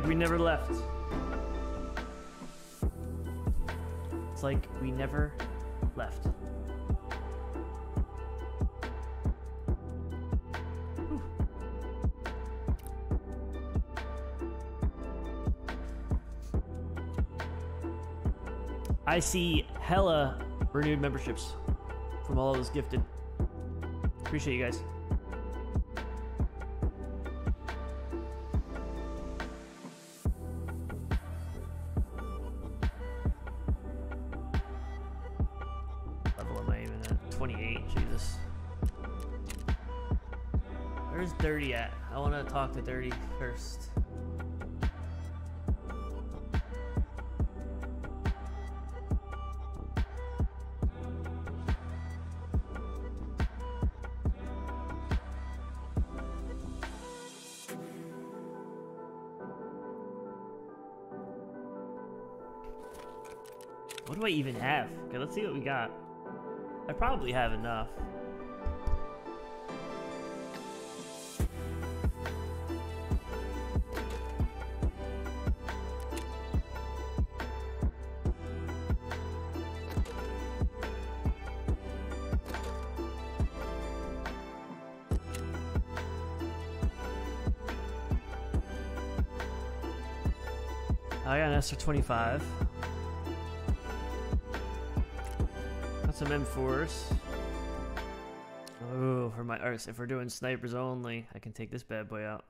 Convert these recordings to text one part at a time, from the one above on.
like we never left. It's like we never left. I see hella renewed memberships from all those gifted. Appreciate you guys. Talk Dirty first. What do I even have? Okay, let's see what we got. I probably have enough. Got 25. Got some M4s. Oh, for my or if we're doing snipers only, I can take this bad boy out.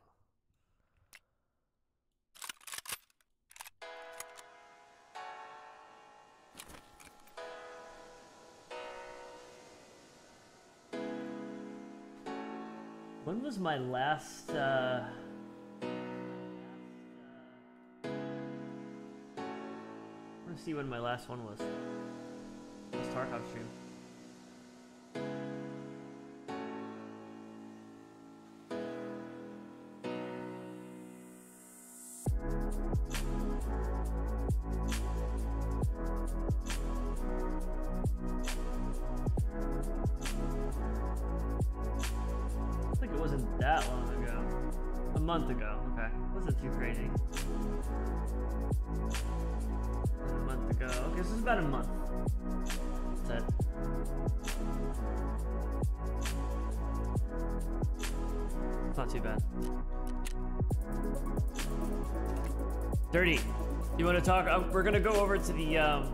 When was my last uh see when my last one was. This Tarkov stream. I think it wasn't that long ago. A month ago. Okay. Wasn't too crazy. So it's about a month. It's not too bad. Dirty, you want to talk? Uh, we're gonna go over to the um,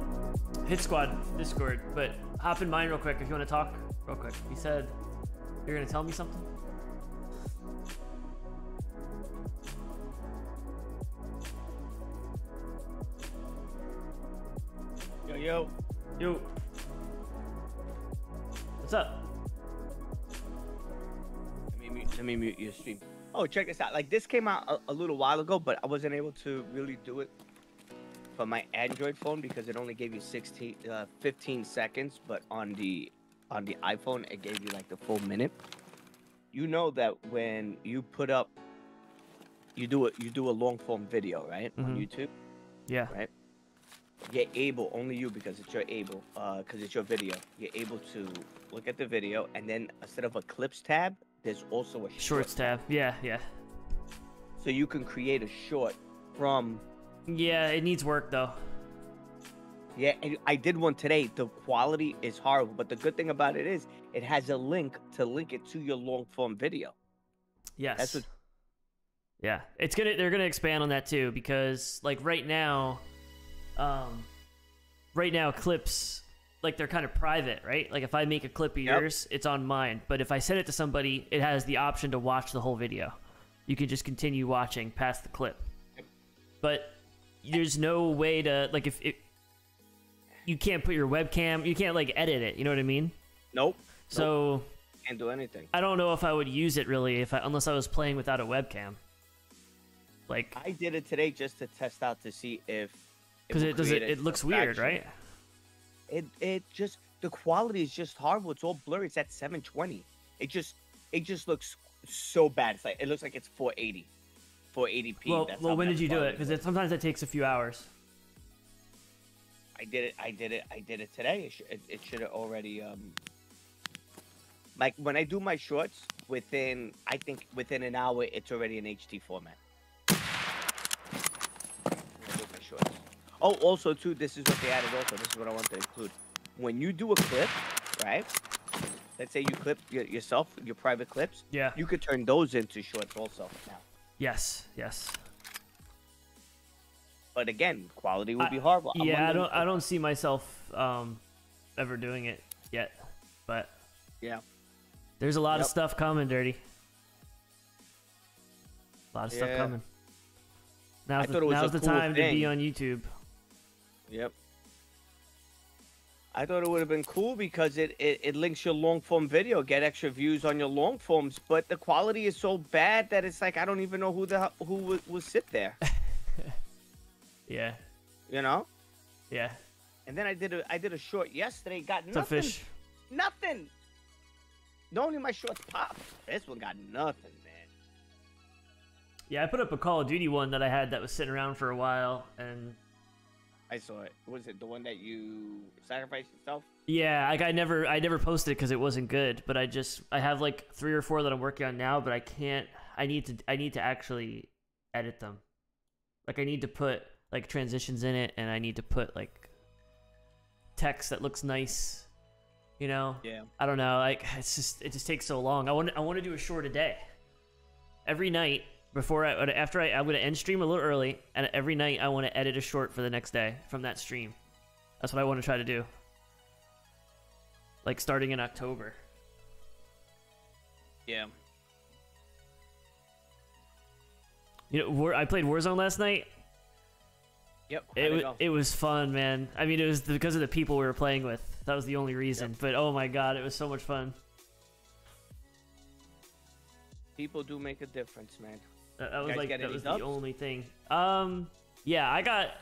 Hit Squad Discord, but hop in mine real quick if you want to talk real quick. You said you're gonna tell me something. Oh, check this out. Like this came out a, a little while ago, but I wasn't able to really do it for my Android phone because it only gave you 16, uh, 15 seconds. But on the on the iPhone, it gave you like the full minute. You know that when you put up, you do it. You do a long form video, right, on Mhm. YouTube. Yeah. Right. You're able, only you because it's your able, uh, because it's your video. You're able to look at the video, and then instead of a clips tab, there's also a Shorts tab. Yeah, yeah. so you can create a short from Yeah, it needs work though. yeah and i did one today the quality is horrible but the good thing about it is it has a link to link it to your long form video Yes. That's what- Yeah, it's gonna. They're gonna expand on that too because, like, right now, um, right now clips like they're kind of private, right? Like if I make a clip of Yep. yours, it's on mine. But if I send it to somebody, it has the option to watch the whole video. You can just continue watching past the clip. But there's no way to like if it. You can't put your webcam. You can't like edit it. You know what I mean? nope So can't do anything I don't know if I would use it really if I unless I was playing without a webcam. Like i did it today just to test out to see if because will it does it, it looks weird, right? It it just the quality is just horrible it's all blurry it's at 720 it just it just looks so bad it's like it looks like it's 480 480p Well, well, when did you do it? Because it, sometimes it takes a few hours. I did it. I did it. I did it today. It, sh- it, it should have already. Um, like when I do my shorts, within I think within an hour, it's already in HD format. shorts. Oh, also too, this is what they added. Also, this is what I want to include. When you do a clip, right? Let's say you clip yourself, your private clips. Yeah. You could turn those into shorts also now. Yes. Yes. But again, quality would be horrible. I'm yeah, I don't. I don't see myself um, ever doing it yet, but Yeah. there's a lot of stuff coming, dirty. A lot of stuff coming. Now's I the, thought it was now's the cool time to be on YouTube. Yep. I thought it would have been cool because it, it, it links your long form video, get extra views on your long forms, but the quality is so bad that it's like I don't even know who the who would, would sit there, Yeah. you know. Yeah. And then I did a I did a short yesterday, got It's nothing, fish. nothing. Not only my shorts popped, this one got nothing, man. Yeah, I put up a Call of Duty one that I had that was sitting around for a while, and I saw it. Was it the one that you sacrificed yourself? yeah, like I never, I never posted it because it wasn't good. But I just, I have like three or four that I'm working on now, but I can't. I need to, I need to actually edit them. Like I need to put like transitions in it, and I need to put like text that looks nice. You know, Yeah. I don't know. Like it's just it just takes so long. I want I want to do a short a day. Every night before I after I I'm gonna end stream a little early, and every night I want to edit a short for the next day from that stream. That's what I want to try to do. Like starting in October. Yeah. You know, War, I played Warzone last night. Yep. It how'd wa- go? it was fun, man. I mean, it was because of the people we were playing with. That was the only reason. But oh my god, it was so much fun. People do make a difference, man. That, that was like that was dubs? the only thing. Um, yeah, I got,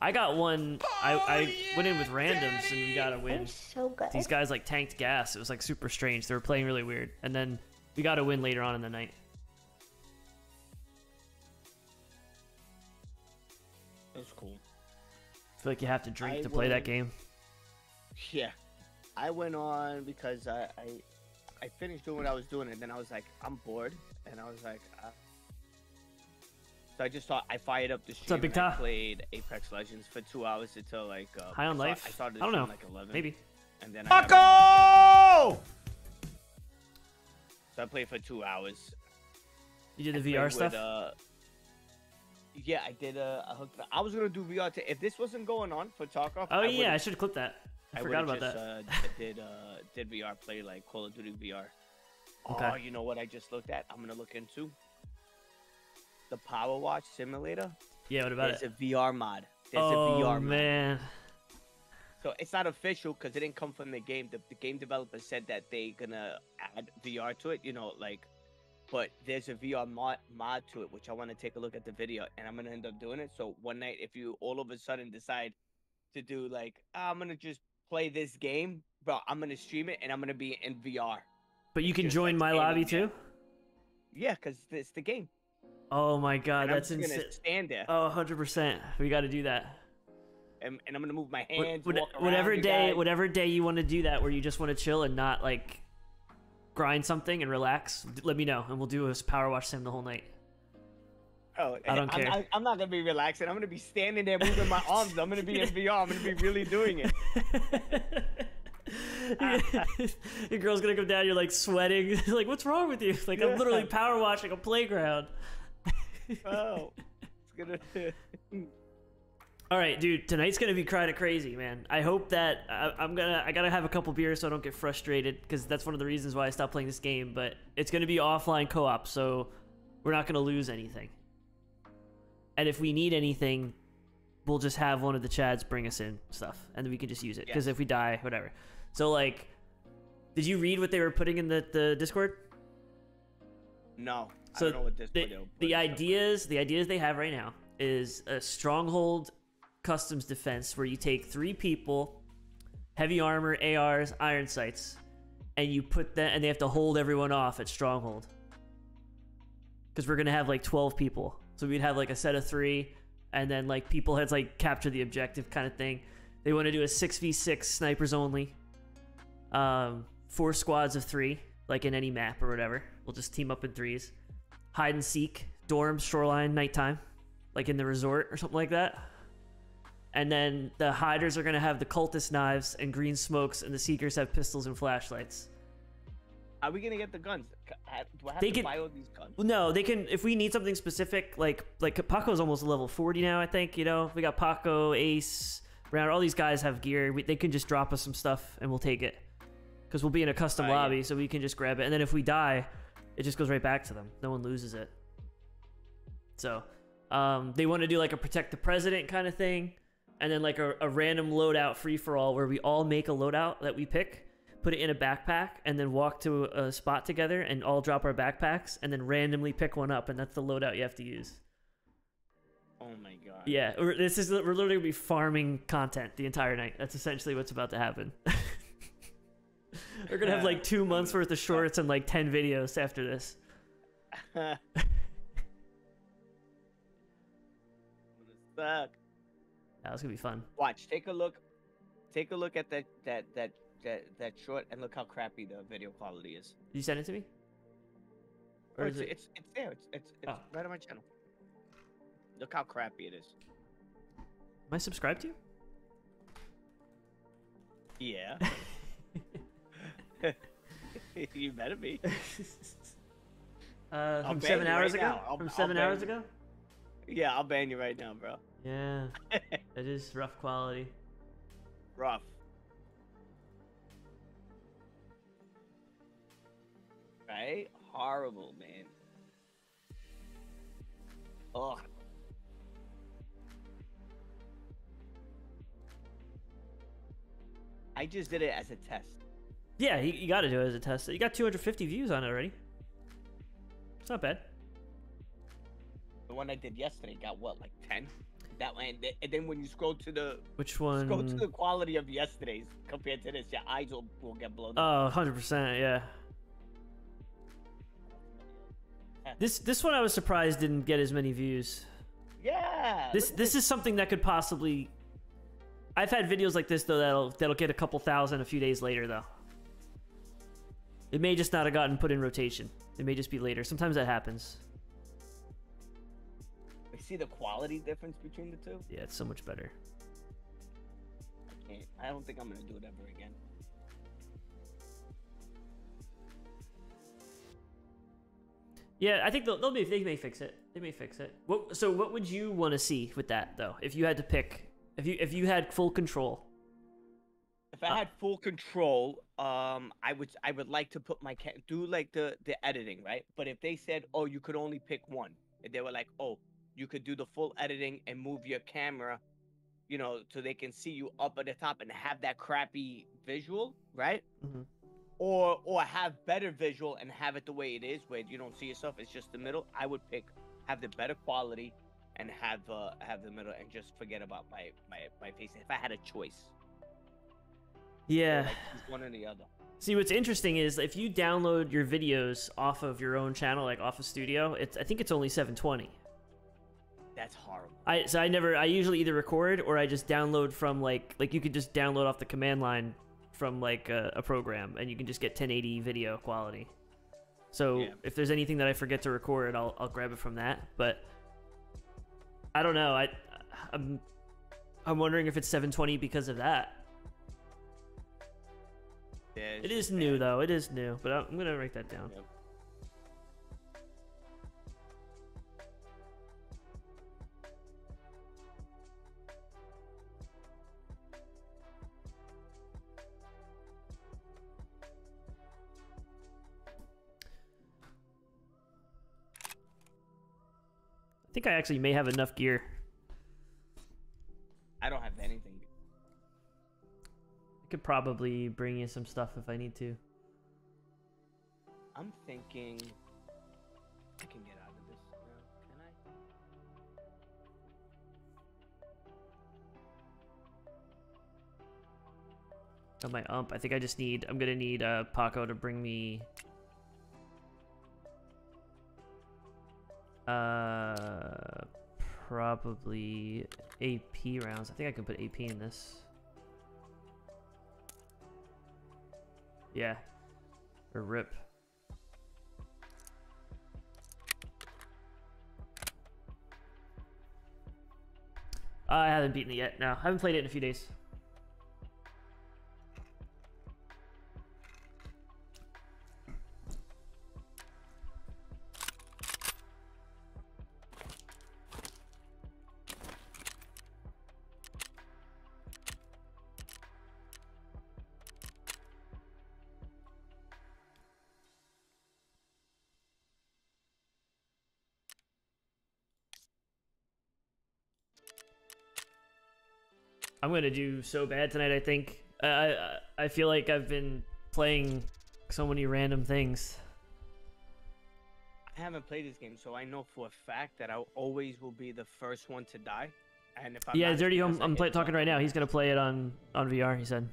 I got one. I I went in with randoms and we got a win. I'm so good. These guys like tanked gas. It was like super strange. They were playing really weird, and then we got a win later on in the night. That's cool. I feel like you have to drink I to play that game. Yeah, I went on because I, I I finished doing what I was doing, and then I was like, I'm bored, and I was like, uh... so I just thought I fired up the stream. up, Big and I Ta? played Apex Legends for two hours until like uh, High on I start- life. I started. I don't know. Like 11, Maybe. And then I got. So I played for two hours. You did the played VR with, stuff. uh, yeah, I did. Uh, I hooked. I was gonna do VR. T- if this wasn't going on for Tarkov, oh I yeah, I should have clipped that. I, I forgot about just, that. Uh, did uh did VR play like Call of Duty VR? Okay. Oh, you know what I just looked at? I'm gonna look into the Power Wash simulator. yeah, what about There's it? a VR mod. There's oh a VR mod. man, So it's not official because it didn't come from the game. The, the game developer said that they're gonna add VR to it. You know, like, but there's a VR mod mod to it, which I want to take a look at the video, and I'm gonna end up doing it. So one night, if you all of a sudden decide to do like, "Ah, I'm gonna just play this game, bro, I'm gonna stream it and I'm gonna be in VR. but you can join my lobby too. Yeah, because it's the game. Oh my god, that's insane. stand there, Oh, 100 percent. We got to do that. and, and I'm gonna move my hands, what- walk whatever day, guys. whatever day you want to do that, where you just want to chill and not like grind something and relax, let me know, and we'll do a power wash sim the whole night. Oh, I don't eh, I'm, care. I, I'm not gonna be relaxing. I'm gonna be standing there moving my arms. I'm gonna be in VR. I'm gonna be really doing it. Your girl's gonna come down. You're like sweating. like, what's wrong with you? Like, I'm literally power washing a playground. Oh, it's gonna. All right, dude. Tonight's gonna be kind of crazy, man. I hope that I, I'm gonna. I gotta have a couple beers so I don't get frustrated because that's one of the reasons why I stopped playing this game. But it's gonna be offline co-op, so we're not gonna lose anything. And if we need anything, we'll just have one of the chads bring us in stuff, and then we can just use it. Because Yes. if we die, whatever. So like, did you read what they were putting in the the Discord? no, So I don't know what this the, video. the ideas the ideas they have right now is a stronghold customs defense where you take three people heavy armor ars iron sights and you put that and they have to hold everyone off at stronghold. Because we're gonna have like 12 people. So we'd have like a set of three and then like people had like capture the objective kind of thing. They want to do a 6v6 snipers only um four squads of three like in any map or whatever. We'll just team up in threes hide and seek, dorms, shoreline, nighttime, like in the resort or something like that. and then the hiders are gonna have the cultist knives and green smokes, and the seekers have pistols and flashlights. Are we gonna get the guns? Do I have They to can- buy all these guns? No, they can. If we need something specific, like like Paco's almost level forty now, I think. You know, we got Paco, Ace, Brown. All these guys have gear. We, they can just drop us some stuff, and we'll take it. Because we'll be in a custom yeah. lobby, so we can just grab it. And then if we die, it just goes right back to them. No one loses it. So, um, they want to do like a protect the president kind of thing, and then like a, a random loadout free for all where we all make a loadout that we pick, put it in a backpack, and then walk to a spot together and all drop our backpacks, and then randomly pick one up, and that's the loadout you have to use. Oh my god. Yeah, we're, this is we're literally gonna be farming content the entire night. That's essentially what's about to happen. we're gonna have like two months worth of shorts and like ten videos after this. Gonna suck. That was gonna be fun. Watch. Take a look. Take a look at that that that that that short and look how crappy the video quality is. Did you send it to me? Oh, Or it's, is it? it's it's there. It's it's, it's Oh. right on my channel. Look how crappy it is. Am I subscribed to you? Yeah. you better be. uh, from seven hours right ago. now. I'll- from I'll seven hours you. ago. Yeah, I'll ban you right now, bro. Yeah, it is rough quality. Rough. Right? Horrible, man. Ugh. I just did it as a test. Yeah, you, you got to do it as a test. You got 250 views on it already. It's not bad. The one I did yesterday got what, like ten? That one, and then when you scroll to the Which one, scroll to the quality of yesterday's compared to this, your eyes will, will get blown. up. Oh, 100 percent. Yeah. This this one I was surprised didn't get as many views. yeah. This this is something that could possibly. I've had videos like this though that'll that'll get a couple thousand a few days later though. It may just not have gotten put in rotation. It may just be later. Sometimes that happens. You see the quality difference between the two? Yeah, it's so much better. I can't. I don't think I'm gonna do it ever again. Yeah, I think they'll, they'll be, they may fix it. They may fix it. What so what would you want to see with that though? If you had to pick, if you if you had full control. If I Uh, had full control, um, I would I would like to put my ca- do like the the editing, right? But if they said, oh, you could only pick one, and they were like, oh, you could do the full editing and move your camera, you know, so they can see you up at the top and have that crappy visual, right? Mhm. Or or have better visual and have it the way it is, where you don't see yourself. It's just the middle. I would pick have the better quality and have uh have the middle and just forget about my my my face if I had a choice. Yeah. Like one or the other. See, what's interesting is if you download your videos off of your own channel, like off of Studio, it's I think it's only 720. That's horrible. I so I never I usually either record or I just download from like like you could just download off the command line from like a, a program and you can just get 1080 video quality. So Yeah. if there's anything that I forget to record, I'll I'll grab it from that. But I don't know. I I'm I'm wondering if it's 720 because of that. Yeah, It just new though. It is new, but I'm gonna write that down. Yep. I think I actually may have enough gear. Could probably bring you some stuff if I need to. I'm thinking I can get out of this now. Can I? On my ump, I think I just need. I'm gonna need uh, Paco to bring me. Uh, probably AP rounds. I think I can put AP in this. Yeah, or rip. I haven't beaten it yet. No, I haven't played it in a few days. Gonna do so bad tonight. I think I I, I feel like I've been playing so many random things. I haven't played this game, so I know for a fact that I always will be the first one to die. And if I'm yeah, Dirty Home. I'm play, talking right now. He's gonna play it on on VR. He said.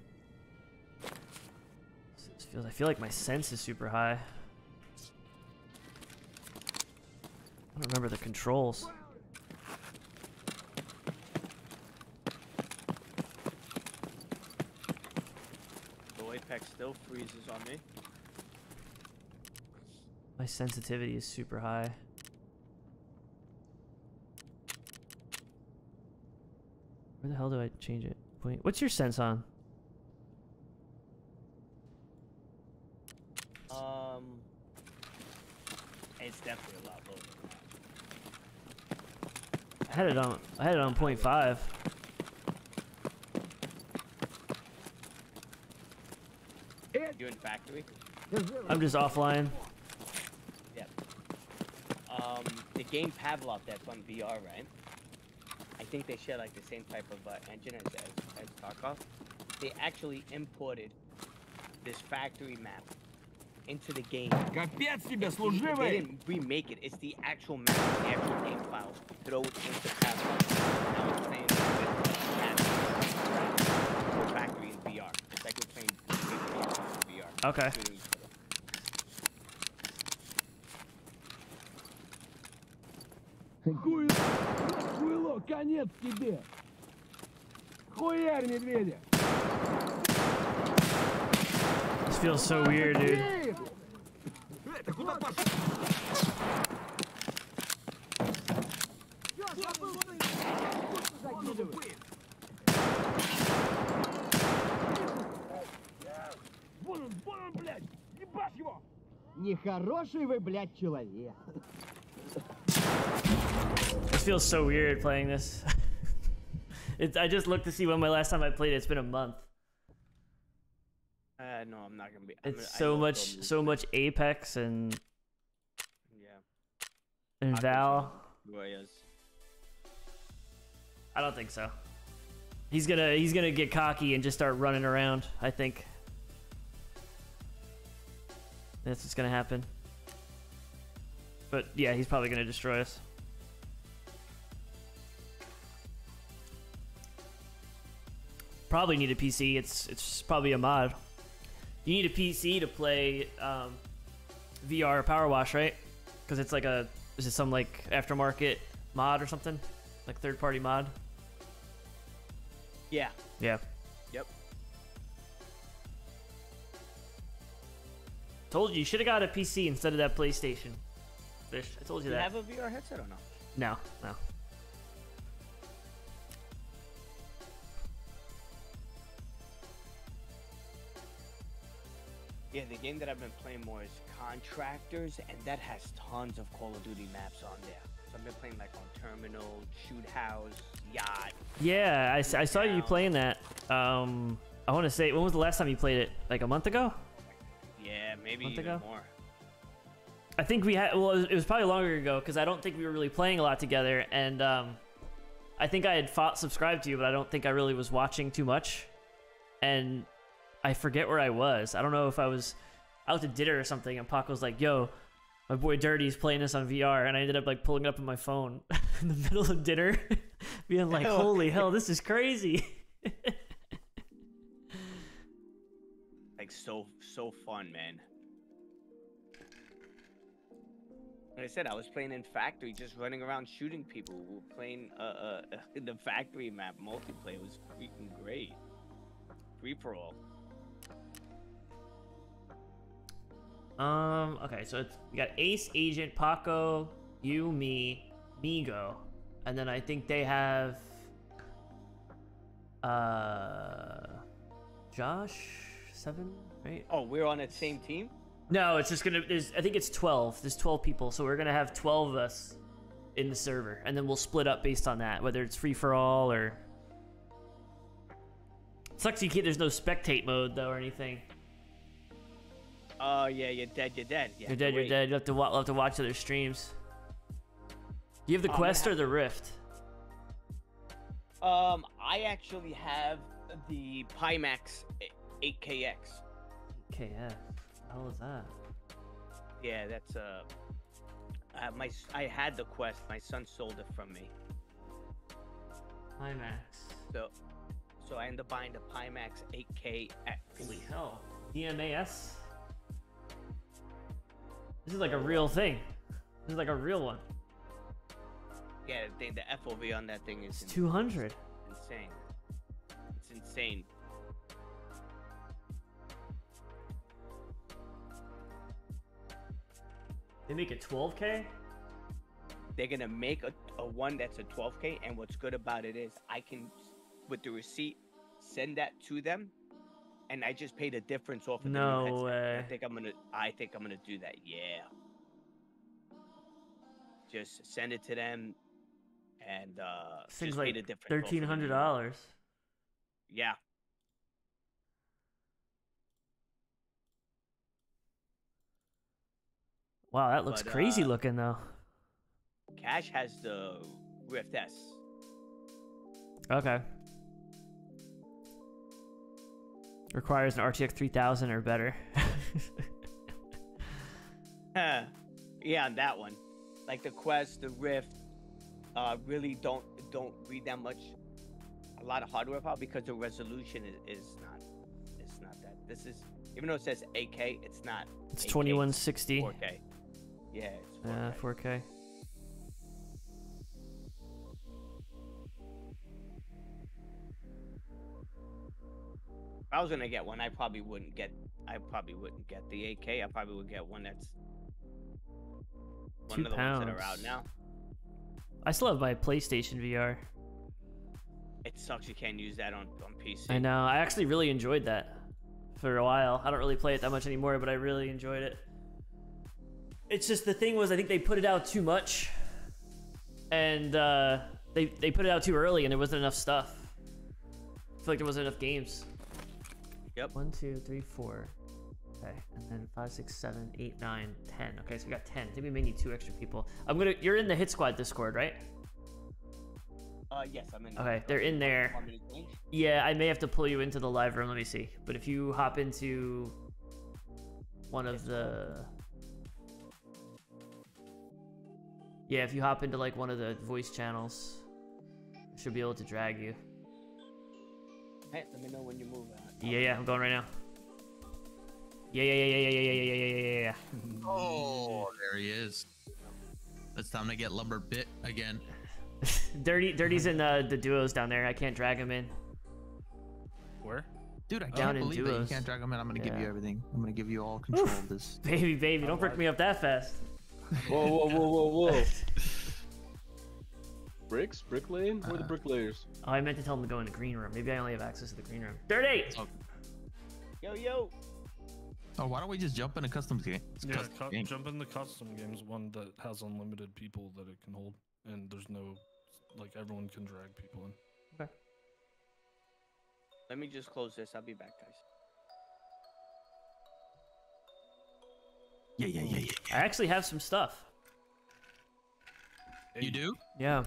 This feels. I feel like my sense is super high. I don't remember the controls. The Apex still freezes on me. My sensitivity is super high. Where the hell do I change it? Point. What's your sense on? Um, it's definitely a lot lower. I had it on. I had it on point five. You in factory? I'm just offline. Yep. Um, the game Pavlov that's on VR, right? I think they share like the same type of uh, engine as, as, as Tarkov. They actually imported this factory map into the game. Капец тебе, They- They служивый! didn't remake it. It's the actual map, the actual game files. Throw it into Pavlov. Now it's playing with Okay. shooting each other. Хуйло, хуйло, конец тебе! Хуярь медведя! This feels so weird, dude. Нехороший вы, блядь, человек. This feels so weird playing this. it's, I just looked to see when my last time I played it. It's been a month. Uh, no, I'm not gonna be. I'm It's gonna- I so know much, they'll so lose. much Apex and Yeah. and Aqua Val. Warriors. I don't think so. He's gonna he's gonna get cocky and just start running around. I think that's what's gonna happen. But yeah, he's probably gonna destroy us. Probably need a PC. It's it's probably a mod. You need a PC to play um, VR Power Wash, right? Because it's like a is it some like aftermarket mod or something, like third party mod? Yeah. Yeah. Told you, you should have got a PC instead of that PlayStation. Fish, I told Do you you have a VR headset or no? No, no. Yeah, the game that I've been playing more is Contractors, and that has tons of Call of Duty maps on there. So I've been playing like on Terminal, Shoot House, Yacht. Yeah, I saw you playing that. Um, I want to say, when was the last time you played it? Like a month ago? Yeah, maybe Month even ago? more. I think we had. Well, it was, probably longer ago because I don't think we were really playing a lot together, and um, I think I had fought subscribed to you, but I don't think I really was watching too much, and I forget where I was. I don't know if I was out to dinner or something, and Pac was like, "Yo, my boy Dirty's playing this on VR," and I ended up like pulling it up on my phone in the middle of dinner, being like, "Holy hell, this is crazy!" Like so, so fun, man. Like I said, I was playing in Factory, just running around shooting people. We were playing uh, uh, the Factory map multiplayer was freaking great. Free for all. Um. Okay, so it's we got Ace, Agent, Paco, you, me, Migo, and then I think they have Uh, Josh seven, right? Oh, we're on the same team. No, it's just gonna. There's, I think it's twelve. There's twelve people, so we're gonna have twelve of us in the server, and then we'll split up based on that, whether it's free for all or. Sucks you can't. There's no spectate mode though or anything. Oh yeah, you're dead. You're dead. You to dead. You're dead. You have to wa- have to watch other streams. Do you have the Oh, quest or the rift? Um, I actually have the Pimax 8KX. KF. The hell is that? Yeah, that's uh, uh my I had the quest. My son sold it from me. IMAX. So, so I ended up buying the Pimax 8KX. Holy hell. DMAS? This is like a real thing. This is like a real one. Yeah, the, the FOV on that thing is It's 200. insane. It's insane. They make it 12k? They're gonna make a, a one that's a 12K, and what's good about it is I can, with the receipt, send that to them, and I just pay the difference off of No way. I think I'm gonna. I think I'm gonna do that. Yeah. Just send it to them, and uh, Things just pay like the difference. off of the new one. $1,300. Yeah. Wow, that looks But, crazy uh, looking though. Cash has the Rift S. Okay. Requires an RTX 3000 or better. yeah, on that one. Like the Quest, the Rift, uh, really don't don't read that much. A lot of hardware power because the resolution is, is not. It's not that. This is even though it says 8K, it's not. It's 8K, 2160. 4K. Yeah, it's 4K. Yeah, 4K. If I was gonna get one, I probably wouldn't get. I probably wouldn't get the 8K. I probably would get one that's one Two of the ones that are out now. I still have my PlayStation VR. It sucks you can't use that on on PC. I know. I actually really enjoyed that for a while. I don't really play it that much anymore, but I really enjoyed it. It's just the thing was I think they put it out too much, and uh, they they put it out too early, and there wasn't enough stuff. I feel like there wasn't enough games. Yep. One, two, three, four. Okay, and then five, six, seven, eight, nine, ten. Okay, so we got ten. I think we may need two extra people. I'm gonna. You're in the Hit Squad Discord, right? Uh, yes, I'm in. Okay, they're in there. Want me to change? Yeah, I may have to pull you into the live room. Let me see. But if you hop into one of the Yeah, if you hop into like one of the voice channels, I should be able to drag you. Hey, let me know when you move. Uh, Yeah, yeah, I'm going right now. Yeah, yeah, yeah, yeah, yeah, yeah, yeah, yeah, yeah, yeah, yeah. Oh, there he is. It's time to get lumber bit again. Dirty, Dirty's in the the duos down there. I can't drag him in. Where? Dude, I can't in believe that you can't drag him in. I'm gonna give you everything. I'm gonna give you all control of this. Baby, baby, don't brick me up that fast. Whoa, whoa, whoa, whoa, whoa. Bricks? Brick lane? Where are the Uh, bricklayers? Oh, I meant to tell him to go in the green room. Maybe I only have access to the green room. Dirty! Oh, Yo, yo. oh, why don't we just jump in a custom game? It's Yeah, custom cu- game. jump in the custom games one that has unlimited people that it can hold, and there's no like everyone can drag people in. Okay. Let me just close this. I'll be back, guys. Yeah, yeah, yeah, yeah. I actually have some stuff. You do? Yeah.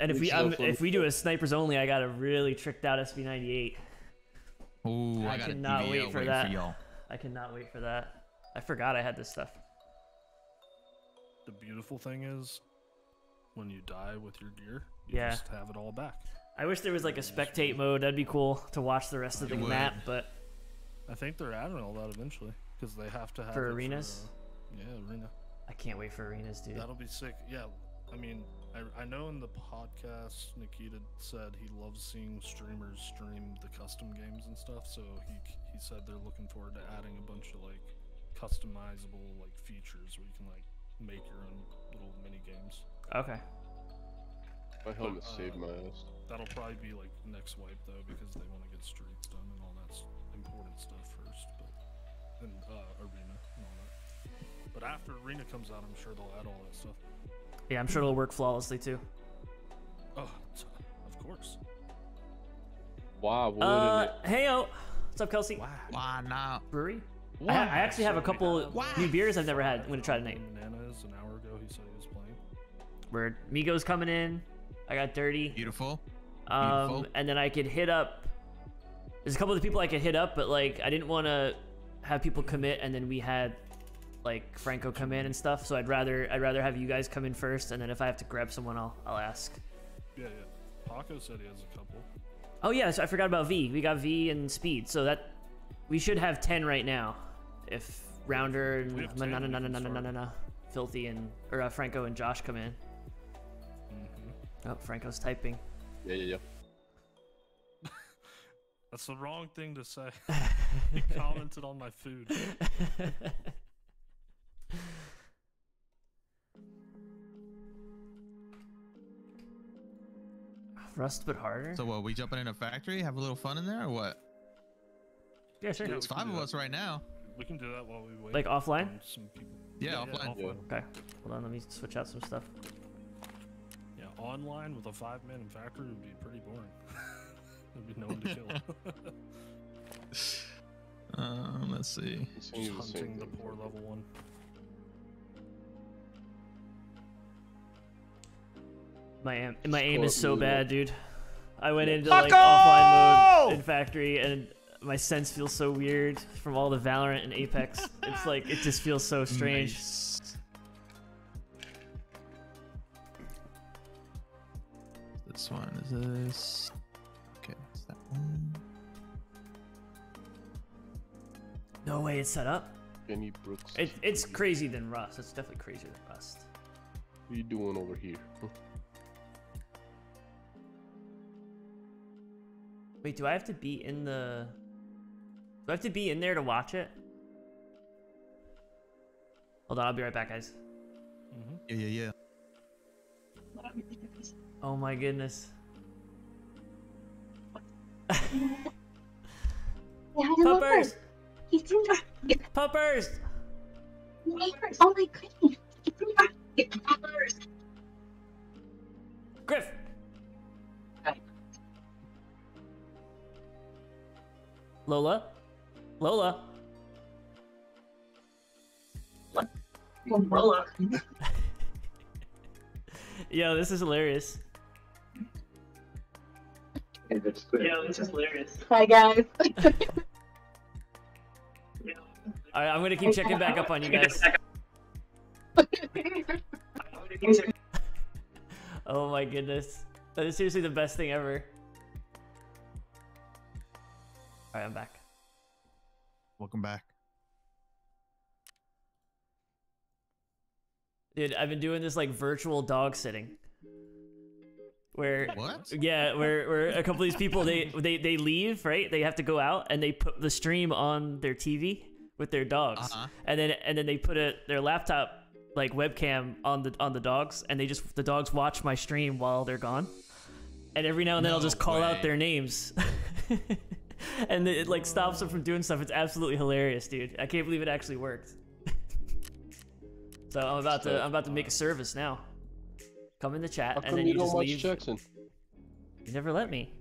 And if we um, if we do a snipers only, I got a really tricked out SV98. Ooh, I I, cannot wait for waiting that. for. I cannot wait for that. I forgot I had this stuff. The beautiful thing is, when you die with your gear, you Yeah. just have it all back. I wish there was like a spectate mode. That'd be cool to watch the rest of the It would. map. But I think they're adding all that eventually because they have to have For it arenas? uh, yeah, arena. I can't wait for arenas, dude. That'll be sick. Yeah, I mean, I, I know in the podcast Nikita said he loves seeing streamers stream the custom games and stuff. So he he said they're looking forward to adding a bunch of like customizable like features where you can like make your own little mini games. Okay. My helmet uh, saved my ass. That'll probably be like next wipe though, because they want to get streets done and all that important stuff first. But and uh, arena and all that. But after arena comes out, I'm sure they'll add all that stuff. Yeah, I'm sure it'll work flawlessly too. Oh, t- of course. Wow, wouldn't Uh, it? hey yo, what's up, Kelsey? Why not? Brewery. I, ha- I actually have a couple new beers I've never had. I'm gonna try tonight. Bananas an hour ago. He said he was playing. Word. Migos coming in. I got dirty. Beautiful. Um, Beautiful. and then I could hit up. There's a couple of the people I could hit up, but like I didn't want to have people commit, and then we had like Franco come in and stuff. So I'd rather I'd rather have you guys come in first, and then if I have to grab someone, I'll I'll ask. Yeah, yeah. Paco said he has a couple. Oh yeah, so I forgot about V. We got V and Speed, so that we should have ten right now. If Rounder and have 10, na na we na na can na na na start. na Filthy and or uh, Franco and Josh come in. hmm Oh, Franco's typing. Yeah, yeah, yeah. That's the wrong thing to say. he commented on my food. Rust but harder. So what? We jumping in a factory? Have a little fun in there, or what? yeah, sure. Yeah, It's five of that. us right now. We can do that while we wait. Like offline? Some people. Yeah, offline. Yeah. Okay, hold on. Let me switch out some stuff. Yeah, online with a five-man factory would be pretty boring. There'd be no one to kill. Um, let's see. Just hunting the poor level one. My aim, my aim is so blue. bad, dude. I went into Paco! like offline mode in factory, and my sense feels so weird from all the Valorant and Apex. it's like it just feels so strange. Nice. This one is this. Okay, it's that one. No way it's set up. Kenny Brooks. It, it's crazy than Rust. It's definitely crazier than Rust. What are you doing over here? Wait, do I have to be in the? Do I have to be in there to watch it? Hold on, I'll be right back, guys. Mm-hmm. Yeah, yeah, yeah. Oh my goodness. Puppers! He's in the Puppers! Oh my goodness. He's in the Puppers. Griff! Lola? Lola? Roller. Yo, this is hilarious. Yo, this is hilarious. Hi guys. Alright, I'm gonna keep checking back up on you guys. Oh my goodness. That is seriously the best thing ever. Alright, I'm back. Welcome back. Dude, I've been doing this like virtual dog sitting. Where What? Yeah, where where a couple of these people they they they leave, right? They have to go out and they put the stream on their TV with their dogs. Uh-huh. And then and then they put it their laptop like webcam on the on the dogs and they just the dogs watch my stream while they're gone. And every now and then I'll just call out their names. and it like stops them from doing stuff. It's absolutely hilarious, dude. I can't believe it actually worked. so I'm about to I'm about to make a service now. Come in the chat How and come then you you don't just watch leave. Jackson? You never let me.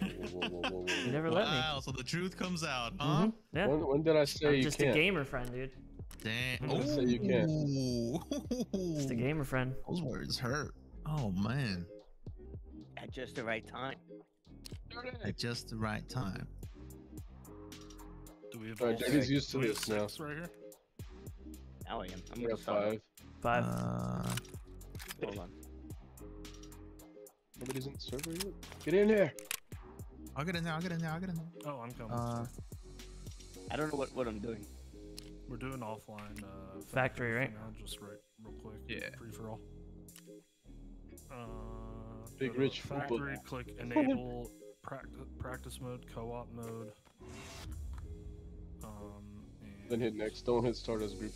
Whoa, whoa, whoa, whoa, You never let me. wow, so the truth comes out, huh? Mhm, Yeah. When, when did I say I'm you just can't? a gamer friend, dude. Damn. Let's say you can't. Ooh. Just a gamer friend. Those words hurt. Oh man. At just the right time. At just the right time. Do we have Alright, all Jackie's used to Do we have this now. six right here? Now I am. I'm Yeah, gonna start. five. Five. Uh, Hold on. Nobody's in the server yet? Get in here. I'll get in there. I'll get in there. I'll get in there. Oh, I'm coming. Uh, I don't know what, what I'm doing. We're doing offline uh, Factory, for right? now, just right, real quick. Yeah. Free for all. Uh, Big go rich football. factory. Click enable practice practice mode, co-op mode. Um, and Then hit next. Don't hit start as group.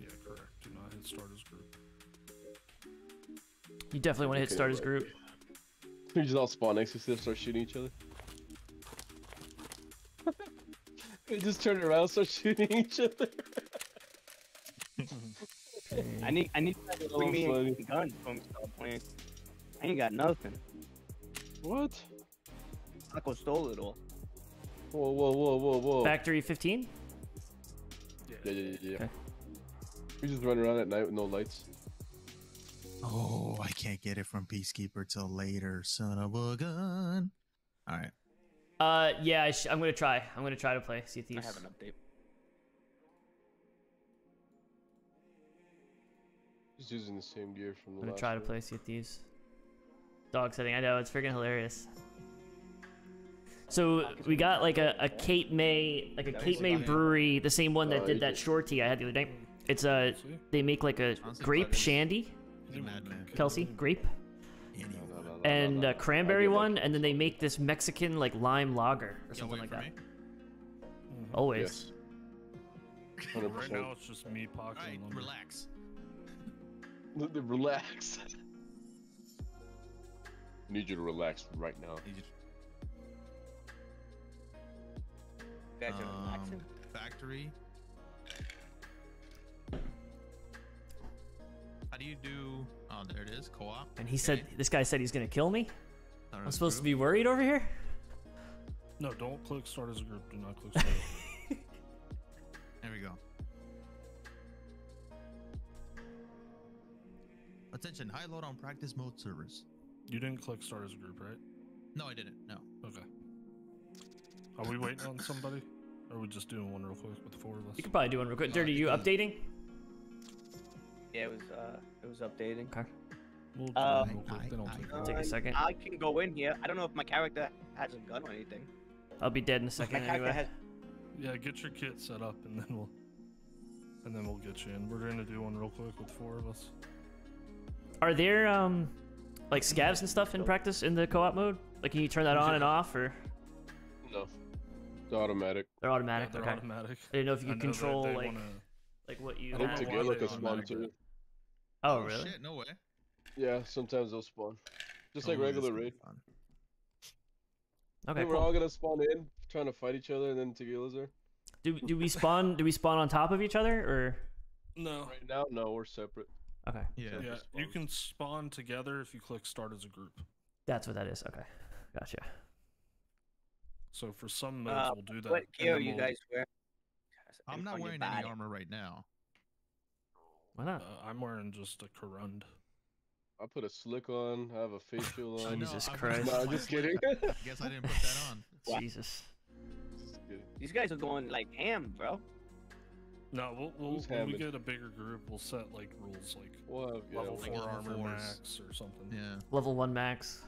Yeah, correct. Do not hit start as group. You definitely want to hit Okay, starters right. group. We just all spawn next to each other, start shooting each other. they just turn around, and start shooting each other. I need I need to bring So me funny. a gun before we start playing. I ain't got nothing. What? Taco stole it all. Whoa, whoa, whoa, whoa, whoa. Factory 15. Yeah, yeah, yeah. yeah. Okay. We just run around at night with no lights. Oh, I can't get it from Peacekeeper till later. Son of a gun. All right. Uh, yeah, I sh- I'm gonna try. I'm gonna try to play Sea of I have an update. Just using the same gear from the I'm gonna try to one. play Sea of Thieves. Dog setting. I know it's freaking hilarious. So we got like a, a Cape May like a Cape May brewery, the same one that Oh, did that just- shorty I had the other day. It's uh, a they make like a grape shandy, He's a mm. madman. Kelsey grape, and a uh, cranberry one, and then they make this Mexican like lime lager or something like that. for me? Always. Yes. Right now it's just me, Pac, All right, relax. Relax. Need you to relax right now. Need you- You Um, factory. How do you do? Oh, there it is. Co-op. And he said this guy said he's gonna kill me. Started I'm as a supposed to be worried over here. No, don't click start as a group. Do not click start. There we go. Attention, high load on practice mode servers. you didn't click start as a group, right? No, I didn't. No. Okay. Are we waiting on somebody? Or are we just doing one real quick with the four of us? You could probably do one real quick. Uh, Dirty, you because- updating? Yeah, it was uh it was updating. Okay. We'll do Uh, one real quick. They don't I- take I- Take a Uh, second. I can go in here. I don't know if my character has a gun or anything. I'll be dead in a second character anyway. has Yeah, get your kit set up and then we'll and then we'll get you in. We're gonna do one real quick with four of us. Are there um like scavs and stuff in practice in the co-op mode? Like can you turn that on and off or No. It's automatic. they're Yeah, automatic? they're okay. automatic. I didn't know if you I could control they like wanna- like what you I think don't have. to get like a spawn too. it. Oh really? Shit, no way. Yeah, sometimes they'll spawn. Just like Oh, this regular raid. fun. Okay, Hey, we're all gonna spawn in, trying to fight each other, and then Tagilla's there. Do do we spawn do we spawn on top of each other or No. Right now, no, we're separate. Okay. Yeah. Yeah, you can spawn together if you click start as a group. That's what that is. Okay. Gotcha. So for some modes Uh, we'll do that. what gear then you guys wear? I'm not wearing any armor right now. Why not? Uh, I'm wearing just a Karund. I put a slick on. I have a facial I on. know, Jesus I was- Christ. No, I'm just kidding. I guess I didn't put that on. Jesus. These guys are going like ham, bro. No, we'll, we'll Who's when we get a bigger group, we'll set like rules like We'll have, yeah, level we'll like four armor fours. max or something. Yeah. Level one max.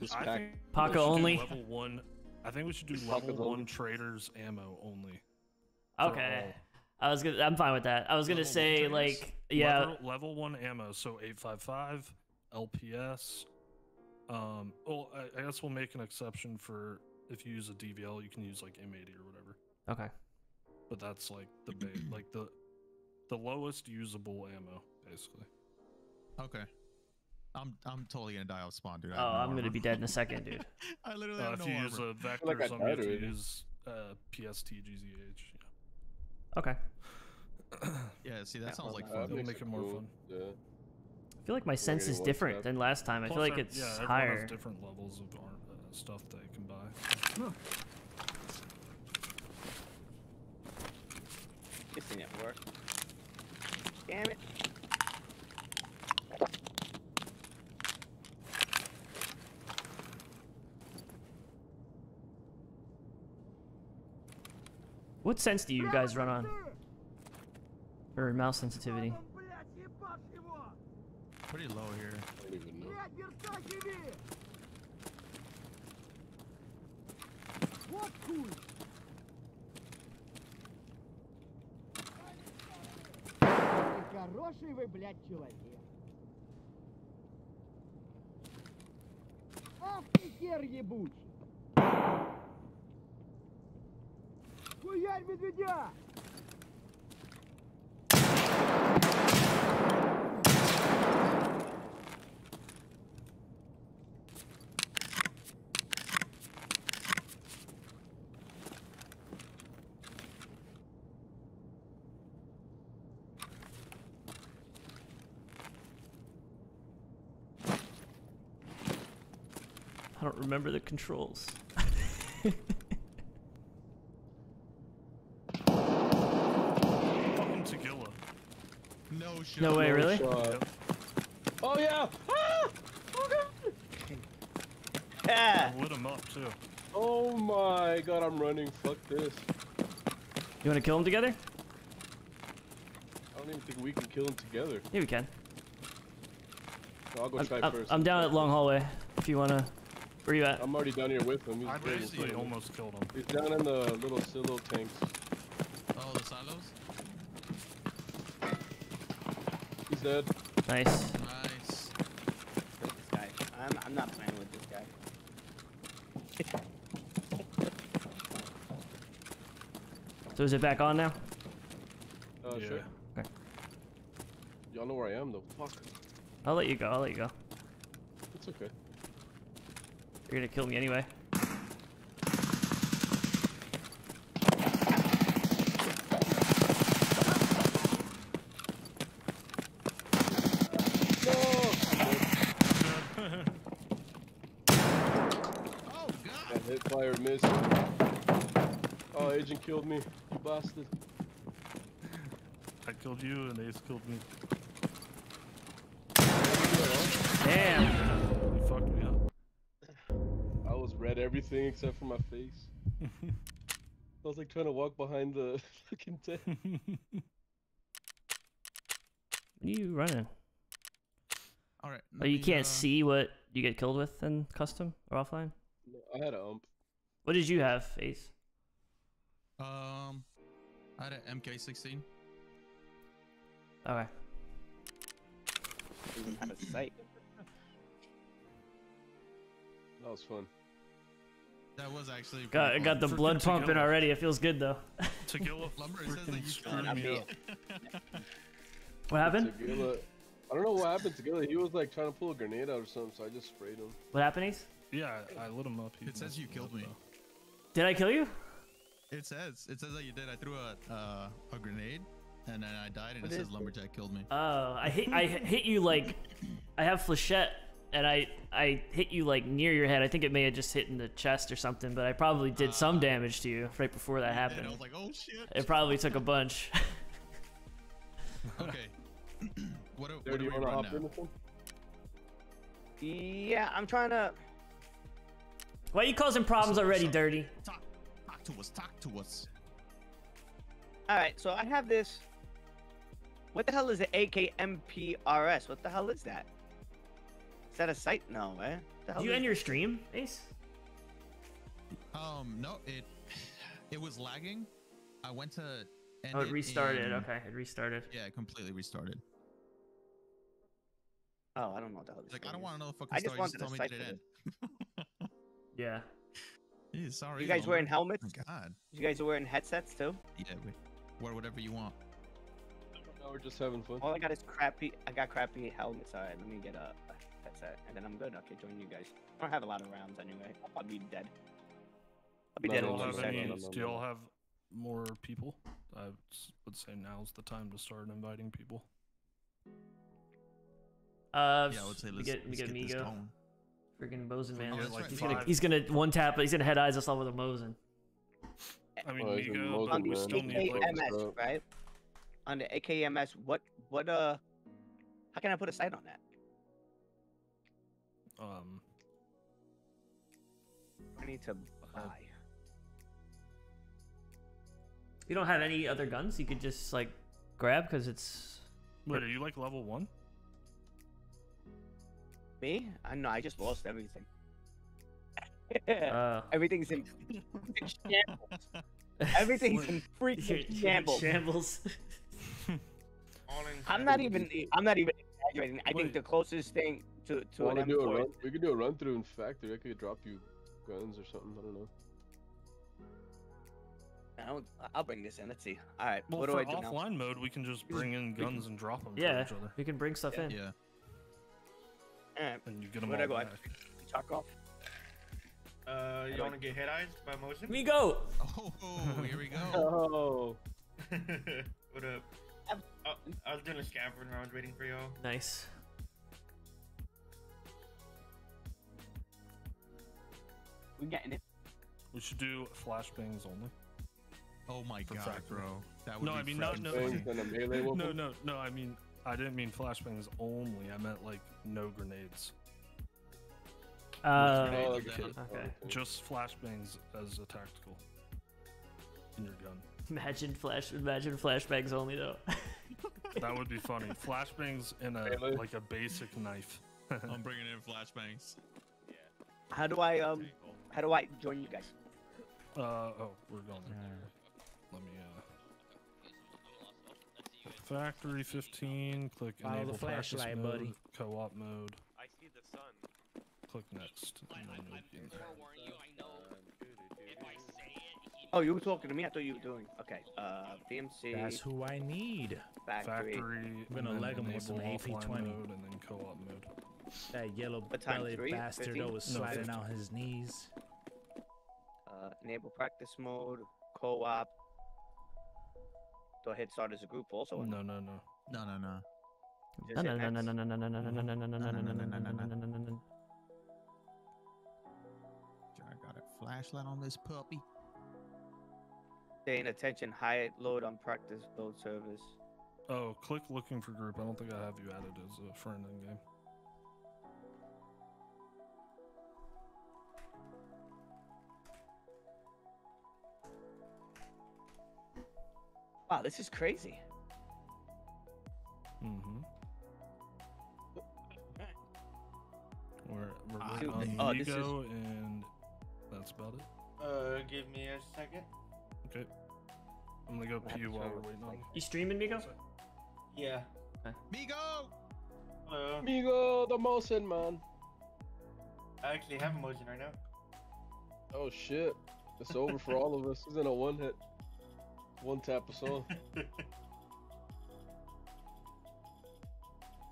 Just I think we Paco only? Level one. I think we should do Just level Paco one only. traders ammo only. Okay. all. I was gonna I'm fine with that. I was gonna Level say like yeah Level, level one ammo, so 855, LPS. Um, well, I, I guess we'll make an exception for if you use a DVL, you can use like M80 or whatever. Okay. But that's like the ba- like the the lowest usable ammo, basically. Okay. I'm I'm totally gonna die off spawn, dude. I Oh, have no I'm gonna armor. be dead in a second, dude. I literally Uh, have if no you armor. use a vector like I or something, you have died to already. use uh, PST GZH. Okay. Yeah. Yeah, see, that sounds like Uh, fun. It'll make it more cool. fun. Yeah. I feel like my sense is one different tap. than last time. I feel Plus, like ev- it's yeah, everyone higher. Has different levels of arm, uh, stuff they can buy. This didn't work. Damn it. What sense do you guys run on? Or mouse sensitivity? Pretty low here. Хороший вы, блядь, человек. Ах ты хер ебучий! Хуярь медведя! Don't remember the controls. Fucking Tagilla. No shit. No way, No really? shot. Oh yeah! Ah! Oh god! Yeah. I lit him up too. Oh my god, I'm running. Fuck this. You want to kill them together? I don't even think we can kill him together. Yeah, we can. So I'll go I'm, try I'm- 1st I'm down at long hallway. If you wanna, where you at? I'm already down here with him. He's I basically almost killed him. He's down in the little silo tanks. Oh, the silos? He's dead. Nice. Nice. This guy. I'm, I'm not playing with this guy. So is it back on now? Uh, yeah. sure. Okay. Y'all know where I am though. Fuck. I'll let you go. I'll let you go. It's okay. You're gonna kill me anyway. Oh hit fire missed. Oh, agent killed me. You bastard. I killed you and Ace killed me. Damn. You fucked me up. I was red everything except for my face. I was like trying to walk behind the fucking tent. What are you running? All right. Oh, you me, can't uh, see what you get killed with in custom or offline. I had a ump. What did you have, Ace? Um, I had an MK16. Okay. Even out of sight. That was fun. That was actually. Got pretty got the Freaking blood pumping together. already. It feels good though. Tagilla Lumber, says that you screwed me be- up. What happened? Tequila. I don't know what happened to Gilly. He was like trying to pull a grenade out or something, so I just sprayed him. What happened, Ace? Yeah, I I lit him up. He It says you killed me. though. Did I kill you? It says. It says that you did. I threw a uh, a grenade, and then I died, and What it says is- lumberjack killed me. Oh, I hit I hit you like I have flechette and I I hit you like near your head. I think it may have just hit in the chest or something, but I probably did some Ah. damage to you right before that And happened. I was like, oh shit. It probably took a bunch. okay. what, do- what Dirty, do you we wanna run hop now? in? Yeah, I'm trying to. Why are you causing problems So- already, so- Dirty? Talk, talk to us. Talk to us. All right, so I have this. What the hell is the AKMPRS? What the hell is that? Is that a site? No, eh? What Did you end your stream, Ace? Um, no, it it was lagging. I went to. End Oh, it restarted. in- Okay, it restarted. Yeah, it completely restarted. Oh, I don't know what the hell. This Like, I don't is. want to know the fucking I just story. Just wanted tell me did it end. Yeah. Yeah, sorry. You guys lumber. wearing helmets? Oh, God. You guys are wearing headsets too? Yeah, we, wear whatever you want. No, we're just having fun. All I got is crappy. I got crappy helmets. All right, let me get a, a headset, and then I'm good. Okay, join you guys. I don't have a lot of rounds anyway. I'll be dead. I'll be No, dead Do in y'all no, one have no, any? second. no, no, Do y'all have more people? I s- would say now's the time to start inviting people. Uh, Yeah, I would say let's, get let's get get this Migo, going. freaking Mosin man. Oh, that's right. He's gonna he's gonna one tap. He's gonna head eyes us all with a Mosin. I mean, Oh, Migo, mosing, On we still need like AKMS, right? On the AKMS, what what uh? How can I put a sight on that? Um. I need to Uh, buy. You don't have any other guns you could just like grab because it's Wait, are you like level one? Me? I know. I just lost everything. uh Everything's in shambles. Everything's in you're- freaking you're in shambles. shambles. I'm not even. I'm not even exaggerating. I Wait. think the closest thing to to Wanna an do a M4. run? We could do a run through in factory. I could drop you guns or something. I don't know. I don't, I'll bring this in. Let's see. All right. Well, what do for I do now? offline mode, we can just bring in guns and drop them Yeah, for each other, you can bring stuff in. Yeah. All right. and you get them Where'd all I go? back. Talk off. Uh, you want to get head eyes by Mosin? Migo. Oh, here we go. Oh, what up? Oh, I was doing a scavenging round waiting for y'all. Nice. We getting it. We should do flashbangs only. Oh my god, factory. bro. That would No, be I mean, no, no. funny. Bangs and a melee? No, no, no. I mean, I didn't mean flashbangs only. I meant like no grenades. Uh, Oh, Okay. okay. Okay. Just flashbangs as a tactical in your gun. imagine flash. Imagine flashbangs only though. That would be funny. Flashbangs in a Melee? like a basic knife. I'm bringing in flashbangs. Yeah. How do I um? How do I join you guys? Uh oh, we're going there. Let me uh. Factory 15. Click Follow the enable practice flashlight, mode, buddy. Co-op mode. I see the sun. Click next. and then Oh, you were talking to me. I thought you were doing. Okay. Uh, BMC That's who I need. factory. Factory. I'm gonna and then leg 'em with some AP20. mode and then co-op mode. That yellow What time, bellied three? bastard 15? that was No, sliding 50. on his knees. Uh, enable practice mode. Co-op. Do I hit start as a group also? or No, no, no. No, no, no. Just No, hit no, no, X? no, no, no, no, no, no, no, no, no, no, no, no, no, no, no, no, no, no, no. I got a flashlight on this puppy. Staying attention. High load on practice load service. Oh, click looking for group. I don't think I have you added as a friend in game. Wow, this is crazy. Mm-hmm. We're, we're Ah, on dude, oh, this is- Ego, and that's about it. Uh, give me a second. Okay. I'm gonna go What pee while we're waiting on. You streaming, Migo? Yeah. Migo! Hello. Amigo, the Mosin, man. I actually have a Mosin right now. Oh shit. It's over for all of us. This isn't a one hit. One tap us all.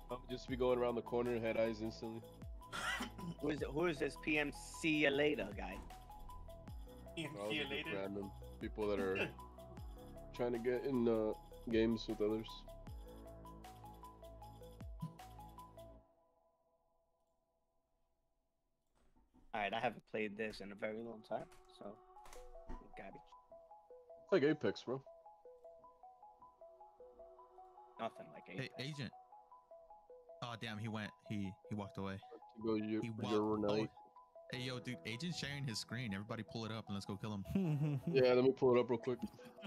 I'll just be going around the corner, head eyes instantly. Who is it? Who is this PMC ya later guy? See you later. Random people that are trying to get in uh, games with others. All right, I haven't played this in a very long time, so garbage. It's like Apex, bro. Nothing like Apex. Hey, agent. Oh damn, he went. He he walked away. Go you, He your walked. Oh, night. Hey yo, dude, agent's sharing his screen. Everybody pull it up and let's go kill him. Yeah, let me pull it up real quick.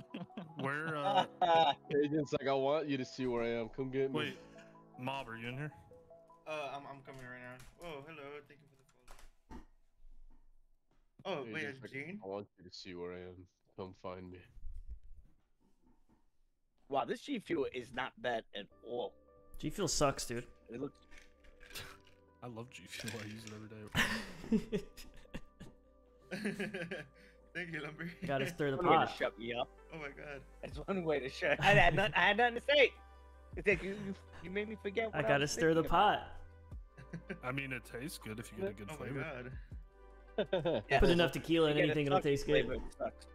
Where? Uh, Agent's like, I want you to see where I am. Come get me. wait, Mob, are you in here? Uh, I'm, I'm coming right now. Oh, hello. Thank you for the follow. Oh, wait, Agent's it's like, Gene? I want you to see where I am. Come find me. wow, this G Fuel is not bad at all. G Fuel sucks, dude. It looks I love G Fuel. I use it every day. Thank you, Lumber. Gotta stir the one way to pot. shut me up. Oh my god. That's one way to shut. I had nothing. I had nothing to say. It's like you, you, you made me forget. What I gotta was stir the thinking about. pot. I mean, it tastes good if you get a good Oh my flavor. god. Yeah, Put enough tequila in you get a anything, it'll suck taste flavor, good. it sucks.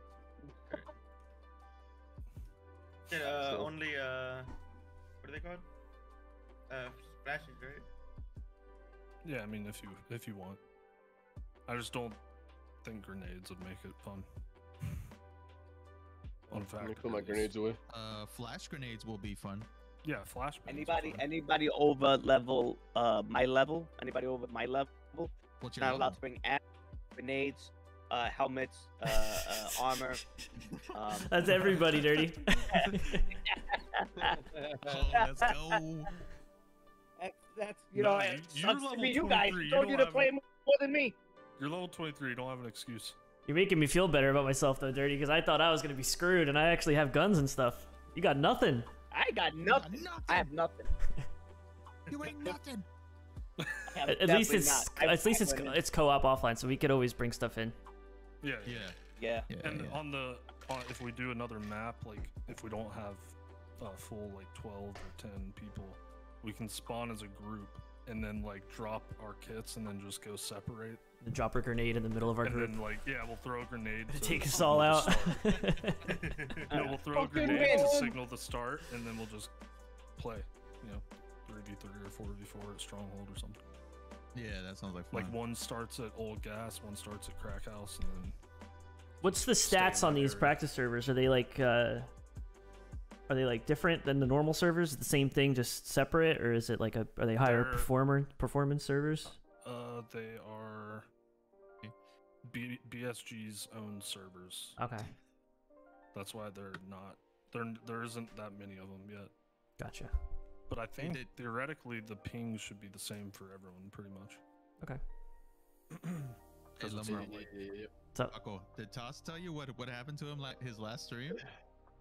Yeah, uh, So- only, uh, what are they called? Uh, splashes, right? Yeah, I mean, if you if you want. I just don't think grenades would make it fun. On Let me fact, put my grenades away. Uh, flash grenades will be fun. Yeah, flash. are Anybody, fun. anybody over level, uh, my level? Anybody over my level? What's your Not allowed to bring ammo, grenades, uh, helmets, uh, uh, armor. Um, That's everybody, dirty. Oh, let's go. That's, that's you No, know, you- it you're sucks to be you guys. you told don't you to play a- more than me. You're level 23. You don't have an excuse. You're making me feel better about myself, though, dirty, because I thought I was gonna be screwed, and I actually have guns and stuff. You got nothing. I got nothing. nothing. I have nothing. You ain't nothing. At, at least it's not. I- at least it's went it's co-op offline, so we could always bring stuff in. Yeah. Yeah. yeah. Yeah. And yeah. on the on, if we do another map, like if we don't have a full like 12 or 10 people, we can spawn as a group and then like drop our kits and then just go separate. The drop a grenade in the middle of our and group. then like yeah, we'll throw a grenade. to Take us all out. start. no, we'll throw a grenade to signal the start, and then we'll just play. You know, three v three or four v four at stronghold or something. Yeah, that sounds like fun. Like one starts at old gas, one starts at crack house, and then What's the stats on these area. practice servers? Are they like uh are they like different than the normal servers? The same thing, just separate, or is it like a are they higher They're- performer performance servers? uh, they are B- BSG's own servers. Okay, That's why they're not there. There isn't that many of them yet. gotcha. But I think did- theoretically the ping should be the same for everyone, pretty much. Okay. Hey, Because it's Lumber, not like Yeah, yeah, yeah. So Paco, did Toss tell you what what happened to him like his last stream?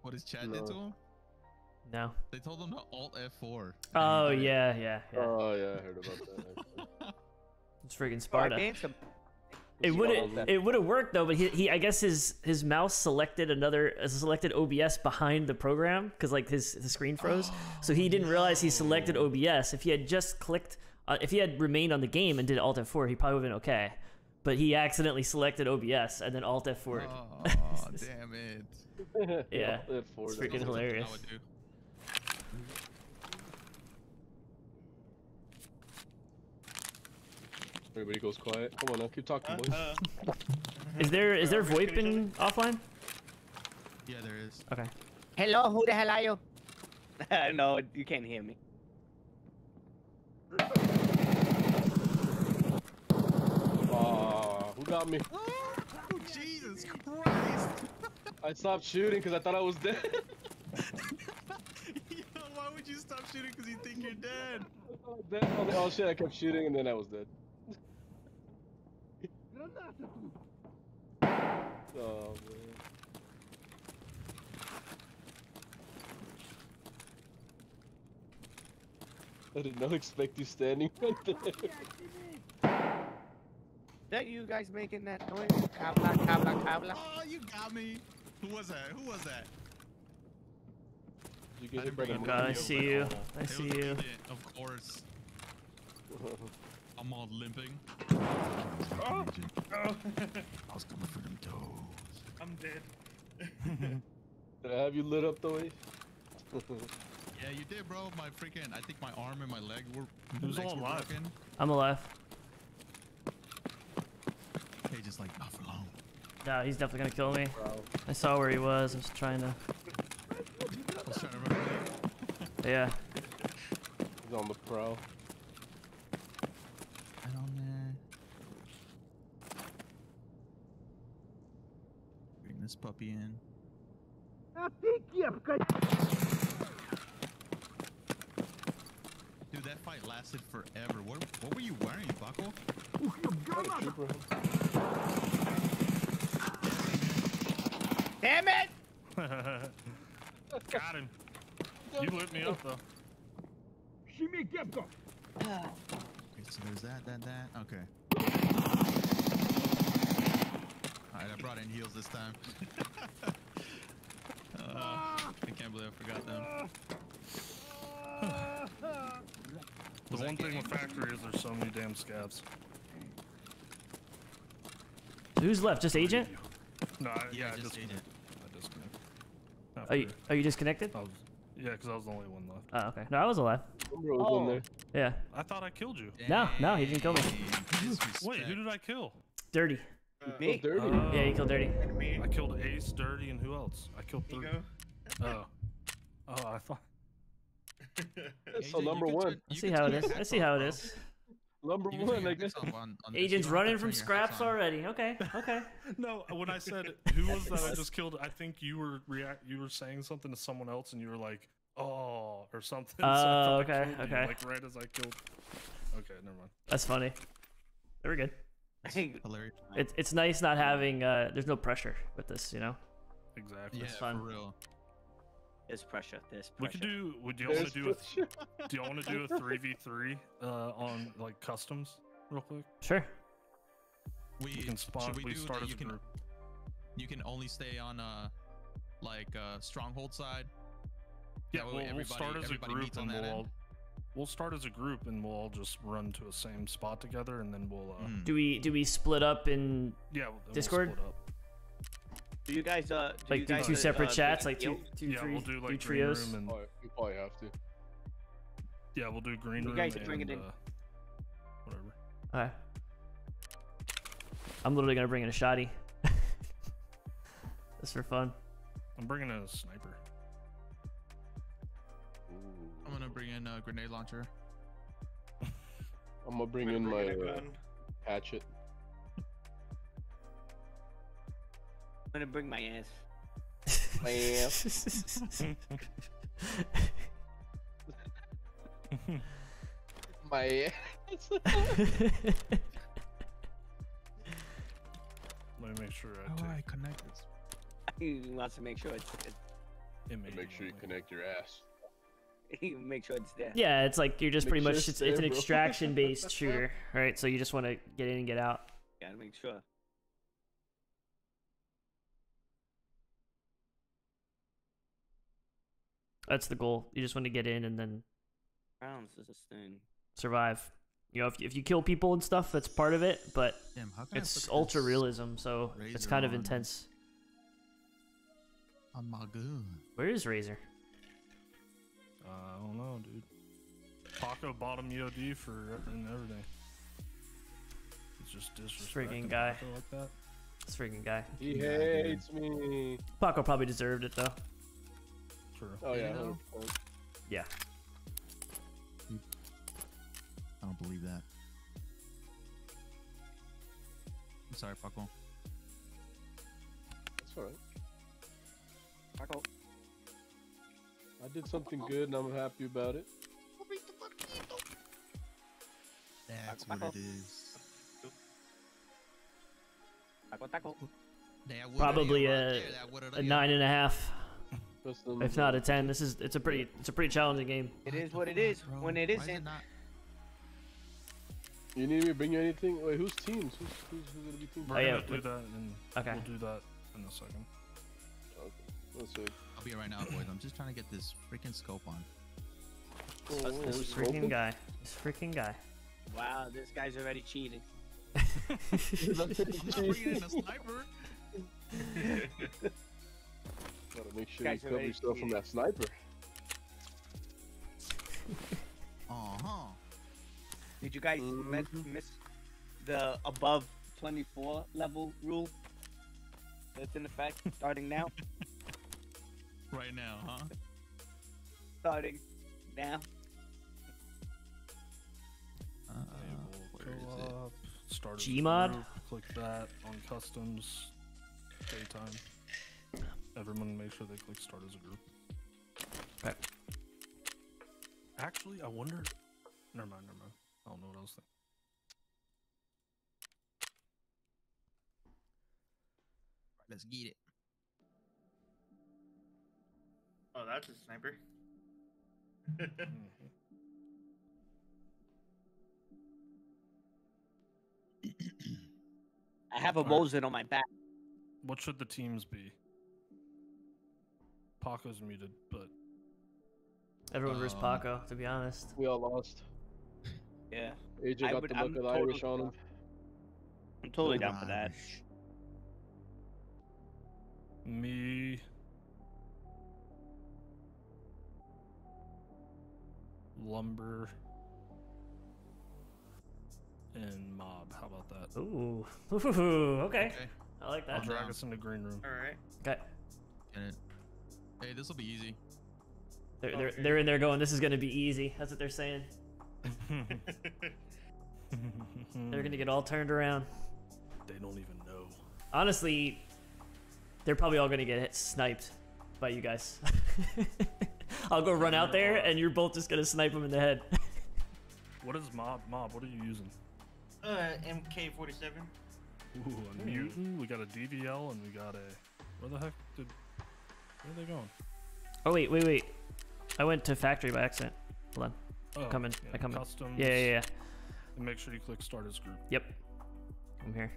What his chat did to him? No. They told him to Alt F4. Oh yeah, yeah, yeah. Oh yeah, I heard about that. actually. It's freaking Oh, I Sparta. banned some. It would Sparta. have it would have worked though, but he, he I guess his his mouse selected another uh, selected OBS behind the program because like his his screen froze, so he didn't realize he selected OBS. If he had just clicked, uh, if he had remained on the game and did Alt F4, he probably would have been okay. But he accidentally selected OBS and then Alt F4. Oh, damn it. Yeah, That four, it's that's freaking awesome. hilarious. I would do. Everybody goes quiet. Come on now, keep talking, boys. Uh, Is there is there Are VoIP in offline? Yeah, there is. Okay. Hello, who the hell are you? no, you can't hear me. Ah, who got me? Oh, Jesus Christ! I stopped shooting because I thought I was dead. Yo, why would you stop shooting because you think you're dead? I was dead. Oh, oh shit, I kept shooting and then I was dead. Граната тут! Oh man. I did not expect you standing right there. That you guys making that noise? Cabla, cabla, cabla. Oh, you got me. Who was that? Who was that? Did you I get hit didn't by bring the it God, I Yo, see but- you. I It see was you. Eden, Of course. movie? I'm all limping. oh, oh. I was coming for them toes. I'm dead. Did I have you lit up the way? Yeah, you did, bro. My freaking, I think my arm and my leg were, Who's legs all were alive? broken. I'm alive. Hey, just like, not for long. No, he's definitely gonna kill me. Wow. I saw where he was. I was trying to. I was trying to remember. Yeah. He's on the prowl. Right on there. Bring this puppy in. Dude, that fight lasted forever. What, what were you wearing, Buckle? Damn it! Got him. You lit me up, though. Shimmy Gepko! Okay, so there's that, that, that. Okay. Alright, I brought in heels this time. uh, I can't believe I forgot them. The one thing with factory is there's so many damn scavs. Who's left? Just agent? No, I, Yeah, yeah, I just agent. I disconnected. Are you are you disconnected? I was, yeah, because I was the only one left. Oh, okay. No, I was alive. Was Oh. on there. Yeah. I thought I killed you. No, no, he didn't kill me. Wait, who did I kill? Dirty. Uh, Me? Oh, dirty. Oh. Yeah, you killed Dirty. and me, I killed Ace, Dirty, and who else? I killed three. Oh. Oh, I thought. AJ, so number one. turn- I you see how it is. turn is. your I see how off, it bro. is. Number You one, I guess. on- on. Agents You don't have running from scraps already. Okay, okay. No, when I said who was that I just killed, I think you were react. You were saying something to someone else, and you were like, "Oh," or something. Oh, thought I okay, killed you, okay. like right as I killed. Okay, never mind. That's funny. Very good. Hey, Hilarious. It's it's nice not having uh there's no pressure with this, you know. Exactly. Yeah, fun. for real. there's pressure. There's We could do. Would you want to do a? Do y'all want to do a three v three uh on like customs real quick? Sure. We, We can spot. should We, we, do start that as you a can group. you can only stay on uh like uh stronghold side. Yeah, we'll, we'll everybody- start as a everybody group meets on and that we'll end. all. We'll start as a group and we'll all just run to a same spot together and then we'll. Uh, Mm. Do we do we split up in Yeah, we'll, Discord? We'll split up. Do you guys uh? Do like you do guys, two uh, separate uh, chats, like two guild? two yeah, three we'll do two like green trios? room and Probably- we probably have to. yeah, we'll do green You room guys are and bringing in- uh, whatever. Okay. I'm literally gonna bring in a shoddy. Just for fun. I'm bringing in a sniper. Bring in a grenade launcher. I'm gonna bring in my uh, hatchet. I'm gonna bring my ass. My ass. my ass. Let me make sure I How do take I connect this? He wants to make sure it's, it's image. Make sure you connect your ass. he make sure it's there. Yeah, it's like you're just Make pretty sure much it's it's, it's an extraction based shooter, right? So you just want to get in and get out. Gotta make sure. That's the goal. You just want to get in and then Rounds is this thing. survive. You know, if if you kill people and stuff, that's part of it, but Damn, how can I it's ultra realism, so it's razor kind of intense. on my gun? Where is Razor? Uh, I don't know, dude. Paco bottom him EOD for and everything. He's just disrespecting guy. Paco like that. This freaking guy. He Yeah, dude. hates me. Paco probably deserved it though. True. Oh You yeah, know? Yeah. I don't believe that. I'm sorry, Paco. That's alright. Paco. I did something good and I'm happy about it. That's what it is. Taco, taco. That would've Probably a, there, that would've a nine and a half, if not a ten. This is it's a pretty it's a pretty challenging game. It What is the what it fuck, is. bro? When it Why is isn't. You need me to bring you anything? Wait, who's teams? Who's, who's, who's gonna be teams? We're Oh, yeah, do that and Okay. we'll do that in a second. Okay. Let's see. I'll be right now, boys. I'm just trying to get this freaking scope on. Oh, That's this Freaking guy. This freaking guy. wow, this guy's already cheating. I'm bringing in a sniper. Gotta make sure you cover very yourself from that sniper. Uh huh. Did you guys miss, miss the above 24 level rule? That's in effect starting now. Right now, huh? starting now. Uh, where is it? Co-op, start as Gmod? group, Click that on customs. Daytime. Everyone make sure they click start as a group. Okay. Actually, I wonder. Never mind, never mind. I don't know what I was thinking. Let's get it. Oh, that's a sniper. Mhm. I have a Alright. Mosin on my back. What should the teams be? Paco's muted, but Everyone versus Um, Paco, to be honest. We all lost. Yeah, AJ I got would- the I'm look of totally Irish on him. I'm totally down for that. Me. Lumber. And mob. How about that? Ooh. Ooh, okay. Okay, I like that. I'll that. drag down. us into green room. All right. Okay. Hey, this will be easy. They're, they're, Okay. they're in there going, this is going to be easy. That's what they're saying. They're going to get all turned around. They don't even know. Honestly, they're probably all going to get sniped by you guys. I'll go run out there, and you're both just going to snipe him in the head. What is mob? Mob, what are you using? Uh, MK47. Ooh, a mutant. We got a DVL and we got a. Where the heck did. Where are they going? oh, wait, wait, wait. I went to factory by accident. Hold on. Oh, Coming, yeah, I coming. Customs. Yeah, yeah, yeah. And make sure you click start as group. Yep. I'm here.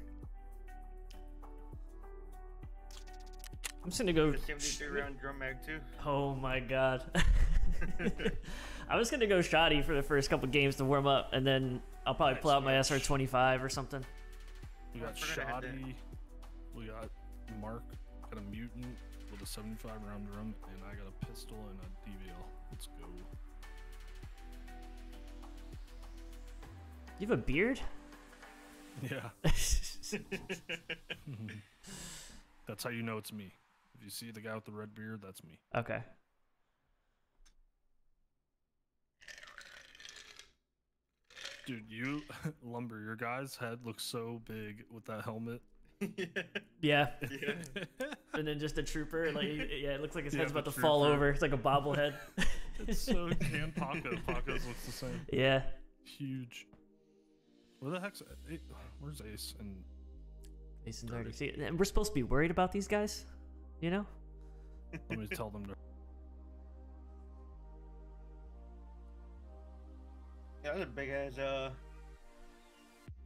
I'm just gonna go. The 73 round drum mag too. Oh my god. I was gonna go shoddy for the first couple games to warm up, and then I'll probably Nice pull out my. SR25 or something. We got We're gonna hit Shoddy. We got Mark. Got a mutant with a 75 round drum, and I got a pistol and a DVL. Let's go. You have a beard? Yeah. Mhm. that's how you know it's me. If you see the guy with the red beard, that's me. okay. Dude, you lumber, your guy's head looks so big with that helmet. Yeah. Yeah. And then just a trooper, like yeah, it looks like his Yeah, head's about to fall over. It's like a bobblehead. It's so and Paco. Paco's looks the same. yeah. Huge. Where the heck's where's Ace and Mason's already see and we're supposed to be worried about these guys, you know? let me tell them to Yeah, that's a big ass uh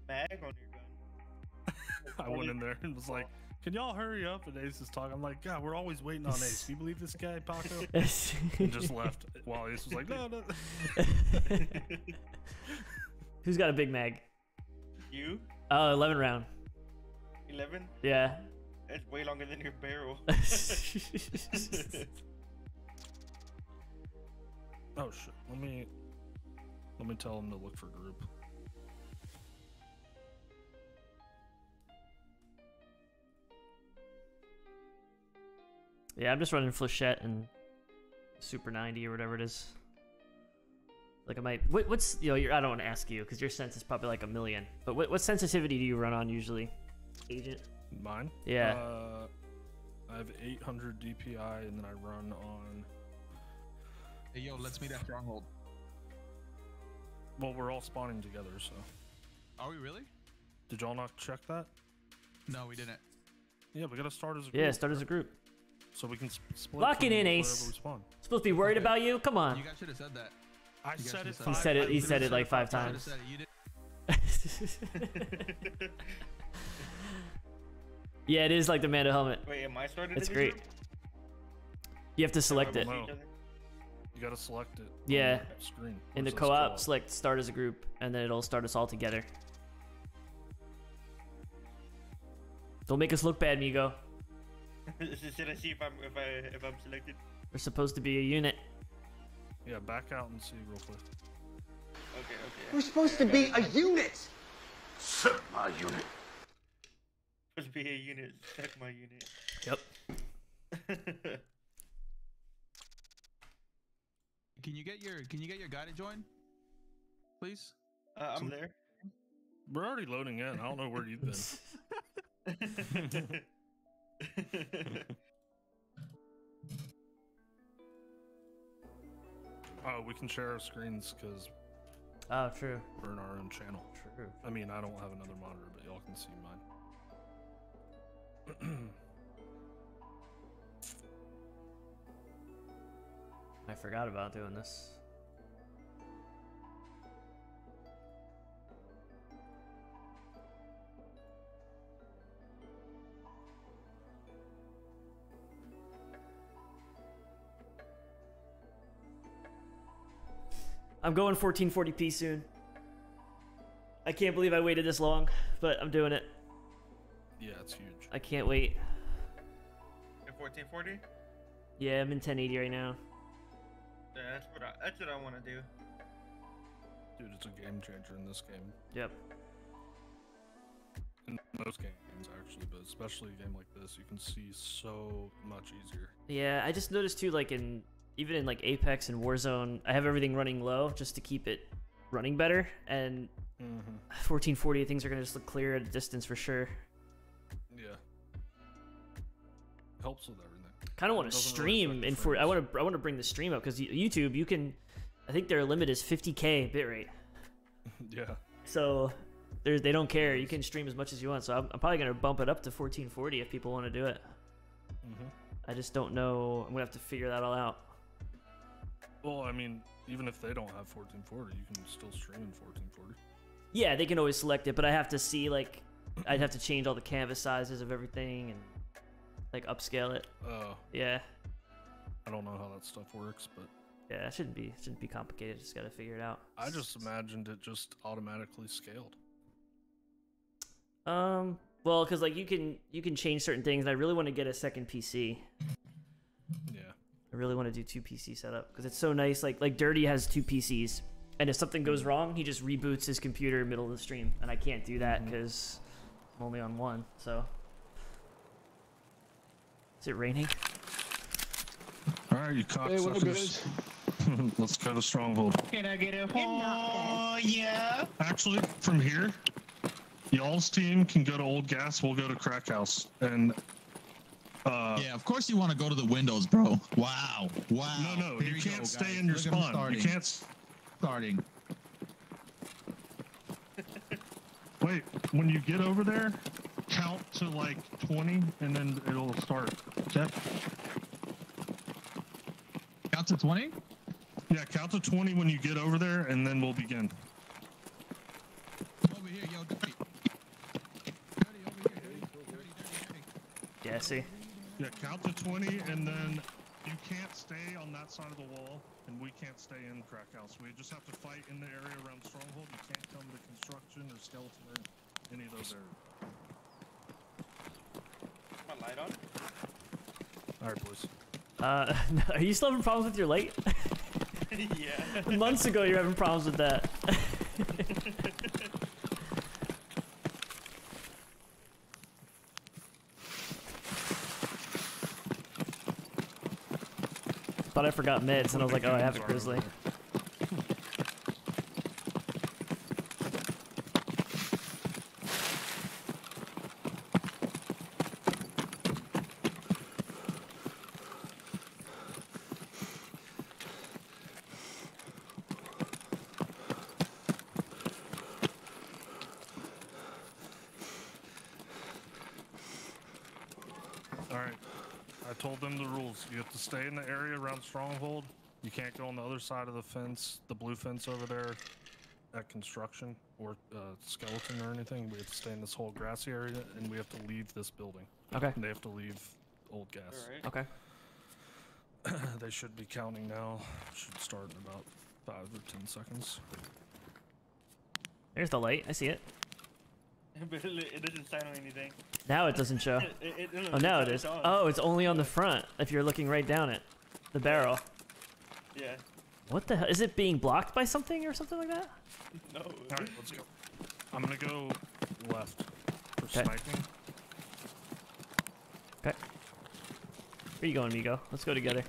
mag on your gun. I went in there and was like, Can y'all hurry up? And Ace is talking. I'm like, God, we're always waiting on Ace. Can you believe this guy, Paco? and just left while Ace was like, No, no. Who's got a big mag? You? Oh, 11 round. Eleven? Yeah. That's way longer than your barrel. Oh shit. Let me let me tell him to look for group. Yeah, I'm just running Flechette and Super 90 or whatever it is. Like I might. What, what's you know? Your, I don't want to ask you because your sense is probably like a million. But what, what sensitivity do you run on usually? Agent. Mine? Yeah. Uh, I have 800 DPI and then I run on. Hey, yo, let's meet at Stronghold. Well, we're all spawning together, so. Are we really? Did y'all not check that? No, we didn't. Yeah, we gotta start as a group. Yeah, start as a group. So we can s- split. Lock it in, Ace. Supposed to be worried about you? Come on. You guys should have said that. I You guys said should've it. said He said it- he said it like five Should have times. yeah, it is like the Mando helmet. Wait, am I started? It's great. group? You have to select it. know. You gotta select it. Yeah. the Screen. In the co-op, select start as a group, and then it'll start us all together. Don't make us look bad, Migo. Should I see if I'm if I if I'm selected? We're supposed to be a unit. Yeah, back out and see real quick. Okay, okay. We're supposed to be a unit. My unit. Supposed to be a unit. Check my unit. Yep. Can you get your Can you get your guy to join, please? uh, I'm there. We're already loading in. I don't know where you've been. Oh, we can share our screens because Oh, true. we're in our own channel. True. I mean, I don't have another monitor, but y'all can see mine. I forgot about doing this. I'm going 1440p soon. I can't believe I waited this long, but I'm doing it. Yeah, it's huge. I can't wait. At 1440. Yeah, I'm in 1080 right now. Yeah, that's what I that's what I want to do. Dude, it's a game changer in this game. Yep. In most games, actually, but especially a game like this, you can see so much easier. Yeah, I just noticed too, like in even in like Apex and Warzone, I have everything running low just to keep it running better. And Mm-hmm. 1440, things are gonna just look clear at a distance for sure. Helps with everything. Kind of want to stream in for. I want to. I want to bring the stream up because YouTube, you can. I think their limit is 50k bitrate. yeah. So there's they don't care. You can stream as much as you want. So I'm, I'm probably gonna bump it up to 1440 if people want to do it. Mm-hmm. I just don't know. I'm gonna have to figure that all out. Well, I mean, even if they don't have 1440, you can still stream in 1440. Yeah, they can always select it, but I have to see like I'd have to change all the canvas sizes of everything and like upscale it. Oh. Yeah, I don't know how that stuff works, but yeah, it shouldn't be it shouldn't be complicated. Just gotta figure it out. I just imagined it just automatically scaled. Um, well, because like you can you can change certain things. I really want to get a second PC. Yeah. I really want to do two PC setup because it's so nice. Like like Dirty has two PCs, and if something goes wrong, he just reboots his computer middle of the stream, and I can't do that because I'm only on one. So, is it raining? All right, you Hey, what cocksuckers. Let's go to Stronghold. Can I get a Oh, yeah? Actually, from here, y'all's team can go to Old Gas. We'll go to Crack House. And uh, Yeah, of course you want to go to the windows, bro. Wow. Wow. no, no, Here you can't go, stay guys. in your Look spawn. You can't. starting. Wait, when you get over there, count to like 20, and then it'll start. Okay? Count to 20? Yeah, count to 20 when you get over there, and then we'll begin. Over here, yo, dirty. Dirty, over here, dirty. Dirty, dirty, dirty. Yeah, see. Yeah, count to 20, and then you can't stay on that side of the wall, and we can't stay in Crack House. We just have to fight in the area around Stronghold. You can't come to construction or skeleton or any of those areas. My light on? All right, boys. Uh, are you still having problems with your light? yeah. Months ago, you were having problems with that. Thought I forgot meds, and I was like, oh, I have a grizzly. All right. I told them the rules. You have to stay in the area around Stronghold. You can't go on the other side of the fence, the blue fence over there at construction or uh, skeleton or anything. We have to stay in this whole grassy area, and we have to leave this building. Okay. And they have to leave old gas. Alright. Okay. they should be counting now. Should start in about five or ten seconds. There's the light. I see it. but it, it doesn't sign on anything. Now it doesn't show. It, it, it, Oh, now it's on. Oh, it's only on the front if you're looking right down it. The barrel. Yeah. What the hell? Is it being blocked by something or something like that? No. All right, let's go. I'm gonna go left for Okay. sniping. Okay. Where you going, Migo? Let's go together.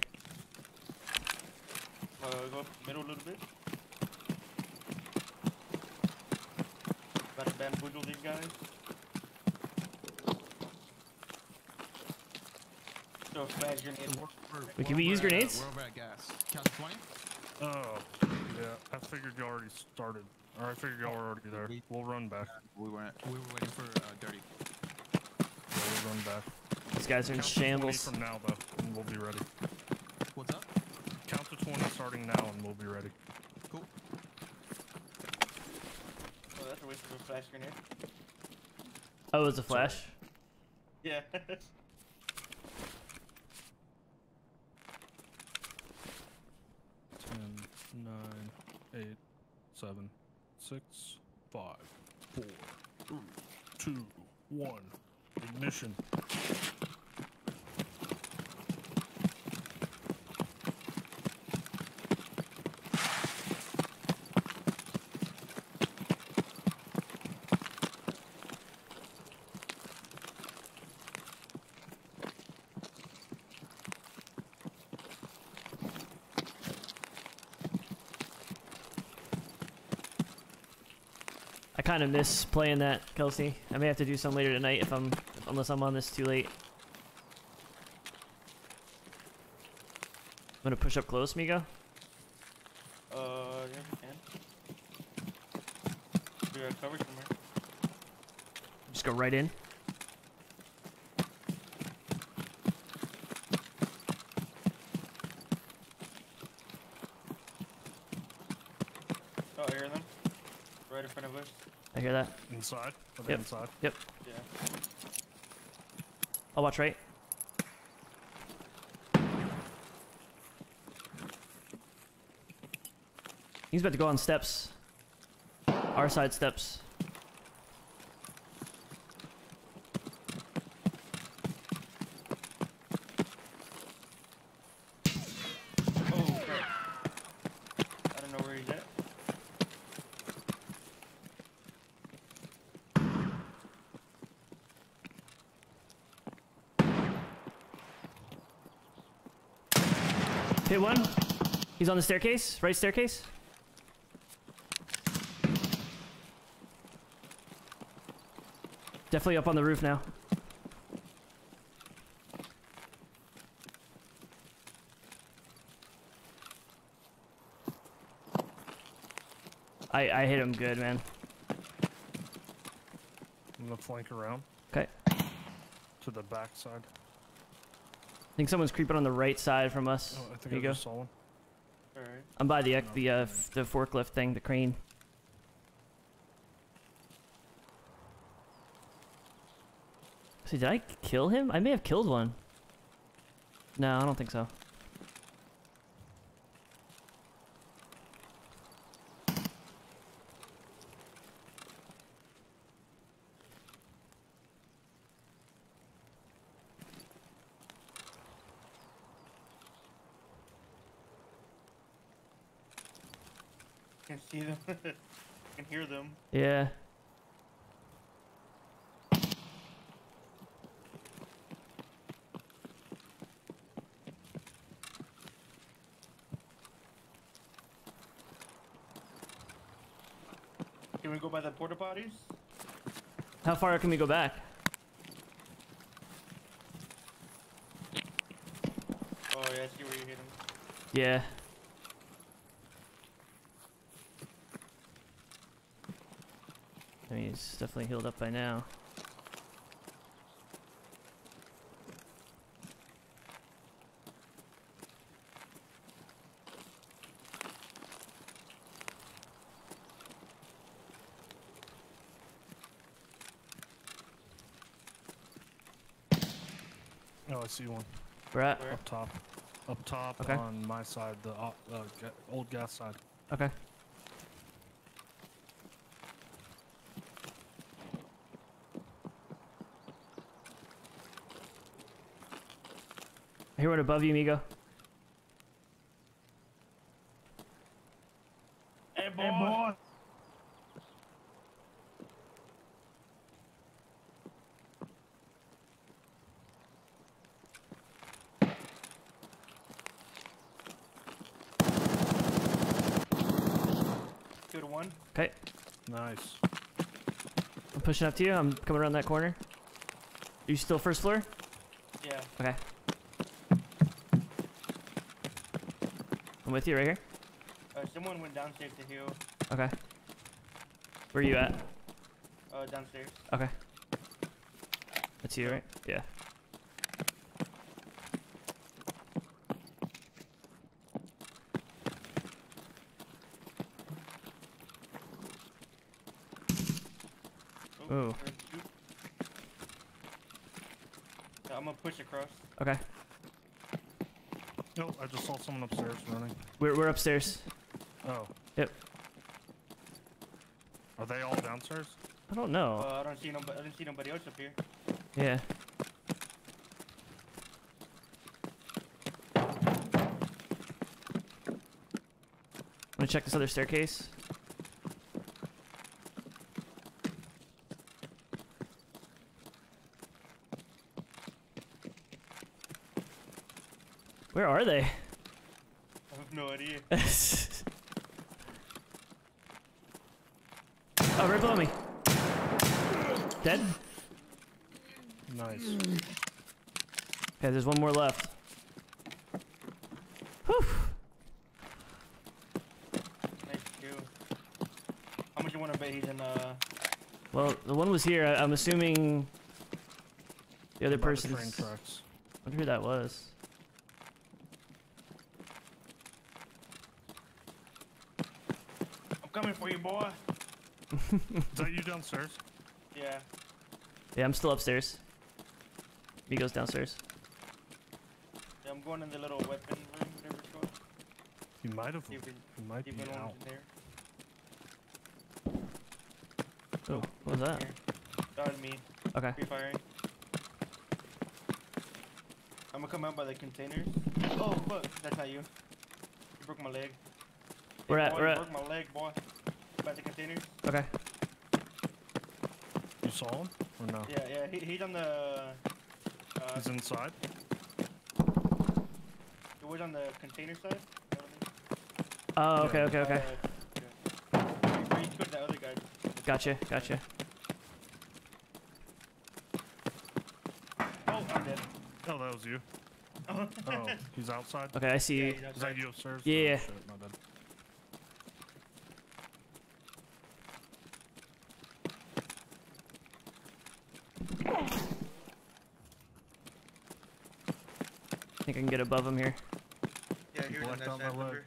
Uh, go up middle a little bit. Bamboozle these guys. So flag grenade. Wait, can we use grenades? We're over at gas. Count 20? Oh, yeah. I figured you already started. Or I figured y'all were already there. We'll run back. We weren't. We were waiting for uh, Dirty. Yeah, we'll run back. These guys are in Count shambles. from now, though, and we'll be ready. What's up? Count to 20 starting now, and we'll be ready. Cool. Oh, that's a a flash grenade. Oh, it's a flash. Yeah. Ten, nine, eight, seven, six, five, four, three, two, one. Ignition. Kind of miss playing that, Kelsey. I may have to do some later tonight if I'm, unless I'm on this too late. I'm gonna push up close, Migo. Uh, yeah, we can. We got covered somewhere. Just go right in. Oh, I hear them. Right in front of us. I hear that. Inside? Are they Yep. inside? Yep. Yeah. I'll watch right. He's about to go on steps. Our side steps. Oh, crap. I don't know where he's at. Hit one. He's on the staircase, right staircase. Definitely up on the roof now. I I hit him good, man. I'm gonna flank around Okay. to the back side. I think someone's creeping on the right side from us. Oh, I think there I you go. saw one. All right. I'm by the the uh, the forklift thing, the crane. See, did I kill him? I may have killed one. No, I don't think so. Can see them. can hear them. Yeah. Can we go by the porta potties? How far can we go back? Oh yeah, I see where you hit him. Yeah. I mean, he's definitely healed up by now. See one. At. Up top. Up top Okay. on my side, the uh, uh, old gas side. Okay. I hear one above you, Migo. Hey boy. Good one. Okay. Nice. I'm pushing up to you. I'm coming around that corner. Are you still first floor? Yeah. Okay. I'm with you right here. Uh, someone went downstairs to heal. Okay. Where are you at? Uh, downstairs. Okay. That's you, right? Yeah. Oh. Ooh. there's two. Yeah, I'm gonna push across. Okay. Oh, I just saw someone upstairs running. We're, we're upstairs. Oh. Yep. Are they all downstairs? I don't know. Uh, I don't see nobody. I don't see nobody else up here. Yeah. I'm gonna check this other staircase. Where are they? I have no idea. oh, right below me. Dead? Nice. Okay, there's one more left. Whew. Nice kill. How much you want to bet he's in? Uh, Well, the one was here. I, I'm assuming the other By the person's. train tracks. wonder who that was. I'm coming for you, boy. Is that you downstairs? Yeah. Yeah, I'm still upstairs. He goes downstairs. Yeah, I'm going in the little weapon room, whatever it's called. He might have. See if, it, He might see be out. in there. Oh, what was that? Here. That me. Okay. Free firing. I'm gonna come out by the containers. Oh fuck, that's not you. You broke my leg. We're Hey, at- boy, we're you at- broke my leg, boy. By the containers. Okay. You saw him or no? Yeah, yeah. He, he's on the. Uh, He's inside. it was on the container side. You know what Oh, okay, okay, okay. mean? Uh, yeah. You killed the other guy. Gotcha, gotcha. Oh, I'm dead. Oh, that was you. Oh, he's outside. Okay, I see Yeah, you. Is that you upstairs? Yeah, Oh, shit, my bad. I think I can get above him here. Yeah, he was on Left that on side. my leg. Lumber.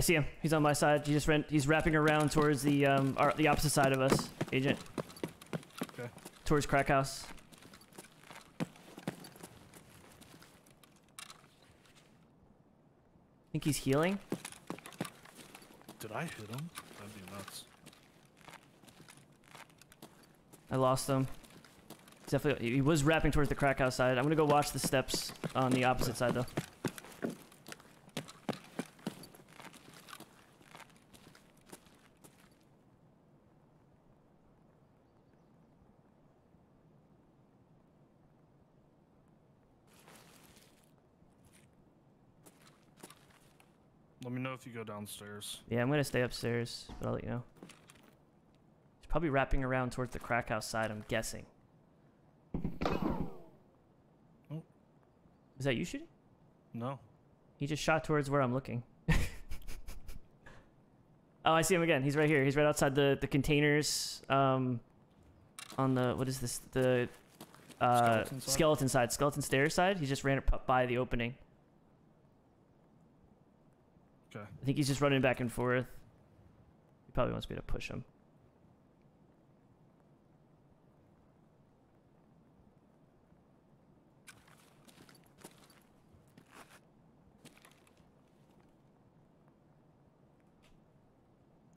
I see him. He's on my side. He just ran. He's wrapping around towards the um our, the opposite side of us, agent. Okay. Towards crack house. I Think he's healing. Did I hit him? That'd be nuts. I lost him. He's definitely. He was wrapping towards the crack house side. I'm gonna go watch the steps on the opposite side though. Let me know if you go downstairs. Yeah, I'm gonna stay upstairs, but I'll let you know. He's probably wrapping around towards the crack house side. I'm guessing. Oh. Is that you shooting? No. He just shot towards where I'm looking. oh, I see him again. He's right here. He's right outside the the containers. Um, on the what is this? The uh Skeleton side? skeleton side, skeleton stairs side. He just ran up by the opening. Okay. I think he's just running back and forth. He probably wants me to push him.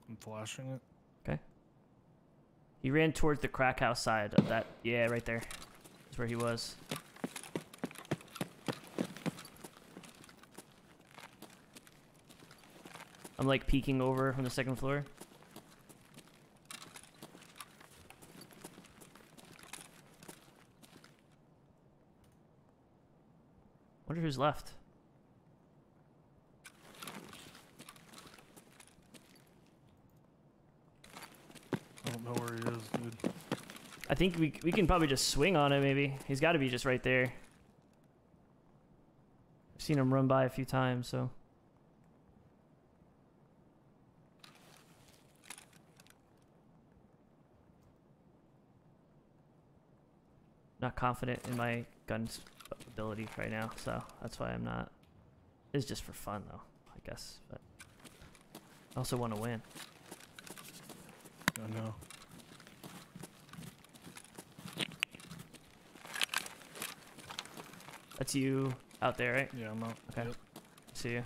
I'm flashing it. Okay. He ran towards the crack house side of that. Yeah, right there. That's where he was. I'm like peeking over from the second floor. Wonder who's left. I don't know where he is, dude. I think we we can probably just swing on it. Maybe he's got to be just right there. I've seen him run by a few times, so. Not confident in my gun's ability right now, so that's why I'm not. It's just for fun, though, I guess. But I also want to win. I know. That's you out there, right? Yeah, I'm out. Okay. Yep. See you.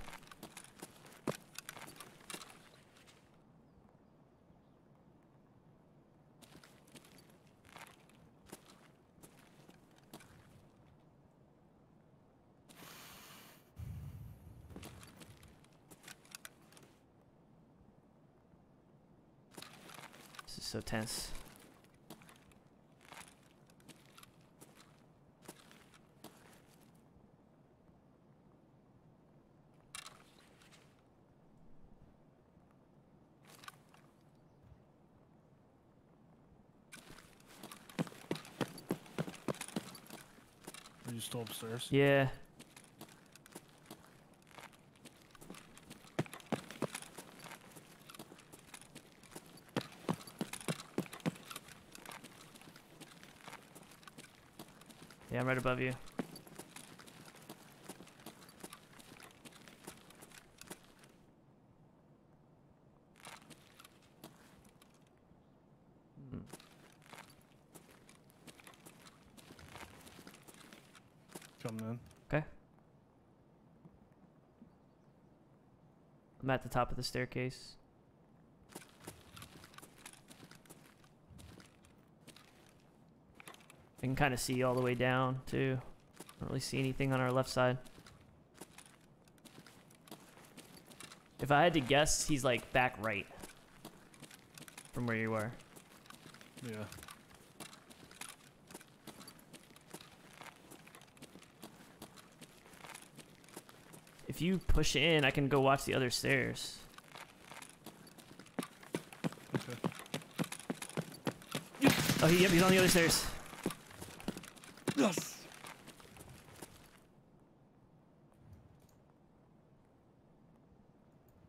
Tense. Are you still upstairs? Yeah. Right above you. Hmm. Coming in. Okay. I'm at the top of the staircase. kind of see all the way down, too. Don't really see anything on our left side. If I had to guess, he's like back right. From where you are. Yeah. If you push in, I can go watch the other stairs. Okay. Oh, he, yep, he's on the other stairs. Yes.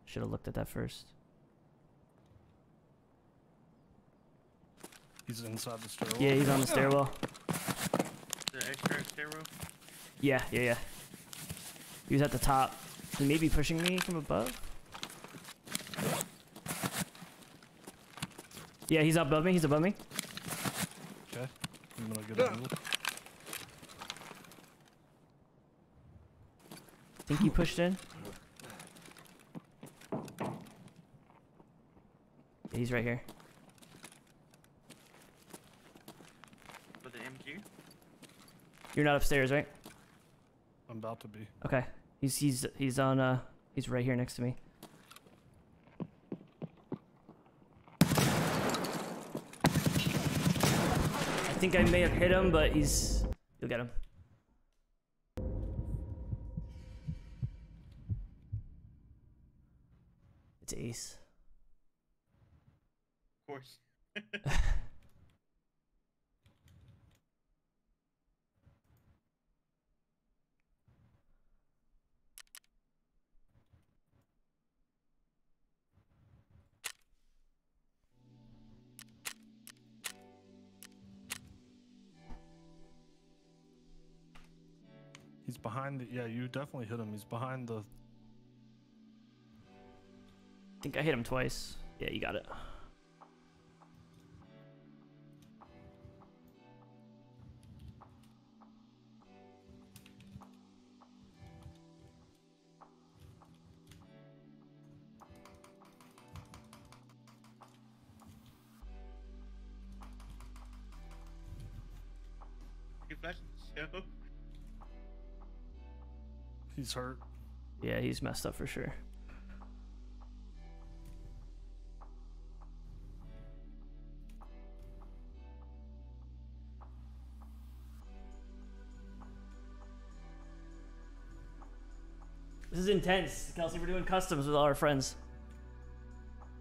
Should have looked at that first. He's inside the stairwell. Yeah, he's on the stairwell. The extra stairwell. Yeah, yeah, yeah. He was at the top. He may be pushing me from above. Yeah, he's above me. He's above me. Okay. I'm gonna get an angle. Think he pushed in. Yeah, he's right here. With the MQ. You're not upstairs, right? I'm about to be. Okay. He's he's he's on uh he's right here next to me. I think I may have hit him, but he's you'll get him. Behind the. Yeah, you definitely hit him. He's behind the. I think I hit him twice. Yeah, you got it. He's hurt. Yeah, he's messed up for sure. This is intense, Kelsey. We're doing customs with all our friends.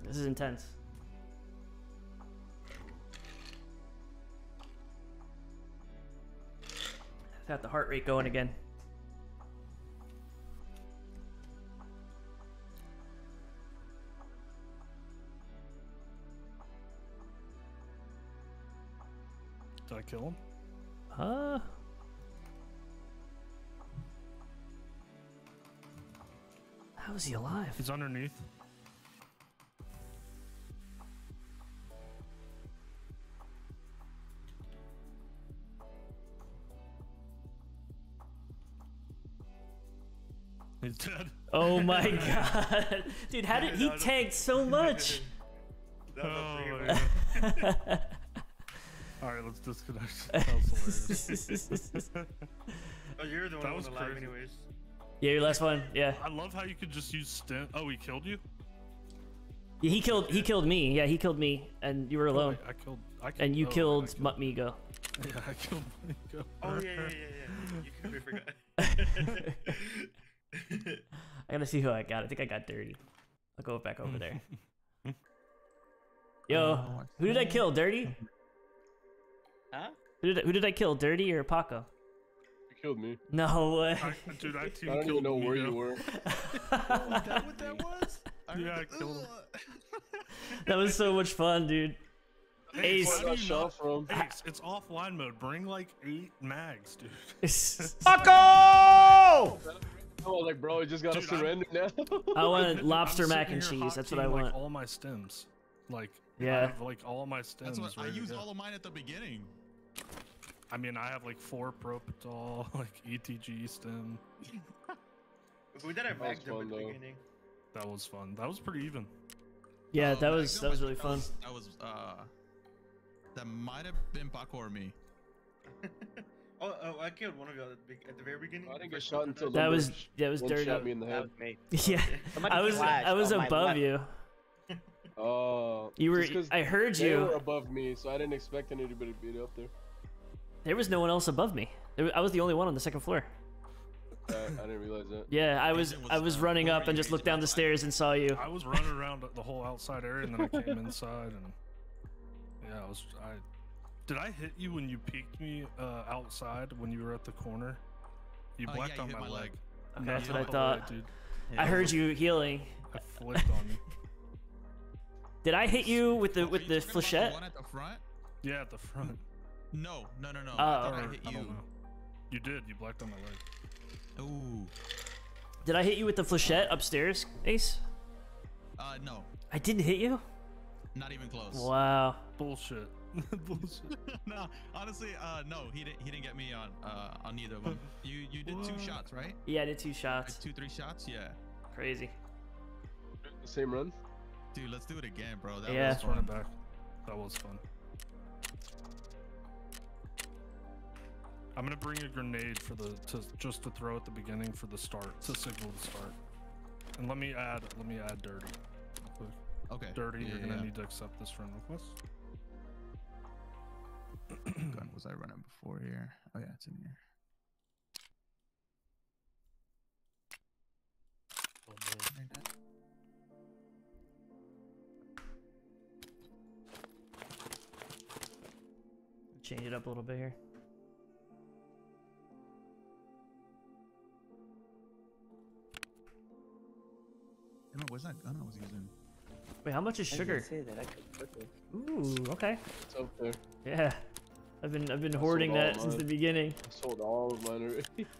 This is intense. Got the heart rate going again. Kill him? Huh? How is he alive? He's underneath. He's dead. Oh my god. Dude, how did he tanked so much? That was Oh, pretty my good. God. All right, let's disconnect. That was. Oh, you're the one That that was was alive, crazy. anyways. Yeah, your last one. Yeah. I love how you could just use stim. Oh, he killed you. Yeah, he killed he killed me. Yeah, he killed me and you were Oh, alone. wait, I killed. I killed And you oh, wait, killed I Mutt Migo. Yeah, I killed Nico. Oh yeah, yeah, yeah, yeah. You completely forgot. I gotta see who I got. I think I got dirty. I'll go back over there. Yo, oh, who did I kill? Dirty? Huh? Who did I, who did I kill? Dirty or Paco? You killed me. No way. I, dude, I team I don't even know where Nico. you were. Oh, is that what that was? Yeah, I killed him. that was so much fun, dude. Hey, Ace. why do shot from. Ace, it's offline mode. Bring like eight mags, dude. Paco! Oh, like bro, you just gotta Dude, I'm- surrender now. I want I'm lobster mac and cheese. That's what I want. Like all my stims, like I Yeah. have, like all my stims. That's what I used all of mine at the beginning. I mean, I have like four Propital, like ETG stim. we did have That was back fun, at the though. beginning. That was fun. That was pretty even. Yeah, Oh, that was that was I- really fun. That was, uh, that might have been Paco or me. Oh, oh, I killed one of you at the, at the very beginning. I didn't get shot until That was bitch that was one dirty. shot me in the head. was me. Yeah, I was I was above left. you. Oh. You were. I heard you. They were you. above me, so I didn't expect anybody to be up there. There was no one else above me. There, I was the only one on the second floor. Uh, I didn't realize that. Yeah, I was I was running up and just looked down the stairs and saw you. I was running around the whole outside area, and then I came inside, and yeah, I was. I did I hit you when you peeked me uh, outside when you were at the corner? You Oh, yeah, blacked you on my, my leg. leg. Okay, Yeah, that's what I hit my leg, thought. dude. I heard you healing. I flipped on you. Did I hit you with the Are with you the talking about flechette? one at the front? Yeah, at the front. No, no, no, no. Oh. I thought Or- I hit you. don't. You did. You blacked on my leg. Ooh. Did I hit you with the flechette upstairs, Ace? Uh, no, I didn't hit you. not even close. Wow. Bullshit. Bullshit. no, honestly, uh, no, he didn't. He didn't get me on uh on neither of them. You you did two shots, right? Yeah, I did two Like shots. two, three shots. Yeah. Crazy. The same run. Dude, let's do it again, bro. That Yeah. was Let's run fun. it back. That was fun. I'm gonna bring a grenade for the to just to throw at the beginning for the start to signal the start. And let me add let me add dirty. Okay. Dirty, Yeah, you're gonna yeah. need to accept this friend request. gun was I running before here? Oh yeah, it's in here. Change it up a little bit here. Damn it, where's that gun I was using? Wait, how much is sugar? didn't say that. I could put this. Ooh, okay. It's up there. Yeah. I've been I've been sold hoarding that since mine. the beginning. I sold all of mine already.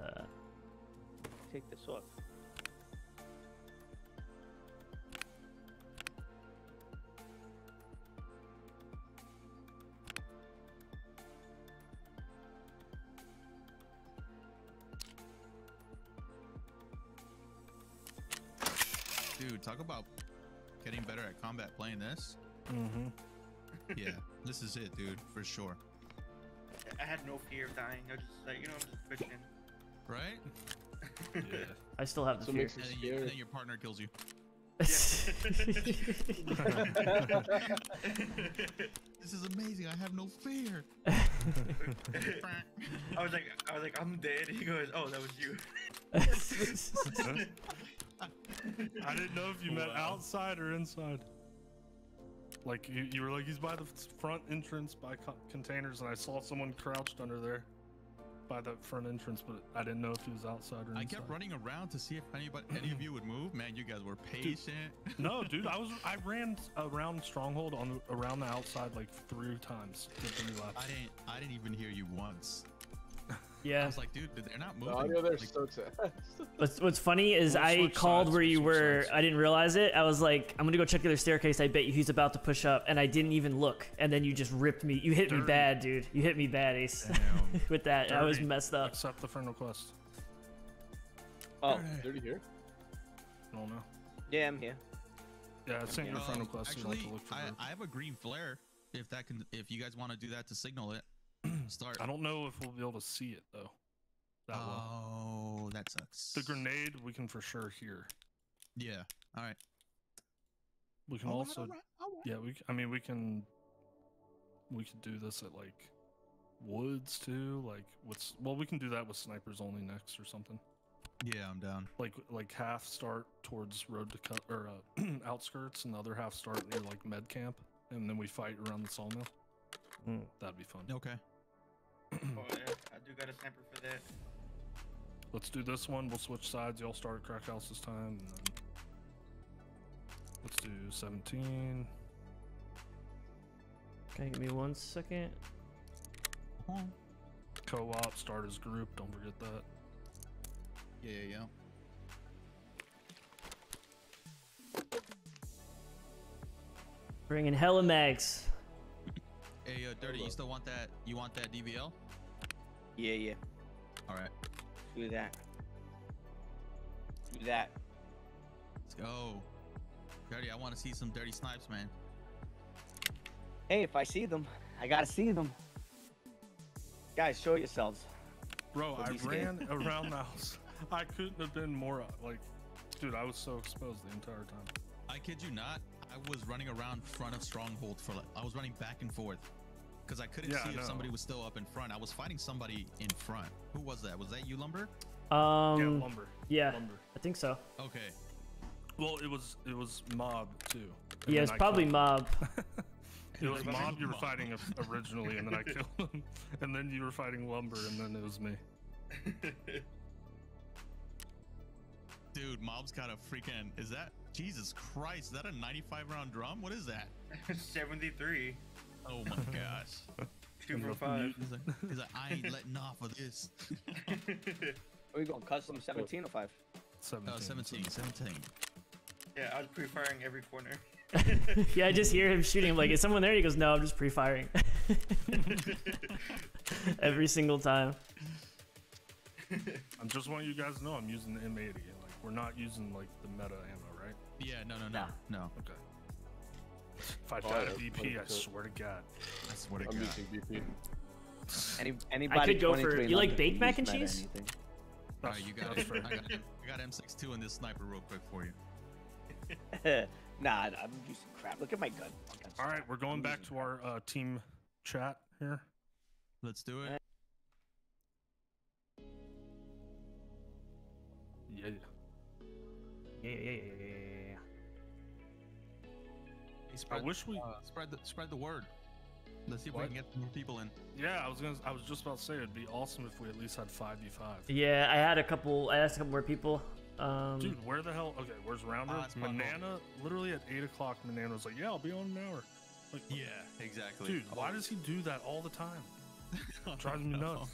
Uh, Take this off. Combat playing this. Mm-hmm. Yeah, this is it, dude, for sure. I had no fear of dying. I was just like, you know, I'm just pushing. Right? Yeah. I still have the So fear. And then, you, and then your partner kills you. This is amazing. I have no fear. I was like, I was like, I'm dead. He goes, oh, that was you. I didn't know if you meant outside or inside. Like you, you were like he's by the front entrance by co- containers, and I saw someone crouched under there by the front entrance, but I didn't know if he was outside or inside. I kept running around to see if anybody, any of you would move. Man, you guys were patient. No, dude, I was I ran around Stronghold on around the outside like three times. I didn't. I didn't even hear you once. I yeah. was like, dude, they're not The audio there Like, sucks ass. What's What's funny is We'll I called sides, where you were. sides. I didn't realize it. I was like, I'm gonna go check the other staircase. I bet you he's about to push up, and I didn't even look. And then you just ripped me. You hit me bad, dude. You hit me bad, Ace. With that, I was messed up. Accept the friend request. Oh, Dirty here. I don't know. yeah, I'm here. Yeah, I sent you a friend Um, request. so you don't actually, to look for I. I have a green flare. If that can, if you guys want to do that to signal it, start. I don't know if we'll be able to see it though. That well. Oh, that sucks. The grenade we can for sure hear. Yeah. All right. We can Alright, also, alright, alright. yeah, we. I mean, we can. We could do this at like woods too. Like what's well, we can do that with snipers only next or something. Yeah, I'm down. Like like half start towards road to cut or uh, outskirts, and the other half start near like med camp, and then we fight around the sawmill. Mm. That'd be fun. Okay. Oh, yeah. I do got a sniper for that. Let's do this one. We'll switch sides. Y'all start at crack house this time. And then let's do 17. Okay, give me one second. Uh-huh. Co-op, start as group. Don't forget that. Yeah, yeah, yeah. Bringing hella mags. Hey, uh, dirty. You still want that? You want that DVL? Yeah, yeah. All right. Do that. Do that. Let's go. Dirty. I want to see some dirty snipes, man. Hey, if I see them, I gotta see them. Guys, show yourselves. Bro, Don't I ran around the house. I couldn't have been more uh, like, dude. I was so exposed the entire time. I kid you not. I was running around front of Stronghold for like I was running back and forth. because I couldn't Yeah, see I if somebody was still up in front. I was fighting somebody in front. Who was that? Was that you, Lumber? Um, yeah, lumber. yeah, Lumber. I think so. Okay. Well, it was it was mob too. and Yeah, then it's probably mob. It was Like, mob you were Mob. fighting originally, and then I killed him, and then you were fighting lumber, and then it was me. Dude, Mob's got a freaking. Is that Jesus Christ? Is that a 95 round drum? What is that? 73. Oh my gosh. Two for five. He's like, he's like, I ain't letting off of this. Are we going custom 17 or 5? 17. Uh, 17, 17. yeah, I was pre-firing every corner. yeah, I just hear him shooting. I'm like, is someone there? He goes, no, I'm just pre-firing. Every single time. I just want you guys to know I'm using the M80. and, Like we're not using like the meta ammo, right? Yeah, no, no, no, no. Okay. If I die yeah, to BP, I swear to God. I swear to I'm God. using BP. Any, anybody could go for- you like baked mac and cheese? All right, you got That's it. I got, I got M62 and this sniper real quick for you. nah, I'm using crap. Look at my gun. My gun's All right, we're going I'm back to our uh, team chat here. Let's do it. Yeah. Yeah, yeah, yeah, yeah, yeah, yeah. Hey, spread, wish we- uh, spread the spread the word. Let's see if we can get more people in. Yeah, I was gonna. I was just about to say it'd be awesome if we at least had five v five. Yeah, I had a couple. I asked a couple more people. Um, Dude, where the hell? Okay, where's Rounder? Uh. Manana, literally at eight o'clock, Manana was like, "Yeah, I'll be on an hour." Like, Yeah, exactly. dude, why does he do that all the time? Drives me nuts.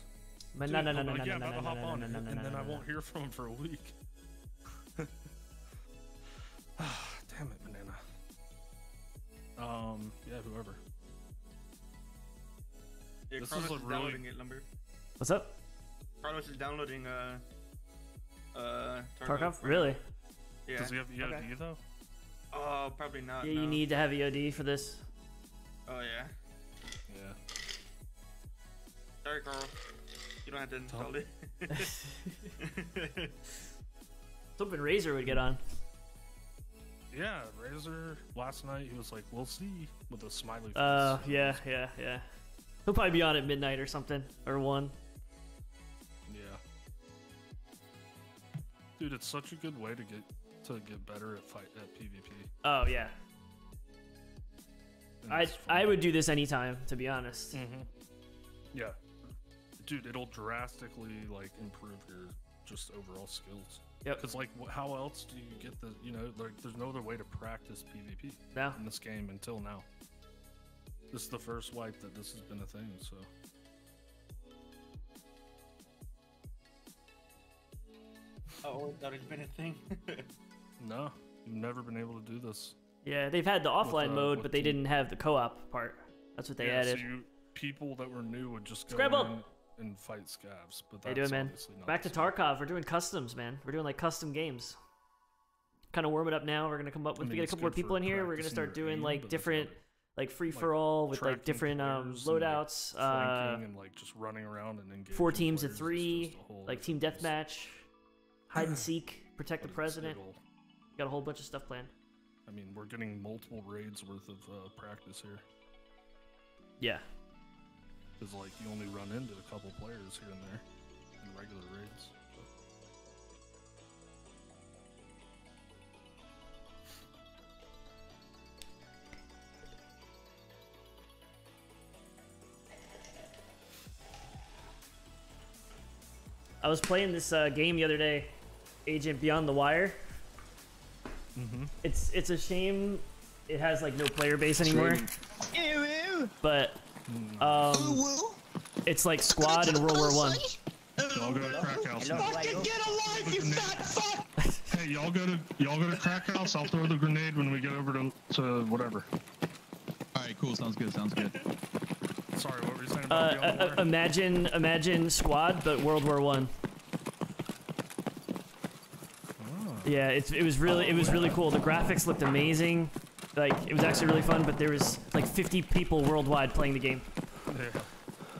but Dude, no, no, I'll no, be no, like, no, yeah, no, about no, to no, hop no, on, no, no, and, no, and no, then no, I no. won't hear from him for a week. Damn it, Banana. Um, yeah, whoever. Yeah, This Carlos is a is really- downloading it, Lumber. What's up, Carlos is downloading uh uh Tarkov? Really? Yeah. Does he have EOD Okay. though? Oh, probably not. Yeah, no. you need to have EOD for this. Oh yeah. Yeah. Sorry, Carl. You don't have to install it. I was hoping Razor would get on. Yeah, Razor last night he was like, "We'll see" with a smiley face. Uh, yeah, yeah, yeah. He'll probably be on at midnight or something, or one. Yeah. Dude, it's such a good way to get to get better at fight at PvP. Oh yeah. and I I would do this anytime, to be honest. Mhm. Yeah. Dude, it'll drastically like improve your just overall skills. Yep. Because like, how else do you get the you know like there's no other way to practice PvP No. in this game until now. This is the first wipe that this has been a thing. So oh, that has been a thing. no, you've never been able to do this. Yeah, they've had the offline uh, mode, but they the- didn't have the co-op part. That's what they yeah, added. So you, people that were new would just go Scrabble! And fight scavs. But How you that's doing, man? Back to. Tarkov. We're doing customs, man. We're doing like custom games. Kind of warm it up now. We're gonna come up with. mean, we get a couple more people in here. We're gonna start doing aim, like different, like free for all with like different um players and, like, loadouts. Uh, and like just running around and engaging four teams of three, just a whole like team deathmatch, hide and seek, protect the president. Got a whole bunch of stuff planned. I mean, we're getting multiple raids worth of uh, practice here. Yeah. Because like you only run into a couple players here and there in regular raids. I was playing this uh, game the other day, Agent Beyond the Wire. Mm-hmm. It's it's a shame it has like no player base anymore. But um, it's like Squad in World War One. Y'all go to crack house. Hello, hello. Hey, y'all go to y'all go to crack house. I'll throw the grenade when we get over to to whatever. All right, cool. Sounds good. Sounds good. Sorry, what were you saying Uh, about Beyond the uh, Wire? imagine imagine Squad, but World War One. Yeah, it's, it was really it was really cool. The graphics looked amazing. Like, it was actually really fun, but there was like 50 people worldwide playing the game. Yeah.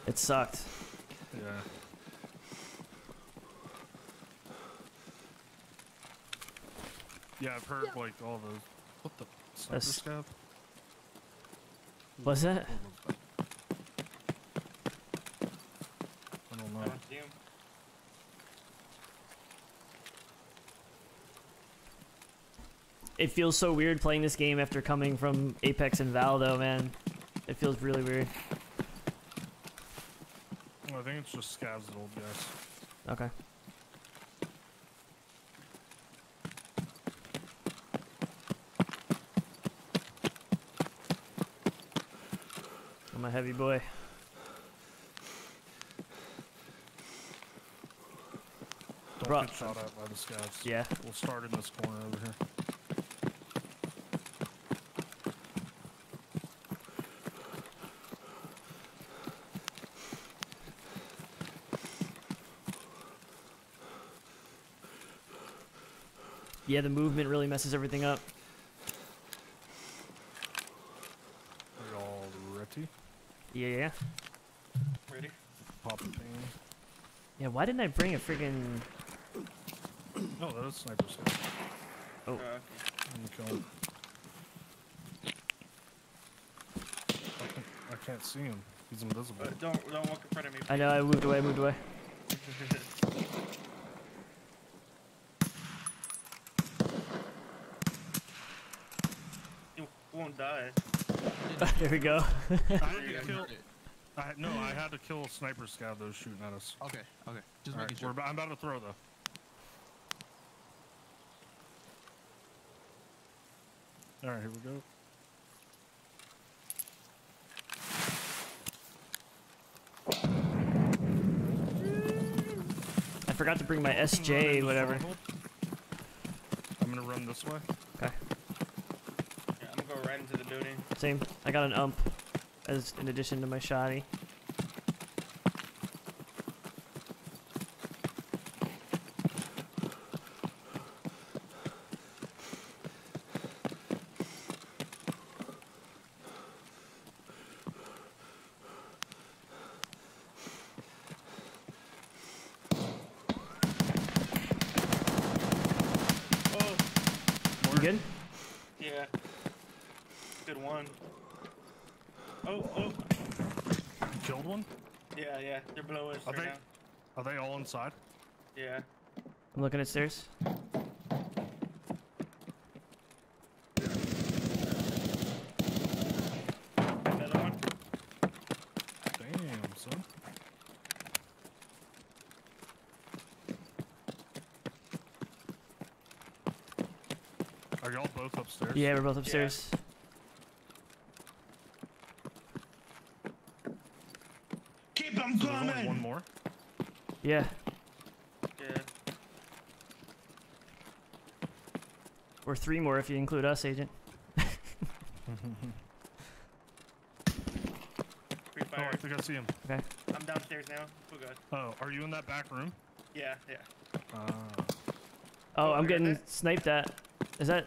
It sucked. Yeah. Yeah, I've heard yeah. like all those. What the? Sniper scav? What's that? I don't know. It feels so weird playing this game after coming from Apex and Val, though, man. It feels really weird. Well, I think it's just scavs old guys. Okay. I'm a heavy boy. Don't Bro- get shot at by the scavs. Yeah. We'll start in this corner over here. Yeah, the movement really messes everything up. Are y'all ready? Yeah, yeah. Ready? Pop a ping. Yeah, why didn't I bring a friggin' No, that is sniper scav. Oh. Uh, okay. I'm gonna kill him. I can't, I can't see him. He's invisible. But don't don't walk in front of me. I know, I moved away, moved away. you won't die. There we go. I had to kill. I, no, I had to kill a sniper scav that was shooting at us. Okay, okay. Just Alright, making sure. we're I'm about to throw though. All right, here we go. I forgot to bring my SJ, whatever. I'm gonna run this way. Same. I got an ump as in addition to my shoddy. Oh, You good? yeah. Good one. Oh, oh. You killed one? Yeah, yeah. They're below us Are right they? now. Are they all inside? Yeah. I'm looking at stairs. Damn, son. Are y'all both upstairs? Yeah, we're both upstairs. Keep them So there's only coming. one more. Yeah. Yeah. Or three more if you include us, Agent. Free Oh, fire. I think I see him. Okay. I'm downstairs now. Oh god. Oh, are you in that back room? Yeah, yeah. Uh, Oh, Oh, I'm getting that. sniped at. Is that?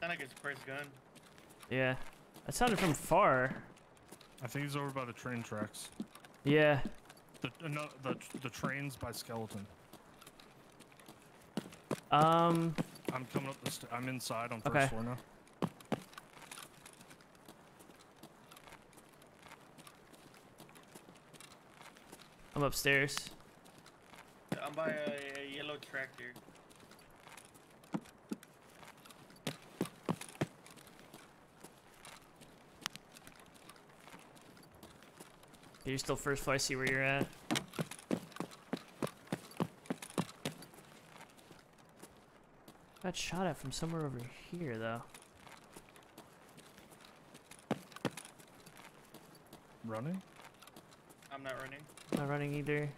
Sound like it's first gun. Yeah. That sounded from far. I think he's over by the train tracks. Yeah. The uh, no, the the trains by skeleton. Um. I'm coming up the. St- I'm inside on first Okay. floor now. I'm upstairs. I'm by a, a yellow tractor. You're still first floor. I see where you're at. Got shot at from somewhere over here, though. Running. I'm not running. Not running either.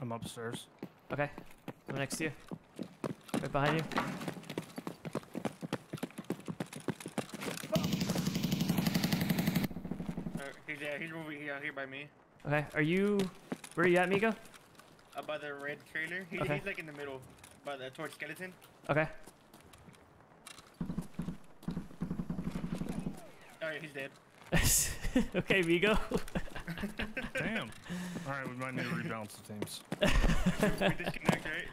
I'm upstairs. Okay. I'm next to you. Right behind you. Uh, he's yeah, he's over here, here by me. Okay. Are you? Where are you at, Migo? Uh, by the red trailer. He, Okay. He's like in the middle, by the torch skeleton. Okay. Alright, he's dead. okay, Migo. Damn. All right, we might need to rebalance the teams. we disconnect, right?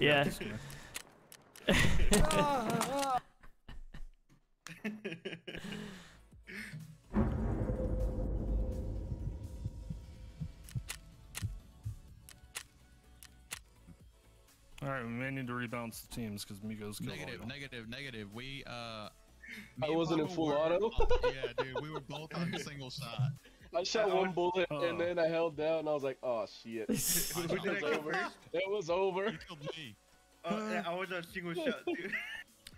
yeah. disconnect. May need to rebalance the teams because Migos killed Negative, all negative, negative. We uh. I wasn't in full were- auto. yeah, dude, we were both on single shot. I shot I one bullet Oh. and then I held down and I was like, oh shit. Who I did I It was over. It was over. You killed me. Oh, yeah, I was on single shot, dude.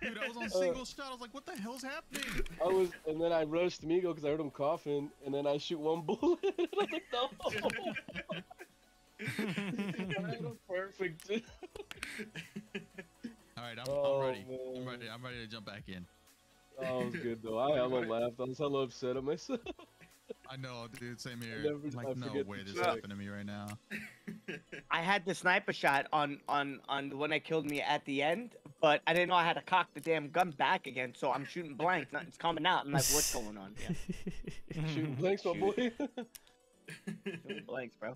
Dude, I was on Uh, single shot. I was like, what the hell's happening? I was, and then I rushed Migo because I heard him coughing, and then I shoot one bullet. and I was like, no. I had him perfect. All right, I'm, Oh, I'm ready. I'm ready. I'm ready to jump back in. Oh, it was good though. I hella laughed. I was hella upset at myself. I know, dude. Same here. never- I like, no way this check. happened to me right now. I had the sniper shot on on on the one that killed me at the end, but I didn't know I had to cock the damn gun back again. So I'm shooting blank. Nothing's coming out. I'm like, what's going on here? Shooting blanks, my boy. Shooting blanks, bro.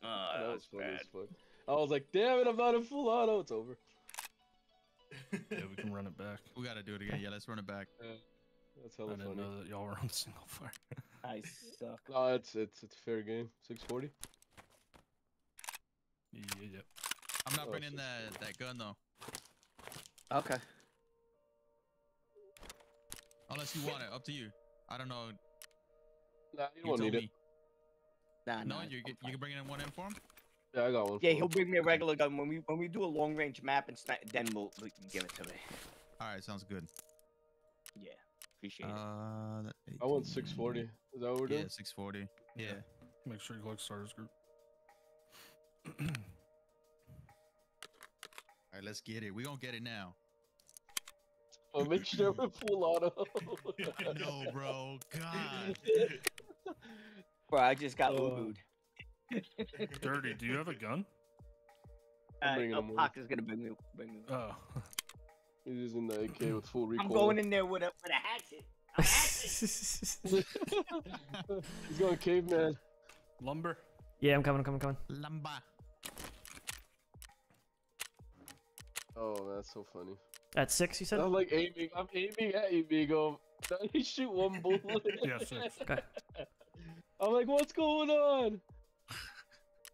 Oh, that that was was funny bad. as fuck. I was like, damn it, I'm not in full auto. It's over. yeah, we can run it back. We gotta do it again. Yeah, let's run it back. Uh, That's I hella didn't funny. know that y'all were on single fire. I suck. No, it's it's it's fair game. 640. yeah, yeah. I'm not Oh, bringing that that gun though, Okay. unless you want it. Up to you. I don't know. Nah, you You don't told need it. Me. Nah, No, nah, you I'm you can bring it in one in for him. Yeah, I got one. Yeah, he'll bring me a regular gun when we when we do a long range map and sni- then we'll we can give it to me. All right, sounds good. Yeah, appreciate it. Uh, that I want 640. Is that what we're Yeah, doing? 640. Yeah. Make sure you click starters group. All right, let's get it. We gonna get it now. Oh, make sure we're full auto. I know, bro. God. Bro, I just got Oh. ooed. Dirty, do you have a gun? I'm Uh, no. Pac is gonna bring me. Bring me. Oh. He's using the AK with full recoil. I'm going in there with a with a hatchet. A hatchet. He's going caveman. Lumber? yeah, I'm coming, I'm coming, coming. Lumber. Oh, that's so funny. At six, you said? I'm like aiming. I'm aiming at you, Migo. He shoot one bullet. Yeah, six. Okay. I'm like, what's going on?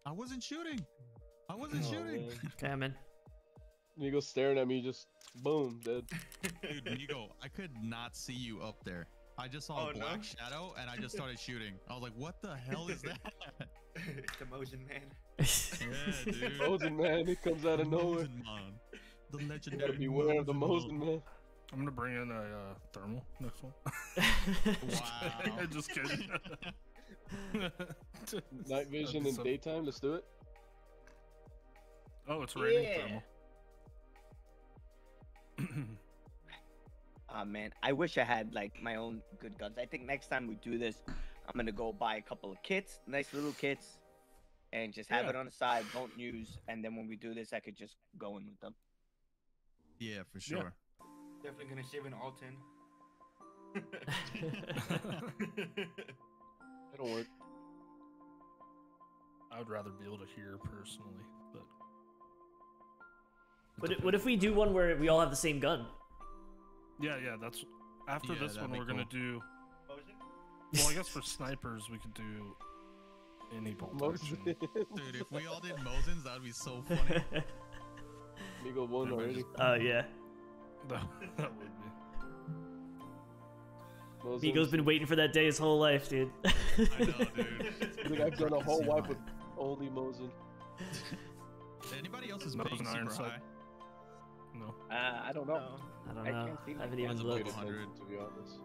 I wasn't shooting. I wasn't Oh, shooting. man. Okay, I'm in. Staring at me, just boom, dead. Dude, when you go, I could not see you up there. I just saw Oh, a no? black shadow and I just started shooting. I was like, what the hell is that? the Mosin man. yeah, dude. Mosin man, it comes out of nowhere. Mosin man. The You gotta beware of the Mosin Mosin man. I'm gonna bring in a uh, thermal next one. Wow. Just kidding. Night vision That'd and so- daytime. Let's do it. Oh, it's raining Yeah. thermal. Ah man, I wish I had like my own good guns. I think next time we do this, I'm gonna go buy a couple of kits, nice little kits, and just have Yeah. it on the side, don't use, and then when we do this, I could just go in with them. Yeah, for sure. Definitely gonna save an Altyn. It'll work. I would rather be able to hear personally, but. What, if- what if we do one where we all have the same gun? Yeah, yeah, that's. After Yeah, this one, we're gonna do. Well, I guess for snipers, we could do any bolt Dude, if we all did Mosins, that would be so funny. Migo won Everybody already. just- Oh yeah. That, that would be. Mosin's- Migo's been waiting for that day his whole life, dude. I know, dude. I think I've done a whole See wipe with only Mosin. Anybody else is That paying super Ironside. high? No. Uh, I don't know. No. I don't I know. can't see I haven't even looked. bit 100. to be honest.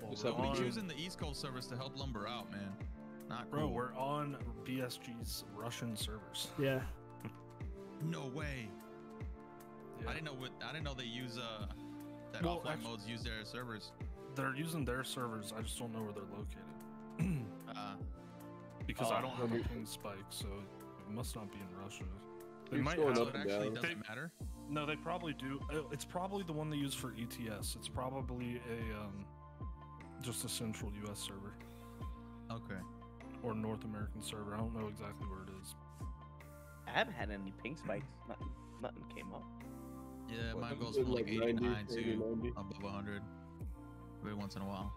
Well, Just we're have to We're be on- using the East Coast servers to help lumber out, man. Not Bro, cool. we're on BSG's Russian servers. Yeah. No way. Yeah. I didn't know what. I didn't know they use uh that Well, offline actu- modes use their servers. They're using their servers. I just don't know where they're located. Uh, because Oh, I don't have a okay. ping spike, so it must not be in Russia. They might have. so it actually down. doesn't They- matter. No, they probably do. Uh, It's probably the one they use for ETS. It's probably a um, just a central U.S. server Okay. or North American server. I don't know exactly where it is. I haven't had any ping spikes. Nothing, nothing came up. Yeah, What, mine is goes from like 89 80, to 90? above 100 every once in a while.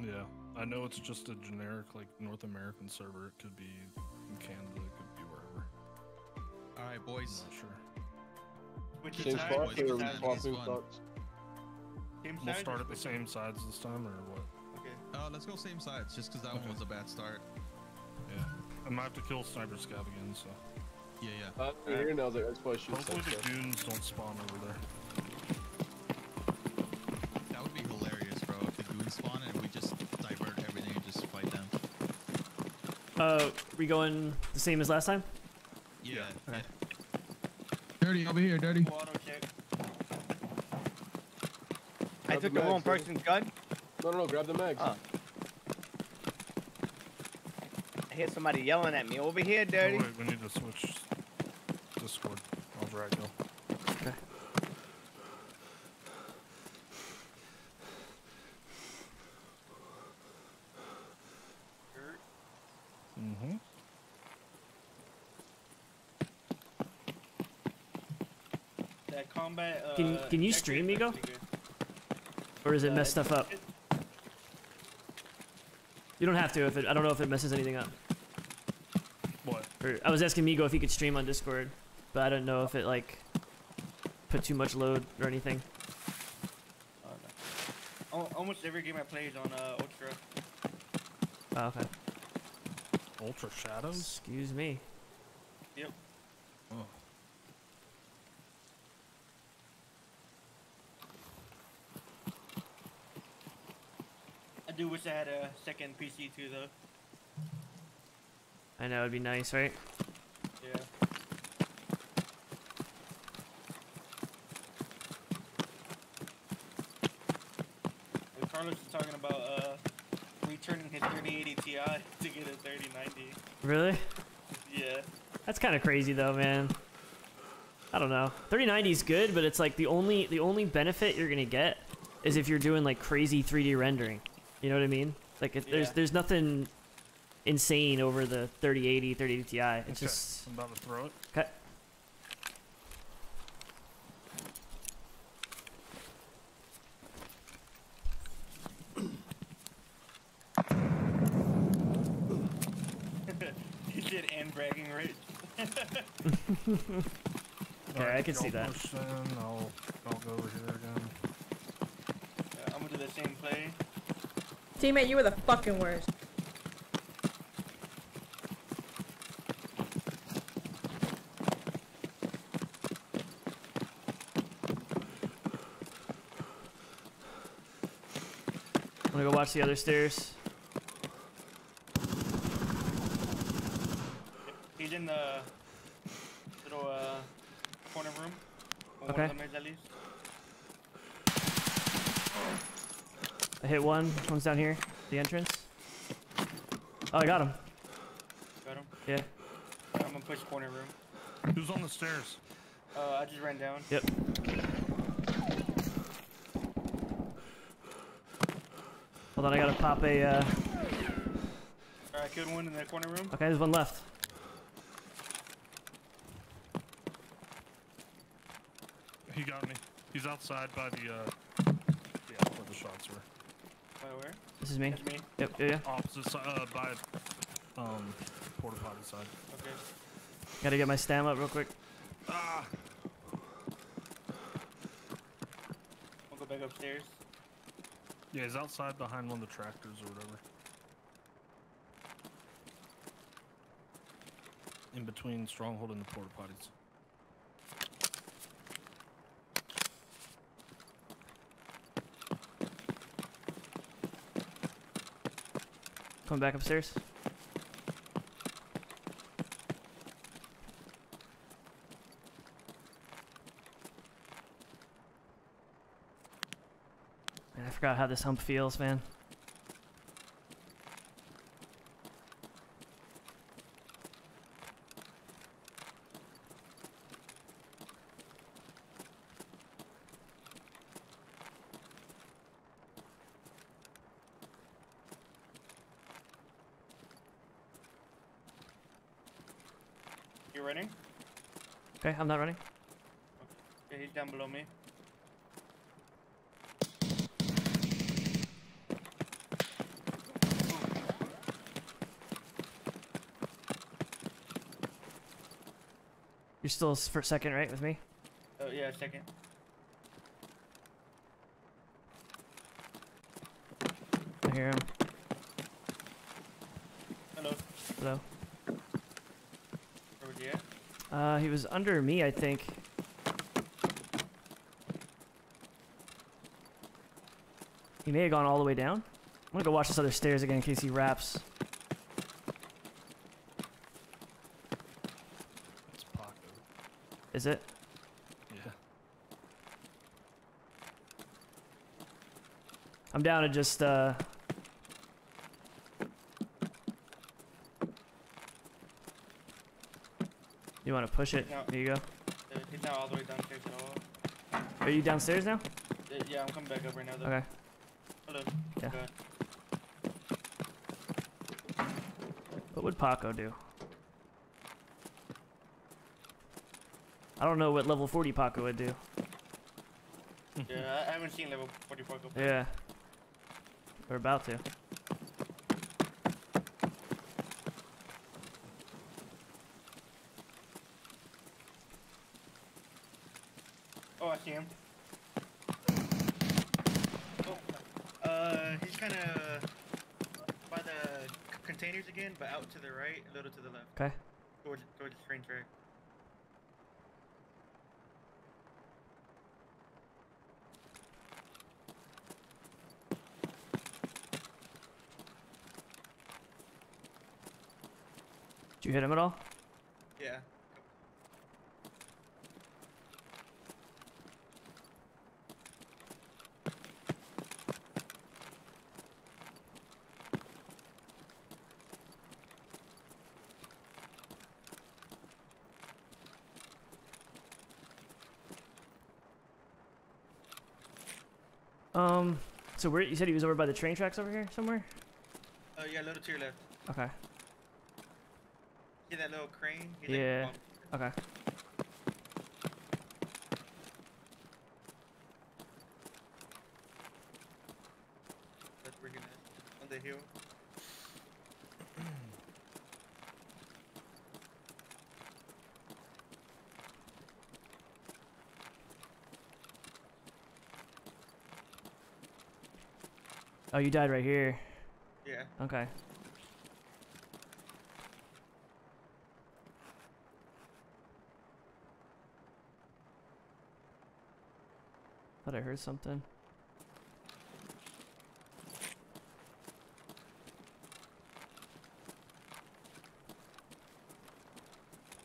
Yeah. I know it's just a generic like North American server. It could be in Canada. It could be wherever. All right, boys. I'm not sure. Which Same side? Which side? swapping Fun. spots? Same We'll start at the same sides this time, or what? Okay. Uh, let's go same sides, just because that Okay. one was a bad start. Yeah. I might have to kill Sniper Scav again, so. Yeah, yeah. Uh, they're here now. That's why I shoot Hopefully stuff. the goons don't spawn over there. That would be hilarious, bro. If the goons spawn and we just divert everything and just fight them. Uh, we going the same as last time? Yeah. Okay. Dirty over here, dirty. Auto check. I took the the wrong mags, bro. person's gun. No, no, no. Grab the mags. Oh. I hear somebody yelling at me over here, Oh, dirty. wait, we need to switch Discord. I'll drag you. Okay. Mm-hmm. That combat. Uh, Can- can you stream, is Migo? Or does it Uh, mess stuff up? You don't have to if it. I don't know if it messes anything up. What? Or I was asking Migo if he could stream on Discord, but I don't know if it like put too much load or anything. Oh, no. Almost every game I play is on uh, Ultra. Oh, okay. Ultra Shadows? Excuse me. Yep. Oh. I do wish I had a second PC too, though. I know it'd be nice, right? Yeah. Well, Carlos is talking about uh, returning his 3080 Ti to get a 3090. Really? Yeah. That's kind of crazy though, man. I don't know. 3090 is good, but it's like the only the only benefit you're gonna get is if you're doing like crazy 3D rendering. You know what I mean? Like if there's Yeah. there's nothing insane over the 3080, 3080 Ti. It's Okay, just I'm about to throw it. okay. he did and bragging rights. Okay, I can see y'all that. Push in, I'll, I'll go over here again. Uh, I'm gonna do the same play. Teammate, you were the fucking worst. I'm gonna go watch the other stairs. He's in the little uh, corner room. Or Okay. One of them is at least. I hit one. One's down here. The entrance. Oh, I got him. Got him. Yeah. I'm gonna push corner room. Who's on the stairs? Uh, I just ran down. Yep. Hold on, I gotta pop a. Uh... Alright, killed one in the corner room. Okay, there's one left. He got me. He's outside by the, uh, yeah, where the shots were. By where? This is me. That's me. Yep. Yeah. yeah. Opposite side, uh, by, um, porta potty side. Okay. Gotta get my stam up real quick. Ah! I'll go back upstairs. Yeah, he's outside behind one of the tractors or whatever. In between Stronghold and the porta potties. Coming back upstairs. Man, I forgot how this hump feels, man. I'm not running. Okay, he's down below me. You're still for second, right, with me? Oh, yeah, second. I hear him. Hello. Hello. Uh, he was under me, I think. He may have gone all the way down. I'm gonna go watch this other stairs again in case he wraps. It's Paco. Is it? Yeah. I'm down to just, uh... You want to push it? No. There you go. He's not all the way downstairs. Are you downstairs now? Uh, yeah, I'm coming back up right now though. Okay. Hello. Yeah. What would Paco do? I don't know what level 40 Paco would do. Yeah, I, haven't seen level 44 go. Yeah. We're about to. Oh, I see him. Oh, uh, he's kind of by the c- containers again, but out to the right, a little to the left. Okay. Towards, towards the train track. Did you hit him at all? Yeah. Um, so where you said he was over by the train tracks over here somewhere? Oh yeah, a little to your left. Okay. See that little crane? He's like, Yeah. um, Okay. That's where he is. On the hill. Oh, you died right here. Yeah. Okay. Thought I heard something.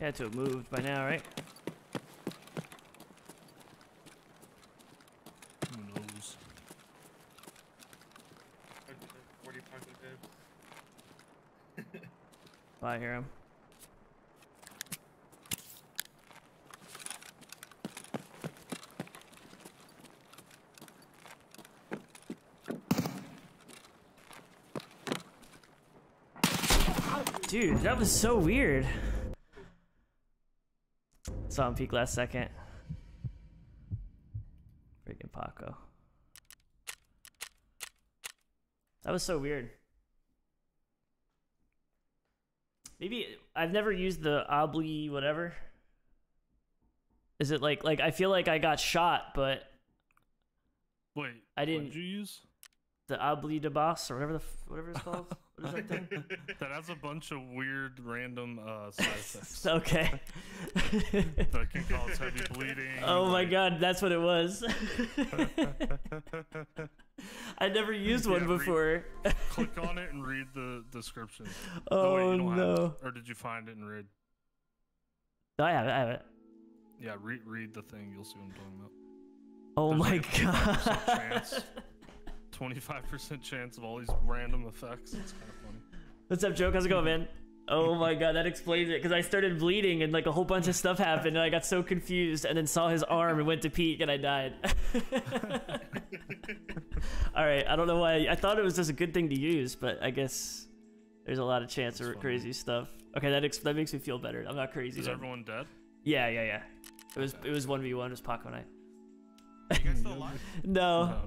Had to have moved by now, right? Who knows? What is it? 40 pocket dead. Oh, I hear him. Dude, that was so weird. Saw him peek last second. Freaking Paco. That was so weird. Maybe I've never used the obli whatever. Is it like like I feel like I got shot, but Wait, I didn't did you use? the obli de boss or whatever the whatever it's called. what is that thing? that has a bunch of weird random uh, side effects. okay. that can cause heavy bleeding. Oh my like- god, that's what it was. I never used one Yeah, read- before. Click on it and read the description. Oh, wait, you oh, it. no. Or did you find it and read? I have it. I have it. Yeah, read read the thing. You'll see what I'm talking about. Oh There's my like god. Twenty-five percent chance of all these random effects. It's kind of funny. What's up, Joe? How's it going, man? Oh my god, that explains it. Because I started bleeding and like a whole bunch of stuff happened, and I got so confused, and then saw his arm and went to peek, and I died. All right, I don't know why. I thought it was just a good thing to use, but I guess there's a lot of chance That's for funny. crazy stuff. Okay, that ex- that makes me feel better. I'm not crazy. Is then. everyone dead? Yeah, yeah, yeah. It was it was one v one. It was Paco and I. you guys still alive? No. No, no,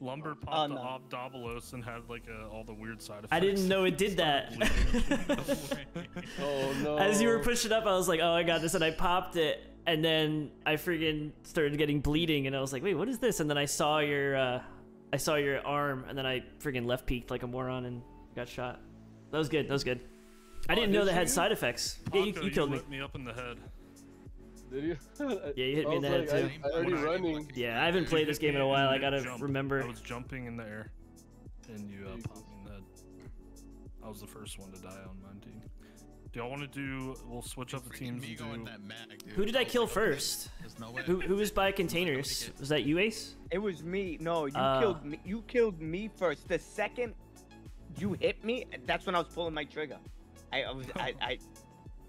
no. Lumber Oh, popped no. the Obdolbos and had like uh, all the weird side effects. I didn't know it did that. Oh no. As you were pushing up, I was like, "Oh, I got this," and I popped it, and then I freaking started getting bleeding, and I was like, "Wait, what is this?" And then I saw your, uh, I saw your arm, and then I freaking left peeked like a moron and got shot. That was good. That was good. I Oh, didn't know that had you? side effects. Yeah, you, Paco, you killed me. me up in the head. Did you? Yeah, you hit me in the I head was too. I, I already running. Yeah, I haven't played this game in a while. I gotta jump. remember. I was jumping in the air, and you uh, popped me in the head. I was the first one to die on my team. Do y'all want to do? We'll switch up the teams and do. Who did I kill first? Who who was by containers? Was that you, Ace? It was me. No, you Uh. killed me. You killed me first. The second you hit me, that's when I was pulling my trigger. I, I was I, I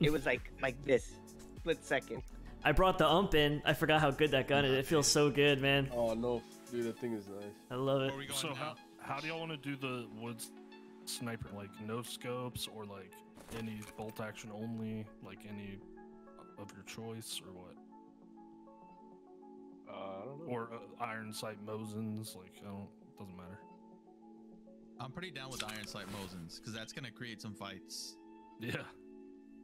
it was like like this split second. I brought the ump in. I forgot how good that gun is. It feels so good, man. Oh no, dude, that thing is nice. I love it. So how how do y'all want to do the woods sniper? Like no scopes or like any bolt action only? Like any of your choice or what? Uh, I don't know. Or uh, iron sight Mosins? Like I don't. Doesn't matter. I'm pretty down with Iron Sight Mosins because that's gonna create some fights. Yeah.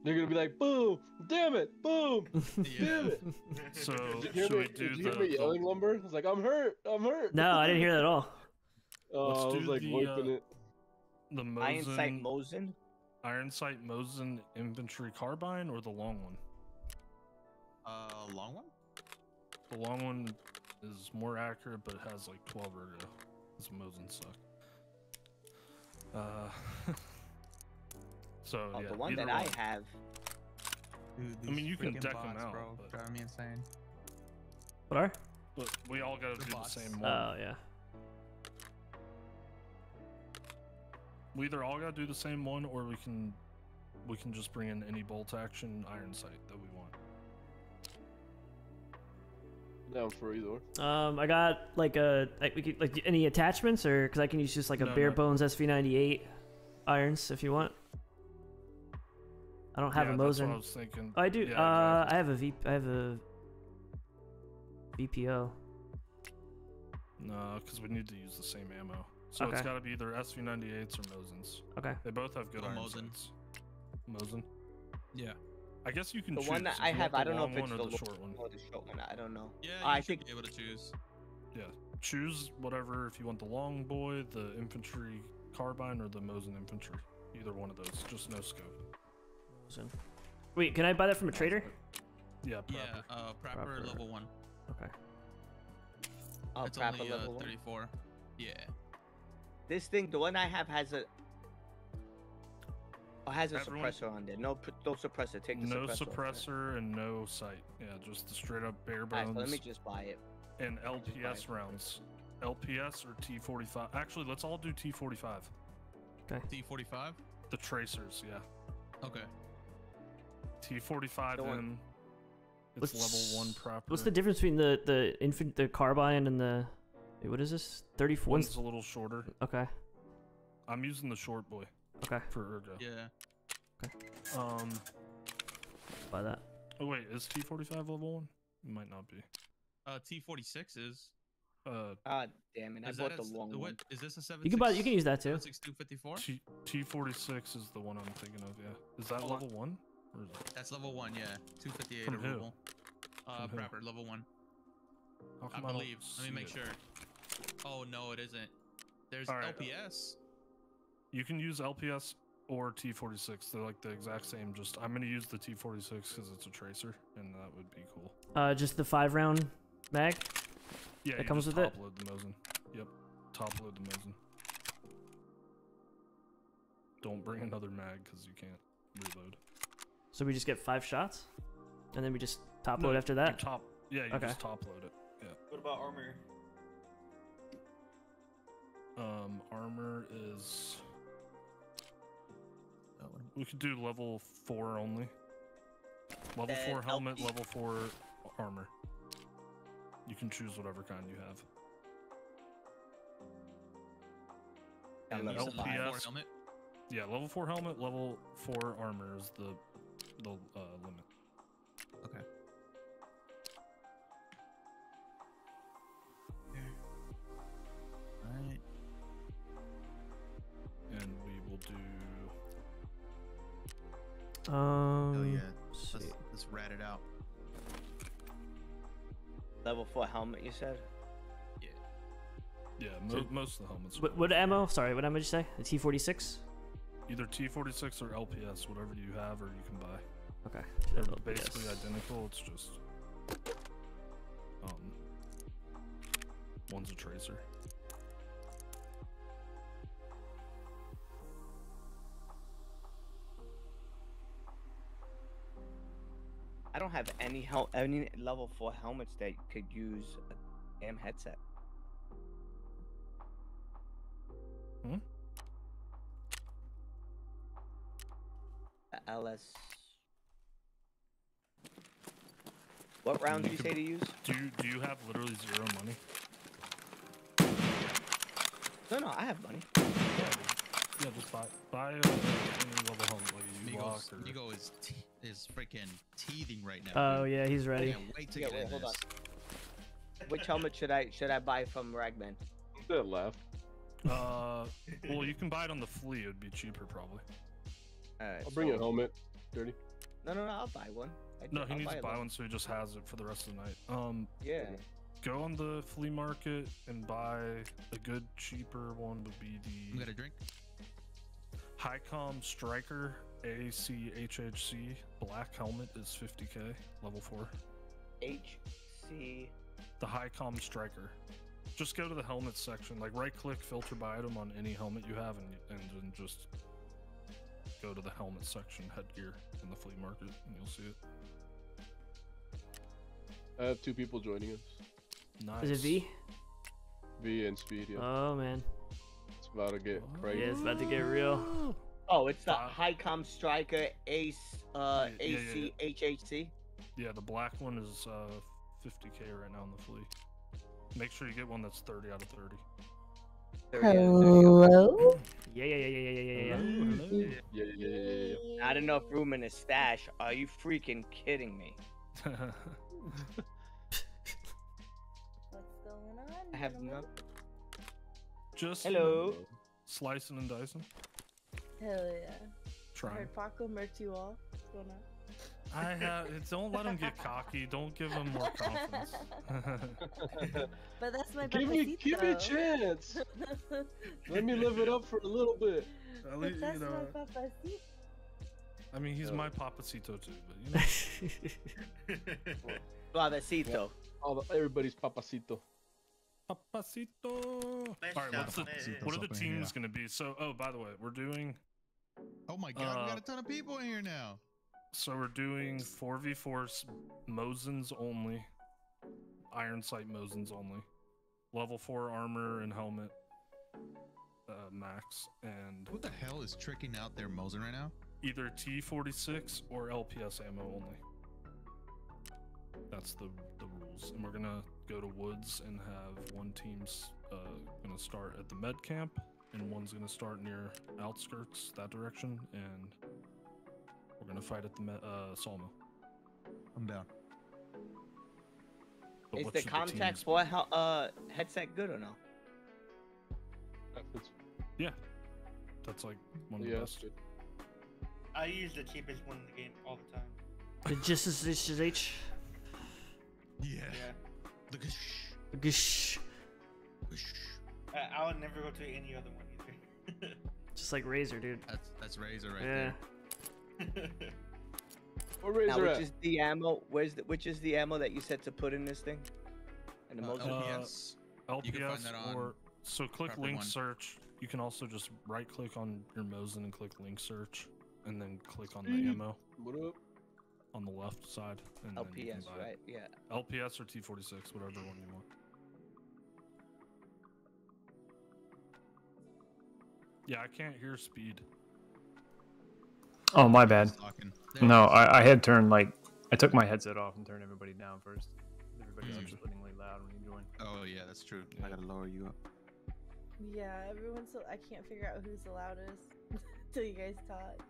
They're gonna be like, boom, damn it, boom, damn it. So Did you hear should me, we do did you the, hear me the- yelling lumber? I was like, I'm hurt, I'm hurt. No, I didn't hear that at all. Oh, Let's I was do like the, wiping uh, it. the Mosin, Iron sight Mosin. Iron sight Mosin infantry carbine or the long one? Uh, long one. The long one is more accurate, but it has like 12 ergo. This Mosin suck. Uh, so Oh, yeah, the one either that I have. Dude, I mean, you can deck deck 'em bots, out, bro. but- Driving me insane. What are? But we all gotta The do bots. the same one. Oh yeah. we either all gotta do the same one, or we can we can just bring in any bolt action iron sight that we want. Down for either. Um, I got like a like, we could, like any attachments or because I can use just like a No, bare no. bones SV98 irons if you want. I don't have Yeah, a that's what Mosin. I was thinking. Oh, I do. Yeah, uh, exactly. I have a V. I have a VPO. No, because we need to use the same ammo. So it's got to be either SV98s or Mosins. Okay. They both have good Oh, iron Mosin. Mosin. Yeah. I guess you can The choose. one that I have, I don't know if it's one the or the short one. or the short one. I don't know. Yeah, you I should think be able to choose. Yeah, choose whatever if you want the long boy, the infantry carbine, or the Mosin infantry. Either one of those, just no scope. Mosin. Wait, can I buy that from a trader? Yeah, Yeah, Prapor. uh, Prapor, Prapor. level one. Okay. Oh, it's Prapor only uh, level one. 34. Yeah. This thing, the one I have has a. Oh, has a Everyone- suppressor on there. No, no suppressor. Take the No suppressor. off there. suppressor and no sight. Yeah, just the straight up bare Alright, so bones let me just buy it. and LPS rounds. LPS or T45. Actually, let's all do T45. Okay. T45. The tracers, yeah. Okay. T45 The one- in. It's level one Prapor. What's the difference between the the infant the carbine and the wait, what is this? Thirty four. One's a little shorter. Okay. I'm using the short boy Okay. for ergo. Yeah. Okay. Um. Buy that. Oh wait, is T45 level one? It might not be. Uh, T46 is. Uh, Ah, damn it! I bought that the a s- long what- one. Is this a 7 You can buy. You can use that too. 254? T T46 is the one I'm thinking of. Yeah. Is that Hold on. level one? Or is it? That's level 1, yeah. 258 From a who? ruble. Uh, From who? level 1. How I come I don't believe. Let me make it? sure. Oh, no, it isn't. There's Alright, uh, LPS. You can use LPS or T46. They're like the exact same. Just I'm gonna use the T46 because it's a tracer, and that would be cool. Uh, just the five round mag. Yeah, it comes just with it? top load the Mosin. Yep, top load the Mosin. Don't bring another mag because you can't reload. So we just get five shots, and then we just top No, load after you that. top, yeah, you Okay. just top load it. Yeah. What about armor? Um, armor is. We could do level four only. Level Uh, four helmet, LP. level four armor. You can choose whatever kind you have. I And love Use the level LPS. four helmet. Yeah, level four helmet, level four armor is the the uh, limit. Okay. All right. And we will do. Um. Oh yeah. Let's, let's rat it out. Level four helmet, you said. Yeah. Yeah. Mo so, most of the helmets. What, what ammo? Sorry. What ammo did you say? The T forty six. Either T46 or LPS, whatever you have or you can buy. Okay. They're LPS. basically identical. It's just um, one's a tracer. I don't have any hel- any level four helmets that could use a damn headset. Hmm? LS. What round did you could- say to use? Do you do you have literally zero money? No, no, I have money. Yeah, just buy buy a level helmet like a ULACH Migo's, or Migo is te- is freaking teething right now. Oh, dude. yeah, he's ready. can't wait to Yeah, get wait, in hold this. Which helmet should I should I buy from Ragman? That laugh. uh well you can buy it on the flea, it'd be cheaper probably. Alright, I'll bring you a helmet, Dirty. No, no, no, I'll buy one. I No, do- he I'll needs to a buy level- one so he just has it for the rest of the night. Um Yeah. go on the flea market and buy a good cheaper one would be the. You got the a drink? Highcom Striker ACHHC black helmet is 50k level 4. H C. The Highcom Striker. Just go to the helmet section, like right click filter by item on any helmet you have and and then just go to the helmet section headgear in the flea market and you'll see it. I have two people joining us. Nice. Is it V? V and Speed. Yeah. Oh, man. it's about to get Yeah, crazy. it's about to get real. Oh, it's the Uh, Highcom Striker Ace uh Yeah, yeah, yeah, yeah. ACHHC. Yeah, the black one is uh 50k right now in the flea. Make sure you get one that's 30 out of 30. Hello? Yeah, yeah, yeah, yeah, yeah, yeah, yeah. Yeah, yeah, yeah, yeah, yeah. Not enough room in his stash. Are you freaking kidding me? What's going on? I have gentlemen? no. Just Hello. slicing and dicing. Hell yeah. I Trying. heard Paco murked you all. What's going on? I have. Don't let him get cocky. Don't give him more confidence. But that's my Give me, give me a chance. Let me live it up for a little bit. At But least, that's you know. my papacito. I mean, he's Yeah. my papacito too, but you know. Suavecito. All the, everybody's papacito. Papacito. All right, what's the, what are the up in here, teams yeah. going to be? So, oh, by the way, we're doing. Oh my god, we Uh, got a ton of people in here now. So we're doing 4v4 Mosins only. Iron Sight Mosins only. Level 4 armor and helmet. Uh, max. And Who the hell is tricking out their Mosin right now? either T46 or LPS ammo only. That's the, the rules. And we're gonna go to woods and have one team's uh, gonna start at the med camp, and one's gonna start near outskirts that direction, and we're gonna fight at the uh, sawmill. I'm down. But Is the should contact teams- for uh headset good or no? That's- Yeah, that's like one of the best. I use the cheapest one in the game all the time. The just as this is H. Yeah. Yeah. The gush, Gish. gush. I, I would never go to any other one either. Just like Razor, dude. That's that's Razor right Yeah. there. Where Now, which is the ammo? Where's the which is the ammo that you said to put in this thing? And the Uh, most LPS. You can find LPS that on or so click link one. search. You can also just right click on your Mosin and click link search, and then click on the Mm. ammo What up? on the left side. And then you can LPS, buy it. right? Yeah. LPS or T46, whatever one you want. Yeah, I can't hear speed. Oh, my bad. No. I, I had turned like I took my headset off and turned everybody down first. Everybody's Mm. explodingly loud when you join. Oh yeah, that's true. Yeah. I gotta lower you up. Yeah, everyone's so I can't figure out who's the loudest until you guys talk.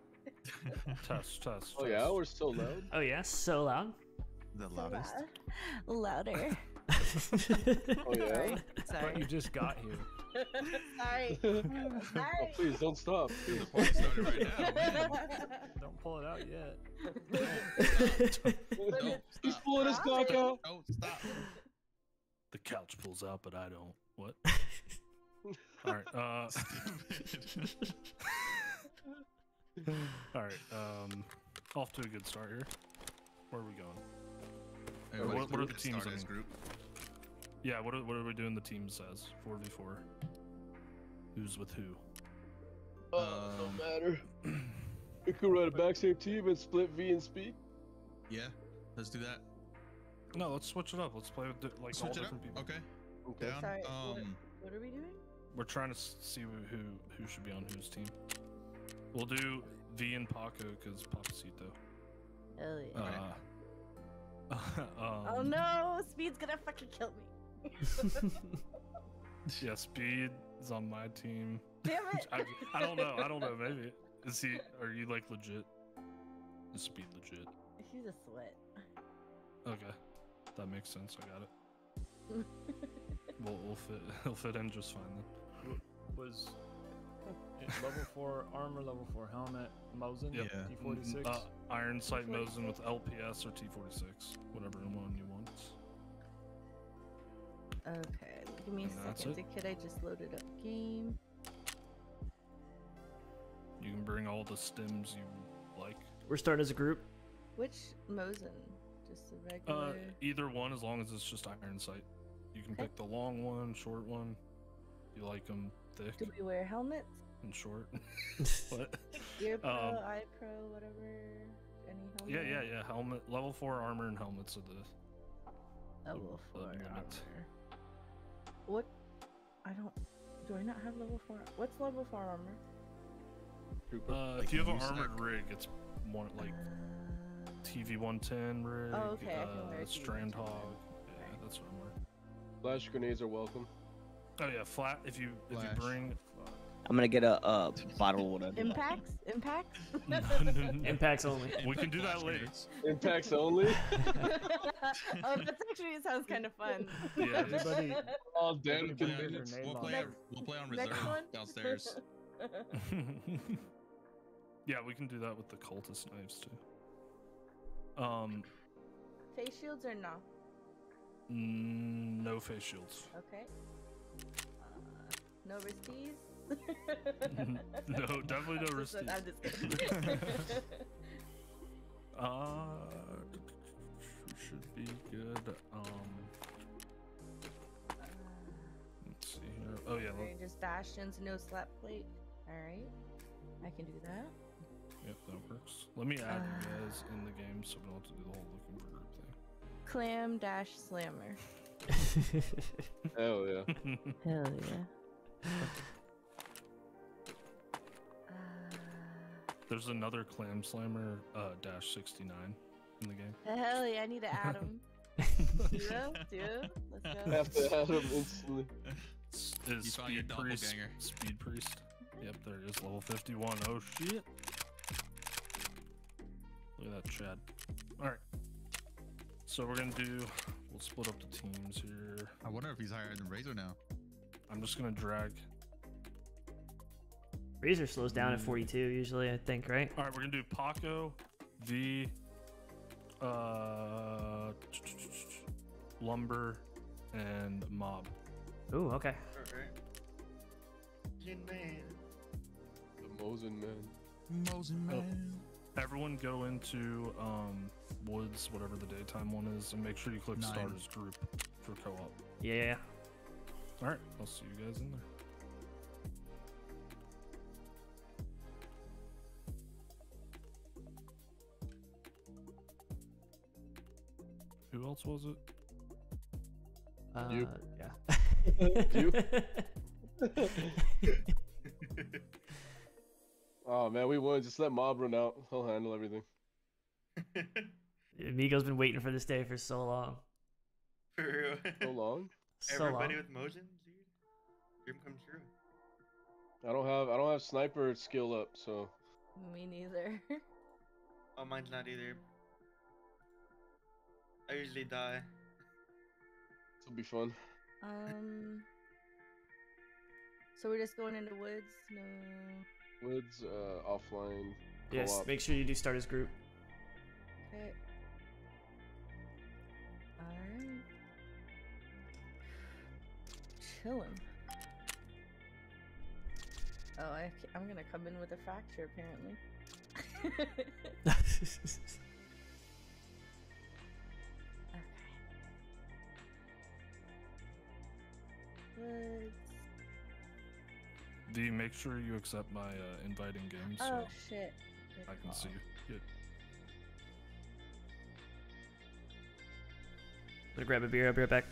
Test, test. Oh yeah, we're so loud. Oh yeah, so loud. The So loudest. loud. Louder. Oh yeah. But Sorry. you just got here. Sorry. Oh, please don't stop. The party started right now. man. Don't pull it out yet. Don't He's stop. pulling his cock out. Don't stop. The couch pulls out, but I don't. What? All right. Uh, all right. Um, off to a good start here. Where are we going? Hey, what- what, what are the teams? start I group. Yeah. What are, what are we doing the team says Four v four. Who's with who? Oh, Um, no matter. We could run a back same team and split V and speed. Yeah, let's do that. No, let's switch it up. Let's play with di- like all Switch it up. different people. Okay. Okay. Down. Sorry, what- Um, What are we doing? We're trying to see who who, who should be on whose team. We'll do V and Paco because Papacito. Hell yeah. Uh, um, oh no, Speed's gonna fucking kill me. Yeah, Speed is on my team. Damn it. I, I don't know. I don't know. Maybe is he? Are you like legit? Is Speed legit? He's a sweat. Okay, that makes sense. I got it. We'll, we'll fit. He'll fit in just fine then. Was it level four armor, level four helmet, Mosin, Yep. T46. Uh, Iron Sight Mosin with LPS or T46, whatever one you want. Okay, give me a And second. it? Kid I just loaded up game. You can bring all the stims you like. We're starting as a group. Which Mosin? Just a Uh, regular. either one, as long as it's just Iron Sight. You can Okay. pick the long one, short one. You like them thick Do we wear helmets? and short. what? Ear Pro, Um, Eye Pro, whatever. Any helmet? Yeah, yeah, yeah. Helmet, level four armor and helmets are the Level the four limit. armor. What? I don't. Do I not have level four? What's level four armor? Trooper. Uh, Like if you have a an armored neck. rig, it's more like Uh, TV 110 rig, Oh, okay, I can wear uh, a Strandhogg. Yeah, Alright. that's what I'm wearing. Flash grenades are welcome. Oh yeah, flat. If you if you bring I'm gonna get a, a bottle of water. impacts? Impacts? no, no, no, no. Impacts only. we can do that later. Impacts only. oh, that's actually sounds kind of fun. Yeah. Everybody, All dead. Everybody can has be- We'll play. it. Next- we'll play on reserve downstairs. yeah, we can do that with the cultist knives too. Um, Face shields or no? mm, no face shields. Okay. Uh, no wristies? No, definitely no Just- wristies. I'm just kidding. Uh, should be good. Um, let's see here. Oh yeah, Alright, just bastions, no slap plate. Alright. I can do that. yep, that works. Let me add you Uh. guys in the game so we don't have to do the whole looking for group thing. Clam dash slammer. Hell yeah. thing. Hell yeah. There's another clam slammer uh, dash 69 in the game. hell yeah, I need to add him. Duo? Duo? Let's go. I Have to add them instantly. S- You Is found your speed priest? doppelganger. Speed priest. Yep, there it is. Level 51. Oh shit. Look at that, Chad. All right. So we're gonna do. We'll split up the teams here. I wonder if he's higher than Razor now. I'm just gonna drag. Razor slows down at 42 usually, I think, right? All right, we're gonna do Paco, V, uh, Lumber, and Mob. Ooh, okay. Alright. Man. The Mosin man. Mosin Oh. man. Everyone go into um, Woods, whatever the daytime one is, and make sure you click Nine. Start as Group for co-op. Yeah. All right, I'll see you guys in there. Who else was it? Uh, You. Yeah. You? Oh man, we won. Just let Mob run out. He'll handle everything. Amigo's been waiting for this day for so long. For real. So long. So Everybody long. with motions, dude. Dream come true. I don't have I don't have sniper skill up, so Me neither. Oh, mine's not either. I usually die. it'll be fun. um. So we're just going into woods? No. Woods uh, offline. Yes, co-op. make sure you do start as group. Okay. Alright. kill him. Oh, I, am gonna come in with a fracture apparently. Let's... D, make sure you accept my uh, inviting games Oh so shit. Good I can call. see you. Yeah. I'm gonna grab a beer. I'll be right back.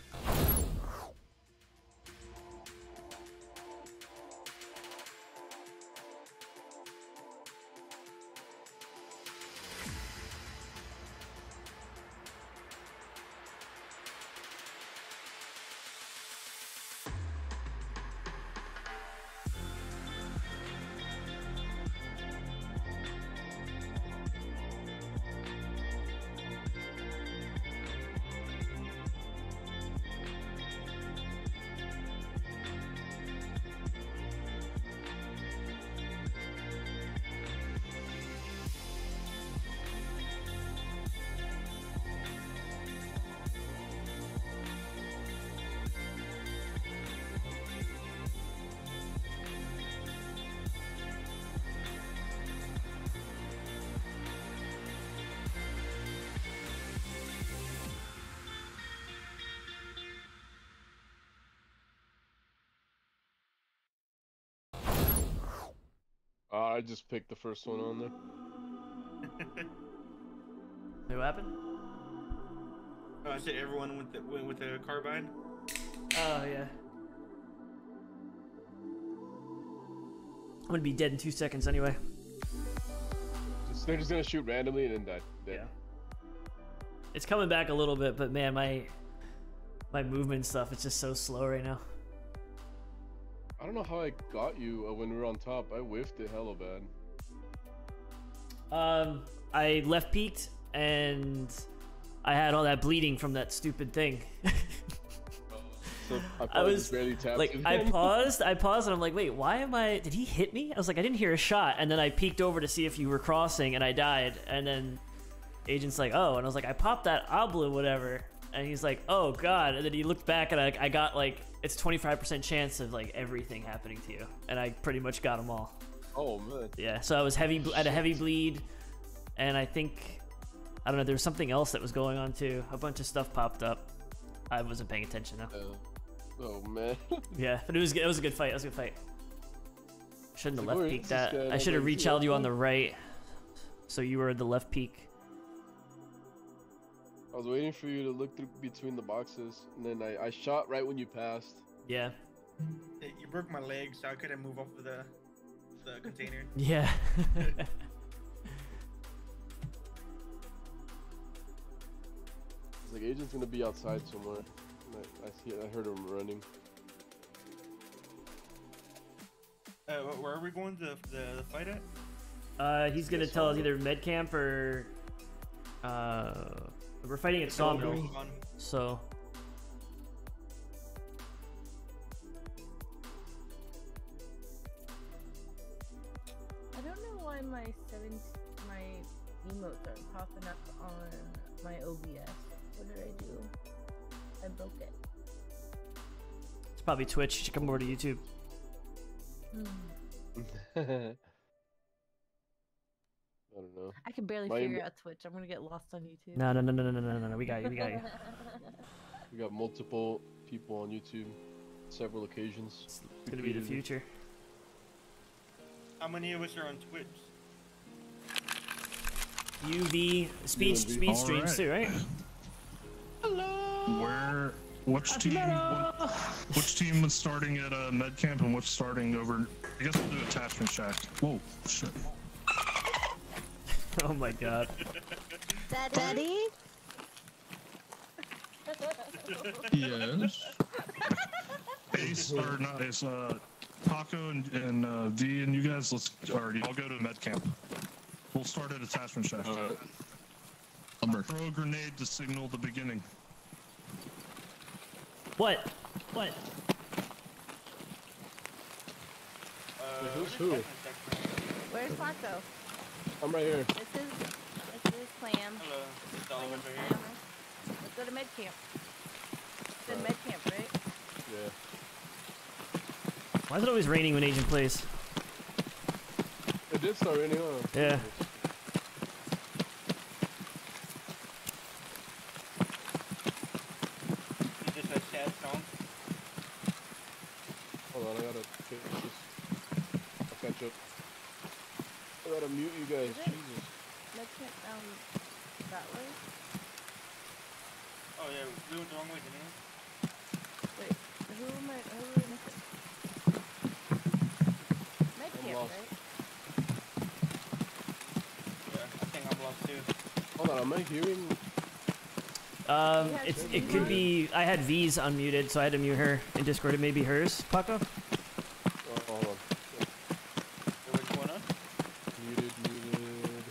I just picked the first one on there. Hey, what happened? Oh, I said everyone went, the, went with the carbine. Oh yeah. I'm gonna be dead in two seconds anyway. Just, they're just gonna shoot randomly and then die. Dead. It's coming back a little bit, but man, my my movement stuff it's just so slow right now. Don't know how I got you uh, when we were on top. I whiffed it hella bad. Um, I left peaked and I had all that bleeding from that stupid thing. So I, I was just barely tapped like, I paused, I paused, and I'm like, wait, why am I? Did he hit me? I was like, I didn't hear a shot, and then I peeked over to see if you were crossing, and I died, and then agent's like, oh, and I was like, I popped that obla, whatever, and he's like, oh god, and then he looked back, and I, I got like, it's 25% chance of like everything happening to you, and I pretty much got them all. Oh man. Yeah, so I was heavy, I had a heavy bleed, and I think, I don't know, there was something else that was going on too. A bunch of stuff popped up. I wasn't paying attention though. Oh, oh man. Yeah, but it was it was a good fight. It was a good fight. Shouldn't have left where peeked is this that. I should have like, rechalled you on the right, so you were at the left peak. I was waiting for you to look through between the boxes, and then I, I shot right when you passed. Yeah. Hey, You broke my leg, so I couldn't move off of the the container. Yeah. It's like agent's gonna be outside somewhere. I, I see. I heard him running. Uh, where are we going to the, the fight at? uh, he's gonna tell us either med camp or uh, we're fighting at Sawmill. Sawmill. So I don't know why my seven my emotes are popping up on my OBS. What did I do? I broke it. it's probably Twitch. You should come over to YouTube. Hmm. I don't know. I can barely My figure out Twitch. I'm gonna get lost on YouTube. No, no, no, no, no, no, no, no. We got you. We got you. we got multiple people on YouTube, several occasions. It's gonna be the future. How many of us are on Twitch? UV speed speed streams right. too, right? Hello. Where? Which team? Which team was starting at uh, med camp and which starting over? I guess we'll do attachment shack. Whoa, shit. Oh my god. Daddy? Yes. Ace or not Ace? Uh, Taco and, and uh, V and you guys, let's or I'll go to med camp. We'll start at attachment shack. Lumber. Throw a grenade to signal the beginning. What? What? Uh, who's who? Where's Paco? I'm right here. This is this is Clam. Hello, Sullivan Clam, right here. Let's go to med camp. It's in uh, med camp, right? Yeah. Why is it always raining when Agent plays? It did start raining, huh? Yeah. You just a sad song. Hold on, I gotta change this. I'll catch up. I gotta mute you guys. Is? Jesus. Let's get down that way. Oh yeah, we went the wrong way, didn't we? Wait, who am I? Who are we missing? Med camp, lost. right? Yeah, I think I'm lost too. Hold on, am I hearing? Um, it's it could be. I had V's unmuted, so I had to mute her in Discord. It may be hers, Paco. Oh, hold on. So what's going on? Muted, muted.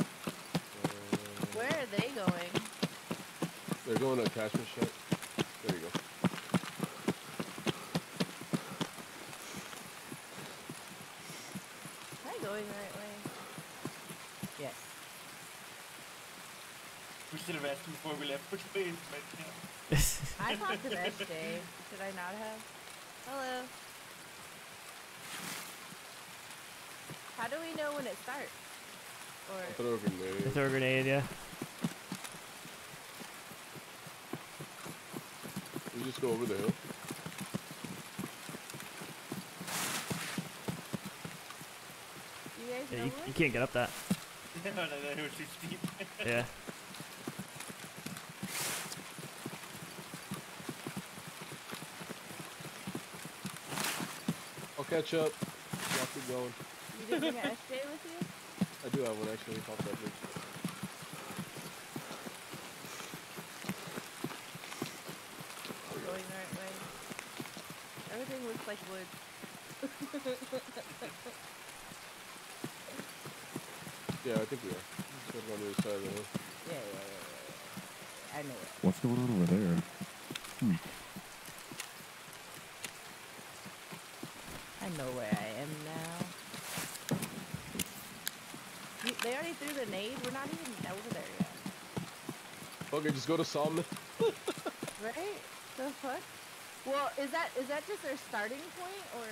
Uh, Where are they going? they're going to attachment shot. There you go. Am I going the right way? Yes. We should have asked him before we left. Which way is my camp? I talked to SJ. Should I not have? Hello. How do we know when it starts? Or I throw a grenade. Throw a grenade, yeah. We just go over the hill. you guys yeah know you, where? you can't get up that. no, no, no, it was too steep. Yeah. I'll catch up. Y'all keep going. You didn't bring an SJ with you? I do have one actually. Off that bridge. We're going the right way. Everything looks like wood. Yeah, I think we are. Just gotta go on the other side of the hill. Yeah, yeah, yeah, yeah, yeah. I know it. What's going on over there? Hmm. I know where I am now. They already threw the nade. We're not even over there yet. Okay, just go to Sawmill. Right? The fuck? Well, is that is that just their starting point or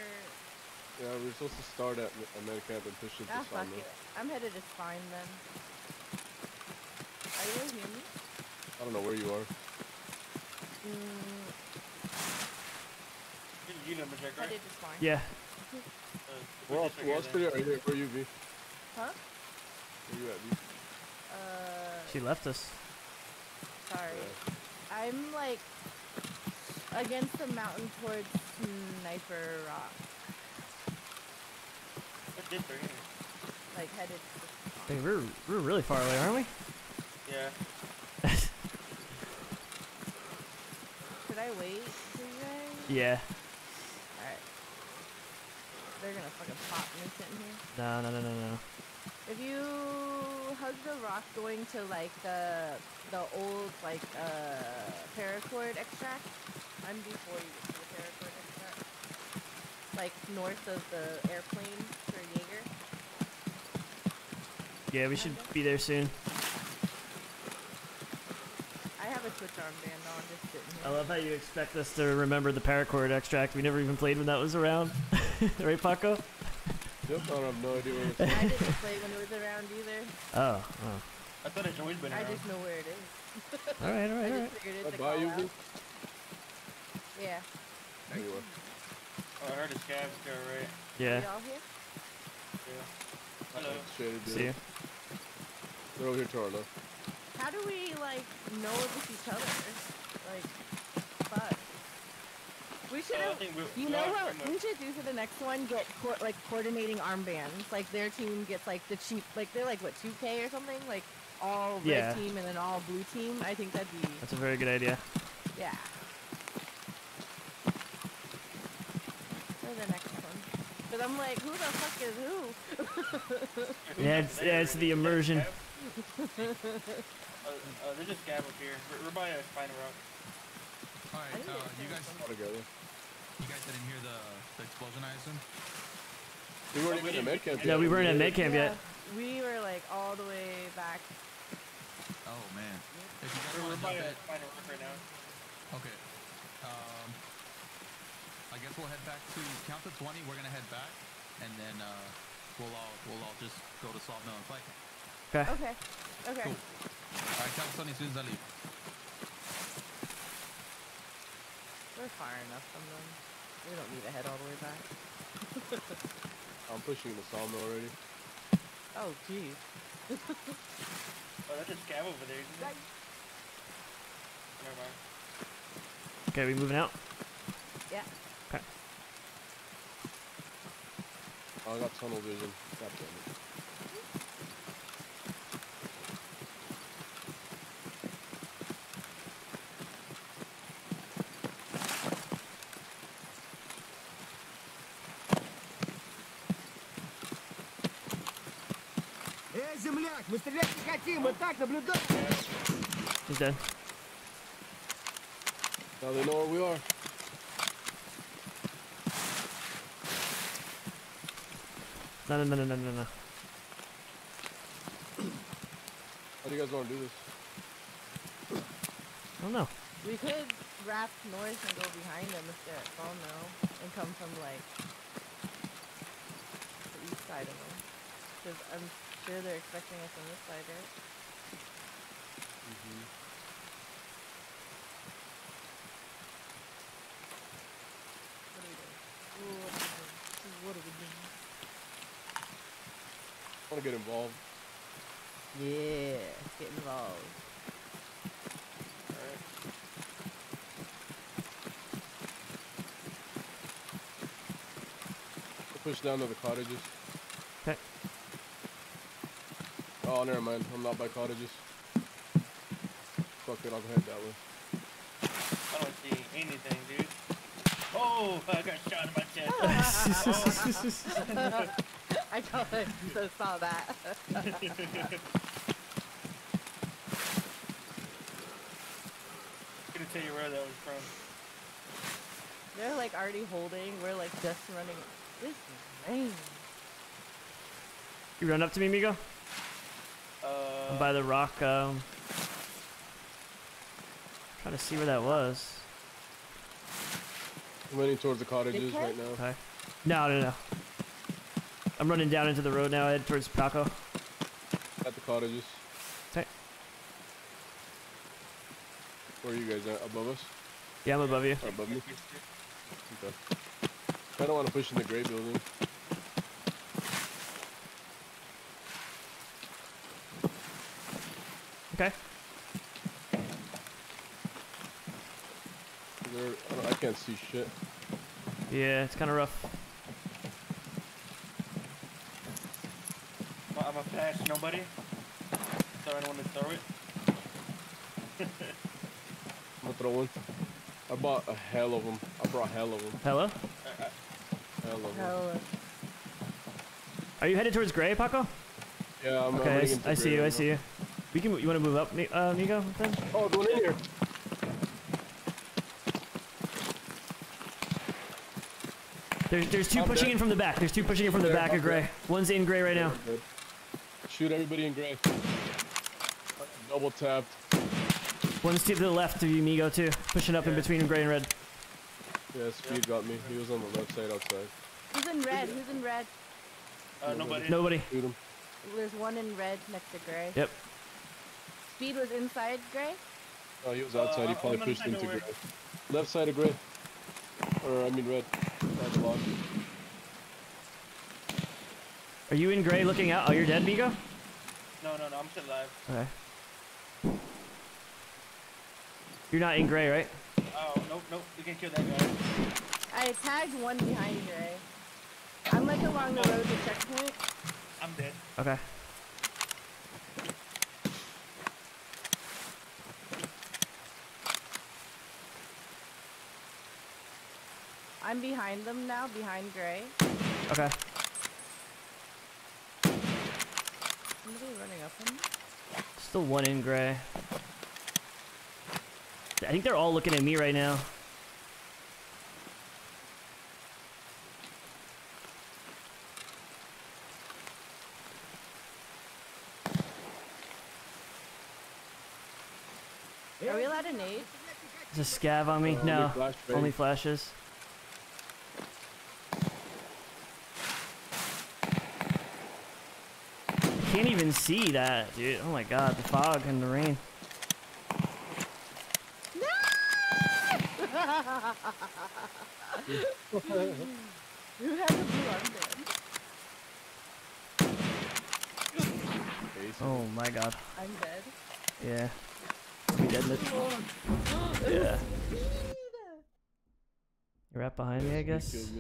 Yeah, we're supposed to start at a medicamp and push into ah fuck Sawmill. it. I'm headed to spine then. Are you guys me? I don't know where you are. Mm, You, you know check, right? headed to spine. Yeah. Uh, We're all, we're all spread out right here. Where you, V? Huh? Where you at, V? Uh She left us. sorry. I'm like against the mountain towards Sniper Rock. What's this right here? Like headed to Hey, we're we're really far away, aren't we? Yeah. Should I wait for you guys? Yeah. Alright. They're gonna fucking pop me sitting here. No, no, no, no, no. If you hug the rock going to like the the old like uh paracord extract, I'm before you get to the paracord extract. Like north of the airplane for Jaeger. Yeah, we should be there soon. I have a Twitch armband on just sitting I love how you expect us to remember the paracord extract. We never even played when that was around. right, Paco? Yep, I have no idea where it's I didn't play when it was around either. Oh, oh. I thought it's always been I just know where it is. Alright, alright, I just alright. figured I it's a buy you, out. V? Yeah. There you are. Oh, I heard a scav go right. Yeah. Y'all here? Yeah. Hello. Shaded See ya. They're over here to our left. How do we like know with each other? Like, fuck. We should have. think we- You know are what we should do for the next one? Get co- like coordinating armbands. Like their team gets like the cheap, like they're like what 2K or something. Like all red Yeah. team and then all blue team. I think that'd be That's a very good idea. yeah. For the next one. But I'm like, who the fuck is who? Yeah, it's, yeah, it's the immersion. Uh, uh, there's a scav up here. We're, we're by a spine rock. Alright, uh, you guys, All together. you guys didn't hear the, the explosion, I assume? We weren't even in med camp Yeah, yet. we weren't at med camp Yeah, yet. We were like all the way back. Oh man. If you guys We're, we're by a in, spine rock right now. okay. Um, I guess we'll head back to count to 20. We're gonna head back, and then uh, we'll all we'll all just go to Sawmill and fight. Okay. Okay. Okay. Cool. All right, count to 20 as soon as I leave. We're far enough from them. We don't need to head all the way back. I'm pushing the sawmill already. Oh, jeez. Oh, that's a scav over there, isn't it? Never mind. Okay, we moving out? Yeah. Okay. Oh, I got tunnel vision. God damn it. Эй, земляк, мы стрелять не хотим, мы так наблюдаем. He's dead. Now they know where we are. No, no, no, no, no, no, no. How do you guys want to do this? I don't know. We could wrap north and go behind them if they're at Sawmill and come from like the east side of them. Because I'm sure they're expecting us on this side, right? Mm-hmm. What are we doing? What are we doing? I want to get involved. Yeah, get involved. Alright. Push down to the cottages. Okay. Oh, never mind. I'm not by cottages. Fuck it, I'll go head that way. I don't see anything, dude. Oh, I got shot in my chest. Oh, I thought I just saw that. I'm gonna tell you where that was from. They're like already holding. We're like just running. This is lame. You run up to me, Migo? Uh, I'm by the rock. Um, trying to see where that was. I'm running towards the cottages right now. Okay. No, no, no. I'm running down into the road now. Head towards Paco. At the cottages. Okay. Where are you guys at? Above us? Yeah, I'm above you. Or above me? Okay. I don't want to push in the gray building. Okay. There, I, I can't see shit. Yeah, it's kind of rough. I'm gonna pass nobody. So anyone to throw it. I'm gonna throw one. I bought a hell of them. I brought hell of them. Hello? Hell of them. Hell. Are you headed towards Gray, Paco? Yeah, I'm, I'm okay, I, running s- into I see gray you. I see you. We can. You want to move up, Mi- uh, Migo? Then? Oh, going in here. There's there's 2 I'm pushing dead. in from the back. There's two pushing in from the There, back I'm of Gray. dead. One's in Gray right now. Good. Shoot everybody in gray. Double tapped. One's to the left of you, Migo, too. Pushing up in between Gray and Red. Yeah, speed got me. He was on the left side outside. Who's in red? Who's in red? Uh, nobody. Nobody. Shoot him. There's one in red next to gray. Yep. Speed was inside gray. Oh, he was outside. he Uh, probably I'm pushed inside into nowhere. gray. Left side of gray. Or, I mean, red. Side block. Are you in Gray looking out? Oh, you're dead, Migo? No, no, no. I'm still alive. Okay. You're not in Gray, right? Oh, nope, nope. We can kill that guy. I tagged one behind gray. I'm like along the road to checkpoint. I'm dead. Okay. I'm behind them now, behind gray. Okay. Somebody running up on me? Still one in Gray. I think they're all looking at me right now. Are we allowed to nade? Is a scav on me? Uh, only no. flash. Only flashes. Can't even see that, dude. Oh my god, the fog and the rain. Who has a blue armband? Oh my god. I'm dead. Yeah. Be dead, Mitch. Yeah. You're right behind me, I guess.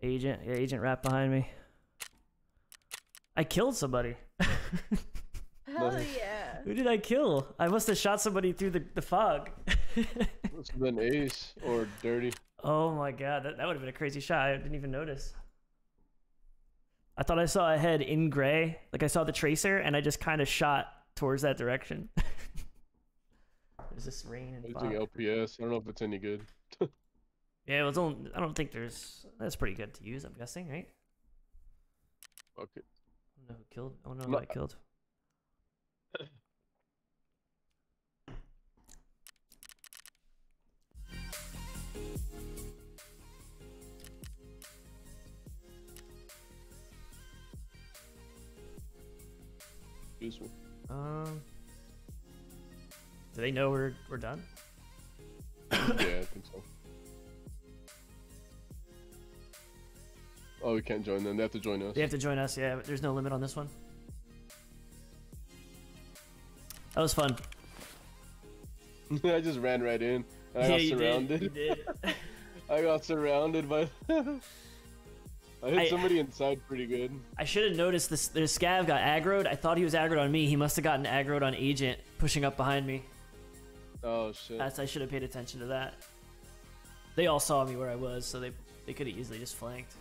Agent, yeah, agent right behind me. I killed somebody. Hell yeah. Who did I kill? I must have shot somebody through the, the fog. Must have been Ace or Dirty. oh my god, that, that would have been a crazy shot. I didn't even notice. I thought I saw a head in gray. Like I saw the tracer and I just kind of shot towards that direction. There's this rain and Using fog. LPS. I don't know if it's any good. Yeah, well, don't, I don't think there's. That's pretty good to use, I'm guessing, right? Fuck it. Don't know who killed. I don't know No. who I killed. Me. Um. Do they know we're we're done? yeah, I think so. Oh, we can't join them. They have to join us. They have to join us. Yeah, there's no limit on this one. That was fun. I just ran right in. And I Yeah, got you did, surrounded. you did. I got surrounded by. I hit I- somebody inside pretty good. I should have noticed this. The scav got aggroed. I thought he was aggroed on me. He must have gotten aggroed on agent pushing up behind me. Oh shit. That's I should have paid attention to that. They all saw me where I was, so they they could have easily just flanked.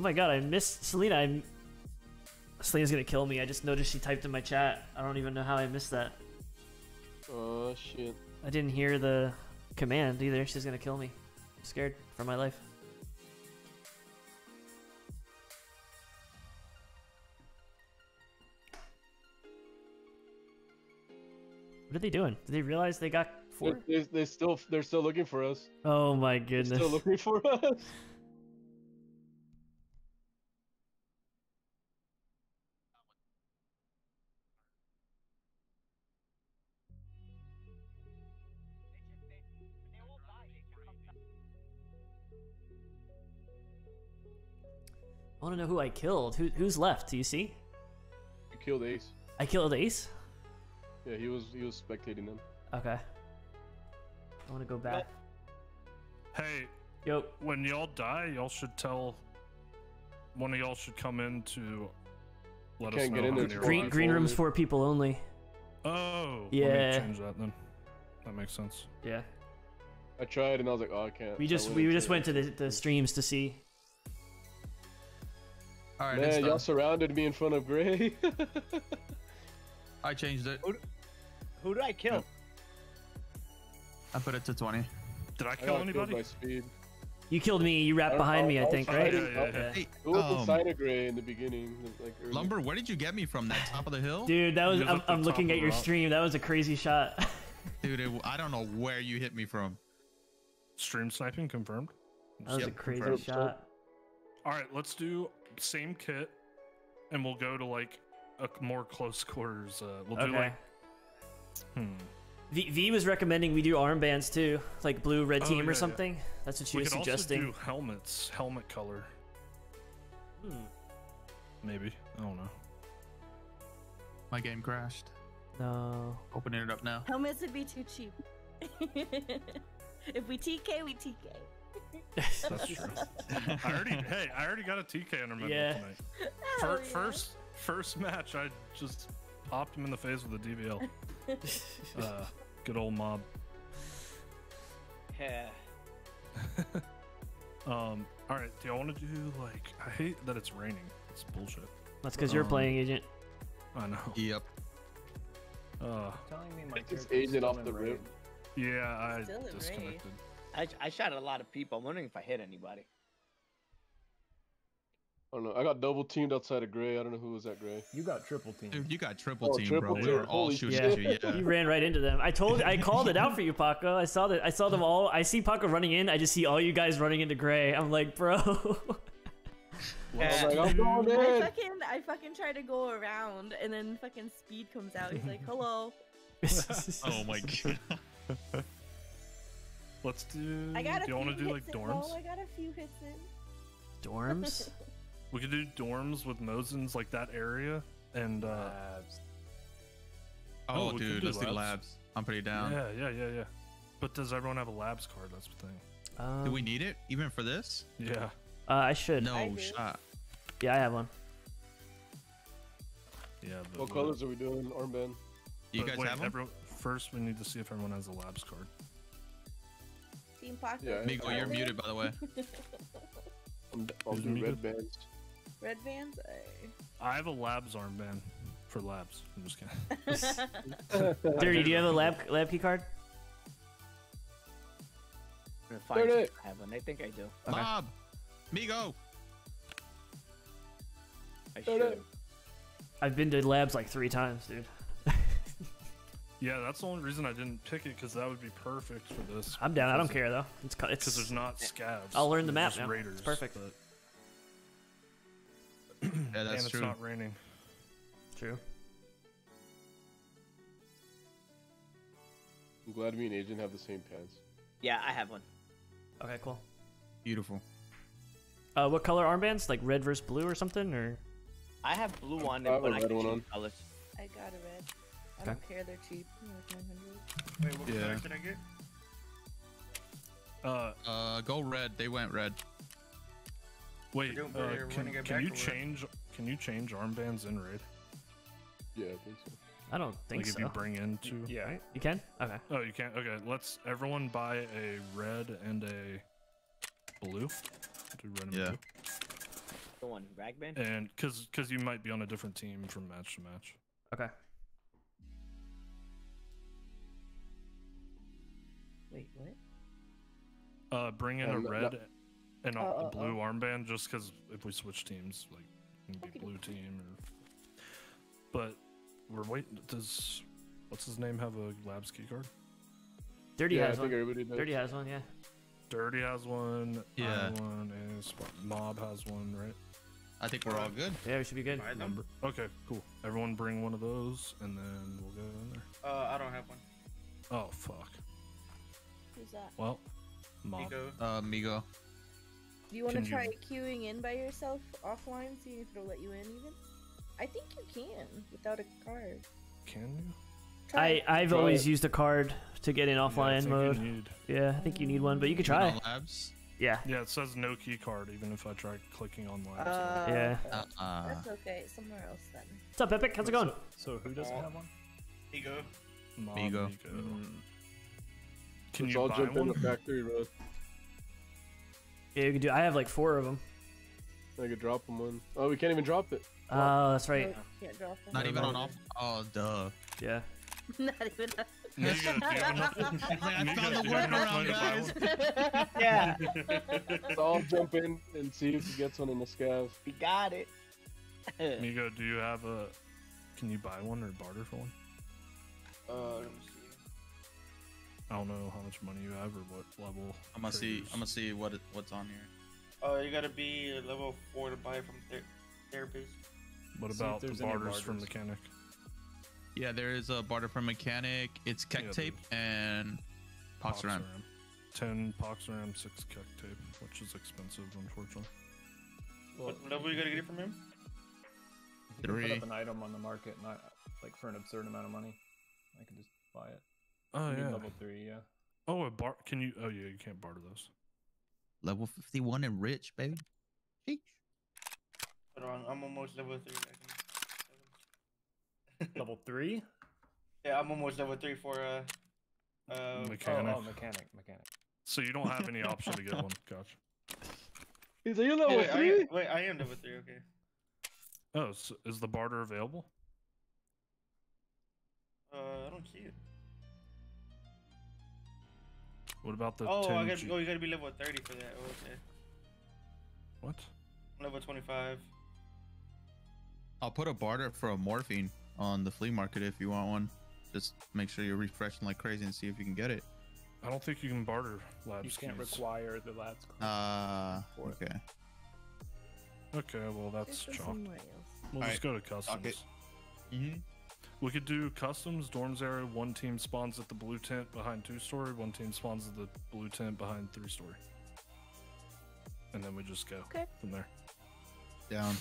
Oh my god, I missed Selena. I'm Selena's gonna kill me. I just noticed she typed in my chat. I don't even know how I missed that. Oh shit. I didn't hear the command either. She's gonna kill me. I'm scared for my life. What are they doing? Did they realize they got four? they, they still they're still looking for us. Oh my goodness! They're goodness. still looking for us. Want to know who I killed. Who, who's left? Do you see? You killed Ace. I killed Ace. Yeah, he was he was spectating them. Okay. I want to go back. Hey, Yo, when y'all die, y'all should tell. One of y'all should come in to let us Can't know get in how there many till are green green rooms for people only. Oh, Let Yeah. me change that then. That makes sense. Yeah. I tried and I was like, oh, I can't. We just went we just it. went to the, the streams to see. All right, Man, y'all surrounded me in front of Gray. I changed it. Who did I kill? I put it to 20. Did I I kill got killed anybody? by speed. You killed me. You wrapped behind I- me, I was think, right? hiding- Yeah, yeah, yeah. Hey, It was um, inside of Gray in the beginning. Like early. Lumber, where did you get me from? That top of the hill? Dude, that was I'm, I'm looking at your rock. stream. That was a crazy shot. Dude, it, I don't know where you hit me from. Stream sniping confirmed. That was a crazy confirmed. shot. All right, let's do same kit, and we'll go to like a more close quarters. Uh, we'll do Okay. like. Hmm. V, v was recommending we do armbands too, like blue red Oh, team yeah, or yeah. something. That's what she we was could suggesting. also do helmets, helmet color, Hmm. maybe. I don't know. My game crashed. No. Opening it up now. Helmets would be too cheap. if we TK, we TK. That's true. I already, hey, I already got a TK under my belt Yeah. tonight. Hell Fir- yeah. First, first match, I just popped him in the face with a DVL. uh, good old mob. Yeah. Um, all right, do y'all want to do like? I hate that it's raining. It's bullshit. That's because you're Um, playing agent. I know. Yep. Uh, Telling me my It's agent off the raid. rip. yeah, I Still in raid. disconnected. I, I shot at a lot of people. I'm wondering if I hit anybody. I don't know. I got double teamed outside of Gray. I don't know who was at Gray. You got triple team. Dude, you got triple Oh, team, triple bro. We were all Holy shooting Yeah, at you. Yeah. you ran right into them. I told, I called it out for you, Paco. I saw that. I saw them all. I see Paco running in. I just see all you guys running into Gray. I'm like, bro. I was like, I'm I fucking, I fucking try to go around, and then fucking speed comes out. He's like, "Hello." oh my god. Let's do. I got do you want to do like dorms? bro. I got a few hits in. Dorms? We could do dorms with Mosins, like that area, and uh. Labs. Oh, we could dude, do let's do labs. I'm pretty down. Yeah, yeah, yeah, yeah. But does everyone have a labs card? That's the thing. Um, Do we need it even for this? Yeah. Uh, I should. No I shot. Yeah, I have one. Yeah. But What colors are we doing, armband? You but guys wait, have 'em? everyone- First, we need to see if everyone has a labs card. Team Pocket. Yeah, Migo, you're muted, by the way. I'm, I'll Who's do muted? red bands. Red Vans. I... I have a labs armband for labs. I'm just kidding. Dirty, do you have a lab lab key card? I'm gonna find Dirty. if I have one. I think I do. Okay. Mob, Migo. I should. I've been to labs like three times, dude. Yeah, that's the only reason I didn't pick it because that would be perfect for this. I'm down. I don't care though. It's cu- it's Because there's not scavs. I'll learn the there's map just now. It's Raiders, perfect. But... Yeah, and that's it's true. not raining. true. I'm glad me and Agent have the same pants. Yeah, I have one. Okay, cool. Beautiful. Uh, what color armbands? Like red versus blue or something, or I have blue on I have but a I red can one change on. colors. I got a red. I don't care. They're cheap. They're like 900. Wait, what Yeah. colors did I get? Uh, Uh, go red. They went red. wait. Uh, better can, can you or what? change? Can you change armbands in raid? Yeah, I think so. I don't think like if so. you bring in two. Yeah. You can? Okay. Oh, you can't. Okay, let's everyone buy a red and a blue. Do red and Yeah. blue. The one Ragman. And because because you might be on a different team from match to match. Okay. Wait, what? Uh, bring in Yeah, a no- no- red and a, Oh, a oh, blue armband just because if we switch teams, like you can be Okay. blue team or. But we're waiting. Does what's his name have a labs key card? Dirty yeah, has think one. Dirty has one. Yeah. Dirty has one. Yeah. one. And Mob has one, right? I think we're all good. Yeah, we should be good. Buy? Number. Okay, cool. Everyone bring one of those, and then we'll go in there. Uh, I don't have one. Oh fuck. Who's that? Well, mob. Nico. Uh, Migo. Do you want to try you- queuing in by yourself offline, seeing if it'll let you in even? I think you can without a card. Can you? I I've always it. used a card to get in offline think you mode. Yeah, I think you need one, but you could Even try. on labs. Yeah. Yeah, it says no key card even if I try clicking on labs. Uh, Yeah. Uh-uh. That's okay. Somewhere else then. What's up, Epic? How's it going? So who doesn't have one? Nico. Mob Migo. Nico. Mm. Can Let's you all buy jump one? in the factory road. Yeah, you can do. I have like four of them. I could drop them one. Oh, we can't even drop it. Oh, that's right. Nope, can't drop them. Not even on off. Oh, duh. Yeah. Not even. A... Nico, do you I Nico, found the do you have enough workaround, money to buy guys. Yeah, Let's all jump in and see if he gets one in the scav. we got it. Migo, do you have a? Can you buy one or barter for one? Uh, let me see. I don't know how much money you have or what level. I'm gonna see. I'm gonna see what it, what's on here. Uh, you gotta be uh, level four to buy from ther- therapist. What about the there's barters from mechanic? Yeah, there is a barter from mechanic. It's KEK Yeah, tape and pox ram. Poxeram. Ten Poxeram, six KEK tape, which is expensive, unfortunately. What level you gotta get it from him? You can put up an item on the market, not like for an absurd amount of money. I can just buy it. Oh You need yeah. level three, yeah. Oh, a bar. Can you? Oh yeah, you can't barter those. Level 51 and rich, baby. Sheesh. Hold on, I'm almost level three. I can... level three? Yeah, I'm almost level three for uh. Uh, Mechanic. Oh, oh, mechanic, mechanic. So you don't have any option to get one. Gotcha. He's like, you level wait, I three? am, wait, I am level three. Okay. Oh, so is the barter available? Uh, I don't see it. What about the oh, 10 I gotta. G- Oh, you gotta be level thirty for that. Oh, okay. What? Level 25. I'll put a barter for a morphine on the flea market if you want one. Just make sure you're refreshing like crazy and see if you can get it. I don't think you can barter lab You can't skis. require the labs. Uh, okay. Okay, well that's Just chalk. We'll just Alright, go to chalk it. customs. Mm-hmm. We could do customs, dorms area. One team spawns at the blue tent behind two story. One team spawns at the blue tent behind three story. And then we just go Okay. from there. Down.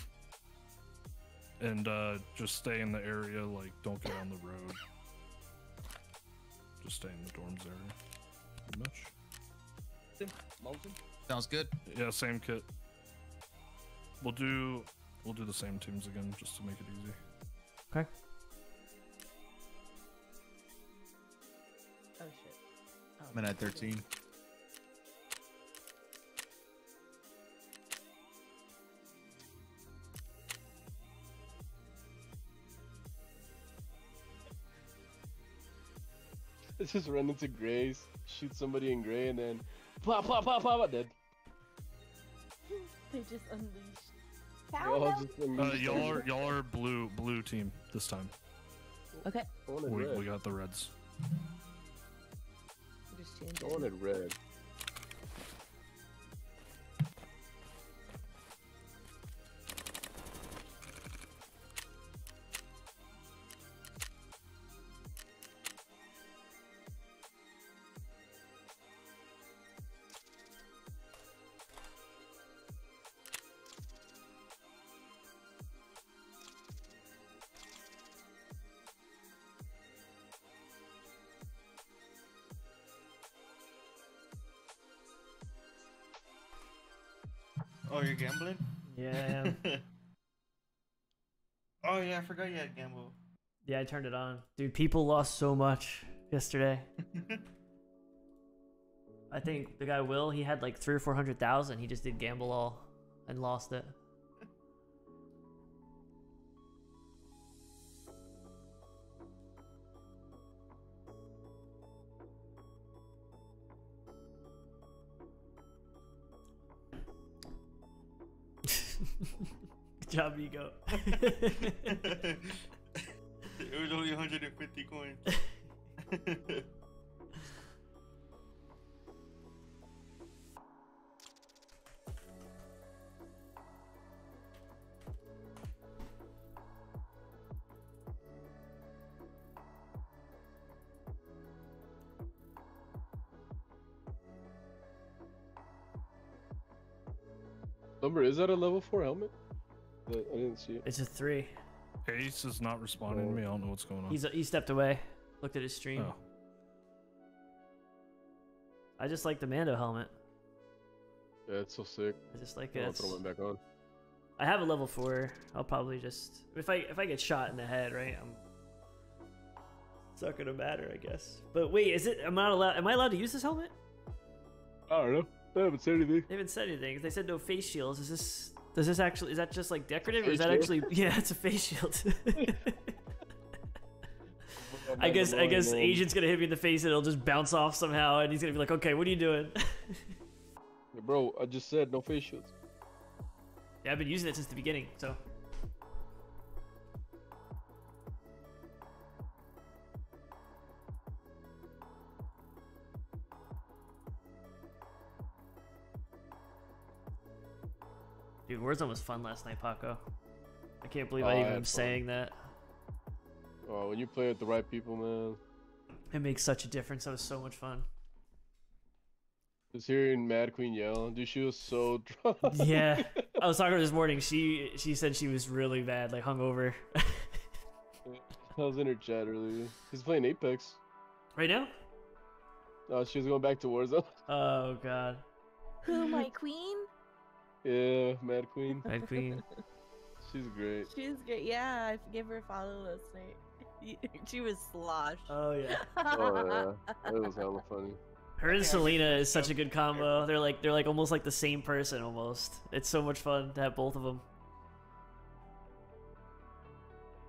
And uh, just stay in the area. Like, don't get on the road. Just stay in the dorms area. Pretty much. Molten? Sounds good. Yeah, same kit. We'll do we'll do the same teams again just to make it easy. Okay. I'm in at 13. Let's just run into grays, shoot somebody in gray, and then pop, pop, pop, pop, dead. They just unleashed. They all just Uh, y'all are y'all are blue blue team this time. Okay. We, we got the reds. I wanted red. Oh yeah, I forgot you had gamble. yeah, I turned it on. Dude, people lost so much yesterday. I think the guy Will, he had like three or four hundred thousand. He just did gamble all and lost it. Job, Ego. it was only 150 coins. Number is that a level four helmet? That- I didn't see it. It's a three. Ace is not responding to me. I don't know what's going on. He's he stepped away. Looked at his stream. Oh. I just like the Mando helmet. Yeah, it's so sick. I just like it. I'll it. throw mine back on. I have a level four. I'll probably just if I if I get shot in the head, right? I'm. It's not gonna matter, I guess. But wait, is it? Am I allowed? Am I allowed to use this helmet? I don't know. They haven't said anything. They haven't said anything. They said no face shields. Is this? Does this actually? Is that just like decorative, or is that actually? Yeah, it's a face shield. I guess I guess man. agent's gonna hit me in the face and it'll just bounce off somehow, and he's gonna be like, "Okay, what are you doing?" Yeah, bro, I just said no face shields. yeah, I've been using it since the beginning, so. Dude, Warzone was fun last night, Paco. I can't believe Oh, I I even had am saying that. Oh, when you play with the right people, man. It makes such a difference. That was so much fun. Just hearing Mad Queen yell, dude, she was so drunk. yeah, I was talking to her this morning. She she said she was really bad, like hungover. I was in her chat earlier. She's playing Apex. right now? No, she was going back to Warzone. Oh God, Who, my queen? Yeah, Mad Queen. Mad Queen. She's great. She's great. Yeah, I gave her a follow last night. She was sloshed. Oh yeah. Oh yeah, it was hella funny. Her and Selena is such a good combo. They're like they're like almost like the same person almost. It's so much fun to have both of them.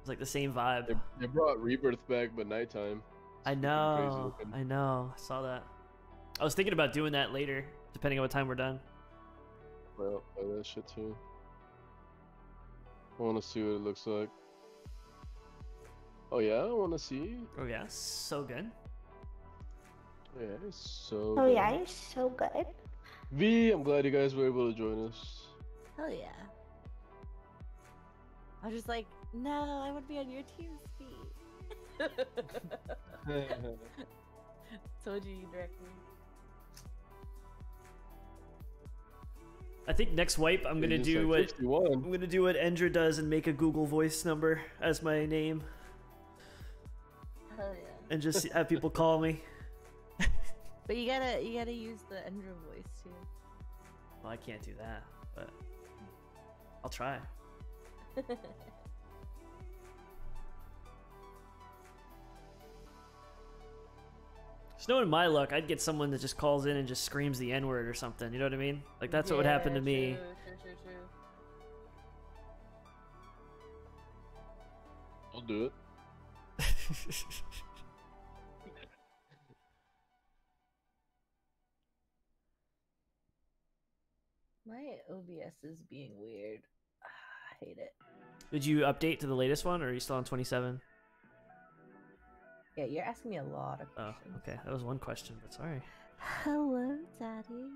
It's like the same vibe. They, they brought Rebirth back, but nighttime. I know. I know. I saw that. I was thinking about doing that later, depending on what time we're done. Well, play that shit too. I want to see what it looks like. Oh yeah, I want to see. Oh yeah, so good. Yeah, it's so. Oh good. yeah, you're so good. V, I'm glad you guys were able to join us. Hell yeah. I was just like, no, I want to be on your team, Speed. Told you you direct me. I think next wipe I'm gonna do Sec what 51. I'm gonna do what Endra does and make a Google Voice number as my name Hell yeah. and just have people call me. But you gotta you gotta use the Endra voice too. Well, I can't do that, but I'll try. It's knowing my luck, I'd get someone that just calls in and just screams the N word or something. You know what I mean? Like that's what would happen to Yeah, me. True, true, true, true. I'll do it. My OBS is being weird. Ah, I hate it. Did you update to the latest one, or are you still on 27? Yeah, you're asking me a lot of Oh, okay. That was one question, but sorry. Hello, Daddy.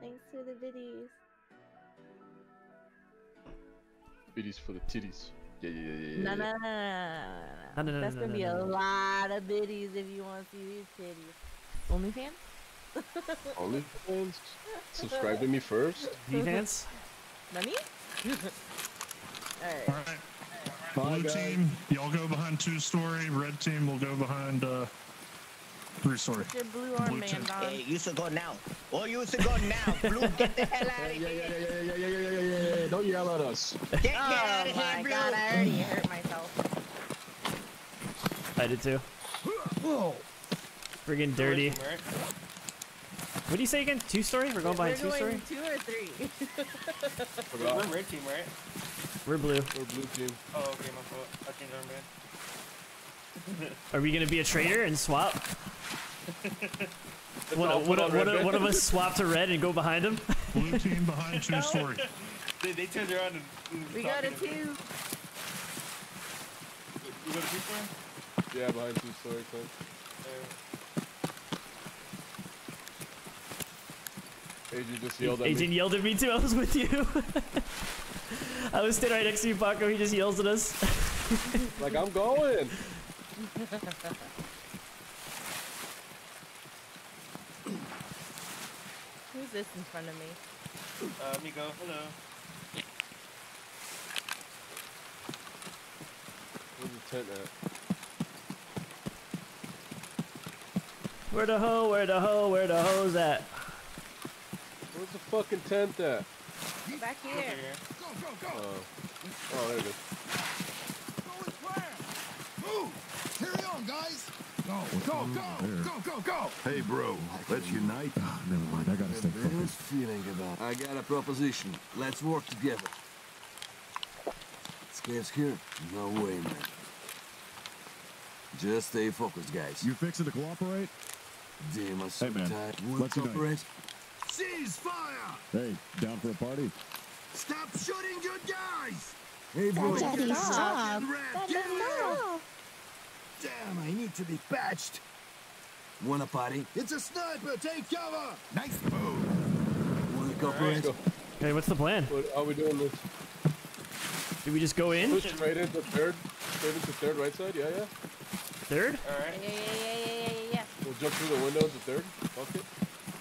Thanks for the biddies. Biddies for the titties. Yeah, yeah, yeah, yeah. No, yeah. no, no, no, No, no, no, no, no, That's no, gonna no, be no, a no. lot of biddies if you want to see these titties. OnlyFans? OnlyFans? Subscribe to me first. Defense? Nani? Alright. All right. Blue team, y'all go behind two story. Red team will go behind uh, three story. Put your blue armband team. Hey, you should go now. Oh, you should go now. Blue, get the hell out of here. yeah, yeah, yeah, yeah, yeah, yeah, yeah, yeah, yeah. Don't yell at us. Get, get out Oh of my here, Blue. god, I already hurt myself. I did too. Whoa. Friggin' dirty. What do you say again? Two story? We're going behind two story? two or three? Forgot. We're red team, right? We're blue. We're blue team. Oh, okay, my fault. I changed armband. Are we gonna be a traitor and swap? One, all one, put one, red one of us swap to red and go behind him? Blue team behind two story. They, they turned around and. and we got a talking two. You got a two for him? Yeah, behind two story club. Agent just yelled at Agent me. yelled at me too. I was with you. I was standing right next to you, Paco. He just yells at us. Like, I'm going. Who's this in front of me? Uh, Miko, hello. Where's the tent at? Where the hoe? Where the hoe? Where the hoes at? Where's the fucking tent at? Back here. Oh. Oh, there it is. Move! Carry on, guys! Go, go, go, there. go, go, go! Hey, bro, let's unite. Ah, never mind. I gotta stay focused. feeling about I got a proposition. Let's work together. Scares here? No way, man. Just stay focused, guys. You fixing to cooperate? Damn, I'm so Hey, man, tired. let's unite. Cooperate? Cease fire! Hey, down for a party? Stop shooting good guys! Hey, bro, Daddy, get stop. fucking red. Daddy, Get no. out. Damn, I need to be patched. Wanna party? It's a sniper. Take cover. Nice move. Wanna cooperate? go. Okay, what's the plan? What, are we doing this? Do we just go in? Push straight into third. Straight into third right side? Yeah, yeah. Third? Alright. Yeah, yeah, yeah, yeah, yeah, yeah, yeah. We'll jump through the windows to third. Fuck it.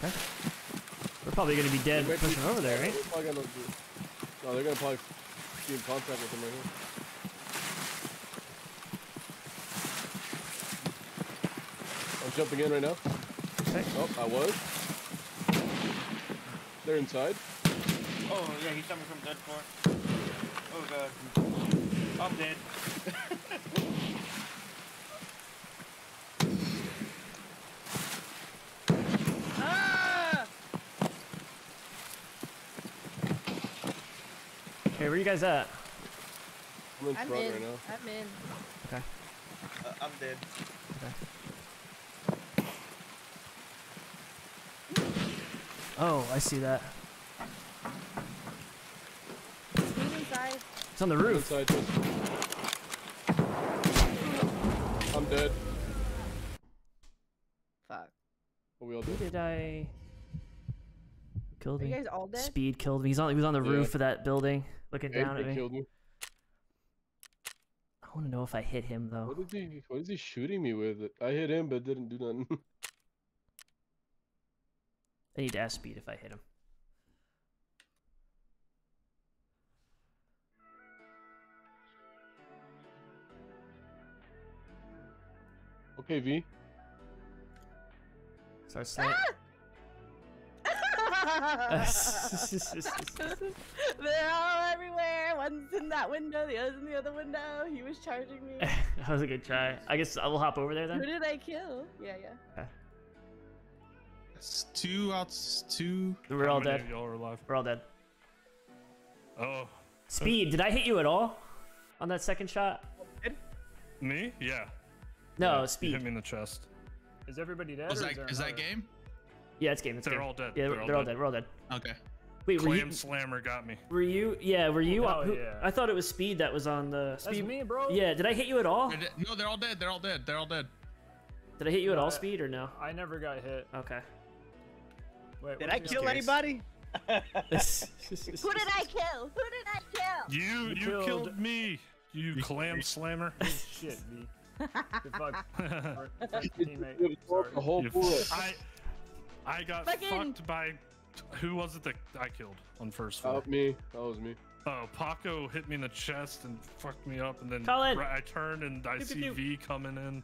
We're probably gonna be dead They might be- pushing over there, right? We're probably gonna do- No, they're gonna probably be in contact with him right here. I'm jumping in right now. Okay. Oh, I was. They're inside. Oh, yeah, he's coming from dead floor. Oh, God. I'm dead. Where you guys at? I'm in I'm front in. right now. I'm in. Okay. Uh, I'm dead. Okay. Oh, I see that. Who's inside? It's on the roof. Inside, just- I'm dead. Fuck. Are we all Who did I? Killed Are me. you guys all dead? Speed killed me. He's on. He was on the Yeah. roof of that building, looking down at Andrew me. killed me. I want to know if I hit him though. What is he? What is he shooting me with? I hit him, but didn't do nothing. I need to ask Speed if I hit him. okay, V. Start slam. They're all everywhere. One's in that window, the other's in the other window. He was charging me. that was a good try. I guess I will hop over there then. Who did I kill? Yeah, yeah. Okay. It's two outs, two. We're How all dead. of Y'all are alive. We're all dead. Oh, Speed, did I hit you at all on that second shot? me? Yeah. No, Yeah, you Speed. hit me in the chest. Is everybody dead? Was or that, is, there is that another? game? Yeah, it's game. It's They're game. all dead. Yeah, They're all they're all dead. dead. We're all dead. Okay. Wait, were Clam you? Slammer got me. Were you? Yeah, were you? Oh, who, yeah. I thought it was Speed that was on the. That's Speed. me, bro. Yeah, did I hit you at all? They're No, they're all dead. They're all dead. They're all dead. Did I hit you at all, Uh, Speed, or no? I never got hit. Okay. Wait, Did I kill you- anybody? Who did I kill? Who did I kill? You, you, killed- killed me. You clam slammer. Good shit, B. Good fuck. Fuck teammate. You absorbed the whole You- bullet. I, I got Fucking- fucked by. Who was it that I killed on first floor? me. That was me. Oh, Paco hit me in the chest and fucked me up, and then Colin! right- I turned and I Pew, pew, see pew. V coming in.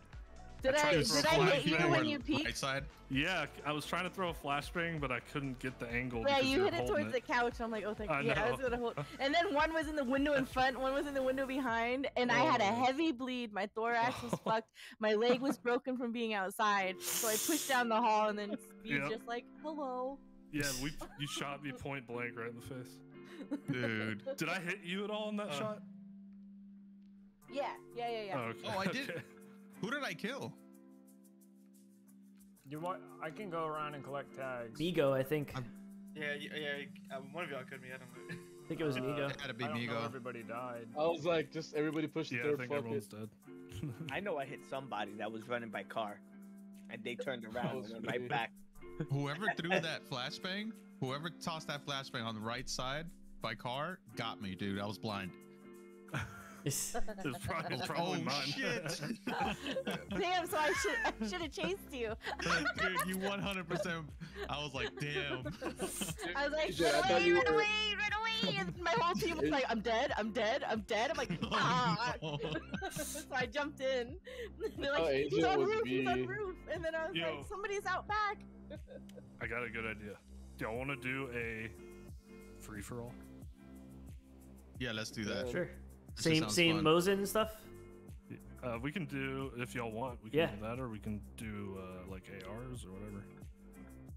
Did I I did I a hit you when you peeked? Right side. Yeah, I was trying to throw a flashbang, but I couldn't get the angle. Yeah, you hit it holding towards the couch. I'm like, oh, thank I you. Yeah, I was know. gonna hold. And then one was in the window in front, one was in the window behind, and I had a Oh. heavy bleed. My thorax was fucked. My leg was broken from being outside, so I pushed down the hall, and then Speed's Yep. just like, hello. Yeah, we you shot me point blank right in the face. Dude. Did I hit you at all in that Uh, shot? Yeah, yeah, yeah, yeah. Oh, okay. Oh, I did. okay. Who did I kill? You want? I can go around and collect tags. Migo, I think. I Yeah, y- yeah. Uh, one of y'all could be. I don't know. think it was Uh, Migo. It had to be I don't know Migo. everybody died. I was like, just everybody push the Yeah, I third think fuck everyone's it. dead. I know I hit somebody that was running by car, and they turned around and went right back. Whoever threw that flashbang, whoever tossed that flashbang on the right side by car, got me, dude. I was blind. It's- It was probably, Oh, mine. shit. Damn, so I should I should have chased you. dude, you 100%. I was like, damn. I was like, DJ, run away, run were- away, run away. And my whole team was like, I'm dead, I'm dead, I'm dead. I'm like, ah. Oh, no. so I jumped in. They're Oh, like, he's on was roof, he's on me. roof. And then I was Yo. like, somebody's out back. I got a good idea. Do y'all want to do a free for all? Yeah, let's do that. Sure. This Same sounds same fun. Mosin and stuff. Uh, we can do if y'all want. We can Yeah. do that, or we can do uh, like ARs or whatever.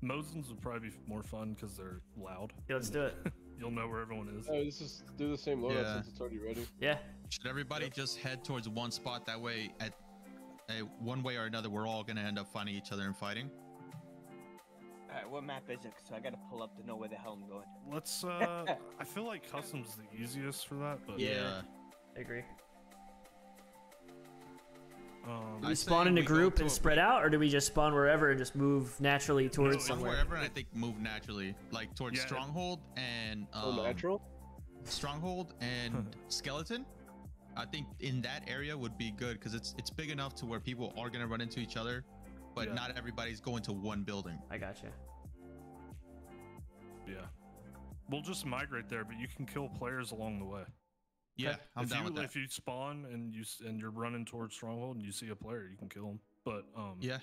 Mosins would probably be more fun because they're loud. Yeah, let's do it. You'll know where everyone is. Oh, let's just do the same loadout Yeah. since it's already ready. Yeah. Should everybody just head towards one spot? That way, at a, one way or another, we're all gonna end up finding each other and fighting. All right, what map is it? So I gotta pull up to know where the hell I'm going. Let's. Uh, I feel like custom's the easiest for that, but Yeah. I agree. Um, Do we spawn in a group and spread out, or do we just spawn wherever and just move naturally towards Spawn somewhere? wherever, and I think move naturally, like towards Yeah. Stronghold and Oh, um, natural? Stronghold and Skeleton. I think in that area would be good because it's it's big enough to where people are gonna run into each other, but Yeah. not everybody's going to one building. I gotcha. yeah, we'll just migrate there, but you can kill players along the way. Yeah, I'm if down you with that. if you spawn and you and you're running towards Stronghold and you see a player, you can kill him. But um, Yeah,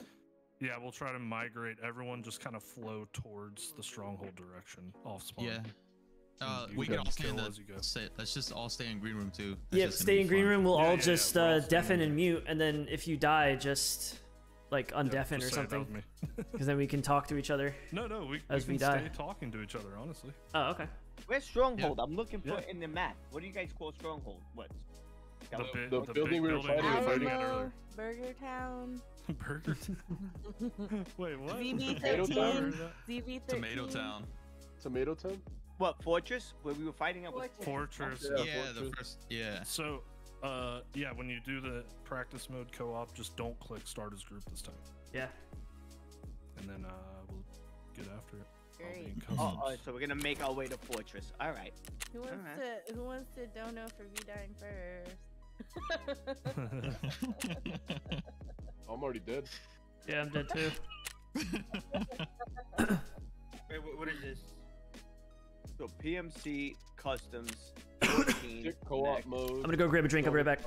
yeah, we'll try to migrate. Everyone just kind of flow towards the Stronghold direction off spawn. yeah. Uh, we can can all stay in kill the. as you go. Stay, let's just all stay in green room too. That's Yeah, just stay in green fun. room. We'll Yeah, all yeah, yeah, just we're all uh, deafen and mute, and then if you die, just like Yeah, undeafen just or say that was something, me. because then we can talk to each other. no, no, we, As we we die. stay talking to each other. Honestly, Oh, okay. Where's Stronghold? I'm looking for Yeah. it in the map. What do you guys call Stronghold? What? the, Got- big, the the building we were building fighting we were fighting at earlier. Burger Town. Burger. Town? Wait, what? Tomato ZV13. Town? ZV13. Tomato Town. Tomato Town? What fortress? Where we were fighting at? was Fortress. Yeah, the first. Yeah. So, uh, yeah, when you do the practice mode co-op, just don't click start as group this time, Yeah. and then uh, we'll get after it. I'll be in Great. customs. Oh, all right, so we're gonna make our way to fortress. All right. Who wants Alright. to Who wants to dono for me dying first? I'm already dead. Yeah, I'm dead too. Wait, what, what is this? So PMC customs 14 co-op next. mode. I'm gonna go grab a drink. I'll be right back.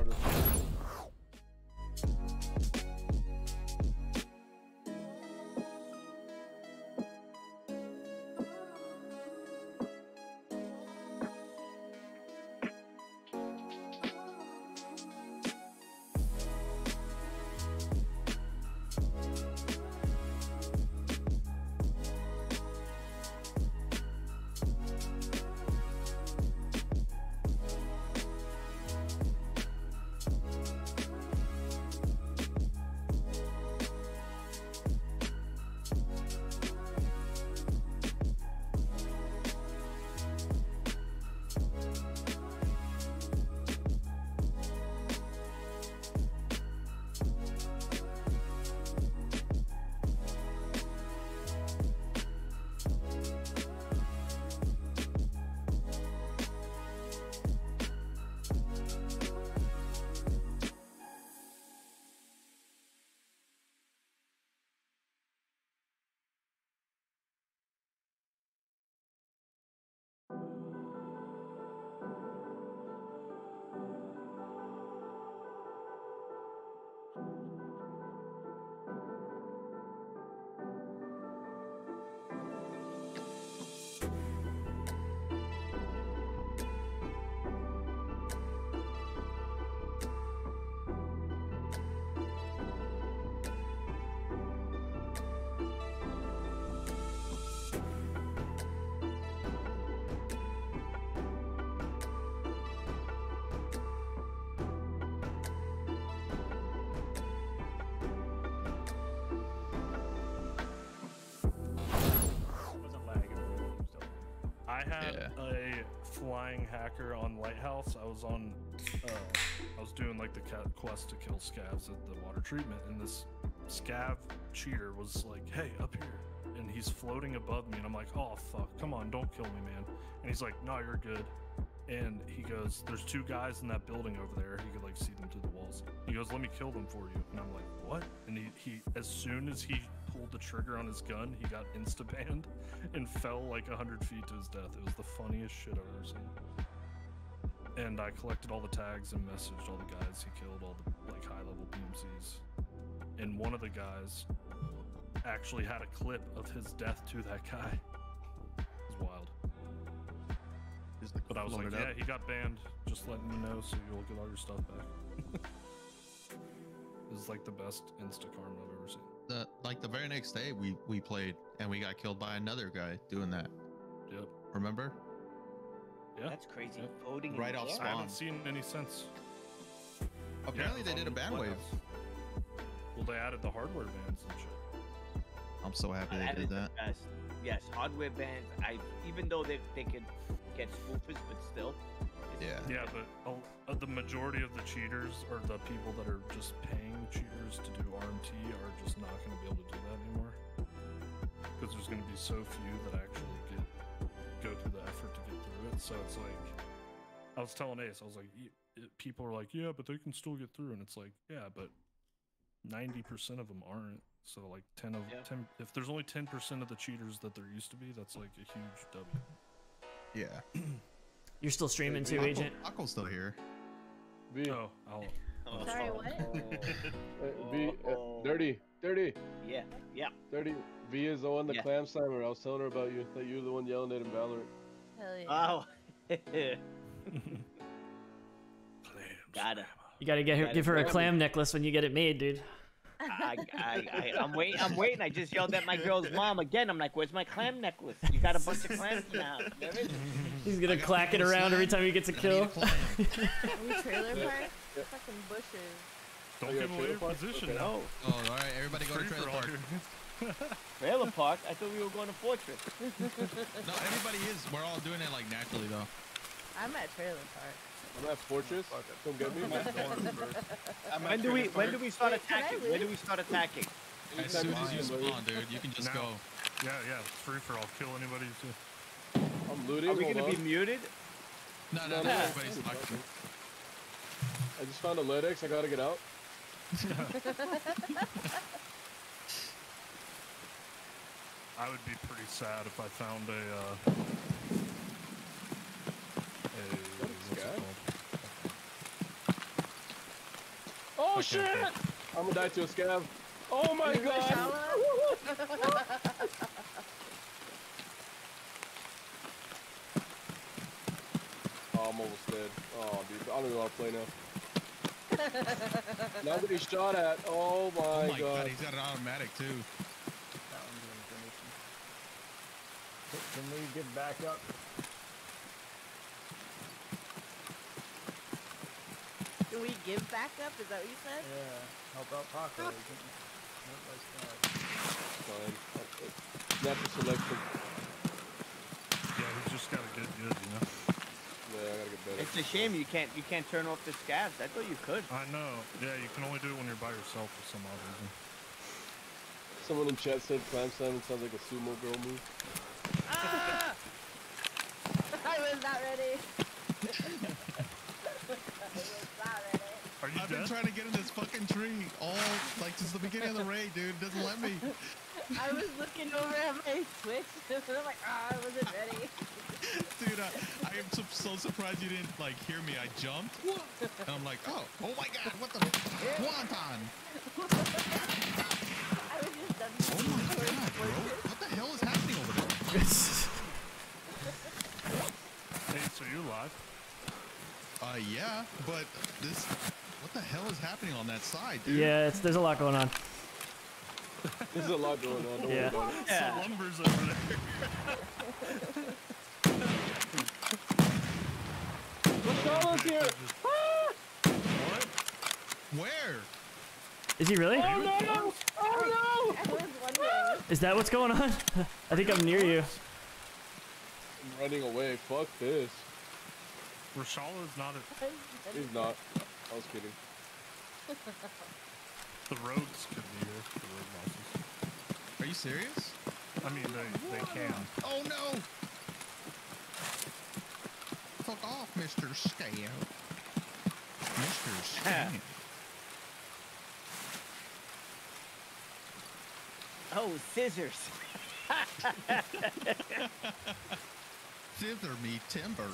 On Lighthouse. I was on, uh, I was doing like the quest to kill scavs at the water treatment, and this scav cheater was like, "Hey, up here," and he's floating above me, and I'm like, "Oh fuck, come on, don't kill me, man!" And he's like, "No, you're good." And he goes, "There's two guys in that building over there. He could like see them through the walls." He goes, "Let me kill them for you." And I'm like, "What?" And he, he as soon as he pulled the trigger on his gun, he got insta banned and fell like hundred feet to his death. It was the funniest shit I've ever seen. And I collected all the tags and messaged all the guys he killed, all the like high level PMCs. And one of the guys actually had a clip of his death to that guy. It was wild. But I was like, yeah, up. he got banned. Just letting you know so you'll get all your stuff back. is like the best insta karma I've ever seen. The like the very next day we we played and we got killed by another guy doing that. Yep. Remember? Yeah. That's crazy. Voting in Right the off air. I haven't seen any since. Apparently it they was did a on ban wave. Lighthouse. Well, they added the hardware bans and shit. I'm so happy Oh, they did is the that. best. Yes, hardware bands. I even though they they could get spoofers, but still. Yeah. Yeah, but uh, the majority of the cheaters or the people that are just paying cheaters to do RMT are just not going to be able to do that anymore. Because there's going to be so few that actually get go through the effort to get through it. So it's like, I was telling Ace, I was like, people are like, yeah, but they can still get through, and it's like, yeah, but ninety percent of them aren't. So like ten of Yeah. ten, if there's only ten percent of the cheaters that there used to be, that's like a huge W. Yeah. You're still streaming too, Akko- Agent? Akko's still here. V. Oh, I'll, Oh, Sorry, what? Uh, v, uh, dirty, dirty, Yeah, yeah. dirty. V is the one, the Yeah. clam slammer. I was telling her about you. That you're the one yelling at in Valorant. Hell yeah. Oh. Gotta. You gotta get her, Gotta give her a grab clam necklace when you get it made, dude. I, I, I, I'm waiting. I'm waiting. I just yelled at my girl's mom again. I'm like, "Where's my clam necklace? You got a bunch of clams now." There. He's gonna clack it around every time he gets a kill. Are we trailer park? Fucking bushes. Don't you're give a away your position Okay. No. Oh, all right. Everybody go to Free trailer park. Here. Trailer park? I thought we were going to Fortress. No, everybody is. We're all doing it like naturally though. I'm at trailer park. I'm at Fortress. Come get me. When do we when do we start Wait, attacking? When do we start attacking? As soon as you spawn, dude, you can just Now. go. Yeah, yeah, it's free for all. Kill anybody. Too. I'm looting. Are we gonna be muted? No, no, No, no. no. Everybody's talking. I just found a LEDX. I gotta get out. I would be pretty sad if I found a. Uh, a what's it called? Oh I shit! I'm gonna die to a scav. Oh my You god! Oh, I'm almost dead. Oh, dude, I don't even want to play now. now that he's shot at. Oh my, Oh my god. god, he's got an automatic too. That one's an information. Can- Can we get back up? Can we give back up? Is that what you said? Yeah. Help out Paco. We can- nope, that's not- Fine. Selection. Yeah, he's just gotta get good, you know. Yeah, I gotta get better. It's a shame you can't you can't turn off the scavs. I thought you could. I know. Yeah, you can only do it when you're by yourself for some odd reason. Someone in chat said clam salmon sounds like a sumo girl move. Ah! I was not ready. I was not ready. Are you I've been trying to get in this fucking tree all like since the beginning of the raid, dude. It doesn't let me. I was looking over at my Switch and I'm like, ah, I wasn't ready. Dude, I, I am so, so surprised you didn't like hear me. I jumped, and I'm like, oh, oh my god, what the wonton? I was just done. Oh my god, bro, Hey, so you live? Uh, yeah, but this, what the hell is happening on that side, dude? Yeah, it's there's a lot going on. There's a lot going on. Don't Yeah. worry about it. Yeah. Lumber's over there. Mashalah's here! What? Where? Is he really? Oh no! Oh I was wondering. Is that what's going on? I think I'm near you. I'm running away. Fuck this. Reshala is not a. He's not. I was kidding. The rogues could be here. The rogue bosses. Are you serious? I mean, they they can. Oh no! Fuck off, Mr. Scout. Mr. Scout. Oh, scissors. Thither me timbers.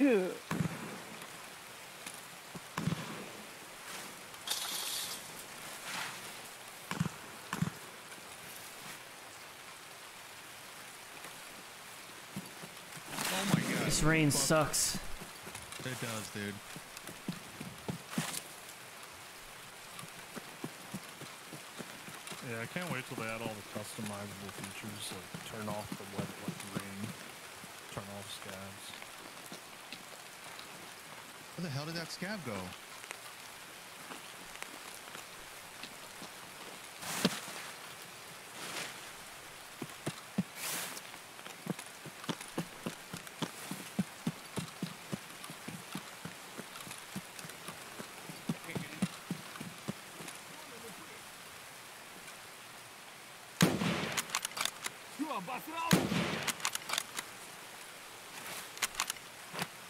Oh my god. This rain sucks. It does, dude. Yeah, I can't wait till they add all the customizable features, like turn off the wet like rain, turn off scavs. Where the hell did that scav go?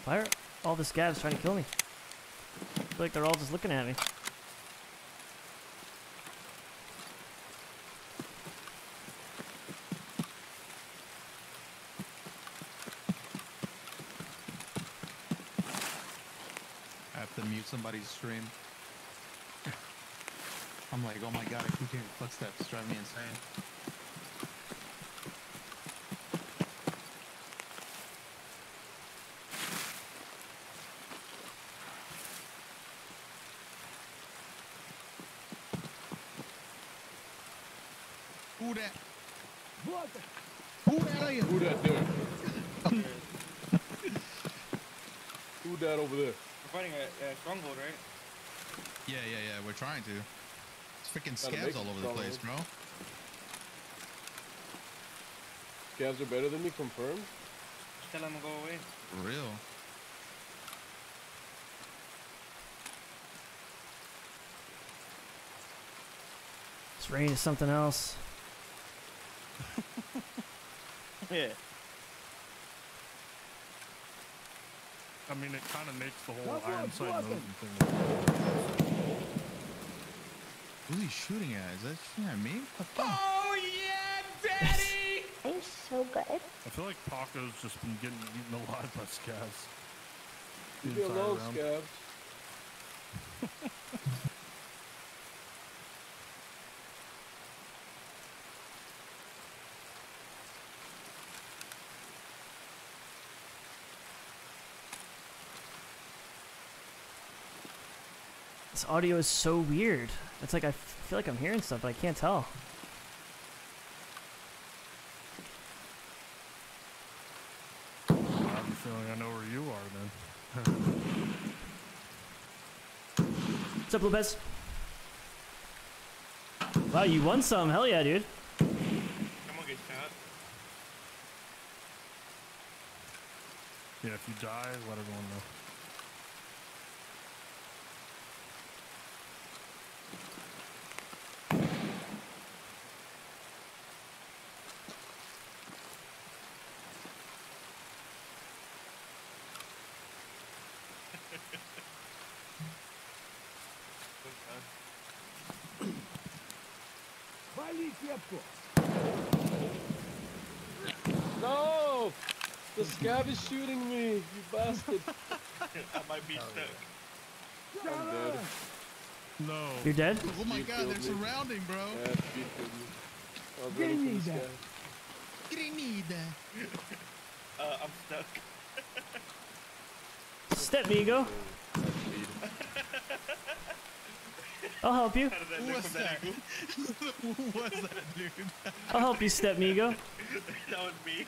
Why are all the scavs trying to kill me? I feel like they're all just looking at me. I have to mute somebody's stream. I'm like, oh my god, I keep hearing footsteps. Driving me insane. Who that? Who that are you? Who that there? Who that over there? We're fighting a, a stronghold, right? Yeah, yeah, yeah. We're trying to. It's freaking scavs all over the place, bro. Scavs are better than me, confirmed? Just tell him to go away. For real. This rain is something else. Yeah. I mean, it kind of makes the whole Come on, Ironside Blossom. Thing. Who's he shooting at? Is that shooting at me? What? Oh yeah, daddy! I'm so good. I feel like Paco's just been getting eaten alive by scavs. the Leave me entire alone, round. Scavs. This audio is so weird. It's like I feel like I'm hearing stuff, but I can't tell. I have a feeling I know where you are then. What's up, Lopez? Wow, you won some. Hell yeah, dude. I'm gonna shot. yeah, if you die, let everyone know. No! The scav is shooting me, you bastard. I might be stuck. I'm dead. No. You're dead? Oh my Speed god, they're me. surrounding, bro. Yeah, speed killed me. I was running from the scav. Grenade. Uh, I'm stuck. Step Migo. I'll help you. How did that Who look that? angle? Who was that, dude? I'll help you, Step Migo. that was me.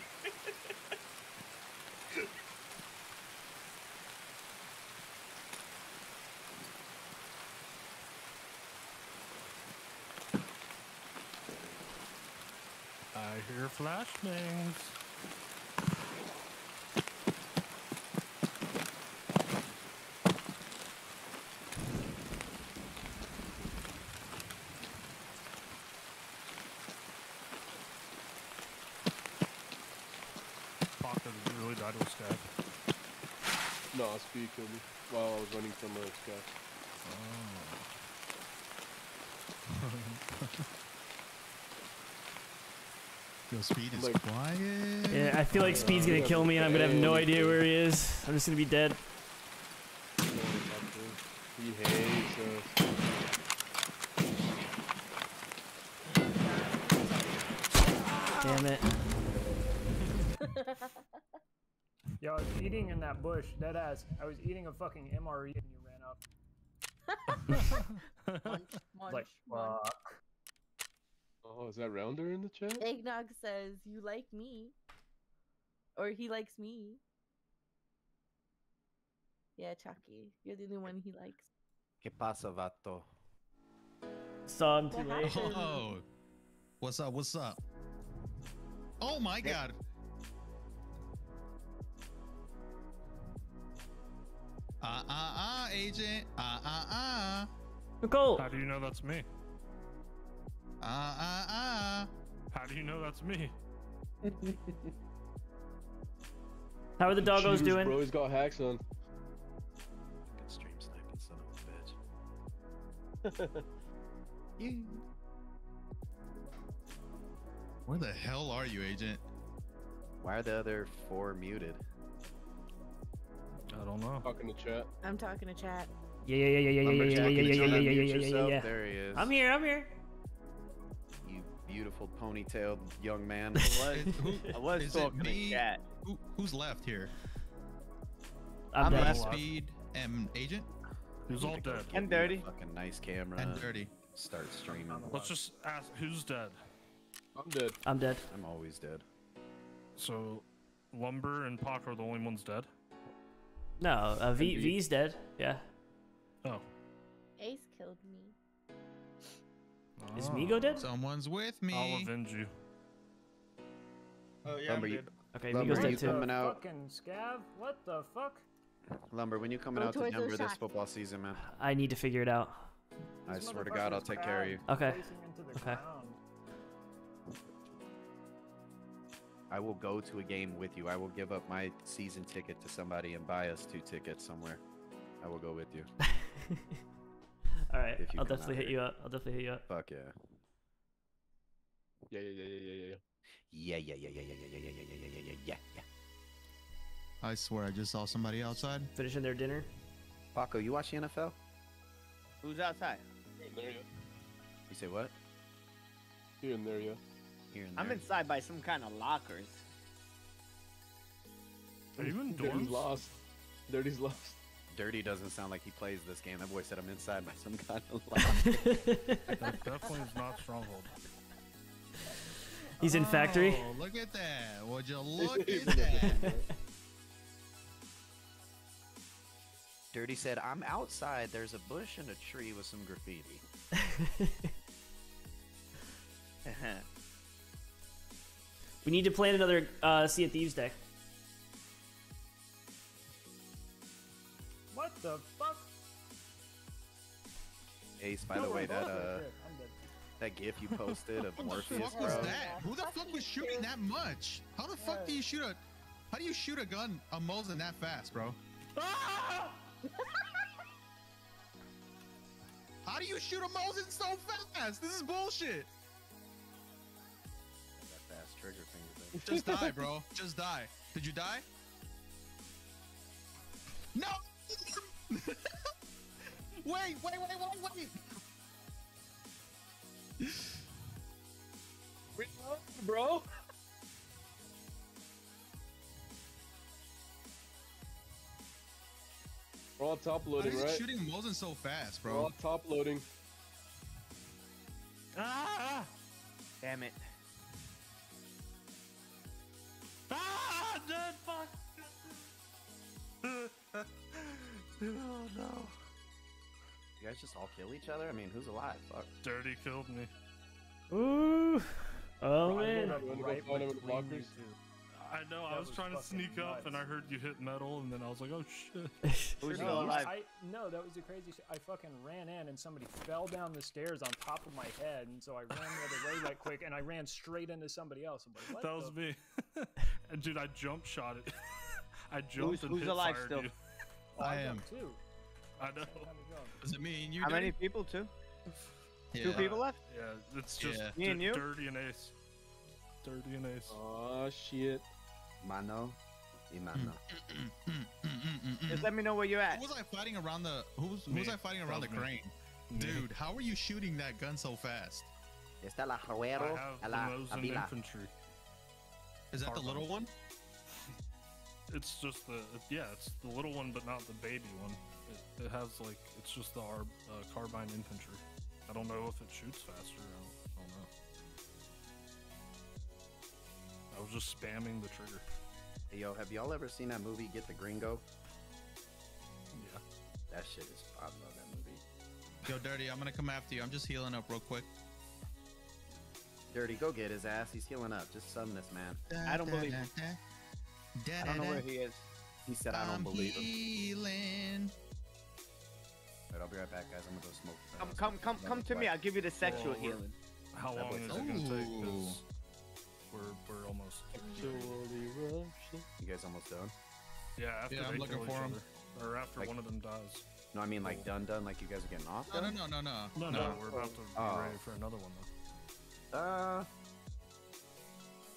hear flashbangs. Pocket really. No, speed killed me while I was running from the scav. Oh. Yo, speed is Like- quiet. Yeah, I feel like uh, Speed's gonna kill me, and I'm gonna have no idea where he is. I'm just gonna be dead. He hates us. Damn it. Yo, I was eating in that bush, dead ass. I was eating a fucking MRE and you ran up. Munch, munch, like, munch. fuck. Oh, is that Rounder chat? Eggnog says you like me, or he likes me. Yeah, Chucky, you're the only one he likes. ¿Qué pasa, vato? Saw him too late. Oh, what's up? What's up? Oh my god. Uh uh uh, agent. Uh uh uh. Nicole. How do you know that's me? Uh uh uh. How do you know that's me? How are the doggos Choose, doing? Bro, he's got hacks on. Fucking stream sniping son of a bitch. Where the hell are you, agent? Why are the other four muted? I don't know. Talking to chat. I'm talking to chat. Yeah, yeah, yeah, yeah, yeah, yeah, yeah, yeah, yeah, yeah, yeah, yeah, yeah, yeah, yeah, yeah. There he is. I'm here. I'm here. You beautiful ponytailed young man. I was is it talking to me? chat. Who, who's left here? I'm I'm left speed and agent Who's all dead? I'm dirty. Fucking nice camera. and dirty. Start streaming. Let's just ask who's dead. I'm dead. I'm dead. I'm always dead. So, Lumber and Paco are the only ones dead. No, uh, V V. V's dead. Yeah. Oh, Ace killed me. Is Migo dead? Someone's with me. I'll avenge you. Oh yeah, Lumber, you. Okay, Lumber, Migo's you dead too. coming out? Fucking scav? What the fuck? Lumber, when you coming Go out to towards Denver this football season, man? I need to figure it out. I This swear to God, I'll take care of you. Okay. facing into the Okay. ground. I will go to a game with you. I will give up my season ticket to somebody and buy us two tickets somewhere. I will go with you. All right, I'll definitely hit here. you up. I'll definitely hit you up. Fuck yeah. Yeah, yeah, yeah, yeah, yeah, yeah, yeah. Yeah, yeah, yeah, yeah, yeah, yeah, yeah, yeah, yeah, yeah, yeah, yeah, yeah, yeah. I swear, I just saw somebody outside. Finishing their dinner. Paco, you watch the NFL? Who's outside? Here and there, yeah. You say what? Here and there, yeah. Here and there. I'm inside by some kind of lockers. Are you in Dirty's lost. Dirty's lost. Dirty doesn't sound like he plays this game. That boy said I'm inside by some kind of lock. That definitely is not Stronghold. He's in factory. Oh, look at that. Would you look at that? Dirty said, I'm outside. There's a bush and a tree with some graffiti. we need to plan another uh, Sea of Thieves deck. The fuck? Ace, by the way, that uh, that GIF you posted of What the Morpheus, fuck was bro. that? Who the fuck was shooting that much? How the fuck do you shoot a? How do you shoot a gun a Mosin that fast, bro? How do you shoot a Mosin so fast? This is bullshit. That fast trigger finger. Just die, bro. Just die. Did you die? No. wait, wait, wait, wait, wait. bro. We're all top How loading, is right? shooting Mosin so fast, bro? We're bro? all top loading. Ah! Damn it. Ah, dead fuck. oh no. You guys just all kill each other? I mean, who's alive? Fuck. Dirty killed me. Ooh. Oh I man. went up You wanna go right find between two. I know. I was, was trying to fucking sneak up, and I heard you hit metal, and then I was like, "Oh shit!" Who's No, still alive? I, no, that was the crazy shit. I fucking ran in and somebody fell down the stairs on top of my head, and so I ran the other way right quick, and I ran straight into somebody else. I'm like, what that was the me. and dude, I jump shot it. I jumped Who's- and who's hit alive fired still? you. I I am. too. I know. Same kind of jump. Is it me and you? How many people? Two? Yeah. Two people left? Yeah, it's just Yeah. Me and you? Dirty and Ace. Dirty and Ace. Oh shit. Mano y mano. Just let me know where you're at. Who was I fighting around the? Who was, who was I fighting That around the was me. crane? Dude, how are you shooting that gun so fast? Está la I have a la Mosin Avila. infantry. Is that the Carbine. little one? It's just the yeah, it's the little one, but not the baby one. It, it has like it's just the Ar- uh, carbine infantry. I don't know if it shoots faster. I don't, I don't know. I was just spamming the trigger. Hey, yo, have y'all ever seen that movie Get the Gringo? Yeah. That shit is. I love that movie. Yo, Dirty, I'm gonna come after you. I'm just healing up real quick. Dirty, go get his ass. He's healing up. Just stun this man. I don't believe him. I don't know where he is. He said, I don't I'm believe him. healing. Wait, I'll be right back, guys. I'm gonna go smoke. uh, Come, come, come, come to me. I'll give you the sexual Well, healing. How long is it gonna take? Ooh. 'Cause we're we're almost. You guys almost done? Yeah, after Yeah, I'm looking kill for each 'em. other, or after Like- one of them dies. No, I mean like done, done. Like you guys are getting off. No, no, done? no, no, no. No, no, we're about to be Oh. ready for another one though. Uh,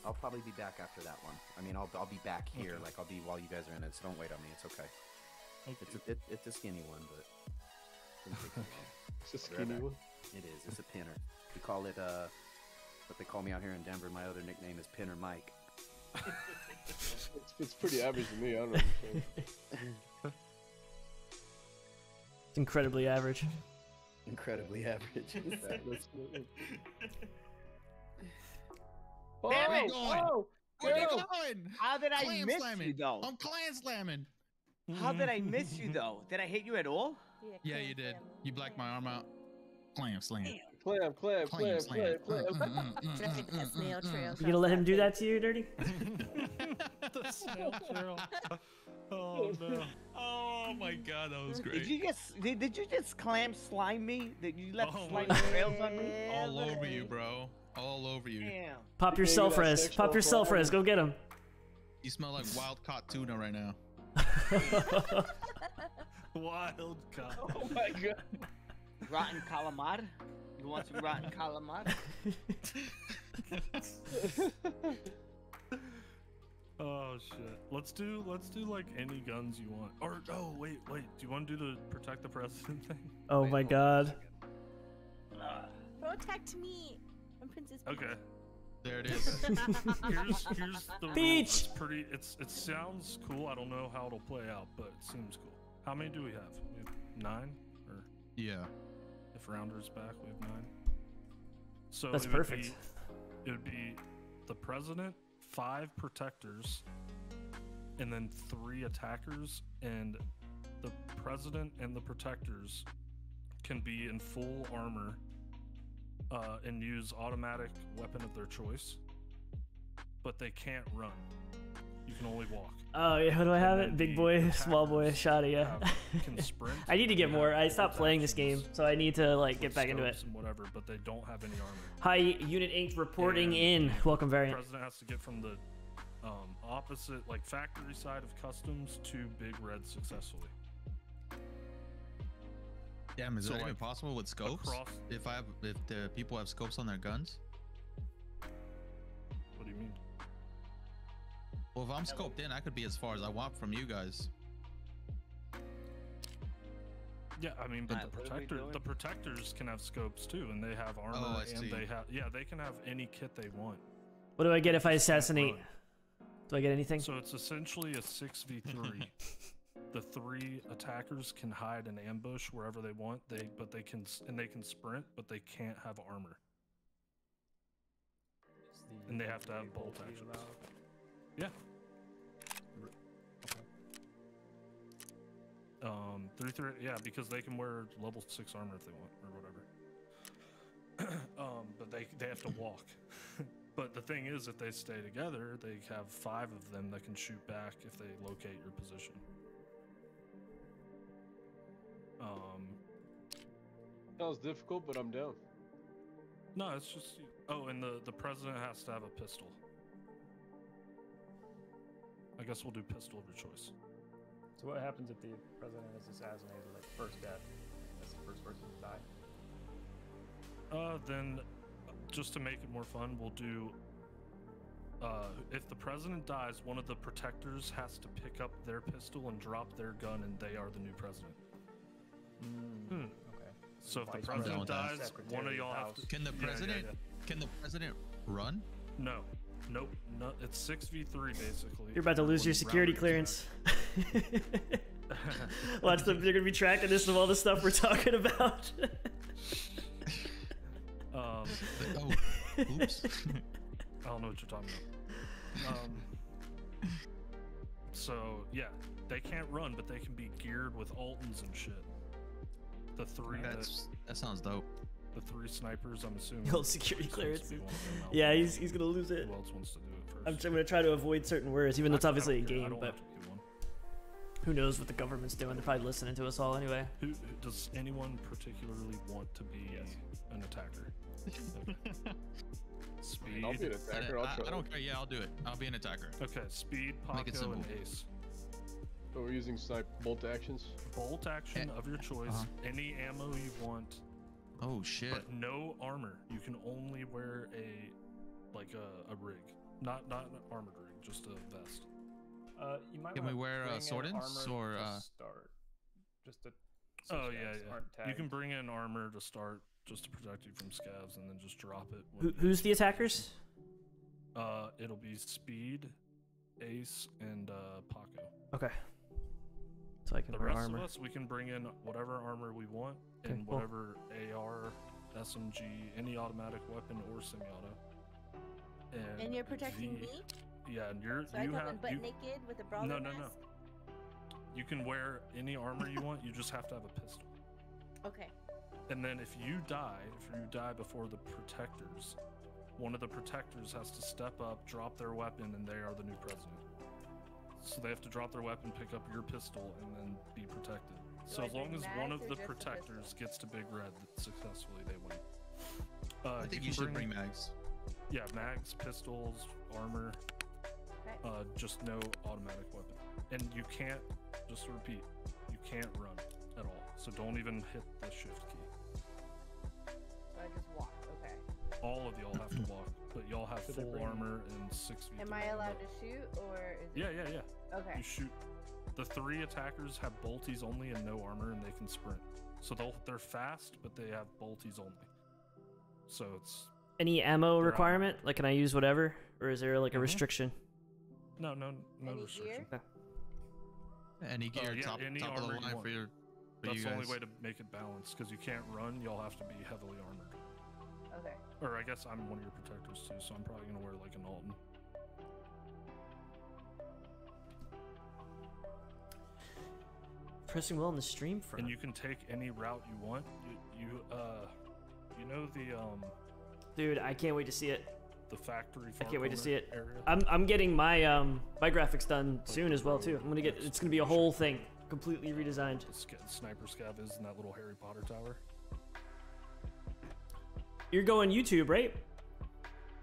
I'll probably be back after that one. I mean, I'll I'll be back here. Okay. Like I'll be while you guys are in it. So don't wait on me. It's okay. It's a it, it's a skinny one, but shouldn't take too long. It's a I'll right skinny one. It is. It's a pinner. We call it uh, what they call me out here in Denver. My other nickname is Pinner Mike. It's, it's pretty average to me. I don't know. It's incredibly average. Incredibly average. oh, Damn it! Oh, Where you Go. going? How did I Clam miss slamming. you though? I'm clan slamming. How did I miss you though? Did I hit you at all? Yeah, you did. You blacked my arm out. Clam slam. Clam, clam, Clam clam, slam. clam, clam. Drag that snail trail. Mm. You gonna let him do that to you, Dirty? the snail trail. Oh no. Oh my god, that was great. Did you just did, did you just clam slime me? Did you left Oh slime trails on me? All over you, bro. All over you. Damn. Pop your Maybe self res. Pop your self res. Go get him. You smell like wild caught tuna right now. Wild caught. Oh my god. Rotten calamar. You want some rotten calamar? Oh shit. Let's do let's do like any guns you want. Or oh wait, wait. Do you want to do the protect the president thing? Oh my god. Protect me. I'm Princess Peach. Okay. There it is. here's here's the rule. Peach! It's pretty it's it sounds cool. I don't know how it'll play out, but it seems cool. How many do we have? We have nine? Or Yeah. if Rounder's back, we have nine. So That's it would perfect. be- it would be the president, five protectors, and then three attackers, and the president and the protectors can be in full armor uh, and use automatic weapon of their choice, but they can't run. You can only walk. Oh yeah, how do I have it? Big boy, small boy, shotty, yeah. can sprint I need to get more. I stopped playing this game, so I need to like get back into it. whatever, but they don't have any armor. Hi, Unit Inc. reporting And in. Welcome, variant. president has to get from the um, opposite, like factory side of customs to Big Red successfully. Damn, is So, that even possible with scopes? across- If I have, if the people have scopes on their guns? What do you mean? Well, if I'm scoped in, I could be as far as I want from you guys. Yeah, I mean, but Alright, the what protector, the protectors can have scopes too, and they have armor, Oh, and they have, yeah, they can have any kit they want. What do I get if I assassinate? Do I get anything? So it's essentially a six v three. The three attackers can hide and ambush wherever they want. They, but they can, and they can sprint, but they can't have armor. And they have to have bolt actions. Yeah. Um, three three, yeah, because they can wear level six armor if they want or whatever. um, but they they have to walk. but the thing is, if they stay together, they have five of them that can shoot back if they locate your position. Um, was difficult, but I'm down. no, it's just oh, and the the president has to have a pistol. I guess we'll do pistol of your choice. So what happens if the president is assassinated, like first death? That's the first person to die. Uh, then, just to make it more fun, we'll do. Uh, if the president dies, one of the protectors has to pick up their pistol and drop their gun, and they are the new president. Hmm. Okay. So if the Vice president president, dies, secretary one of of y'all have to. Can the Yeah, yeah, president? yeah. Can the president run? No. Nope. No. It's six v three basically. You're about to lose when your security clearance. back. Watch them. They're gonna be tracking this of all the stuff we're talking about. Um, oh, oops. I don't know what you're talking about. Um, so yeah, they can't run, but they can be geared with Altyns and shit. The three That's that, that sounds dope. the three snipers. I'm assuming. Hold security is clearance. to be one of them. yeah, he's he's gonna lose it. Who else wants to do it first? I'm, I'm gonna try to avoid certain words, even though it's I- I obviously a don't care. I game. don't But have to be one. who knows what the government's doing? They're probably listening to us all anyway. Who, who does anyone particularly want to be an attacker? Okay. Speed. I'll be an attacker. I'll I. I don't care. Yeah, I'll do it. I'll be an attacker. Okay, speed, Make it Paco, and simple. Ace. So we're using snipe bolt actions. Bolt action of your choice. uh-huh. Any ammo you want, Oh shit. but no armor. You can only wear a like a, a rig, not not an armored rig, just a vest. Uh, you might Can we wear, uh, bring in swordings or, to uh, start? Just to. so Oh yeah, yeah. You can bring in armor to start, just to protect you from scavs, and then just drop it. Who, who's the attackers? Uh, it'll be speed, Ace, and uh, Paco. Okay. So I can The wear rest armor. of us, we can bring in whatever armor we want, Okay, and cool. whatever AR, SMG, any automatic weapon or semi-auto. And, And you're protecting V- me? Yeah, and you're So I you come in have butt you, naked with a brawler no no no. mask? You can wear any armor you want. You just have to have a pistol. Okay. And then if you die, if you die before the protectors, one of the protectors has to step up, drop their weapon, and they are the new president. So they have to drop their weapon, pick up your pistol, and then be protected. Do so I as long as one of the protectors gets to Big Red successfully, they win. Uh, I think can you should bring mags. Yeah, mags, pistols, armor. Uh, just no automatic weapon. And you can't, just to repeat, you can't run at all. So don't even hit the shift key. So I just walk. Okay. All of y'all have to walk, but y'all have So full bring- armor and six feet. Am I allowed to shoot or is Yeah, it... yeah, yeah. Okay. You shoot. The three attackers have bolties only and no armor, and they can sprint. So they'll they're fast, but they have bolties only. So it's Any ammo requirement? Like, can I use whatever, or is there like a Mhm. restriction? no, no, no restriction. Any Uh, gear yeah, top, any top of the armor you for your for That's you the only way to make it balanced, because you can't run. You'll have to be heavily armored. Okay. Or I guess I'm one of your protectors too, so I'm probably gonna wear like an Altyn. Pressing well in the stream front. And you can take any route you want. You, you uh, you know the um, Dude, I can't wait to see it. the factory. I can't wait to see it. Area? I'm I'm getting my um my graphics done soon as well too. I'm gonna get it's gonna be a whole thing completely redesigned. Sniper scav is in that little Harry Potter tower. You're going YouTube, right?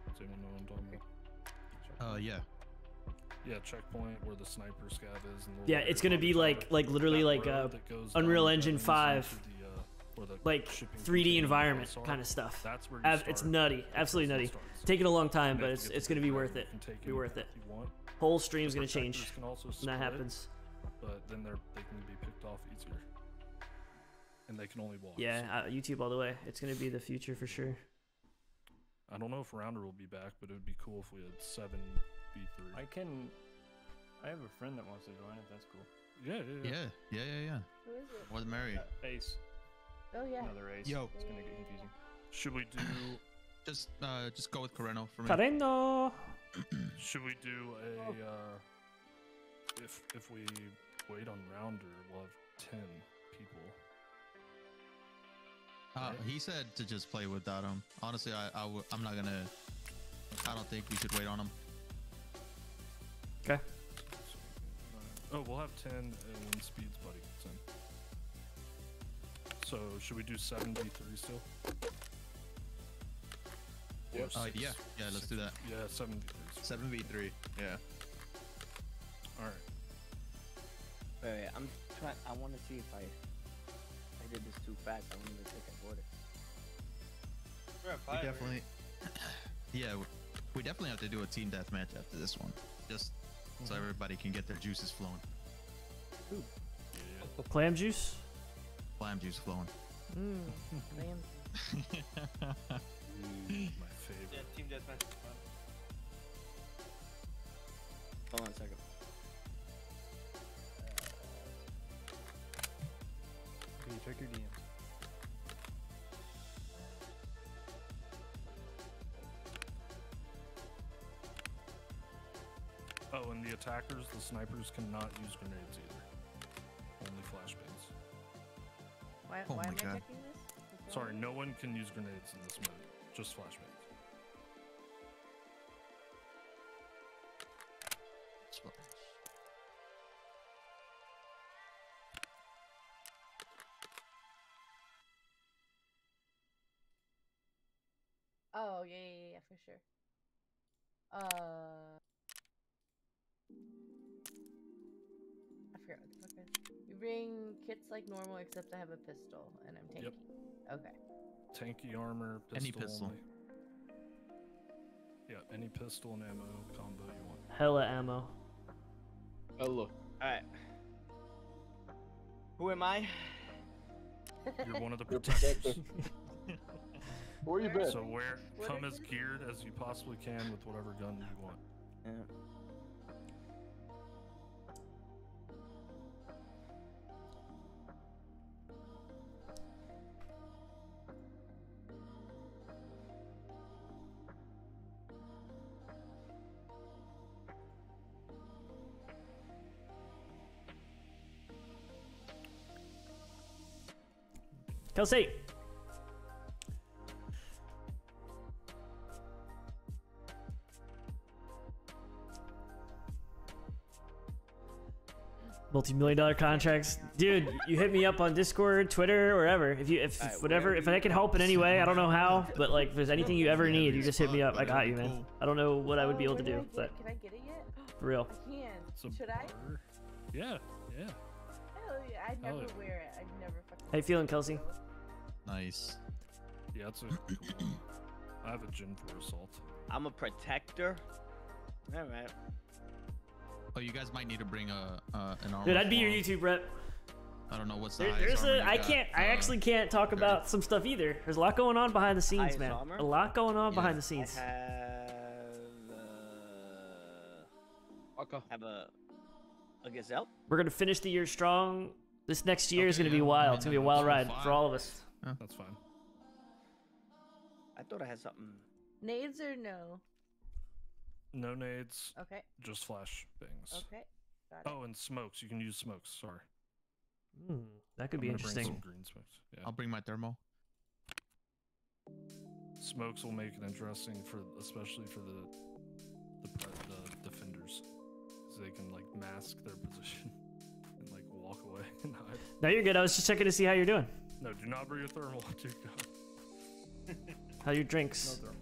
Does anyone know what I'm talking about? Uh, yeah. Yeah, checkpoint where the sniper scav is. And the Yeah, it's gonna be like like literally like road uh Unreal Engine five, the, uh, the like 3D environment are. kind of stuff. That's where you Av- It's nutty, That's absolutely nutty. starts. Taking a long time, but it's it's gonna be worth it. take Be worth it. Whole stream's gonna change can also when that happens. But then they're they can be picked off easier. And they can only walk. Yeah, so- uh, YouTube all the way. It's gonna be the future for sure. I don't know if Rounder will be back, but it would be cool if we had seven v three. I can. I have a friend that wants to join it. That's cool. Yeah, yeah, Yeah, yeah, yeah, yeah. Who is it? What Mary? Ace. Oh yeah. Another ace. Yo. It's gonna get confusing. Should we do? Just uh, just go with Coreno for me. Careno. Should we do a? Uh, if if we wait on Rounder, we'll have ten people. Uh, he said to just play without him. Honestly, I, I w- I'm not gonna. I don't think we should wait on him. Okay. Oh, we'll have ten and when Speed's buddy gets in. So should we do seven v three still? Or Uh, six- yeah, yeah. Let's do that. Yeah, seven v three. Seven v three. Yeah. All right. Wait, wait, I'm trying. I want to see if I I did this too fast. I wanted to think I bought it. We're at We five. right? definitely. Yeah, we- we definitely have to do a team deathmatch after this one, just so Mhm. everybody can get their juices flowing. Clam juice. Clam juice flowing. Mmm. Lamb. My favorite. Yeah, team deathmatch is fun. Hold on a second. Check your DMs. Oh, and the attackers, the snipers cannot use grenades either. Only flashbangs. Why, Oh why my am I God. checking this? Sorry, no one can use grenades in this mode. Just flashbangs. For sure. Uh, I forgot what the fuck. I... You bring kits like normal, except I have a pistol and I'm tanky. Yep. Okay. Tanky armor, pistol. Any pistol. only. Yeah, any pistol and ammo combo you want. Hella ammo. Hello. All right. Who am I? You're one of the protectors. protector. Where you been? So wear come as geared as you possibly can with whatever gun you want. Yeah. Kelsey. Multi-million dollar contracts, dude. You hit me up on Discord, Twitter, wherever. If you, if, if whatever, if I can help in any way, I don't know how, but like, if there's anything you ever need, you just hit me up. I got you, man. I don't know what I would be able to do, but Can I get it yet? for real. I can. Should I? Yeah, yeah. Hell yeah. I Hell never yeah. wear it. I never fucking. How you feeling, Kelsey? Nice. Yeah, it's a. I have a gin for assault. I'm a protector. All right. Oh, you guys might need to bring a uh, an armor. Dude, I'd be your. YouTube rep. I don't know what's the There, highest there's armor a. you I got. can't. I Uh, actually can't talk about some stuff either. There's a lot going on behind the scenes, man. armor? A lot going on Yeah. behind the scenes. I have uh, Okay. have a a Gzhel. We're gonna finish the year strong. This next year is gonna be yeah. I wild. mean, It's gonna be a wild ride fine. for all of us. Yeah, That's fine. I thought I had something. Nades or no? No nades, Okay. just flash bangs. Okay. Got it. Oh, and smokes. You can use smokes. Sorry. Hmm, that could I'm be gonna bring interesting. some green smokes. Yeah. I'll bring my thermal. Smokes will make it interesting for, especially for the the, the defenders, because they can like mask their position and like walk away and hide. No, you're good. I was just checking to see how you're doing. No, do not bring your thermal. Do go. How your drinks? No thermal.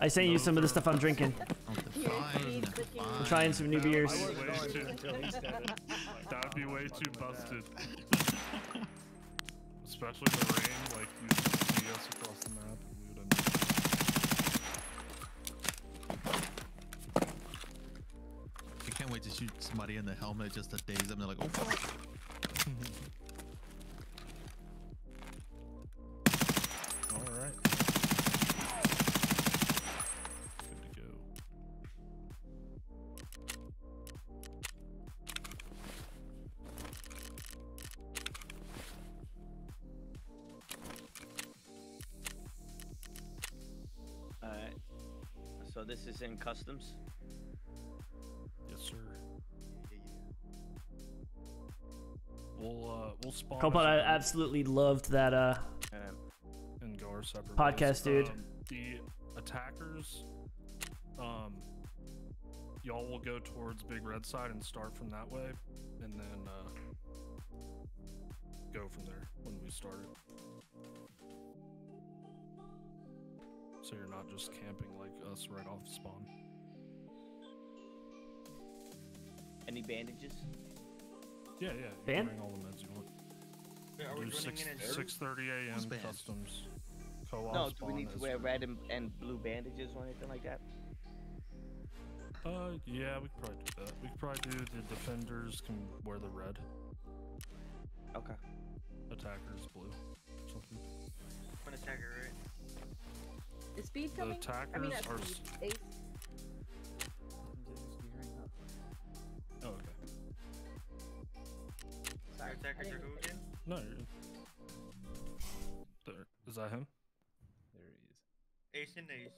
I sent you some of the stuff I'm drinking. Here, Fine, he's looking- I'm trying some new beers. I would way too, that would be way too busted. Especially the rain, like you see us across the map, and we would have I can't wait to shoot somebody in the helmet just to daze them. They're like, oh fuck. customs. Yes, sir. We'll uh we'll spawn. Copilot, as I a- absolutely loved that. Uh, and go our separate Podcast, ways. dude. Um, the attackers, um, y'all will go towards Big Red Side and start from that way, and then uh, go from there when we start it. So you're not just camping like us right off spawn. any bandages? Yeah, yeah. You Band? bring all the meds you want. Yeah, are we Do six six thirty a.m. Customs. Co-op No, do we need to wear red and, and blue bandages or anything like that? Uh, yeah, we could probably do that. We could probably do the defenders can wear the red, Okay. attackers blue, something. One attacker, right? Is speed The coming? I mean, attackers not are speed. s- Ace. Oh, okay. Our attackers are who again? No, you're... there is that him? There he is. Ace and Ace.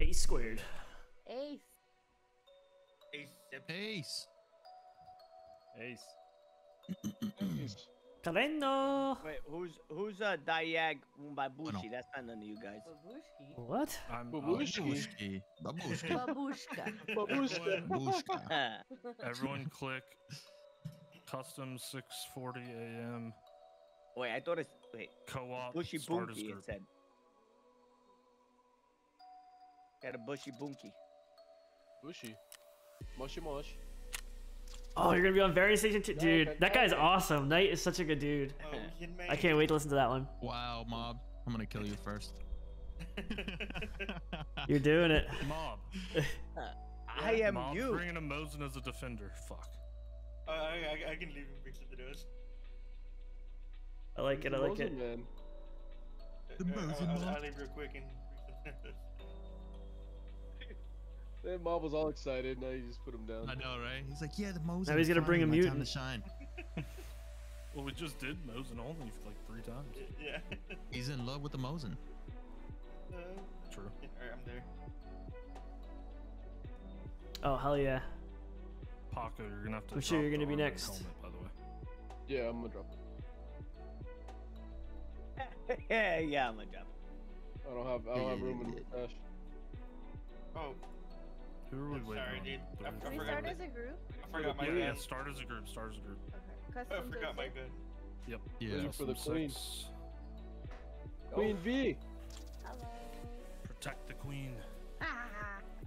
Ace squared. Ace. Ace. Ace. Ace. Careno. Wait, who's who's uh Diag Mbabushi? That's not none of you guys. What? I'm Babushki. Babushki. Babushka. Babushka. Babushka. Everyone click custom 6:40 a.m. Wait, I thought it's wait. co-op Bushy starters Bunky. It said. Got a bushy bunky. Bushy. Mushy mush. Oh, you're gonna be on various station two, dude. That guy's awesome. Knight is such a good dude. I can't wait to listen to that one. Wow, mob. I'm gonna kill you first. You're doing it. Mob. I am Mob's you. bringing a Mosin as a defender. Fuck. Uh, I, I, I can leave him fix the doors. I like it. I like it. Man. The I'll, I'll, I'll leave real quick and fix the mob was all excited. Now you just put him down. I know, right? He's like, yeah, the Mosin. Now he's gonna bring a finally, my time to shine. Well, we just did Mosin only like three times. Yeah. He's in love with the Mosin. Uh, True. Alright, I'm there. Oh hell yeah. Paco, you're gonna have to. I'm sure you're gonna be next. Helmet, by the way. Yeah, I'm gonna drop yeah, yeah, I'm gonna drop. I don't have I don't have room in the stash. Oh, Who are we I'm waiting sorry, on? dude. The I- I roof? Can we start as a group? I forgot my yeah, yeah, start as a group. Start as a group. I Custom forgot my basic. gun. Yep. Yeah. Waiting for the queen. six. Queen V. Hello. Protect the queen. Ah,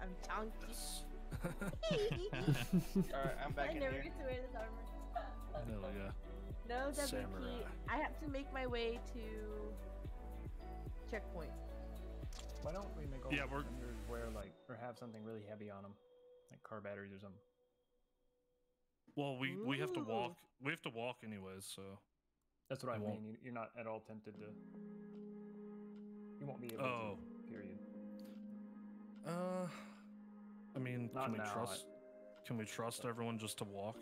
I'm chunky. Yes. Alright, I'm back I in never here. get to wear this armor. Hell yeah. No, WP. Samurai. I have to make my way to checkpoint. Why don't we make all Yeah, we're- defenders wear like or have something really heavy on them, like car batteries or something? Well, we we have to walk. We have to walk anyways. So That's what I I won't- mean. You- You're not at all tempted to. You won't be able Oh. to. Period. Uh, I mean, Not can we now, I- trust? Can we trust everyone just to walk,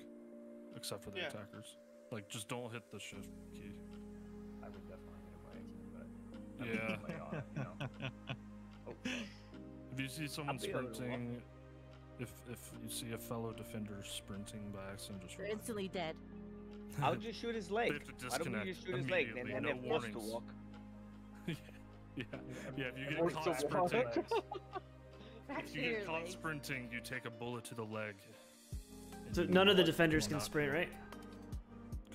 except for the Yeah. attackers? Like, just don't hit the shift key. I would definitely hit it by accident, but I Yeah. would play on, you know. Fuck. If you see someone be able to walk. sprinting, if if you see a fellow defender sprinting by accident, just They're run. instantly dead. I would just shoot his leg. have to Why don't we disconnect just shoot his leg? Then, then no they're forced to walk. yeah, yeah. If you get caught to sprinting, if you get caught legs. sprinting, you take a bullet to the leg. So none of the defenders can sprint, right?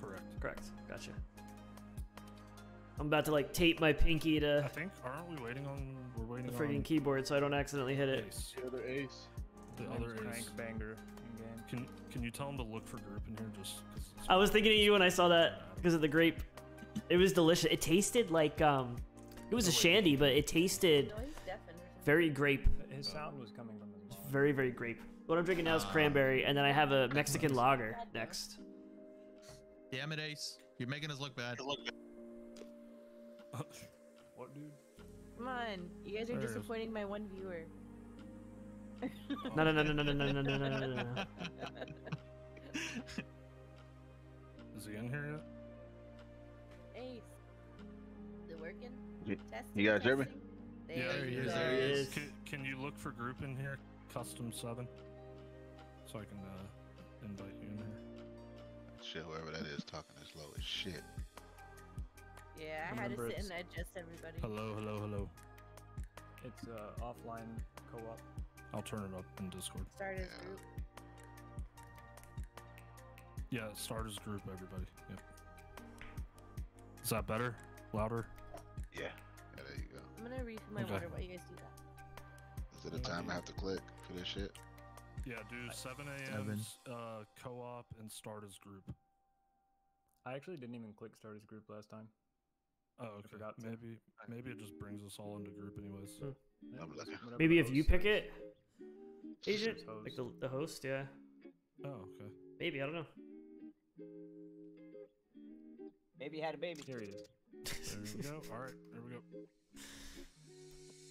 Correct. Correct. Gotcha. I'm about to like tape my pinky to. I think aren't we waiting on? We're waiting on the waiting friggin' on keyboard so I don't accidentally hit it. Ace. The other ace. The Name's other crank ace. banger. Can can you tell him to look for group in here just? 'cause it's- I was thinking of you when I saw that because of the grape. It was delicious. It tasted like um, it was a shandy, but it tasted No, he's deaf and very grape, His sound was coming from his mouth. very very grape. What I'm drinking now is Ah. cranberry, and then I have a Mexican lager next. Damn it, Ace. You're making us look bad. What, dude? Come on, you guys are There it is. disappointing my one viewer. No no no no no no no no no no no no. no. Is he in here yet? Ace, is it working? You- Testing, you guys hear me? testing. Yeah, There he is, there he is. Can, can you look for group in here? Custom seven. So I can uh, invite you in here. Shit, whoever that is talking as low as shit. Yeah, I had to sit it's- and adjust everybody. Hello, hello, hello. It's uh, offline co-op. I'll turn it up in Discord. Start as Yeah. group. Yeah, start as group, everybody. Yep. Is that better? Louder? Yeah. yeah there you go. I'm gonna refill my Okay. water while you guys do that. Is it a time I have to click for this shit? Yeah, do 7 a.m. Seven. Uh, co-op and start as group. I actually didn't even click start as group last time. Oh, okay. forgot to. Maybe maybe it just brings us all into group anyways. Yeah, I'm looking. whatever Maybe if you pick it, agent, like the the host, yeah. Oh, okay. Maybe I don't know. Maybe he had a baby. Here he is. There we go. All right, there we go.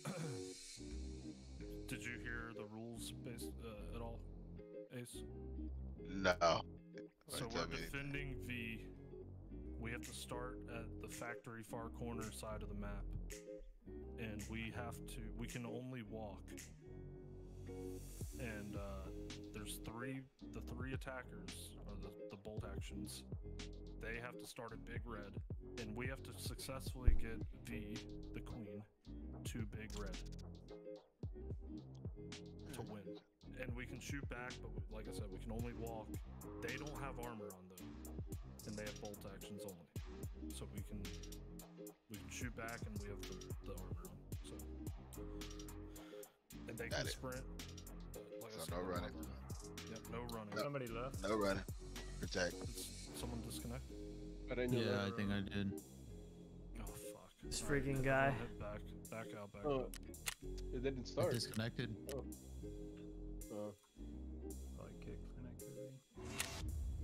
Did you hear the rules based uh, at all, Ace? No. So we're tell me. defending V. We have to start at the factory far corner side of the map, and we have to. We can only walk. And uh, there's three. The three attackers or the the bolt actions. They have to start at Big Red, and we have to successfully get V, the queen, to Big Red to win. And we can shoot back, but we, like I said, we can only walk. They don't have armor on though, and they have bolt actions only. So we can we can shoot back, and we have the, the armor on. So and they Got can it. sprint. Like So no running. Yep, no running. Somebody left. No running. Protect. Did someone disconnected. I didn't know Yeah, that. I think I did. Oh fuck. This All right, freaking hit- guy. Hit back, back out, back Oh, out. it didn't I start. disconnected. Oh. Uh, Probably kick connectivity.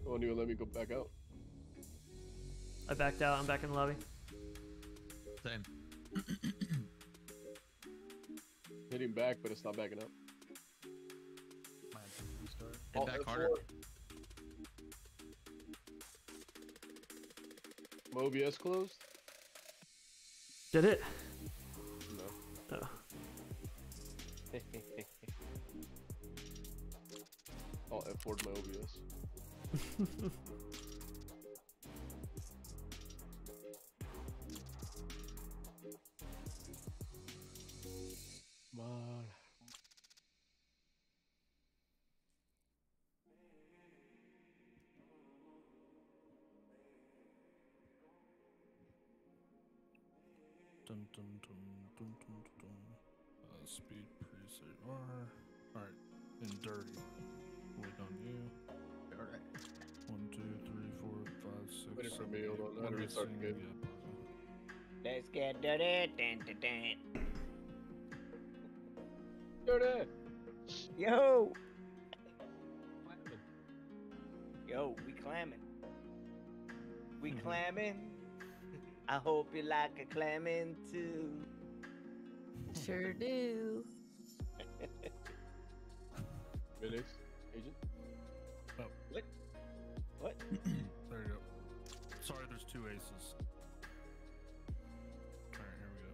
oh, and you let me go back out. I backed out. I'm back in the lobby. Same. Hitting back, but it's not backing up. Might restart. Hit Oh, back F4. harder. My OBS closed? Did it? No. Oh. I'll F4 my OBS. Pause it. Let's get dirty. Dun, dun, dun. Dirty. Yo. Yo, we clamming. We mm-hmm. clamming. I hope you like a clamming too. Sure do. Phoenix, agent. Oh. What? What? two aces. Alright, here we go.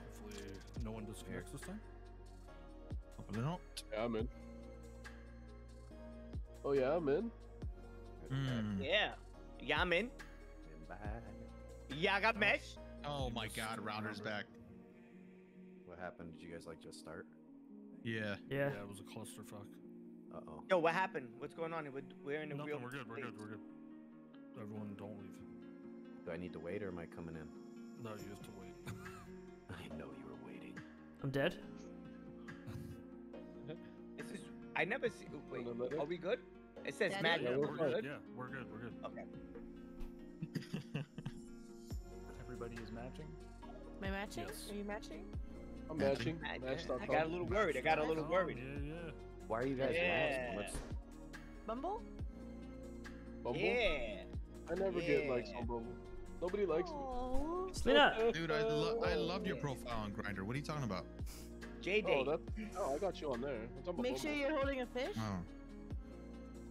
Hopefully, no one disconnects this time. Hopefully not. Yeah, I'm in. Oh yeah, I'm in. Mm. Yeah. Yeah, I'm in. Yeah, I got mesh. Oh my god, Router's back. What happened? Did you guys like just start? Yeah. Yeah. Yeah, it was a clusterfuck. Uh oh. Yo, what happened? What's going on? We're, we're in a Nothing, real. we're good, we're good, we're good. Everyone, don't leave. Do I need to wait or am I coming in? No, you have to wait. I know you were waiting. I'm dead. This is. I never see. Wait, Wanna let it? are we good? It says Daddy? Yeah, we're we're good. good. Yeah, we're good, we're good. Okay. Everybody is matching. Am I matching? Yes. Are you matching? I'm matching. I, Match.com. I got a little worried. I got a little oh, worried. Yeah, yeah. Why are you guys Yeah. matching? What's Bumble? Bumble? Yeah. I never get likes on Bumble. Nobody likes me. Oh. Selena. Dude, I, lo- I loved your profile on Grindr. What are you talking about? J Oh, Day. that. Oh, I got you on there. I'm about Make sure Bumble. you're holding a fish. Oh.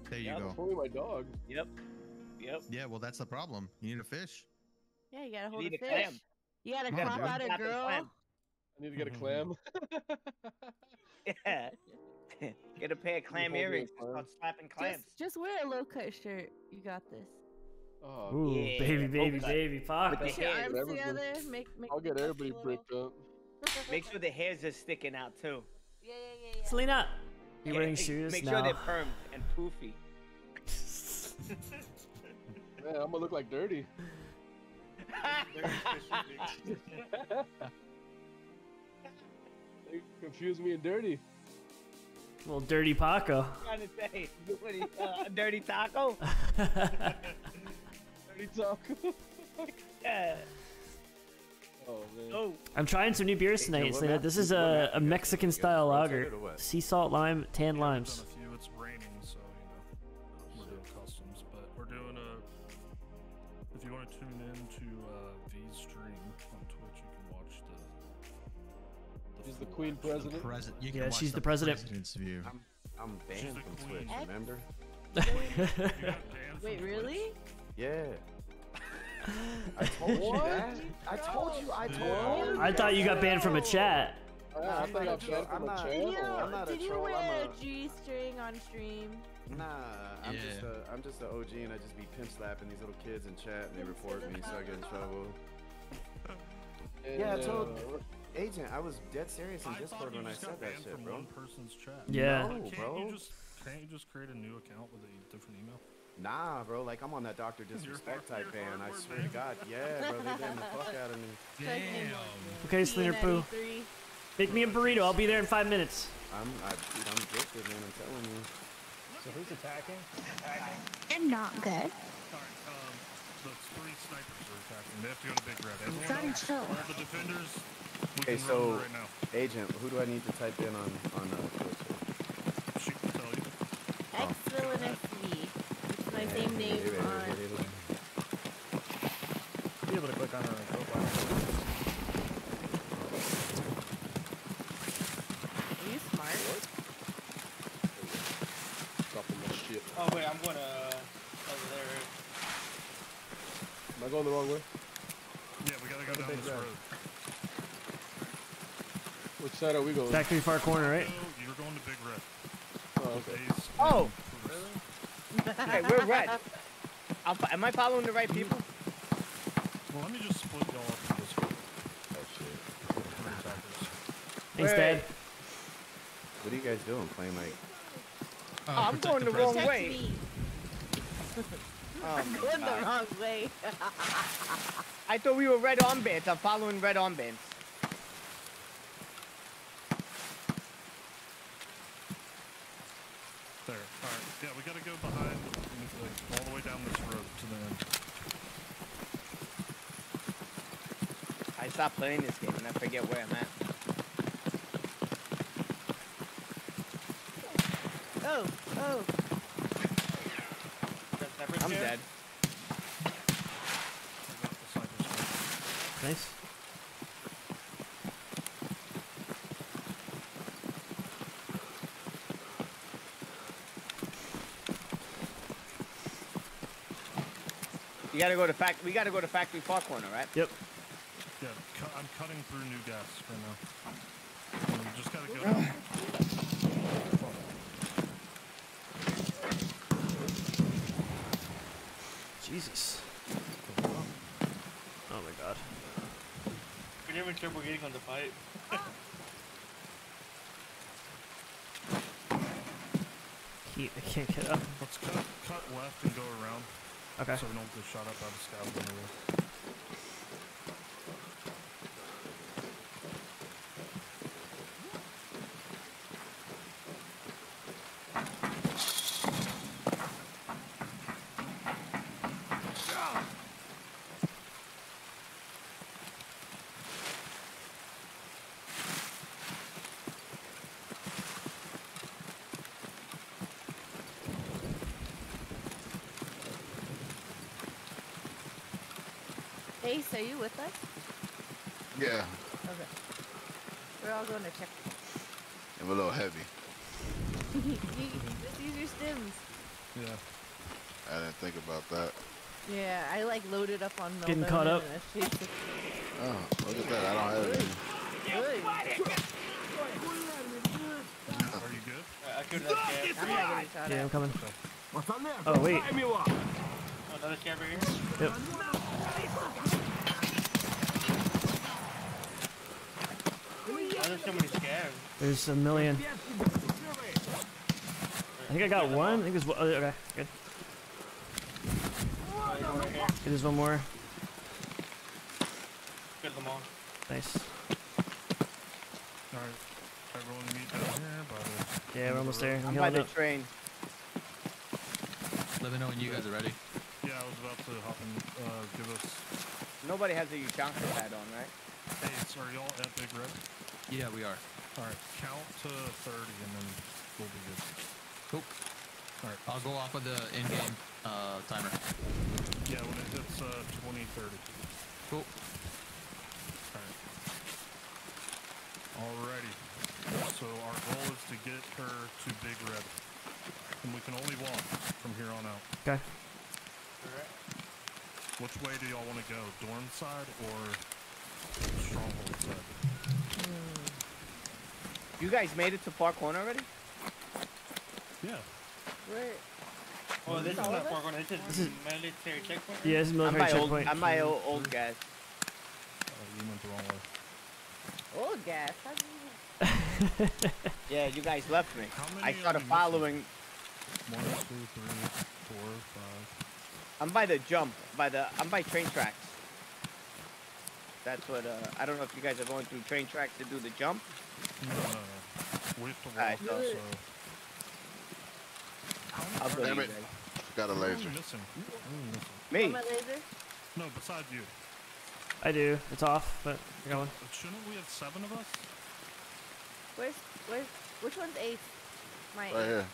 There you Yep. go. Only my dog. Yep. Yep. Yeah, well, that's the problem. You need a fish. Yeah, you gotta hold need a a fish. clam. You gotta Yeah, crop dude. out a girl. I need to get a clam. Yeah. Get a pair of clam hold me a earrings. clam. Start slapping clams. Just, just wear a low cut shirt. You got this. Oh, Ooh, Yeah, baby, baby, okay. baby, Paco. With Push your arms together. Make, make. I'll get make everybody bricked up. Make sure the hairs are sticking out too. Yeah, yeah, yeah, yeah. Selena. You Yeah, wearing hey, shoes? Make no. sure they're permed and poofy. Man, I'm gonna look like dirty. they confuse me and dirty. Well, dirty Paco. I'm trying to say, what are you, uh, dirty taco? Dirty taco. Yeah. Oh man. Oh, I'm trying some new beers tonight, Joe, what Selena. This is a, a? Mexican You style rotated lager. Sea salt, lime, tan Yeah, limes. We've done a few. It's raining, so you know we're doing customs. But we're doing a. If you want to tune in to uh, V's stream on Twitch, you can watch the. She's the queen action. president. President. You can Yeah, watch she's the president. President's view. I'm I'm banned from queen. Twitch. Remember? You got banned Wait, from really? Twitch? Yeah. I told you that. I told you. I told you. I thought you got banned from a chat. Yeah, I thought I I'm banned from a not- Did you, I'm not did you troll, I'm wear a- a G string on stream? Nah, I'm just a I'm just an OG and I just be pimp slapping these little kids in chat and they report me so I get in trouble. Yeah, I told Agent, I was dead serious in I Discord you when I said that shit, from bro. one person's chat. Yeah. No, Can't bro. you just can't you just create a new account with a different email? Nah, bro, like I'm on that Doctor Disrespect type you're. I swear to God, yeah, bro, they banned the fuck out of me. Damn. Okay, Selena Poo. Make me a burrito. I'll be there in five minutes. I'm I, dude, I'm addicted, man. I'm telling you. So who's attacking? They're not good. Alright, um, the three snipers are attacking. They have to go to Big Red. Everyone Try and else, chill. all the defenders, Okay, so right now. Agent, who do I need to type in on on uh, Twitch? She can tell you. X Villainous V. It's my same name on. hit it, hit it. Be able to click on her profile. Are you smart? dropping my shit. Oh wait, I'm going to over oh, there. Am I going the wrong way? Yeah, we gotta go down Big this Red. road. Which side are we going? Factory far corner, right? So you're going to Big Red. Oh, okay. Oh! And Bruce. hey, we're red. I'm, am I following the right people? Well, let me just split y'all up in this group. Oh shit. Three attackers. Thanks, Wait. Dad. What are you guys doing? Playing like uh, Oh, I'm going the um, wrong way. me. Oh my Going the wrong way. I thought we were red armbands. I'm following red armbands. There. All right. Yeah, we gotta go behind, like, all the way down this road to the end. I stopped playing this game and I forget where I'm at. Oh, oh. I'm dead. Nice. Gotta go to fact. We gotta go to factory far corner, right? Yep. Yeah, cu- I'm cutting through new gas right now. We just gotta go. Jesus. Oh my god. We're having trouble getting on the pipe. He, I can't get up. Let's cut, cut left and go around. Okay. So we don't get shot at by the scouts on the way. Ace, are you with us? Yeah, Okay. We're all going to check. I'm a little heavy. you, just use your stims. Yeah. I didn't think about that. Yeah, I like loaded up on Getting caught up. and I chased it. Oh, look at that. I don't have any. Are you good? Uh, I killed that scav. I'm not getting shot Yeah. I'm coming. What's on there? Oh, wait. Fire me up. Oh, another scav right here. Yep. Oh, there's so many scavs. There's a million. I think I got one. I think there's one. oh, Okay, good. Oh, there's one right here. Okay, There's one more. Killed them all. Nice. Alright. Everyone meet down here by the. Yeah, we're almost there. I'm I'm by the up. train. Let me know when you guys are ready. Yeah, I was about to hop in. Uh, give us. Nobody has a Ushanka pad on, right? Hey, so are y'all at Big Red? Yeah, we are. Alright, count to 30 and then we'll be good. Cool. Alright. I'll go off of the in-game uh, timer. Yeah, when it hits uh, 20, 30. Cool. Alright. Alrighty. So our goal is to get her to Big Red. And we can only walk from here on out. Okay. Alright. Which way do y'all want to go? Dorm side or Stronghold side? You guys made it to far corner already? Yeah. Where? Oh, this is not of far us? This This is is- military checkpoint. Yeah, this is I'm military old. checkpoint. I'm by old, old guys. Oh, you went the wrong way. Old gas. How do you... Yeah, you guys left me. I started following. One, two, three, four, five. I'm by the jump. By the. I'm by train tracks. That's what. Uh, I don't know if you guys are going through train tracks to do the jump. No, no, no. We have to walk, Alright, so- so. I'll go Damn it. guys. Got a Who are we laser. Mm, missing? Who are we missing? Mm, me. Laser? No, beside you. I do. It's off, but you're going. Shouldn't we have seven of us? Where's, where's, which one's eight? My Right Ace. here.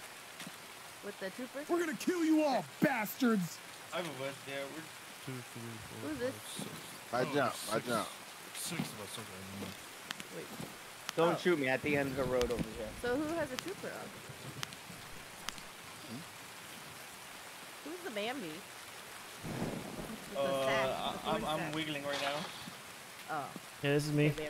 With the troopers? We're gonna kill you all, bastards! I'm a west. Yeah, we're. Two, three, four, Who's this? six. I Oh, jump. I jump. Six of us, okay. Wait. Don't Oh. shoot me at the end of the road over here. So who has a trooper on? Hmm? Who's the Bambi? The Uh, sack, the I- thorn I'm, I'm wiggling right now. Oh. Yeah, this is me. okay,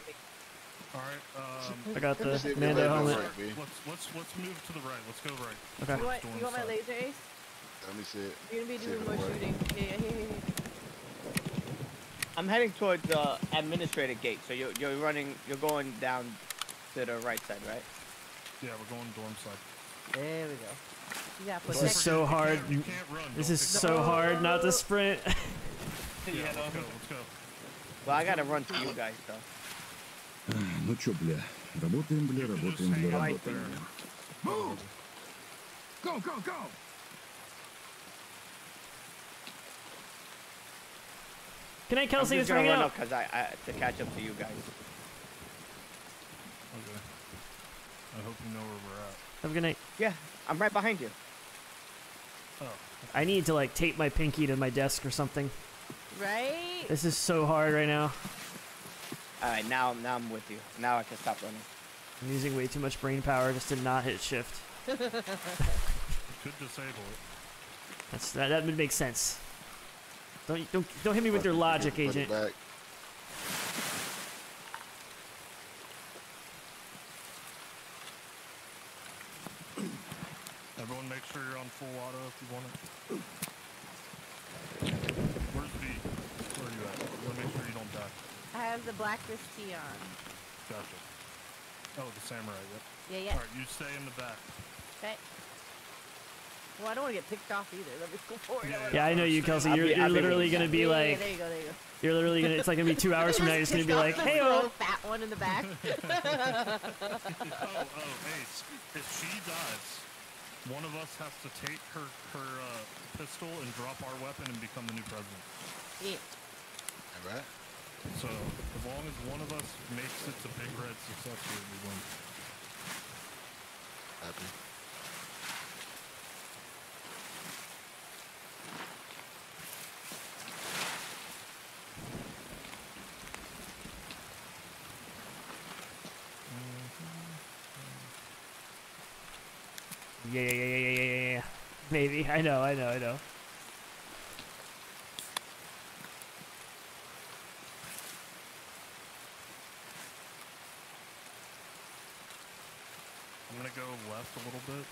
Alright, um. I got the see if your Mando helmet. work, B. Let's let's let's move to the right. Let's go right. Okay. You want, you want my side. laser, Ace? Let me see it. You're gonna be See doing if more it shooting. Yeah, yeah, yeah, yeah. I'm heading towards the administrative gate. So you're you're running. You're going down to the right side, right? Yeah, we're going dorm side. There we go. You got This is so hard. This is so hard not to sprint. yeah, let's no. go, let's go. Well, I gotta run to you guys though. Ну чё, бля, работаем, бля, работаем, бля, Right работаем. Move! Go, go, go! Good night, I'm Kelsey. just Let's gonna hang run out. up because I, I to catch up to you guys. Okay. I hope you know where we're at. Have a good night. Yeah, I'm right behind you. Oh. I need to like tape my pinky to my desk or something. Right? This is so hard right now. All right, now now I'm with you. Now I can stop running. I'm using way too much brain power just to not hit shift. You could disable it. That's that, that would make sense. Don't don't don't hit me with your logic, Put it agent. Make sure you're on full auto if you want it. Where's V? Where are you at? You wanna make sure you don't die. I have the blacklist tee on. Gotcha. Oh, the samurai, yep. Yeah, yeah. Alright, you stay in the back. Okay. Well, I don't want to get picked off either. Let me go forward. Yeah, Yeah, I know you, Kelsey. You're, be- you're literally gonna be yeah, like, yeah, there you go, there you go. you're literally gonna. It's like gonna be two hours from now. You're just gonna be like, hey, little fat one in the back. oh, oh, Ace. If she dies, one of us has to take her her uh, pistol and drop our weapon and become the new president. yeah. All right. So as long as one of us makes it to Big Red successfully, we win. Happy. Yeah, yeah, yeah, yeah, yeah, yeah, yeah. Maybe. I know. I know. I know. I'm gonna go left a little bit.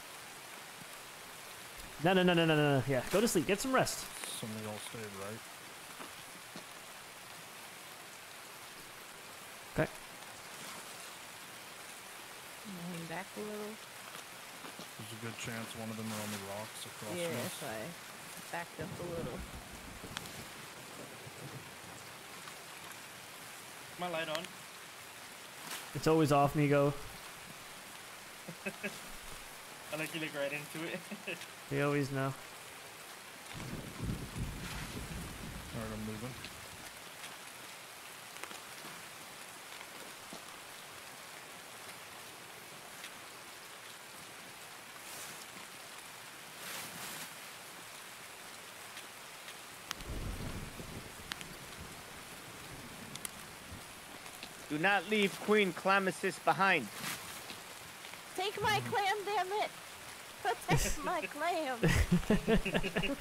No, no, no, no, no, no. no. Yeah, go to sleep. Get some rest. Some of y'all stay right. Okay. Hang back a little. There's a good chance one of them are on the rocks across Yeah, from us. that's I backed up a little. My light on. It's always off, Migo. I like you look right into it. We always know. Alright, I'm moving. Do not leave Queen Clamesis behind. Take my clam, damn it! Protect my clam.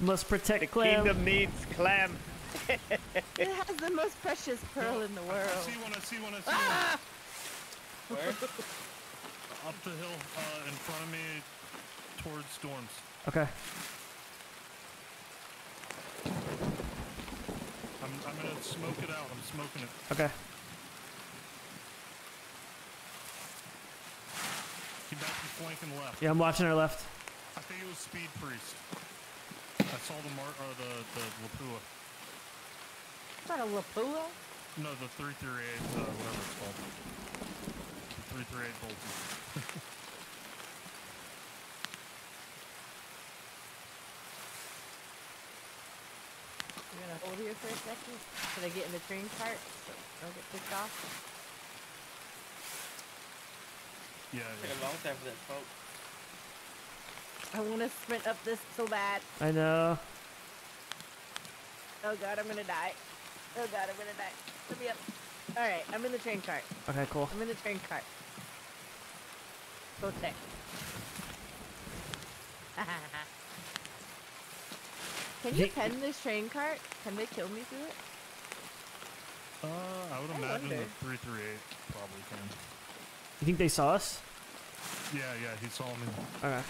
Must protect The clam. kingdom needs clam. it has the most precious pearl in the I world. see one, I see one, I see Ah! Where? Up the hill, uh, in front of me, towards storms. Okay. I'm, I'm gonna smoke it out. I'm smoking it. Okay. Keep back flanking left. Yeah, I'm watching our left. I think it was Speed Priest. I saw the mar or the the Lapua. Is that a Lapua? No, the 338, uh, whatever it's called. 338 Bolton. We're gonna hold here for a second. Should I get in the train cart? So don't get picked off. Yeah, Took a long time for that smoke. I want to sprint up this so bad. I know. Oh god, I'm gonna die. Oh god, I'm gonna die. Let me up. Alright, I'm in the train cart. Okay, cool. I'm in the train cart. Go tech. Can you pen this train cart? Can they kill me through it? Uh, I would I imagine wonder. the 338 probably can. You think they saw us? Yeah, yeah, he saw me. Okay.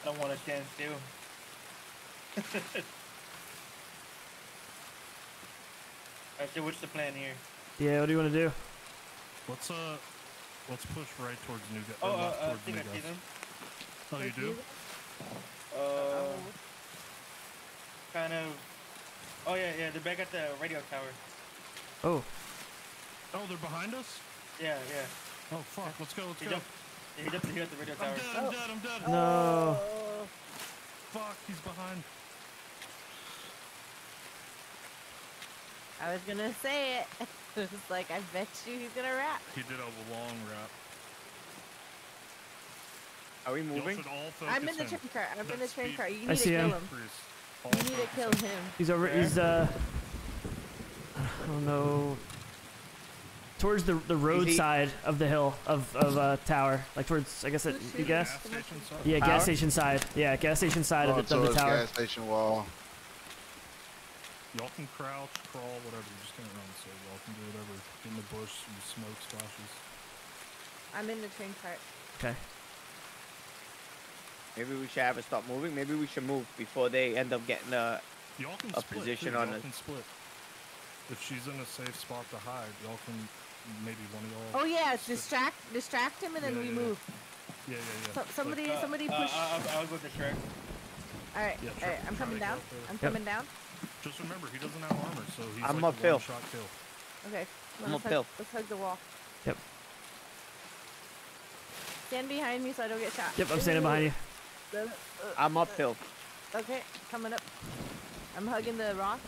I don't want a chance to. Alright, so what's the plan here? Yeah, what do you want to do? Let's uh, let's push right towards New Gas. Oh, uh, uh, I think New I see them. Oh, you do? Uh, kind of. Oh yeah, yeah. They're back at the radio tower. Oh. Oh, they're behind us. Yeah, yeah. Oh fuck! Let's go. Let's He go. jumped. He jumped here at the radio tower. I'm dead. I'm dead. I'm dead. No. Fuck! He's behind. I was gonna say it. It was like, I bet you he's gonna rap. He did a long rap. Are we moving? I'm in the train car. I'm in the train car. You I need to see kill him. him. You need to kill him. He's over. He's uh. I don't know. Towards the the roadside of the hill of of uh tower, like towards I guess it, you guess. Gas? Yeah, gas station side. Yeah, gas station side of Going the, of the tower. gas station wall. Y'all can crouch, crawl, whatever. You just can't run, so y'all can do whatever. In the bush, and smoke splashes. I'm in the train cart. Okay. Maybe we should have it stop moving. Maybe we should move before they end up getting a, Y'all can a split. position too. on y'all us. can split. If she's in a safe spot to hide, y'all can maybe one of y'all. Oh yeah, distract distract him and then Yeah, we yeah, move. Yeah, yeah, yeah. So, somebody Uh, somebody uh, push. I- I'll, I'll go distract. all right, Yeah, all try- right. I'm coming down. I'm Yep. coming down. Just remember, he doesn't have armor, so he's I'm like uphill. a one-shot kill. Okay. I'm let's uphill. Hug, let's hug the wall. Yep. Stand behind me so I don't get shot. Yep, I'm standing behind you. I'm uphill. Okay, coming up. I'm hugging the rock.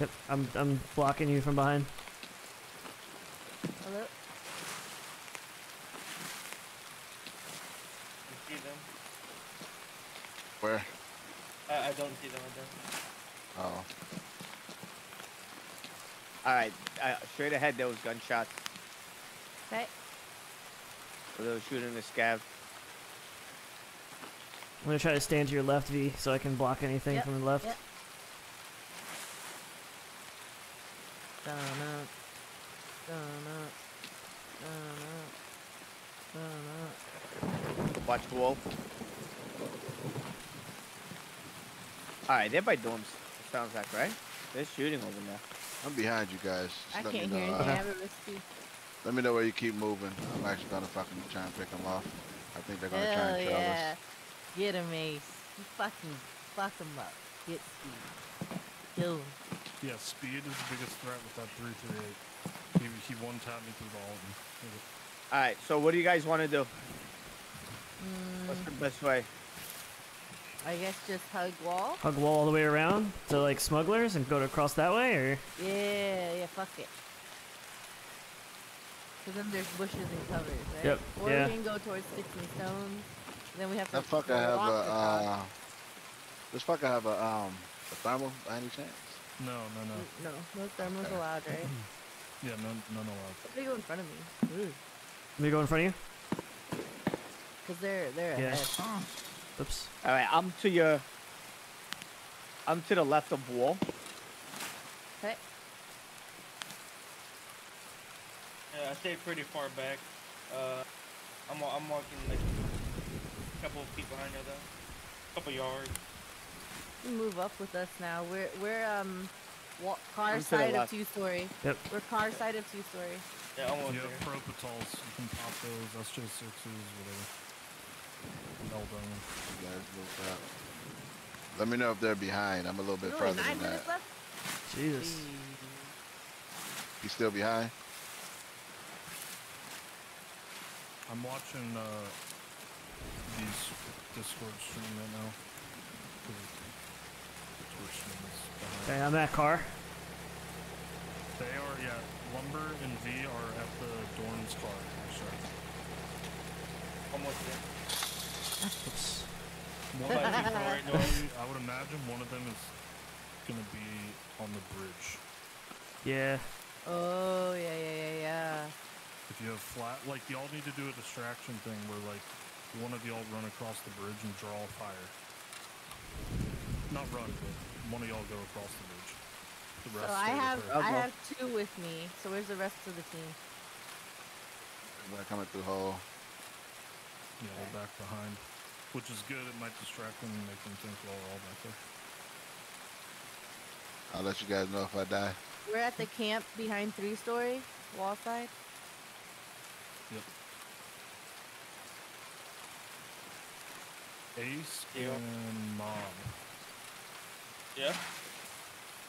Yep, I'm I'm blocking you from behind. Hello. You see them? Where? I, I don't see them. I don't. Oh. All right, uh, straight ahead there was gunshots. Okay. So they were shooting the scav. I'm gonna try to stand to your left, V, so I can block anything Yep, from the left. yep. Watch wall. All right, they're by dorms. Sounds like right. They're shooting over there. I'm behind you guys. I Just let can't me hear know. anything. uh, I have a risky. Let me know where you keep moving. I'm actually gonna fucking try and pick them off. I think they're gonna try Hell and trail yeah. us. Get him, Ace. You fucking fuck him up. Get speed. Kill him. Yeah, speed is the biggest threat with that 338. He, he one tapped me through the Altyn. All right, so what do you guys want to do? Mm, What's the best way? I guess just hug wall. Hug wall all the way around to like smugglers and go to across that way, or Yeah, yeah, fuck it. Cause then there's bushes and covers, right? Yep, Or yeah. we can go towards sticks and stones. Then we have to That fucker have a across. uh, this fucker have a um a thermal by any chance? No, no, no. No, no thermals allowed, right? Yeah, none, none allowed. If they go in front of me, Ooh. let me go in front of you. cause they're they're Yeah. ahead. Oops. All right, I'm to your. I'm to the left of wall. Okay. Yeah, I stay pretty far back. Uh, I'm I'm walking like a couple of feet behind her though. Couple yards. Move up with us now. We're we're um wa- car I'm side of two story. Yep. We're car side of two story. Yeah, almost You there. have Propitals, you can pop those, SJ6s, whatever. Eldon. You guys look up. Let me know if they're behind. I'm a little bit There's further nine than minutes that. left. Jesus. You still behind? I'm watching uh, these Discord stream right now. 'cause Twitch stream. Okay, I'm that car. They are, yeah, Lumber and V are at the Dorn's car. Sorry. Almost there. Oops. One Like of them, right now. I would imagine one of them is gonna be on the bridge. Yeah. Oh yeah yeah yeah yeah. If you have flat, like y'all need to do a distraction thing where like one of y'all run across the bridge and draw fire. Not run, but one of y'all go across the bridge. The rest So I have her. I have two with me. So where's the rest of the team? Everybody coming through hole. Yeah, they're back behind. Which is good, it might distract them and make them think, well, we're all back there. I'll let you guys know if I die. We're at the camp behind three story wall side. Ace Yeah. and Mom. Yeah.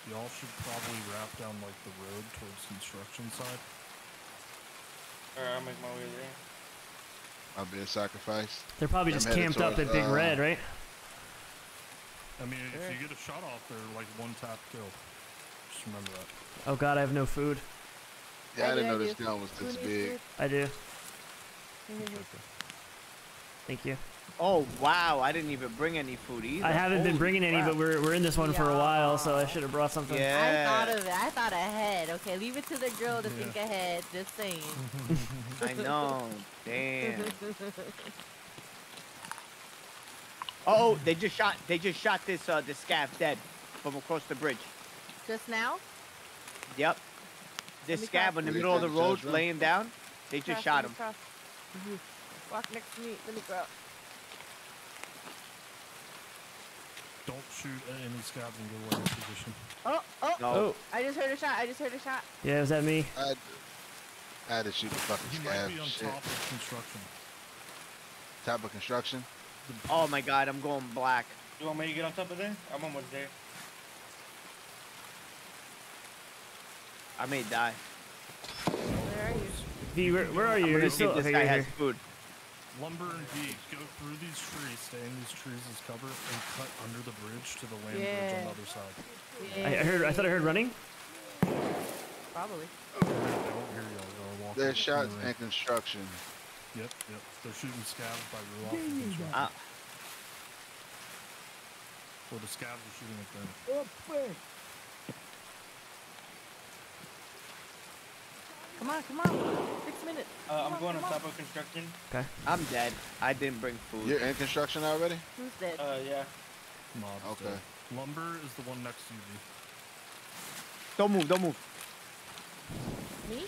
Y'all should probably wrap down like the road towards construction side. Alright, I'll make my way there. I'll be a sacrifice. They're probably I'm just camped up at Big uh, Red, right? I mean, if you get a shot off, they're like one tap kill. Just remember that. Oh god, I have no food. Yeah, I I didn't know this do. gun was this big. food? I do. Thank you. Oh wow, I didn't even bring any food either. I haven't been Holy bringing any, but we're, we're in this one for a while, so I should have brought something. Yeah. I thought of it. I thought ahead. Okay, leave it to the girl to think ahead. Just saying. I know. Damn. Oh, they just shot. They just shot this uh this scav dead from across the bridge. Just now? Yep. This me scav in the middle of the road, laying down. They just Cross, shot him. me cross. Mhm. Walk next to me. Let me go. Don't shoot at any scavs and go away in position. Oh, oh, No. Oh, I just heard a shot. I just heard a shot. yeah, was that me? I had, I had to shoot the fucking He might be on Shit. top of construction. Top of construction. Oh my god, I'm going black. You want me to get on top of there? I'm almost there. I may die. Where are you? V, where, where are you? I'm You're gonna see still if this okay. guy has here. food. Lumber and V, go through these trees, stay in these trees as cover, and cut under the bridge to the land bridge on the other side. I, I heard. I thought I heard running. Probably. They won't hear y'all. They'll walk There's in the shots and construction. Yep, yep. They're shooting scavs by RUAF and construction. Uh, Or the scavs are shooting at them. Come on, come on. Six minutes. Uh, I'm on, going on come top of construction. Okay. I'm dead. I didn't bring food. You're in construction already? Who's dead? Uh, yeah. Mobs Okay. dead. Lumber is the one next to you, Don't move. Don't move. Me?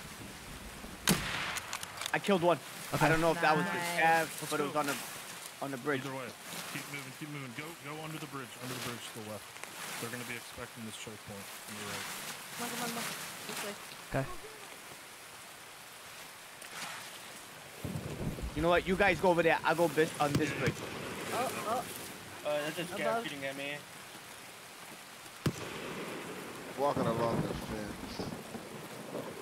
I killed one. Okay. I don't know if that was the Nice. scav, Let's but it was on the on the bridge. Either way, keep moving, keep moving. Go, go under the bridge, under the bridge to the left. They're gonna be expecting this choke point. On your right. Come on, come on, come on. This way. Okay. You know what? You guys go over there. I'll go bis- on this bridge. Oh, oh. Uh, that's a scav shooting at me. Walking along the fence.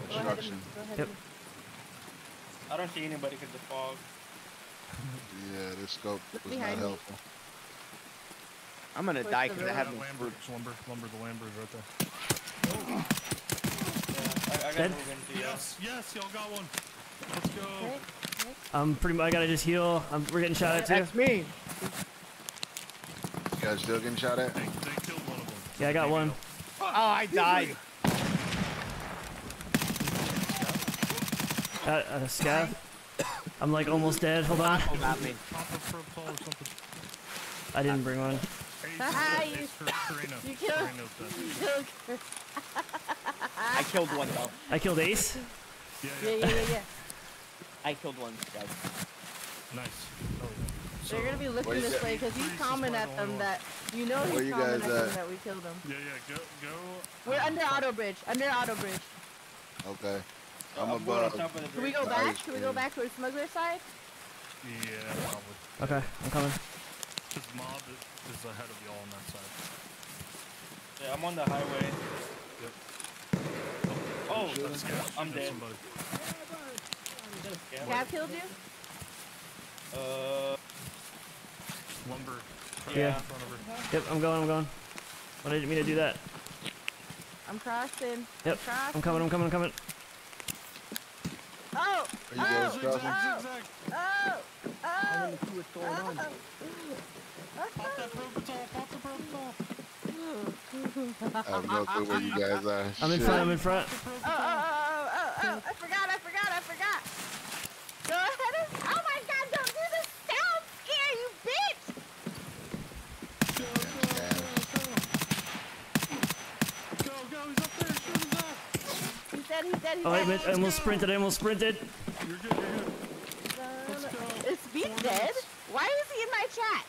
Go ahead and- Construction. Yep. I don't see anybody because of fog. Yeah, this scope Look was not behind me. helpful. I'm gonna Towards die because I have That no land food. lumber, lumber, the land bridge right there. Yeah, I, I gotta Dead? move into yeah. Yes, yes, y'all got one. Let's go. Okay. Okay. I'm pretty. mu- I gotta just heal. I'm, we're getting shot at too. That's me. You guys still getting shot at? They, they killed one of them. Yeah, I got one. Oh, I died. Got a scav. I'm like almost dead. Hold on. Got me. Pop a propel or something. I didn't bring one. Hey, Haha, Ace, you- you killed- You killed. I killed one though. I killed Ace. Yeah, Yeah, yeah. yeah, yeah, yeah. I killed one, guys. Nice. Oh, yeah. They're gonna be looking this way because he's Freeze is commenting my at them that you know he's you commenting guys at them that we killed him. Yeah, yeah, go, go. We're under auto bridge. Under auto bridge. Okay. I'm I'm going on above. top of the Can we bridge. go back? Can we go back to towards smuggler side? Yeah, probably. Okay, I'm coming. Because mob is, is ahead of y'all on that side. Yeah, I'm on the highway. Yep. Oh, That's good. I'm There's dead. Somebody. Is that a scav? Cav killed you? Uh, Lumber. Yeah. Yeah. In front of her. Yep, I'm going. I'm going. But didn't mean to do that. I'm crossing. Yep, I'm crossing. I'm coming. I'm coming. I'm coming. Oh! Are you guys oh! crossing? Oh! Oh! Oh! I want to see what's going oh, on. Pop that propital, pop the propital. I have no clue where you guys are. I'm in front. I'm in front. Oh, oh, oh, oh, oh, I forgot, I forgot, I forgot. Go ahead and, oh my god, don't do the sound scare, you bitch! Go, go, he's up there. Shoot his ass. He's dead, he's dead, he's Oh, I dead. almost- I almost sprinted. I almost sprinted. You're good, you're good. No, no, Let's go. Is Speed dead? Why is he in my chat?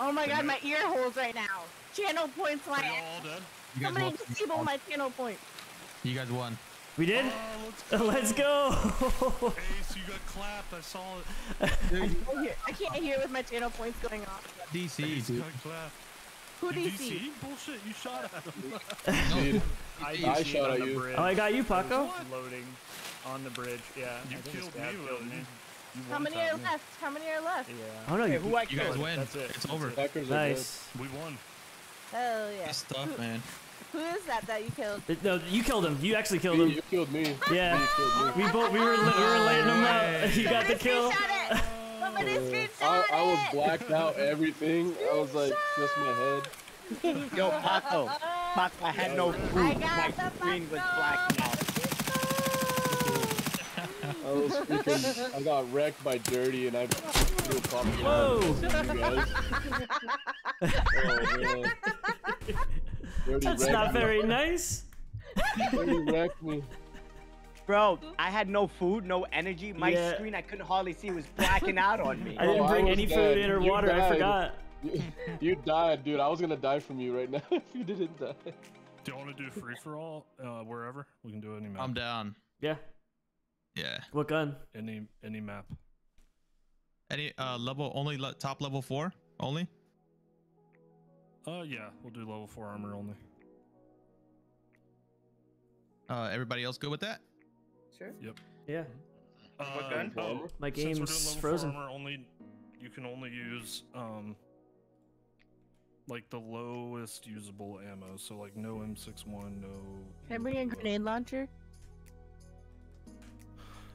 Oh my god, my ear holes right now. Channel points Are my y'all all dead? You guys Somebody disable my channel point. You guys won. We did? Oh, let's go. Ace, you got clapped. I saw it. I can't hear, I can't hear with my channel points going off. DC, Ace dude. got clapped. Who You DC? Bullshit, you shot at him. Dude, I, I shot at you. bridge. Oh, I got you, I was Paco. Loading on the bridge. Yeah. You I think a killed me, killed Will. me. You How many are me. left? How many are left? Yeah. Oh no, Hey, you, who I You guys win. That's it. It's That's over. it. Nice. We won. Hell yeah. Good stuff, who, man. Who is that that you killed? No, you killed him. You actually killed him. You killed me. Yeah. Killed me. We both we were we were laying him out. You got the kill. screenshot it. Somebody I, I was blacked out everything. I was like, just my head. Yo, Paco. Paco, I had no I food. My the screen was blacked out. I was freaking. I got wrecked by Dirty, and I threw a pop. Whoa. You guys. Oh man. Dirty That's not me. very nice. Dirty wrecked me. Bro, I had no food, no energy. My Yeah. screen I couldn't hardly see was blacking out on me. I didn't Oh, I bring was any food in or You water. I forgot. You, you died, dude. I was gonna die from you right now if you didn't die. Do you want to do free for all? Uh, wherever we can do any map. I'm down. Yeah. Yeah. What gun? Any any map. Any uh level only le- top level four only. Uh, yeah, we'll do level four armor only. Uh, everybody else good with that? Sure. Yep. Yeah. Uh, gun? Oh, My since we're doing game's level frozen. Four armor only, you can only use um, like the lowest usable ammo. So like no M61, no. Can I bring a grenade launcher?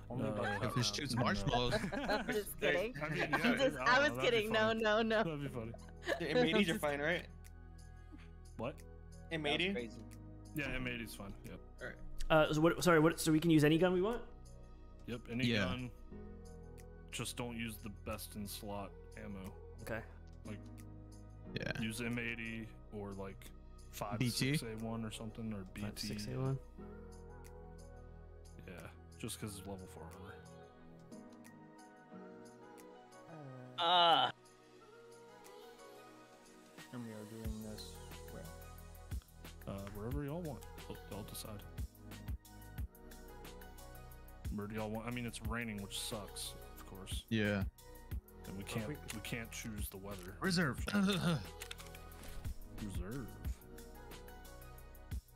Only Uh, if it shoots marshmallows. I'm just kidding. I mean, yeah, just- I I don't know, was kidding. No, no, no. That'd be funny. The M80s are fine, right? What? M80? Crazy. Yeah, M80's fine. Yep. Alright. Uh, so what? Sorry, what? So we can use any gun we want? Yep. Any Yeah. gun. Just don't use the best in slot ammo. Okay. Like Yeah. use M80 or like five BT? six A one or something or B T six a one. Yeah, just because it's level four armor. Ah. And we are doing this. Where? Uh, wherever y'all want, y'all, y'all decide. Where do y'all want? I mean, it's raining, which sucks, of course, Yeah. and we can't we can't choose the weather. Reserve. Reserve.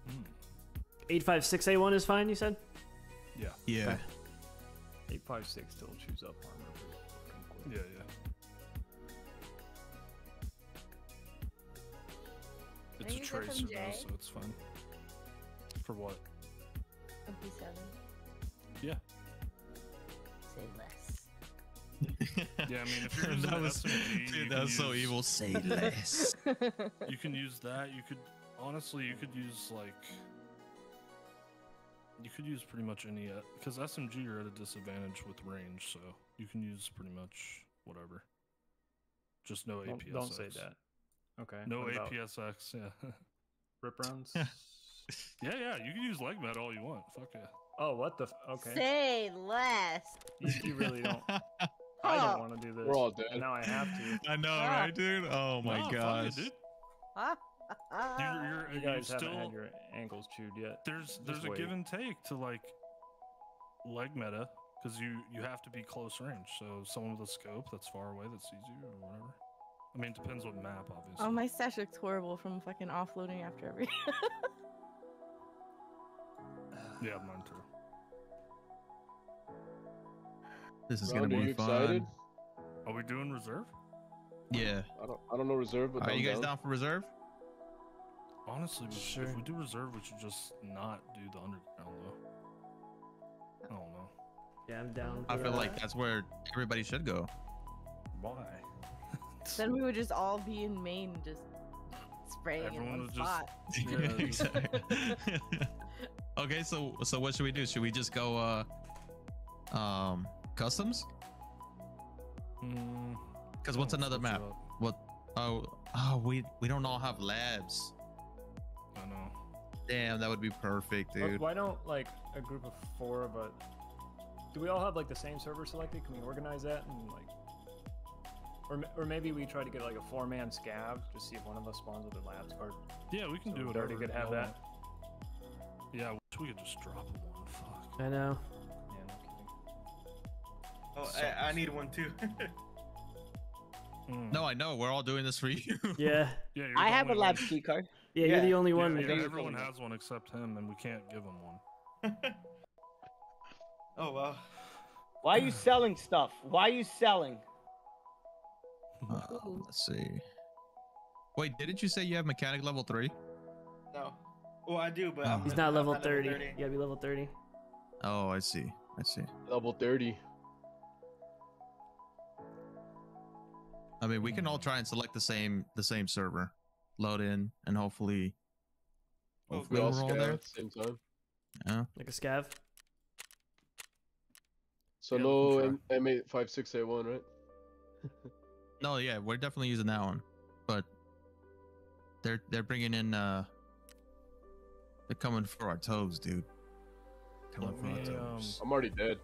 Hmm. Eight five six A one is fine. You said. Yeah. yeah. Eight five six still chews up armor. pretty. Yeah, yeah. It's a use tracer though, so it's fine. For what? MP7. Yeah. Say less. Yeah, I mean, if you're using that an was, SMG, you dude, can that was so evil. Say less. You can use that. You could honestly, you could use like you could use pretty much any uh, because SMG you're at a disadvantage with range, so you can use pretty much whatever. Just no Don't, don't say that. Okay. No about APSX. Yeah. Rip rounds. yeah, yeah. You can use leg meta all you want. Fuck yeah. oh, what the? F- okay. Say less. You, you really don't. I don't want to do this. We're all dead. and now I have to. I know, Ah. right, dude? Oh my No, fuck it, gosh. dude. Ah, You're, you're, You you're guys haven't still had your ankles chewed yet. there's there's a wait. give and take to like leg meta because you you have to be close range. So someone with a scope that's far away that sees you or whatever. I mean, it depends what map, obviously. Oh, my stash looks horrible from fucking offloading after every. Yeah, mine too. This is Ron, gonna be you fun. excited? Are we doing reserve? Yeah. I don't. I don't know reserve, but Are you guys down. down for reserve? Honestly, we Sure. if we do reserve, we should just not do the underground though. I don't know. Yeah, I'm down. I feel that. like that's where everybody should go. Why? Then we would just all be in Maine, just spraying Everyone in one would just- spot. Yeah, just- exactly. okay, so so what should we do? Should we just go uh um customs? Mm, Because what's oh, another map? What? Oh, oh, we we don't all have labs. I know. Damn, that would be perfect, Why- dude. Why don't like a group of four, but do we all have like the same server selected? Can we organize that and like, or or maybe we try to get like a four-man scav, just see if one of us spawns with a labs card. Yeah, we can So do we it. already could have that. Yeah, we could just drop one. Fuck. I know. Yeah, no kidding. Oh, I, I need one too. Hmm. No, I know. We're all doing this for you. Yeah. Yeah, I have a only lab key card. Yeah, you're the only one. yeah, that- everyone has one except him, and we can't give him one. oh wow. Why are you selling stuff? Why are you selling? Uh, let's see. Wait, didn't you say you have mechanic level three? No. Well, I do, but Oh. I'm He's I'm not level at 30. You gotta be level 30. Oh, I see. I see. Level 30. I mean, we can all try and select the same the same server, load in, and hopefully, We hopefully all we're all scan there. at the same time. Yeah. Like a scav. So Yeah, no can M- M856A1, right? No, yeah, we're definitely using that one, but they're they're bringing in uh, they're coming for our toes, dude. Coming for our um, toes. I'm already dead.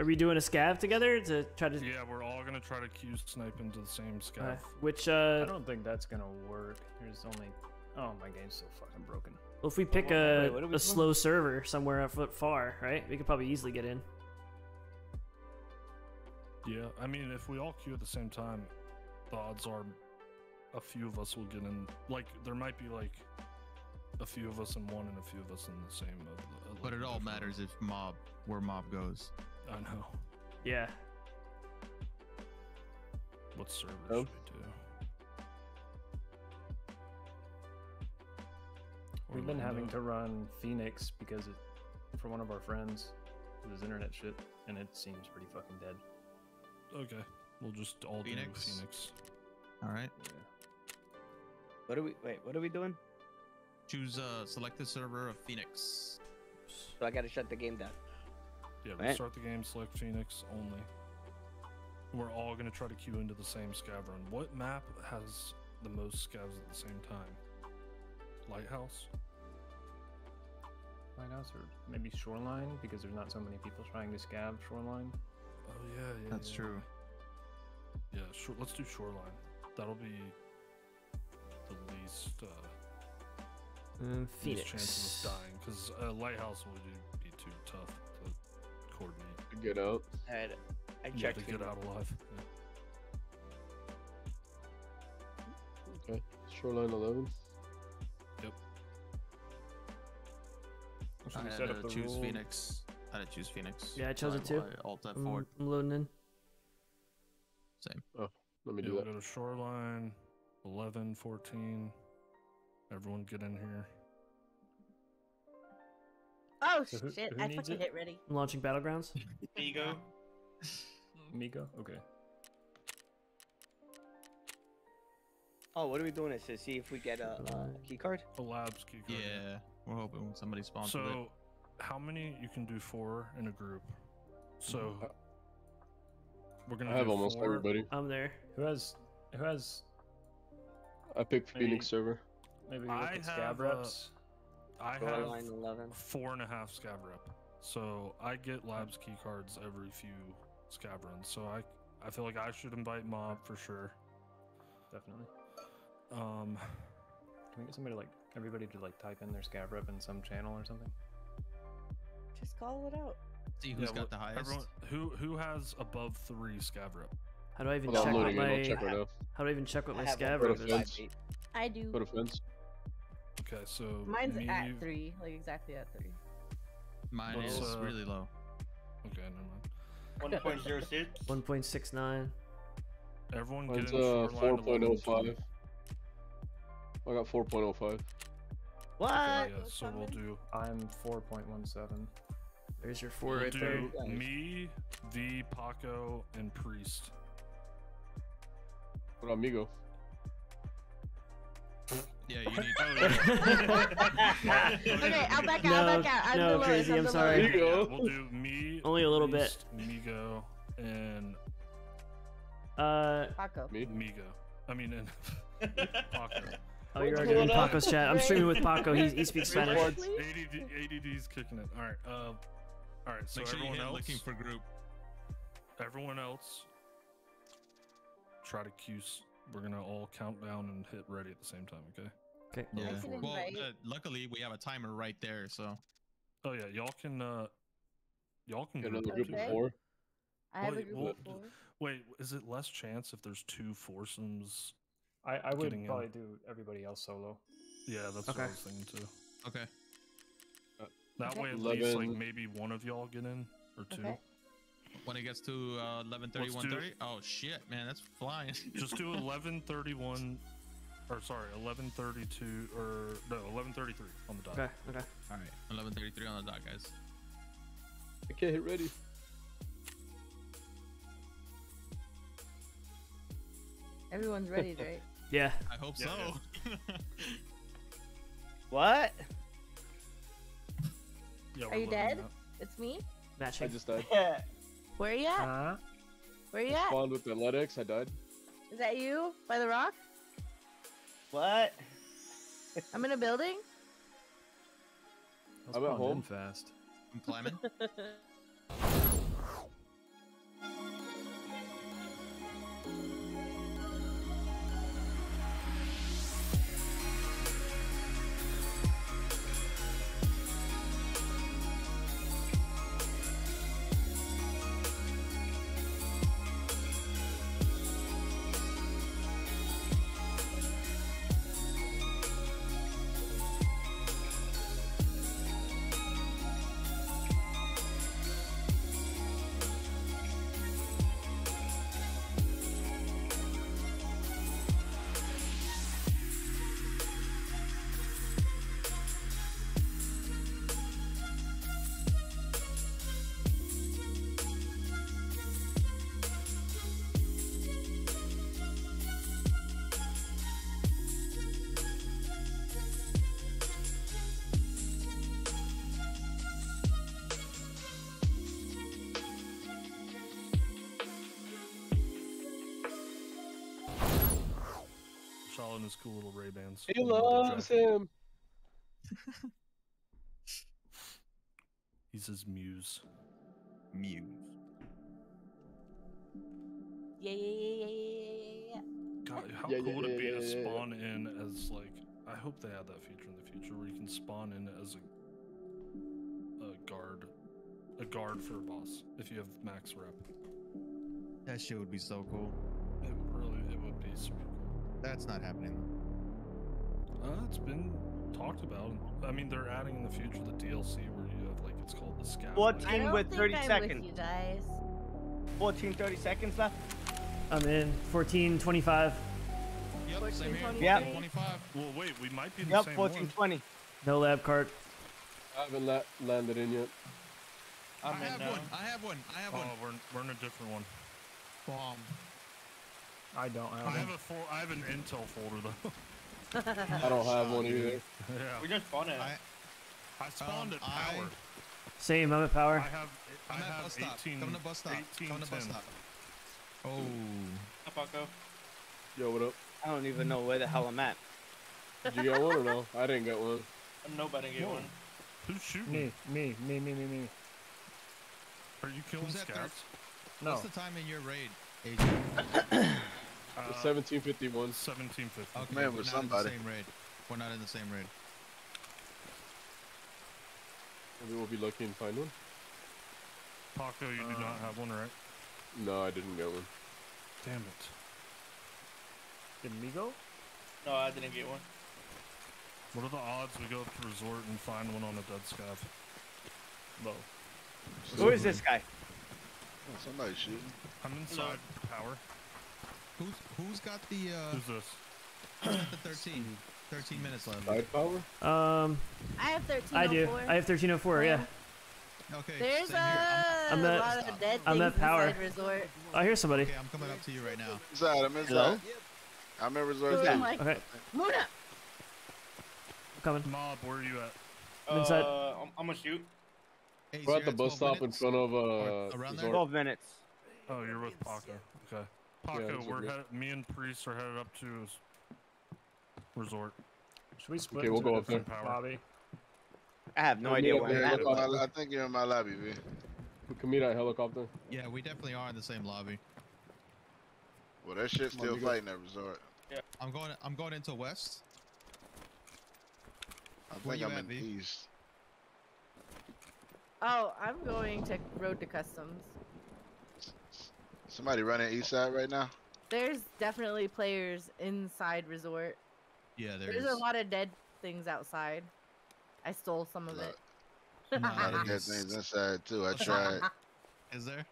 Are we doing a scav together to try to? Yeah, we're all gonna try to Q snipe into the same scav. Alright, Which I uh, don't think that's gonna work. There's only. Oh, my game's so fucking broken. well, if we pick Wait, a what are we a doing? slow server somewhere up foot far, right? We could probably easily get in. Yeah, I mean, if we all queue at the same time, the odds are a few of us will get in. Like, there might be like a few of us in one and a few of us in the same. Uh, uh, But it all matters if mob where mob goes. I know. Yeah. What service Oh. should we do? We've been having to run Phoenix because it, for one of our friends, it was internet shit, and it seems pretty fucking dead. Okay, we'll just all Phoenix? do Phoenix. All right. What are we? Wait, what are we doing? Choose uh select the server of Phoenix. So I gotta shut the game down. Yeah, we Right. start the game, select Phoenix only. We're all gonna try to queue into the same scav run. What map has the most scavs at the same time? Lighthouse? Lighthouse or maybe Shoreline because there's not so many people trying to scav Shoreline. Oh yeah, yeah. That's yeah. true. Yeah, sure. Let's do Shoreline. That'll be the least uh, Um, least Phoenix. chance of us dying because uh, Lighthouse would be, be too tough to coordinate. Get out. I, had, I You have checked. to get out alive. Yeah. Okay. Shoreline 11. Yep. Should I we had set to up the choose rule? Phoenix. I had to choose Phoenix. Yeah, I chose it too. Alt I'm, F4. I'm loading in. Same. Oh, let me do we'll that. go to Shoreline, 11, 14. Everyone get in here. Oh So who- shit! who I fucking it? hit ready. I'm launching battlegrounds. Ego. Migo? Okay. Oh, what are we doing? This to see if we get a, a uh, key card. A labs key card. Yeah, we're hoping somebody spawns with it. So, how many you can do four in a group? So, we're gonna. I have almost four. everybody. I'm there. Who has who has I picked Maybe- Phoenix server. maybe we look I at have, scav uh, reps? I have Shoreline 11. four and a half scav rep. So I get labs key cards every few scav runs. So I I feel like I should invite mob for sure. Definitely. Um, Can we get somebody to, like everybody to like type in their scav rep in some channel or something? Just call it out. See yeah, who's got what- the highest. Everyone, who who has above three scav rep? How do I even Hold check what loading my? check right now. How do I even check what I my have scav rep is? fence. I do. Go to fence. Okay, so Mine's me, at three, like exactly at three. Mine What's, is uh, really low. Okay, never mind. One point zero six. One point six nine. Everyone Mine's get uh 4.05. I got 4.05. What? Okay, yeah, so we'll do I'm 4.17. There's your four we'll right there. do me, V, Paco, and Priest. What about Migo? Yeah, you need. Okay, I'll back out. No, I'll back out. I'm no, the lowest. Crazy, I'm I'm the sorry. lowest. Migo. Yeah, we'll do me. Only a little bit. Priest, Migo, and Uh, Paco. Me? Migo. I mean, and Paco. oh, you're What's already in? Paco's chat. I'm streaming with Paco. He, he speaks Spanish. ADD, ADD's kicking it. All right. Uh, all right. So Make sure everyone hit else, looking for group. everyone else, try to cue. we're gonna all count down and hit ready at the same time. Okay. Okay. Yeah. Well, uh, luckily we have a timer right there, so. Oh yeah, y'all can. uh Y'all can Got group another group of Okay. four. I have a Wait, group well, four. Wait, is it less chance if there's two foursomes? I, I would getting in? probably do everybody else solo. Yeah, that's what Okay. I was thinking too. Okay. That Okay. way, at least like maybe one of y'all get in or two. Okay. When it gets to uh, 11:30, Let's 1:30. Oh shit, man, that's flying. Just do eleven thirty one, or sorry, eleven thirty two, or no, eleven thirty three on the dot. Okay. Okay. All right, 11:33 on the dot, guys. I can't hit ready. Everyone's ready, right? Yeah. I hope Yeah, so. What? Yeah, Are you dead? up. It's me. I just died. Yeah. Where are you at? Huh? Where are you at? Spawned with the Athletics. I died. Is that you by the rock? What? I'm in a building. I'm at in home. fast. I'm climbing. Shaw and his cool little Ray Bans. He loves him. He's his muse. Muse. Yeah, yeah, yeah, yeah, yeah, yeah, yeah. God, how Yeah, yeah, cool would it be yeah, to yeah, yeah. spawn in as like? I hope they add that feature in the future where you can spawn in as a a guard, a guard for a boss if you have max rep. That shit would be so cool. It really, it would be super cool. That's not happening. Uh, it's been talked about. I mean, they're adding in the future the DLC where you have like it's called the scout. What I team don't with think 30 I'm seconds? with you guys. 14, 30 seconds left. I'm in 14, 25. Yep, same here. Yep. 25. Well, wait, we might be in the same 14, one. 20. No lab card. I haven't la- landed in yet. I I'm in have now. one. I have one. I have Oh, one. we're, we're in a different one. Bomb. I don't. I, I don't have a fol- I have an intel folder though. I don't have one either. yeah. We just spawned it. I, I spawned Um, at power. Same. I'm at power. I, power. have I I'm at have bus stop. 18. Come to bus stop. 18, Come to bus stop. Oh. Up, Paco. Yo, what up? I don't even know where the hell I'm at. Did you get one or no? I didn't get one. Nobody get Whoa. one. Who's shooting? me, me, me, me, me, me. Are you killing Who's that third? scouts? No. What's the time in your raid, Adrian? Uh, 1751. 1750. Okay, Man, we're not somebody. in the same raid. We're not in the same raid. Maybe we'll be lucky and find one. Paco, you do Uh, not have one, right? No, I didn't get one. Damn it. Did Migo? No, I didn't get one. What are the odds we go up to resort and find one on a dead scav? Low. Who is this guy? Oh, somebody's shooting. I'm inside power. Who's who's got the uh Who's this? who's got the 13? 13 minutes left. Side power? I Um, oh have 13. I do. I have 1304. Yeah. Okay. There's same a here. I'm at- lot of dead I'm things at power. inside resort. I hear somebody. Okay, I'm coming up to you right now. Inside, I'm inside. Hello? I'm in resort So too. I'm like, Okay, Muna! I'm coming. Mob, where are you at? I'm inside. Uh, I'm, I'm gonna shoot. Hey, We're at the bus 12 stop in front of uh. Or around there? 12 minutes. Oh, you're with Paco. Okay. Paco, that's what we're it is. head- me and Priest are headed up to s- resort. Should we split Okay, we'll go up there. different lobby? I have no Let me idea up where there. I'm at. in but- my- I think you're in my lobby, V. We can meet at helicopter. Yeah, we definitely are in the same lobby. Well, that shit's Come on, still nigga. fighting that resort. Yeah. I'm going. I'm going into west. I Where think I'm at, in V? east. Oh, I'm going to Road to Customs. Somebody running east side right now? There's definitely players inside resort. Yeah, There's there's. a lot of dead things outside. I stole some of it. A lot of dead things inside too. I tried. Is there?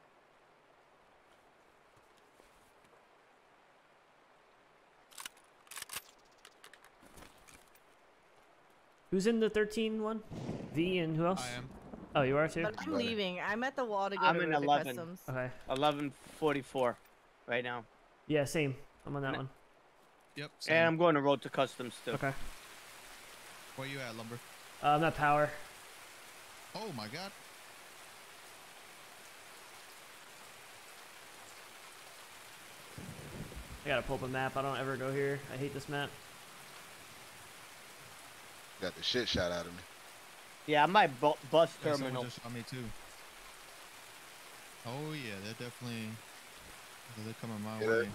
Who's in the 13 one? V and who else? I am. Oh, you are too. But I'm leaving. I'm at the wall to go I'm to in Road 11. Customs. Okay. 1144 right now. Yeah, same. I'm on that one. Yep. And I'm going to road to customs too. Okay. Where you at, lumber? Uh, I'm at power. Oh my god. I gotta pull up a map. I don't ever go here. I hate this map. Got the shit shot out of me. Yeah, I'm by bu- bus Yeah, terminal. just shot me too. Oh yeah, they're definitely. They're coming my Yeah, way.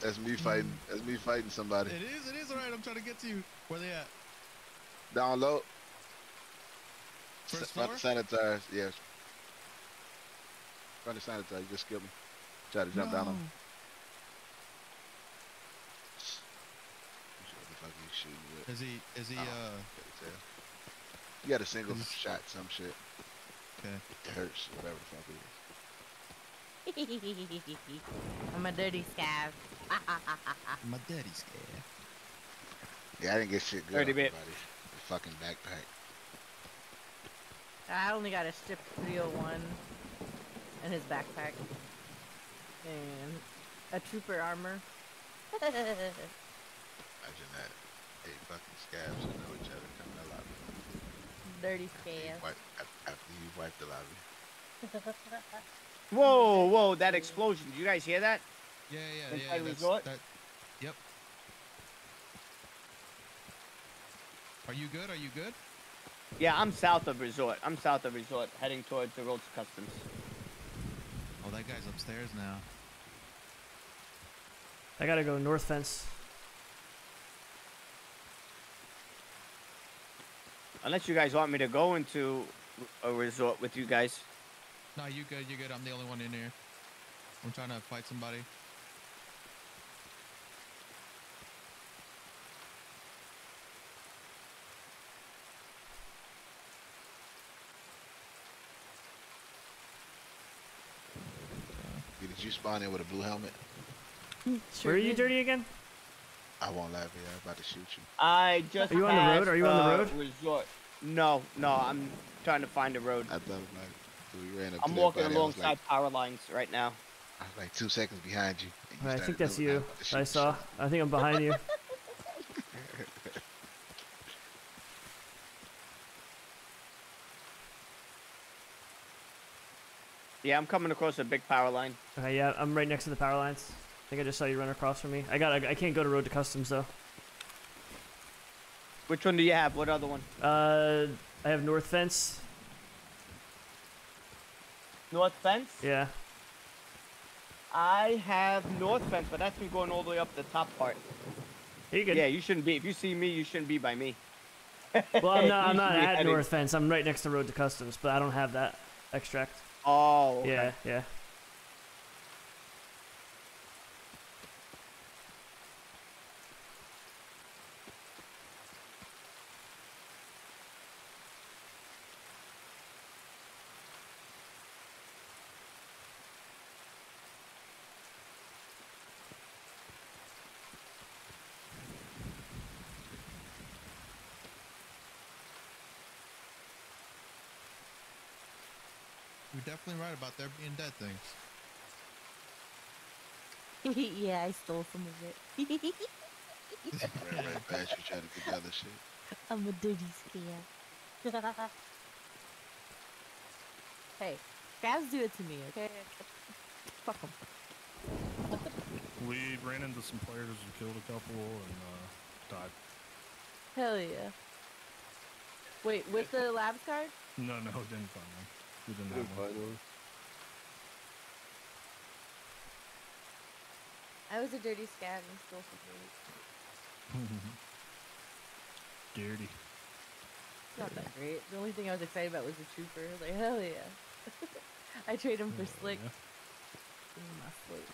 That's me fighting. That's me fighting somebody. It is. It is alright. I'm trying to get to you. Where they at? Down low. First Front floor? of sanitize. Yes. Front of sanitize. You just killed me. Try to jump down on me. What the fuck you shooting with? Is he? Is he? Oh, Uh. Can't tell. You got a single Is- shot, some shit. Okay. It hurts, whatever the fuck it is. I'm a dirty scav. My dirty scav. Yeah, I didn't get shit good. Dirty off bit. The fucking backpack. I only got a strip 301 and his backpack. And a trooper armor. Imagine that. Eight fucking scavs who know each other coming to lobby. Dirty After you scav. After you wipe the lobby. Whoa, whoa, that explosion. Did you guys hear that? Yeah, yeah, yeah. Inside that's- resort? That, yep. Are you good? Are you good? Yeah, I'm south of resort. I'm south of resort, heading towards the road to customs. Oh, that guy's upstairs now. I gotta go north fence. Unless you guys want me to go into a resort with you guys. No, you good? You good? I'm the only one in here. I'm trying to fight somebody. Did you spawn in with a blue helmet? Where are you, dirty again? I won't lie, man. I'm about to shoot you. I just. Are you on the road? Are you on the road? Resort. No, no, I'm trying to find a road. I thought about it. So we ran up I'm to walking body, alongside like, power lines right now. I was like two seconds behind you. and you I think that's you. was about to I shoot saw. I think I'm behind you. Yeah, I'm coming across a big power line. Okay, yeah, I'm right next to the power lines. I think I just saw you run across from me. I got. I can't go to road to customs though. Which one do you have? What other one? Uh, I have north fence. North fence? Yeah. I have north fence, but that's me going all the way up the top part. You good? Yeah, you shouldn't be. If you see me, you shouldn't be by me. Well, I'm not. I'm not at north fence. I'm right next to road to customs, but I don't have that extract. Oh. okay. Yeah, yeah. Definitely right about there being dead things. yeah, I stole some of it. Ran right past you trying to get the other shit. I'm a dirty scam. hey, guys do it to me, okay? Fuck them. We ran into some players who killed a couple and uh, died. Hell yeah. Wait, with the lab card? No, no, didn't find one. We didn't Didn't have one. one. I was a dirty scav and stole some food. Dirty. It's not that great. The only thing I was excited about was the trooper. I was like, hell yeah. I trade him for Oh, slick. yeah. Give me my slick.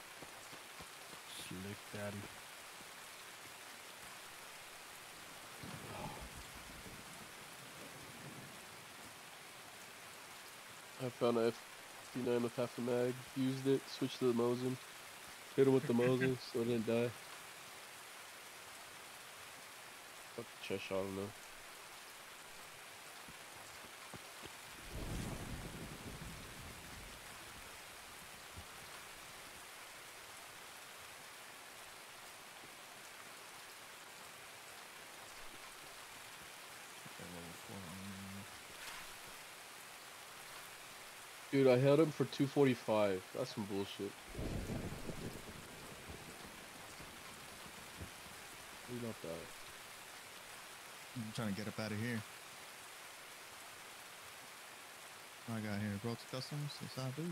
Slick daddy. I found a F59 with half a mag, used it, switched to the Mosin. Hit him with the Mosin, so it didn't die. Fuck the chest shot him though. Dude, I held him for 245. That's some bullshit. We not die. I'm trying to get up out of here. I got here, Broke Customs, yes I do.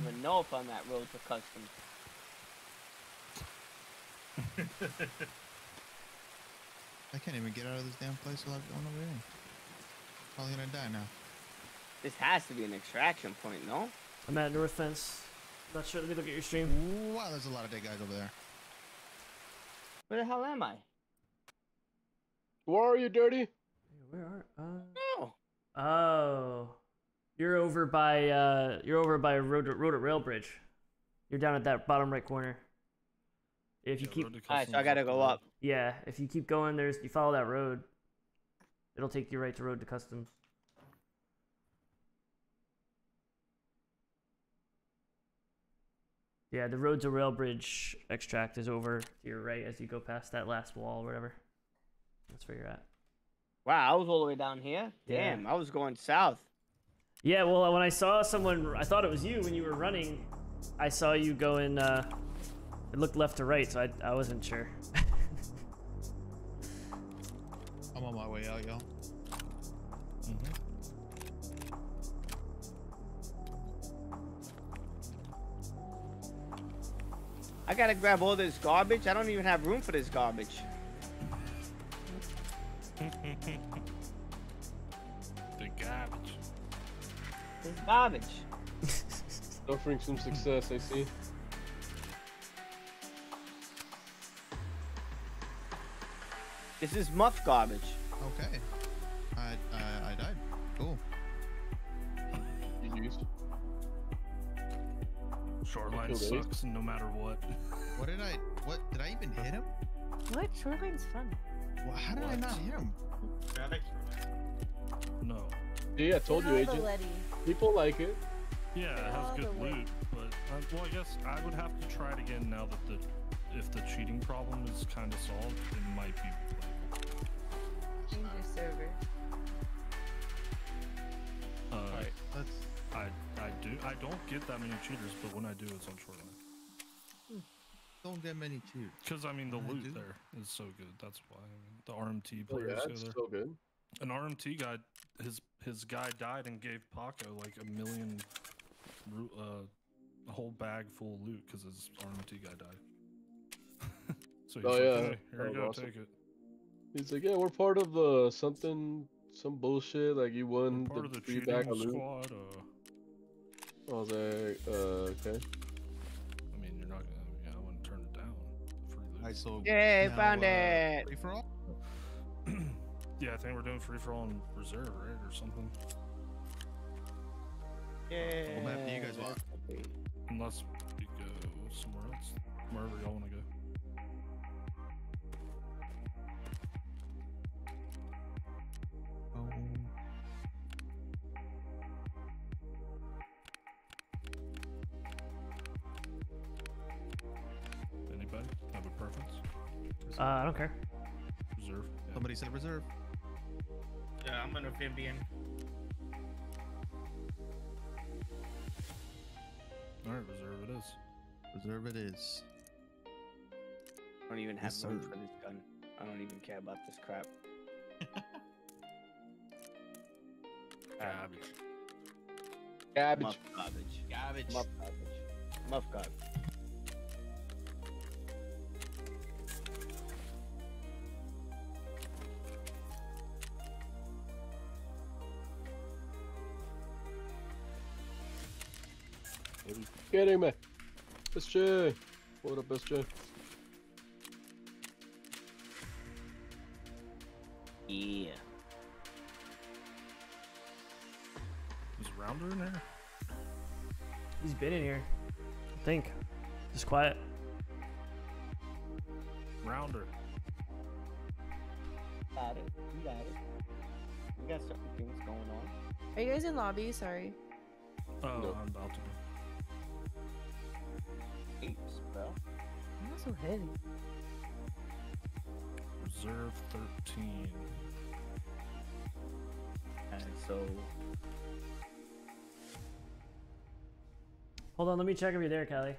Even know if I'm at road to customs. I can't even get out of this damn place without going over here. Probably gonna die now. This has to be an extraction point, no? I'm at North Fence. Not sure. Let me look at your stream. Wow, there's a lot of dead guys over there. Where the hell am I? Where are you, Dirty? Where are? Uh... Oh. Oh. You're over by uh you're over by road road at rail bridge. You're down at that bottom right corner. If you keep Alright, so I gotta go up. Yeah, if you keep going there's you follow that road. It'll take you right to road to customs. Yeah, the road to rail bridge extract is over to your right as you go past that last wall or whatever. That's where you're at. Wow, I was all the way down here. Yeah. Damn, I was going south. Yeah, well, when I saw someone, I thought it was you when you were running. I saw you going. Uh, it looked left to right, so I I wasn't sure. I'm on my way out, y'all. I gotta grab all this garbage. I don't even have room for this garbage. Garbage. Suffering some success, I see. This is muff garbage. Okay. I I, I died. Cool. You used. Shoreline sucks no matter what. What did I? What did I even hit him? What? Shoreline's fun. Well, how did I not hit him? No. Yeah, I told you, Get all Agent. Letty. People like it. Yeah, it has the good way. loot, but uh, well, I guess I would have to try it again now that the if the cheating problem is kind of solved, it might be. Change your server. Uh, Let's. I I do I don't get that many cheaters, but when I do, it's on shoreline. Don't get many cheaters. Because I mean, the I loot do. there is so good. That's why I mean, the RMT Oh, players yeah, go it's there. so good. An RMT guy, his his guy died and gave Paco like a million, ru- uh, a whole bag full of loot because his RMT guy died. so he's Oh, like, yeah, "Hey, here that you go, awesome. take it. He's like, yeah, we're part of the something, some bullshit. Like you won Part the of the free cheating bag of loot. squad. Uh, I was like, uh, okay. I mean, you're not gonna. Yeah, I wouldn't turn it down. Free loot. I so. Yay, now, found uh, it. Free for all. Yeah, I think we're doing free for all in reserve, right, or something. Yeah. What map do you guys want? Unless we go somewhere else, wherever y'all want to go. Oh. Anybody have a preference? Uh, I don't care. Reserve. Yeah. Somebody said reserve. Yeah, I'm an amphibian. All right, reserve it is. Reserve it is. I don't even have Yes, room for this gun. I don't even care about this crap. Garbage. Garbage. Muff garbage. Garbage. Muff garbage. Muff garbage. Kidding me. SJ. What up, SJ? Yeah. Is Rounder in here? He's been in here. I think. Just quiet. Rounder. Got it. We got it. We got certain things going on. Are you guys in lobby? Sorry. Oh, No. I'm about to be. Apes, bro. I'm not so heavy. Reserve 13. And so Hold on, let me check if you're there, Kelly.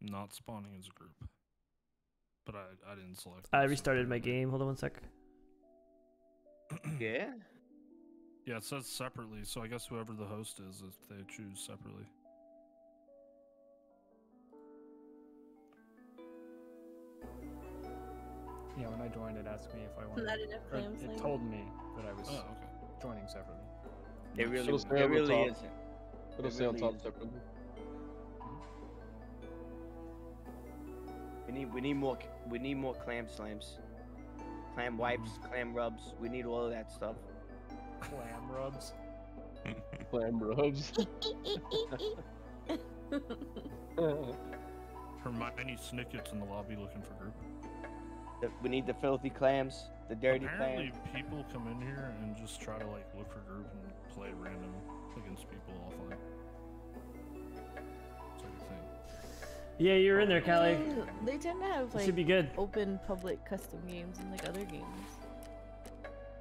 Not spawning as a group. But I, I didn't select. I restarted my game. Hold on one sec. yeah. Yeah, it says separately, so I guess whoever the host is, if they choose separately. Yeah, when I joined, it asked me if I wanted. Not enough or It like- told me that I was Oh, okay. joining separately. It really, It'll stay it really top. isn't. It'll It stay on top isn't. separately. We need, we need more, we need more clam slams, clam wipes, mm-hmm. clam rubs. We need all of that stuff. Clam rubs. Clam rubs. Hermione Snicket's in the lobby looking for group. The- We need the filthy clams, the dirty Apparently, clams. people come in here and just try to like look for group and play random against people offline. It's like a thing. Yeah, you're in there, Kelly. Yeah, They tend to have It like should be good. open public custom games and like other games.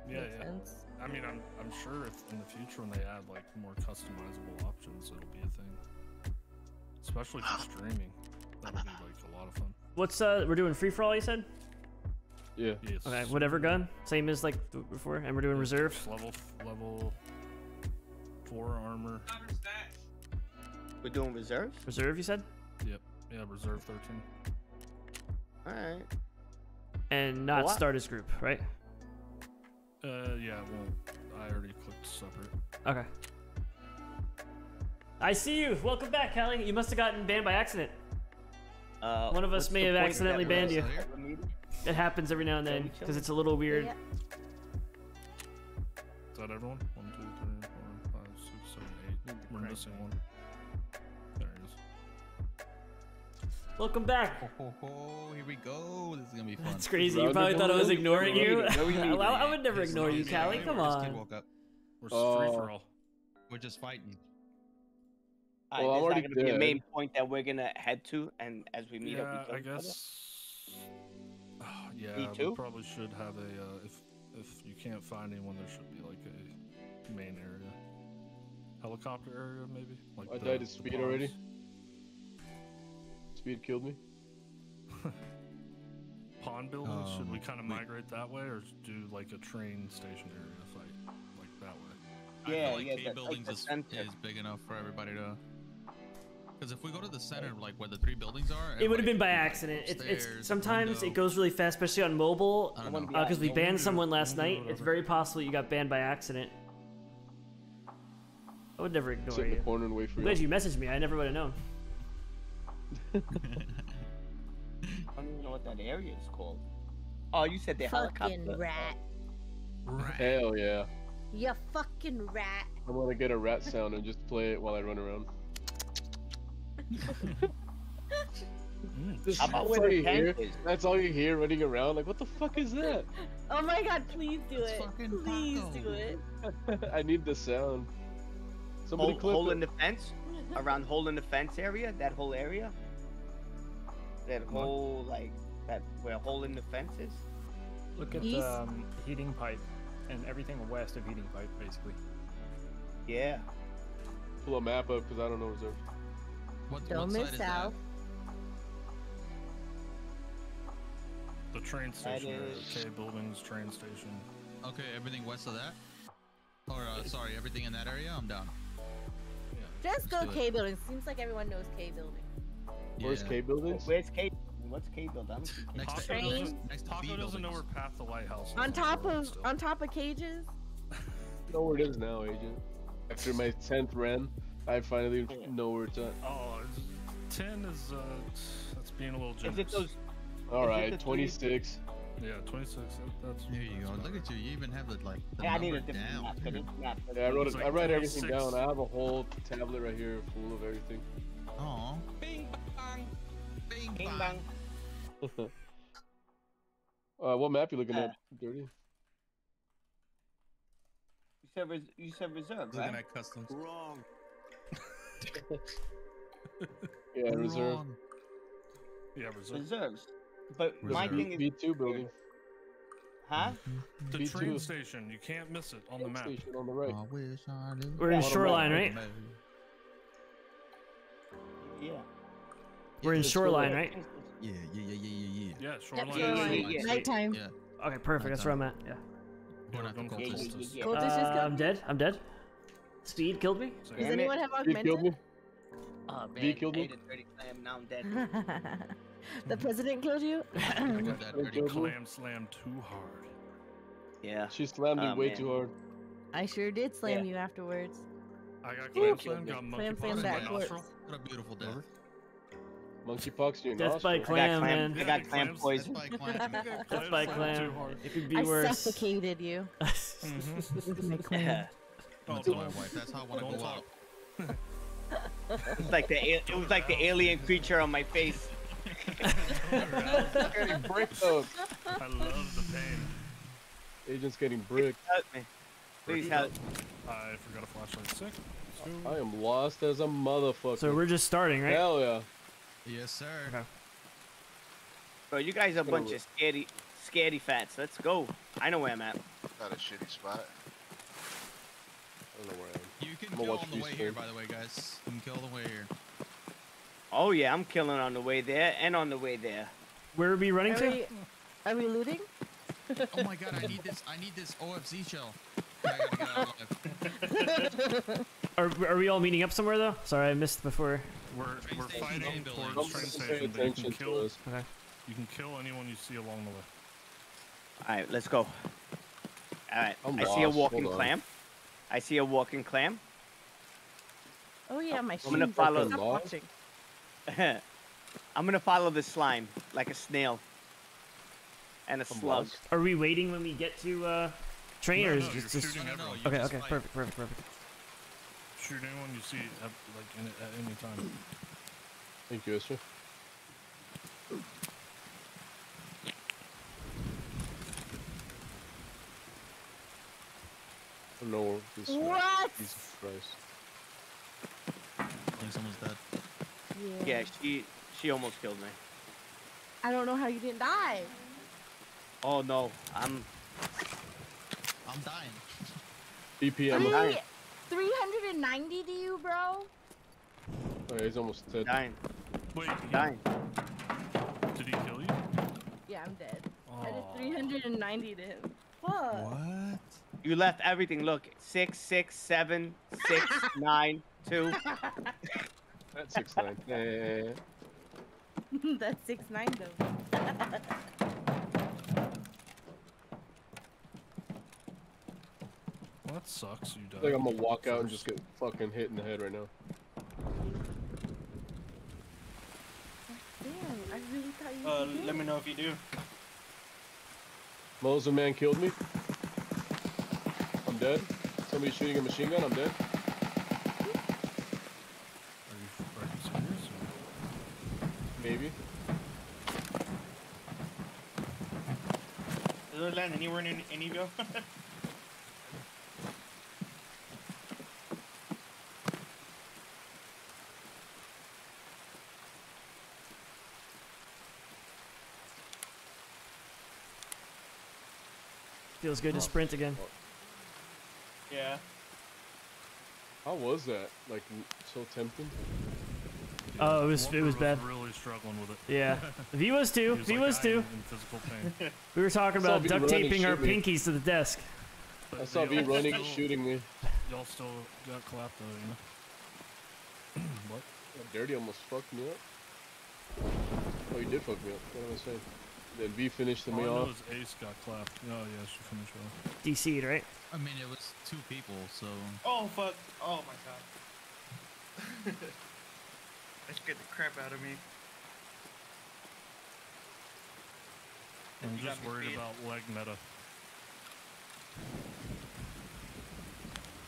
Yeah, Makes yeah. sense. I mean, I'm I'm sure if in the future when they add like more customizable options, it'll be a thing. Especially for streaming, that would be like a lot of fun. What's uh? We're doing free for all. You said. Yeah. Yes. Okay. Whatever gun. Same as like before, and we're doing reserve. Level level four armor. We're doing reserve. Reserve. You said. Yep. Yeah, reserve thirteen. All right. And not What? start as group, right? Uh, yeah. Well, I already clicked separate. Okay. I see you. Welcome back, Kelly. You must have gotten banned by accident. Uh, One of us may have accidentally banned you. It happens every now and then because it's a little weird. Yeah. Is that everyone? One, two, three, four, five, six, seven, eight. We're missing one. Welcome back. Oh, ho, ho, here we go. This is gonna be fun. That's crazy. You probably thought I was ignoring you. Where we meeting? well, I would never ignore you. Callie. Come where this kid on. woke up. We're Oh. free for all. We're just fighting. All Well, I'm right, there's not gonna be a main point that we're gonna head to, and as we meet yeah, up, we I kill each other? guess. Oh, yeah, Me we probably should have a. Uh, if if you can't find anyone, there should be like a main area, helicopter area maybe. Like I the- died to the speed already. Ponds. Speed killed me. Pond buildings. should we Um, kind of migrate that way, or do like a train station area fight, like that way? I Yeah, feel like yeah, K that- like buildings the is, is big enough for everybody to. Because if we go to the center, like where the three buildings are, It would have everybody been by can like, accident. It's, it's upstairs, sometimes it goes really fast, especially on mobile. I don't know. Because we we'll banned do- someone last night. It's very possible you got banned by accident. I would never ignore Sit in the you. corner and wait for I'm you. glad you messaged me. I never would have known. I don't even know what that area is called. Oh, you said the Fucking helicopter. rat. Hell yeah. You fucking rat. I'm gonna get a rat sound and just play it while I run around. Just- How about that's, all you hear. that's all you hear running around. Like, what the fuck is that? Oh my god, please do It's it. Please Paco. do it. I need the sound. Somebody Hole, clip hole it. in the fence, around hole in the fence area. That whole area. That whole like that where hole in the fence is. Look at East. the um, heating pipe and everything west of heating pipe, basically. Yeah. Pull a map up because I don't know reserve. What, Don't what miss side is out. The train station, Okay, buildings, train station. Okay, everything west of that? Or, uh, sorry, everything in that area? I'm down. Just go Let's do it. K building. Seems like everyone knows K building. Where's Yeah. K buildings? Where's K? What's K building? I K. Next to, Train. doesn't, next Taco doesn't know buildings. where Path the White House. On top of still. on top of cages. know where it is now, agent. After my tenth run, I finally know where it's at. Oh, it's- 10 is, uh, that's being a little Is generous. it those? All Is it right, the three- 26. Yeah, 26. that- That's. There you go. Look at you. You even have the, like, the Hey, I need number a different down. map. Can map? Yeah, I wrote it. like I write everything down. I have a whole tablet right here full of everything. Aw. Bing bang. Bing Bing bang. bang. uh, what map you looking Uh, at? Dirty. You said res- you said reserve, Looking right? at customs. Wrong. Yeah, reserve. Wrong. Yeah, reserve. Reserves. But my Reserve. thing is, B two building. huh? The B2. train station. You can't miss it on the map. Station on the right. I wish I knew. We're in Shoreline, right. right? Yeah. We're in Shoreline, Shoreline. right? Yeah, yeah, yeah, yeah, yeah, yeah. Yeah, Yep, shoreline. shoreline. yeah, yeah. Nighttime. Yeah. Okay, perfect. That's where I'm at. Yeah. Going after Don't Yeah, yeah, cultists. yeah, yeah. Cultists Uh, I'm dead. I'm dead. Speed killed me. Does Damn anyone it. have He killed me. augmented? Oh V man, killed me? ate a. Now I'm dead. the president killed you? I got that dirty clam. Clam slam too hard. Yeah. She slammed me Oh, way man. too hard. I sure did slam Yeah. you afterwards. I got clam slam, got Slam, monkeypox slam in my nostril. What a beautiful death. Monkeypox in your Death by nostril. clam, I got clam. man. I got clam poison. Death by clam. Death by clam. It could be I worse. suffocated you. Mhm. My clam. Yeah. Oh, That's my don't- wife. That's how I want to don't go out. It was like the it was like the alien creature on my face. Getting bricked up. I love the pain. Agent's getting bricked. Help me. Please help. I forgot a flashlight. Sick. Let's. I am lost as a motherfucker. So we're just starting, right? Hell yeah. Yes, sir. Okay. Bro, you guys are a bunch of scaredy, scaredy fats. Let's go. I know where I'm at. Not a shitty spot. I don't know where I am. You can I'm kill watch on the way here, by the way, guys. You can kill on the way here. Oh yeah, I'm killing on the way there and on the way there. Where are we running Are to? we, are we looting? Oh my god, I need this. I need this OFZ shell. I gotta get out alive. Are, are we all meeting up somewhere though? Sorry, I missed before. We're, Train we're fighting and buildings. towards train station, but you can kill. Okay. You can kill anyone you see along the way. All right, let's go. All right, I'm I see a walking Hold on. clam. I see a walking clam. Oh yeah, my I'm gonna shoes. follow- Stop Lost? watching. I'm gonna follow the slime like a snail and a I'm slug. lost. Are we waiting when we get to uh, train, or No, is no, just, just No, no, okay? just Okay, fight. perfect, perfect, perfect. Shoot anyone you see at, like in, at any time. Thank you, Esther. I don't know where this What? Jesus Christ. I think someone's dead. Yeah, she she almost killed me. I don't know how you didn't die. Oh no, I'm I'm dying. BPM. I'm dying. 390 to you, bro? Oh, yeah, he's almost dead. dying, Wait, he- dying. did he kill you? Yeah, I'm dead. I did Aw. 390 to him. Fuck. What? You left everything. Look, six, six, seven, six, nine, two. That's six nine. Eh. That's six nine though. Well, that sucks. You I died. think I'm gonna walk out and just get fucking hit in the head right now. Damn, I really thought you Uh, did. let me know if you do. Moser man killed me. I'm dead. Somebody shooting a machine gun. I'm dead. Are you, are you serious? or- Maybe. Did it land anywhere in any of you? Feels good to oh. sprint again. Oh. yeah. How was that? Like so tempting. Oh, it was it was Lumber bad. really struggling with it. Yeah, V was too. He V like, was "I'm too. In physical pain. We were talking about duct taping our shoot me. pinkies to the desk. I saw V running and shooting me. Y'all still got clapped though, you know. what? That dirty almost fucked me up. Oh, you did fuck me up. What am I saying? Then V finished All me I know off. is Ace got clapped. Oh yeah, she finished well. DC'd, right? I mean, it was two people, so Oh fuck! Oh my god. that scared the crap out of me. I'm just worried beat. about leg meta.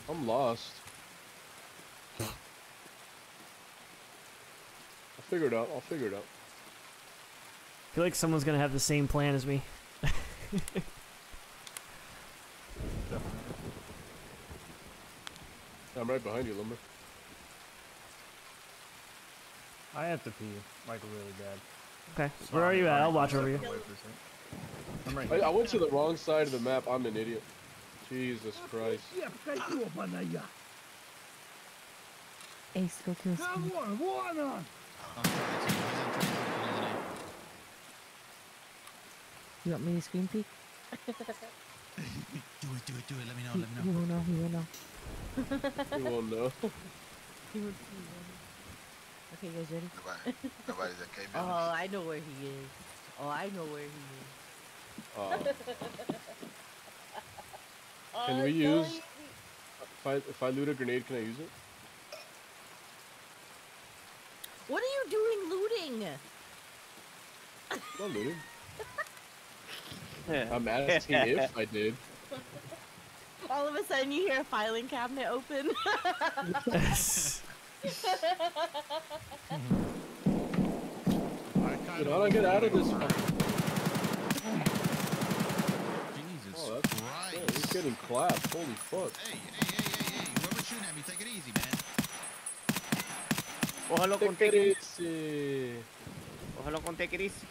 I'm lost. I'll figure it out. I'll figure it out. I feel like someone's gonna have the same plan as me. I'm right behind you, Lumber. I have to pee, like really bad. Okay, where are you at? I'll watch over you. I'm right I, here. I went to the wrong side of the map. I'm an idiot. Jesus Christ. Ace, go kill Come Speed. on, one on. You want me to screen peek? do it, do it, do it. Let me know, He, let me he know. won't know. He won't know. You won't know. He won't he won't know. Okay, guys ready? Nobody, nobody's at K Oh, I know where he is. Oh, I know where he is. Uh, can we use? If I if I loot a grenade, can I use it? What are you doing looting? Not looting. I'm asking if I did. All of a sudden, you hear a filing cabinet open. Dude, how do I get out of this? Jesus Oh, that's Christ. yeah, you're getting clapped. Holy fuck. Hey, hey, hey, hey, hey. Whoever's shooting at me, take it easy, man. Cógelo con Take take it it easy. Cógelo con take it easy.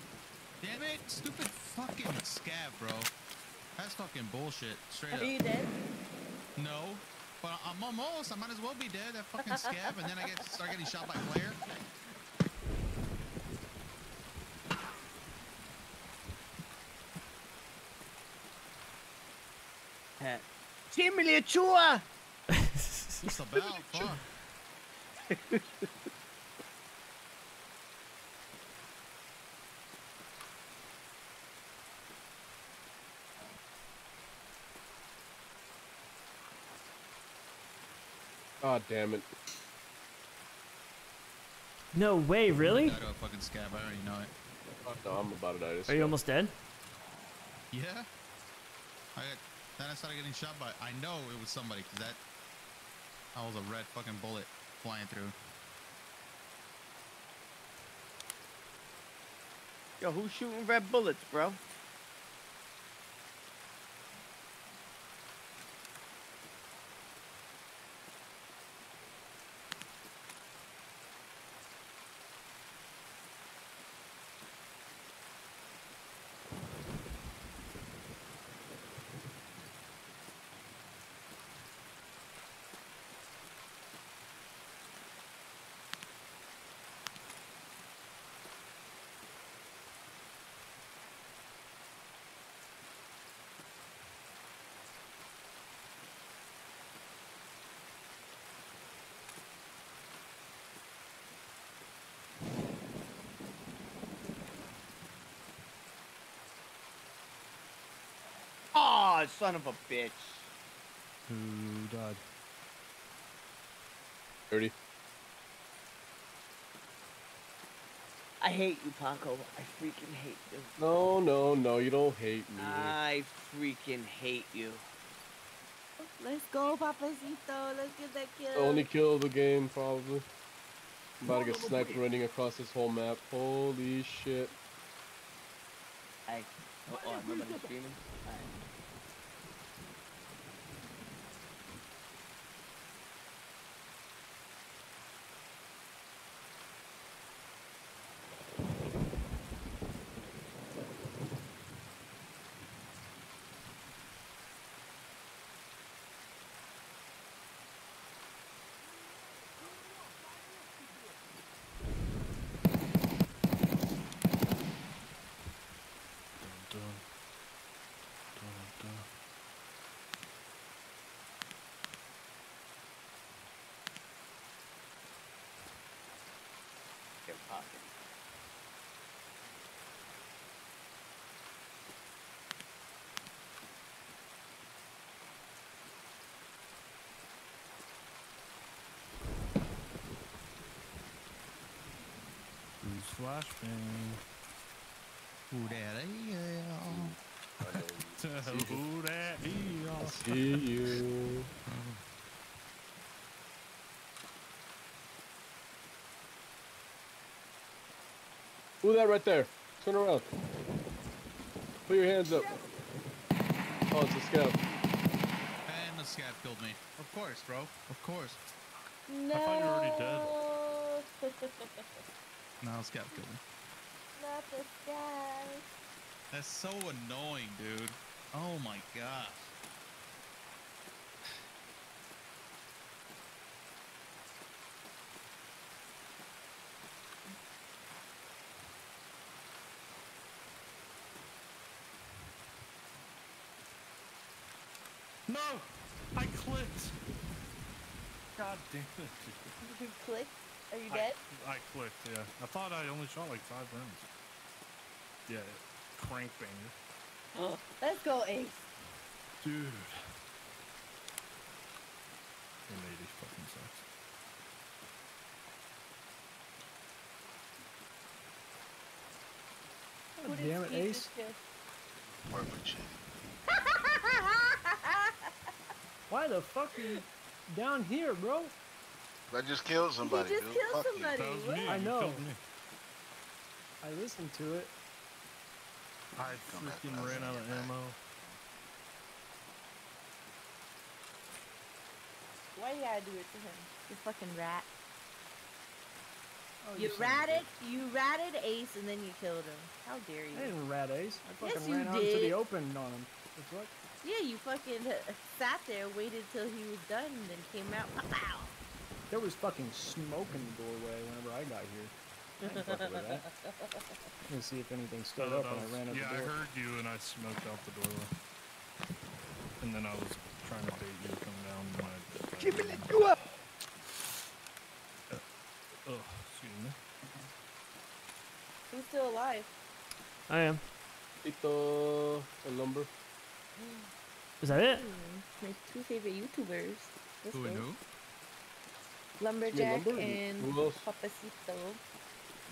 Damn it, stupid fucking scav, bro. That's fucking bullshit. Straight Are up. Are you dead? No. But I'm almost. I might as well be dead. That fucking scav, and then I get start getting shot by Claire. Jimmy Chua! Just about. Fuck. God damn it. No way, really? Died to a fucking scav. I already know it. No, I'm about to die. This Are you almost dead? Yeah. I got, then I started getting shot by. I know it was somebody because that. That was a red fucking bullet flying through. Yo, who's shooting red bullets, bro? Oh, son of a bitch. Who died? Dirty. I hate you, Paco. I freaking hate you. No, no, no. You don't hate me. I freaking hate you. Let's go, Papacito. Let's get that kill. Only kill of the game, probably. I'm about to get sniped running across this whole map. Holy shit. I. Oh, oh nobody's streaming? Flashbang? Who that Who that I see you. Who that right there? Turn around. Put your hands up. Oh, it's a scout. And the scav killed me. Of course, bro. Of course. No. thought you were already dead. No, scav killed me. Not the sky. That's so annoying, dude. Oh my gosh. No! I clicked! God damn it. You clicked? Are you I- dead? I, clicked, yeah. I thought I only shot like five rounds. Yeah, crank banger. Oh, let's go, Ace. Dude. Your lady fucking sucks. Who did damn it, Ace. just kill? Work you. Why the fuck are you down here, bro? I just killed somebody. You just dude. killed Fuck you. somebody. That was What? me. I know. me. I listened to it. I Come back freaking ran out of back. ammo. Why you gotta do it to him? You fucking rat. Oh, You son ratted, bitch. you ratted Ace and then you killed him. How dare you? I you? didn't rat Ace. I Yes, fucking you ran out into the open on him. The fuck? Yeah, you fucking uh, sat there, waited till he was done, and then came out. Pow! There was fucking smoke in the doorway whenever I got here. I ain't fucking with that. Let's see if anything stood up that when I was- ran out yeah, the door I heard you and I smoked out the doorway. And then I was trying to bait you to come down when I. Give me the door. Oh, excuse me. Who's still alive? I am. Ito, el lumber. Is that it? My two favorite YouTubers. Let's Who and who? Lumberjack Lumber? and Who? Papacito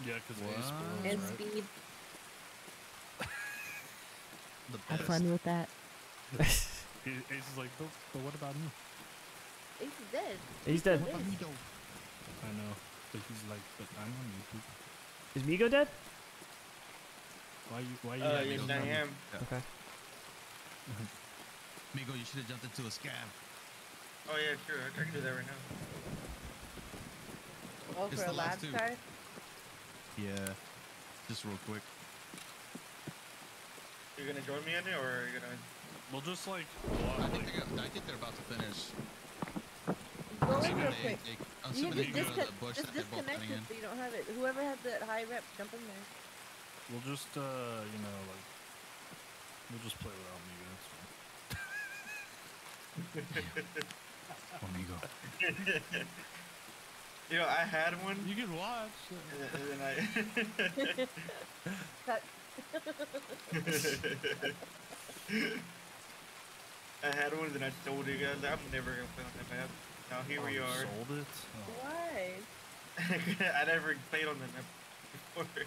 Yeah, because Ace What? belongs, and right? Speed. The Have fun with that. Ace Ace is like, but, but what about me? Ace is dead. He's dead. What about me, I know. But he's like, but I'm on YouTube. Is Migo dead? Why you, why you Uh, have yes, me I on- am. Okay. Migo, you should have jumped into a scam. Oh yeah, sure. I I can do that right now. Oh, It's for the a last two. card? Yeah. Just real quick. You're gonna join me in it, or are you gonna? We'll just like, I think, they're, I think they're about to finish. Go in real they- quick. they- You assuming just, they go to the bush just that they're both disconnect in. so you don't have it. Whoever has the high rep, jump in there. We'll just, uh, you know, like, we'll just play without me. It's fine. Amigo. you know, I had one. You can watch. And then I. Cut. I had one, then I told you guys I'm never gonna play on that map. Now here Oh, we you are. Sold it? Oh. Why? I never played on that map before.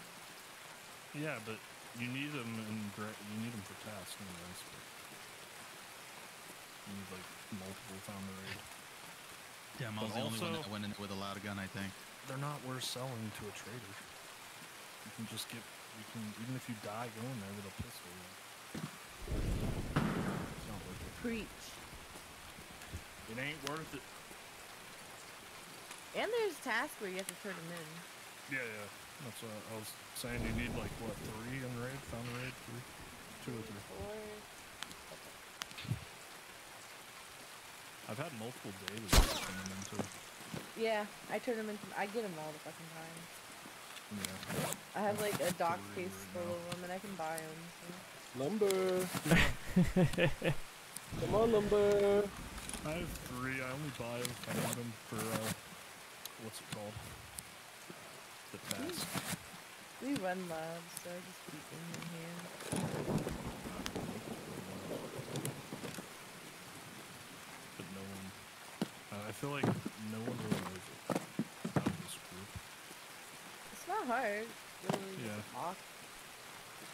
Yeah, but you need them in you need them for tasks anyways. You need like multiple found the raid. Damn, I But was the only one that went in with a loud gun, I think. They're not worth selling to a trader. You can just get you can even if you die going there with a pistol. It's not worth it. Preach. It ain't worth it. And there's tasks where you have to turn them in. Yeah, yeah. That's what I was saying. You need like what three in the raid? Found the raid three, two or three. Or I've had multiple dailies turn them into. yeah, I turn them into. I get them all the fucking time. Yeah. I have like a dock case space right full now. of them, and I can buy them. So. Lumber. Come on, lumber. I have three. I only buy them if I need them for uh, what's it called? The task. We run labs, so I just keep them in here. But no one. Uh, I feel like no one really knows it out of this group. It's not hard. Really, Yeah. talk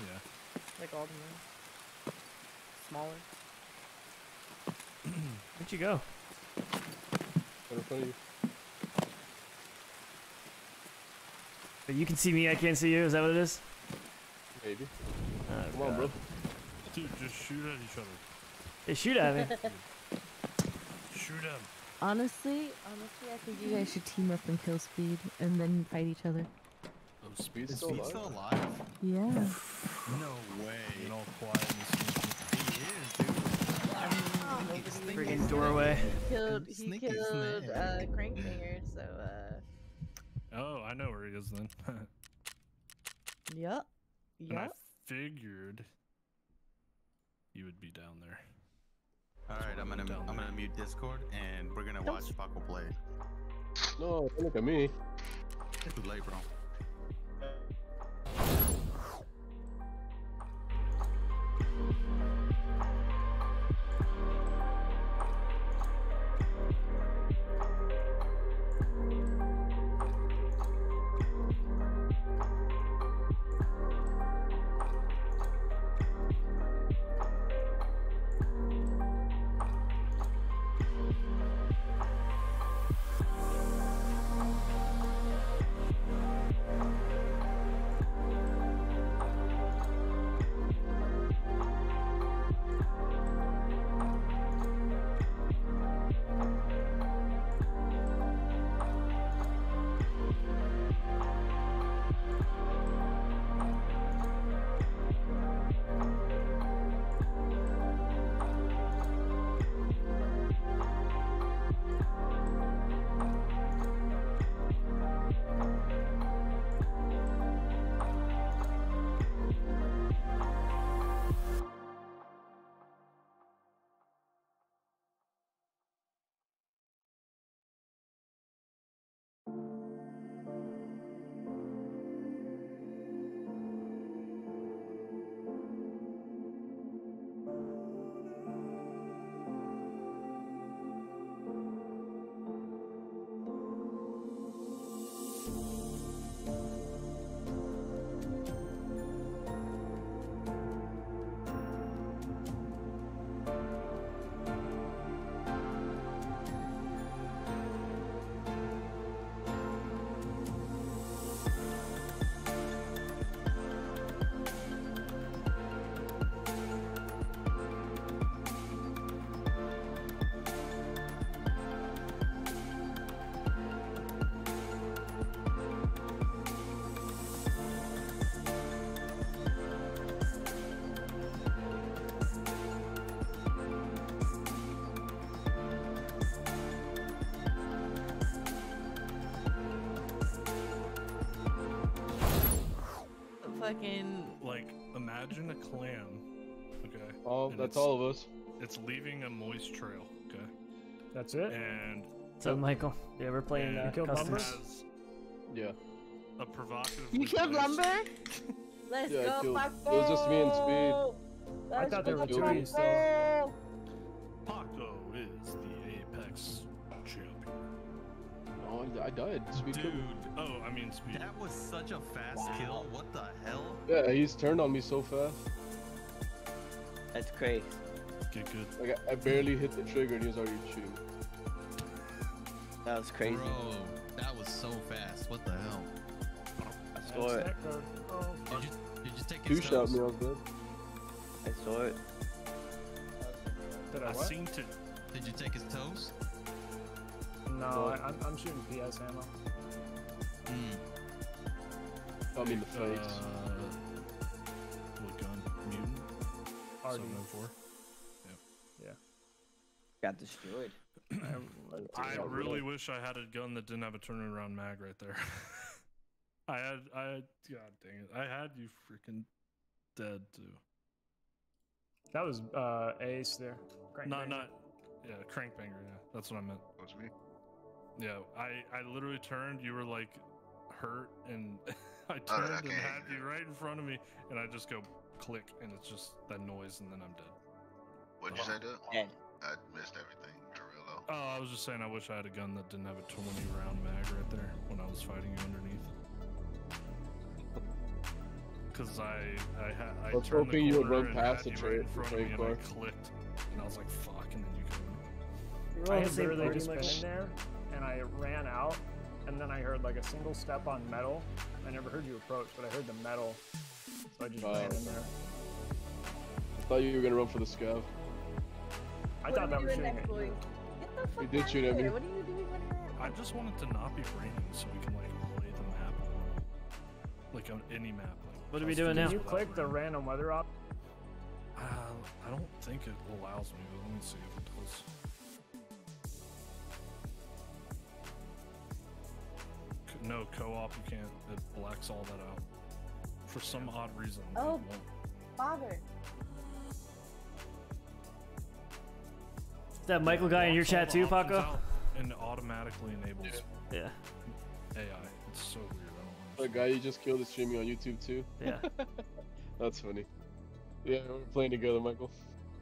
Yeah. like all the men. Smaller. Where'd you go? Right in you. But you can see me, I can't see you. Is that what it is? Maybe. Oh, Come on, bro. Dude, just shoot at each other. They shoot at me. Shoot them. Honestly, honestly, I think you guys should team up and kill Speed and then fight each other. Oh, Speed's Is still Speed alive? still alive? Yeah. No way. Being all quiet and. He is, dude. Friggin' doorway. He killed, he Sneaky killed uh, Crankfinger, so uh, Oh, I know where he is then. yup, and I figured you would be down there. All right, I'm gonna I'm there. gonna mute Discord and we're gonna watch Paco play. No, don't look at me. Too late, bro. Okay. Oh, and that's all of us. It's leaving a moist trail. Okay. That's it. And So, Michael, yeah, we're playing and uh, killed customs. Yeah. a provocative. You killed Lumber? Let's Yeah, I go, killed- Paco! it was just me and Speed. I Let's thought there go, were two Paco. of you still. Paco is the apex champion. No, I, I died. Speed Dude, me. oh, I mean, speed. That was such a fast kill. What the hell? Yeah, he's turned on me so fast. That's crazy. Get good. Like I, I barely hit the trigger and he was already shooting. That was crazy. Bro, that was so fast. What the hell? I saw it. Did you did you take Two shot toes? me, I was dead. I saw it. Did I I what? seen to. Did you take his toes? No, I, I'm, I'm shooting PS ammo. Hmm. Shot me in the face. Uh, RD. 704. Yeah. Got destroyed. I really wish I had a gun that didn't have a turn around mag right there. I had, I had, god dang it, I had you freaking dead too. That was uh, Ace there. Crank Not banger. not yeah, crank banger, yeah. That's what I meant. What's me? Yeah, I I literally turned, you were like hurt and I Oh, I turned and had you right in front of me and I just go click and it's just that noise and then I'm dead. What'd you say, dude? Dead. I missed everything. For real though. Oh, I was just saying I wish I had a gun that didn't have a 20 round mag right there when I was fighting you underneath. Cause I I had I, I was turned the hoping you would run past the you right in tra- front of train me and car. I clicked and I was like fuck and then you killed me. I on had the same barely party, just been in there, and I ran out, and then I heard like a single step on metal. I never heard you approach, but I heard the metal, so I just Wow. ran in there. I thought you were gonna run for the scav. I What thought that was shooting next at you. Get the fuck You did out shoot at me. What are you doing when you're I just want it to not be raining so we can like play the map. Like on any map. Like, What are we doing games now? You without click the random weather op. Uh, I don't think it allows me, but let me see if it does. No, co-op you can't. It blacks all that out. For some odd reason. Oh. won't. Father. Is that Michael guy in your chat too, options Paco? out And automatically enables Yeah. AI. It's so weird. I don't The guy you just killed is streaming on YouTube too. Yeah. That's funny. Yeah, we're playing together, Michael.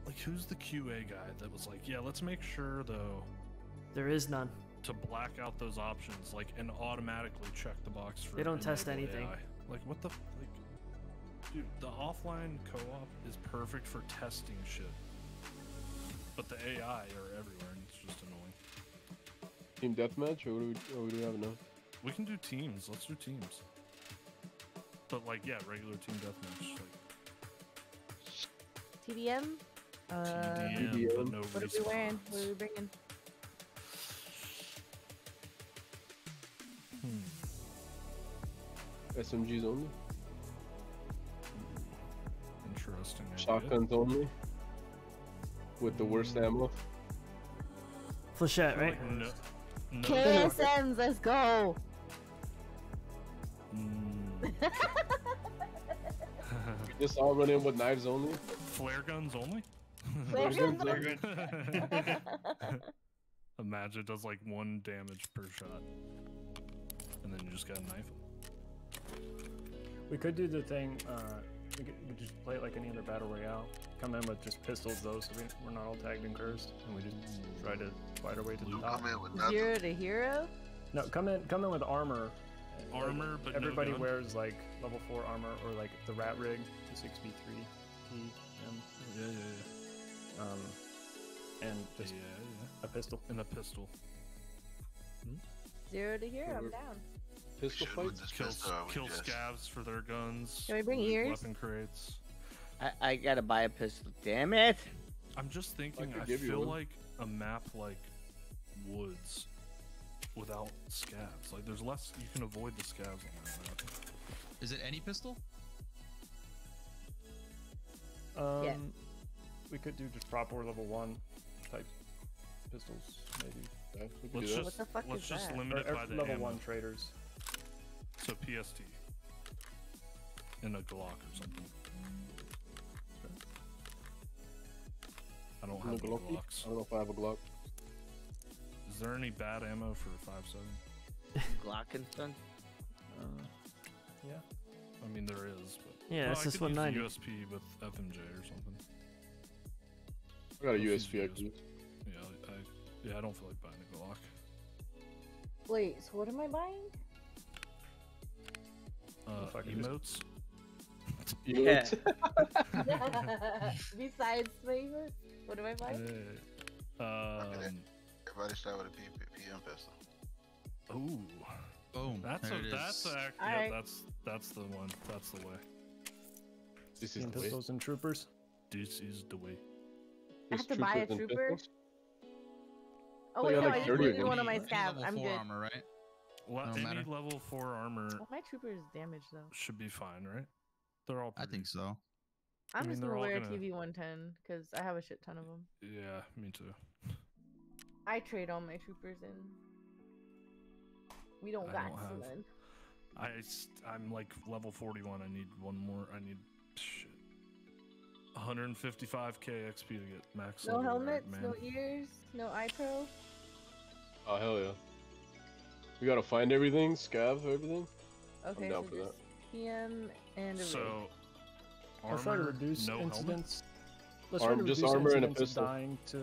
Like, who's the QA guy that was like, yeah, let's make sure though There is none. to black out those options, like, and automatically check the box for. They don't test anything. AI. Like, what the f- like, dude? The offline co-op is perfect for testing shit, but the AI are everywhere, and it's just annoying. Team deathmatch, or what do we, or what do we have now? We can do teams. Let's do teams. But like, yeah, regular team deathmatch. Like, TDM? Uh, TDM, but no what are we wearing? What are we bringing? SMGs only, shotguns only, with the worst ammo. Flechette, right? No. no KSMs, let's go! Mm. Just all run in with knives only. Flare guns only? Flare guns only. Imagine it does like one damage per shot. And then you just got a knife. We could do the thing. Uh, we could, we could just play it like any other battle royale. Come in with just pistols though, so we, we're not all tagged and cursed, and we just try to fight our way to the top. Come in with nothing. Zero to hero? No, come in, come in with armor. Like, Armor, but no everybody gun? wears like level four armor or like the rat rig, the six v three T M. Yeah, yeah, yeah. Um, and just yeah, yeah. a pistol. And a pistol. Zero to hero, I'm down. Pistol Shoot fights. Kill, pistol, kill scavs for their guns. Can we bring loot ears? Weapon crates. I, I gotta buy a pistol. Damn it! I'm just thinking, could I, feel like a map like Woods without scavs. Like, there's less, you can avoid the scavs on that map. Is it any pistol? Um, Yes. we could do just prop or level one type pistols, maybe. Yeah, Let's do that. just, the fuck let's is just that? limit Or, it by the level ammo. one traders. So PST. And a Glock or something. I don't And have a any Glocky? Glocks. I don't know if I have a Glock. Is there any bad ammo for 5.7? Glockenstun. Uh, yeah. I mean, there is, but. Yeah, well, it's I just could use 190. USP with FMJ or something. I got a Let's USP. I. Yeah, I, yeah, I don't feel like buying a Glock. Wait, so what am I buying? Uh, If just- emotes? Yeah. Besides flavor, what do I buying? Uh, um, Everybody start with a PM pistol. ooh. Boom. That's there a, it that's is. a, yeah, Alright. that's that's the one. That's the way. This is Team the way. pistols and troopers. This is the way. I have to buy a trooper? pistols. Oh wait, you no, got I like just 30 needed one on my Any scav. I'm four good. armor, right? Well, Don't any matter. level four armor Well, my trooper is damaged though. should be fine, right? They're all. I think so. I'm mean, just gonna wear gonna- a TV 110 because I have a shit ton of them. Yeah, me too. I trade all my troopers in. We don't I got don't have- I I'm like level 41. I need one more. I need shit. 155k XP to get max. No level, right, helmets, no ears, no eye pro. Oh hell yeah. We gotta find everything, scav everything. Okay, I'm down so for just PM and a So, rig. Let's try to armor, reduce no helmet? incidents. Let's Arm- try to just reduce armor and a pistol. dying to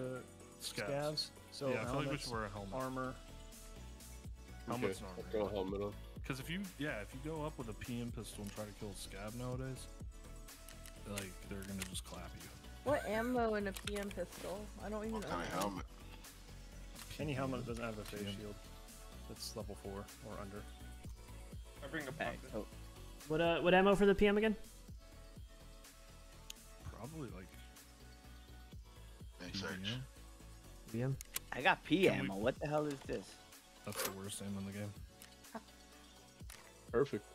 Scavs. scavs. So Yeah, I feel like we should wear a helmet. armor. Helmet's okay. an I'll throw a helmet on. Because if you, yeah, if you go up with a PM pistol and try to kill a scav nowadays, like they're gonna just clap you. What ammo in a PM pistol? I don't even know. kind of helmet? Any helmet that doesn't have a face shield. That's level four or under. I bring a Okay, pocket. so What uh, what ammo for the PM again? Probably like. Big search. PM. I got P ammo. What the hell is this? That's the worst aim in the game. Perfect.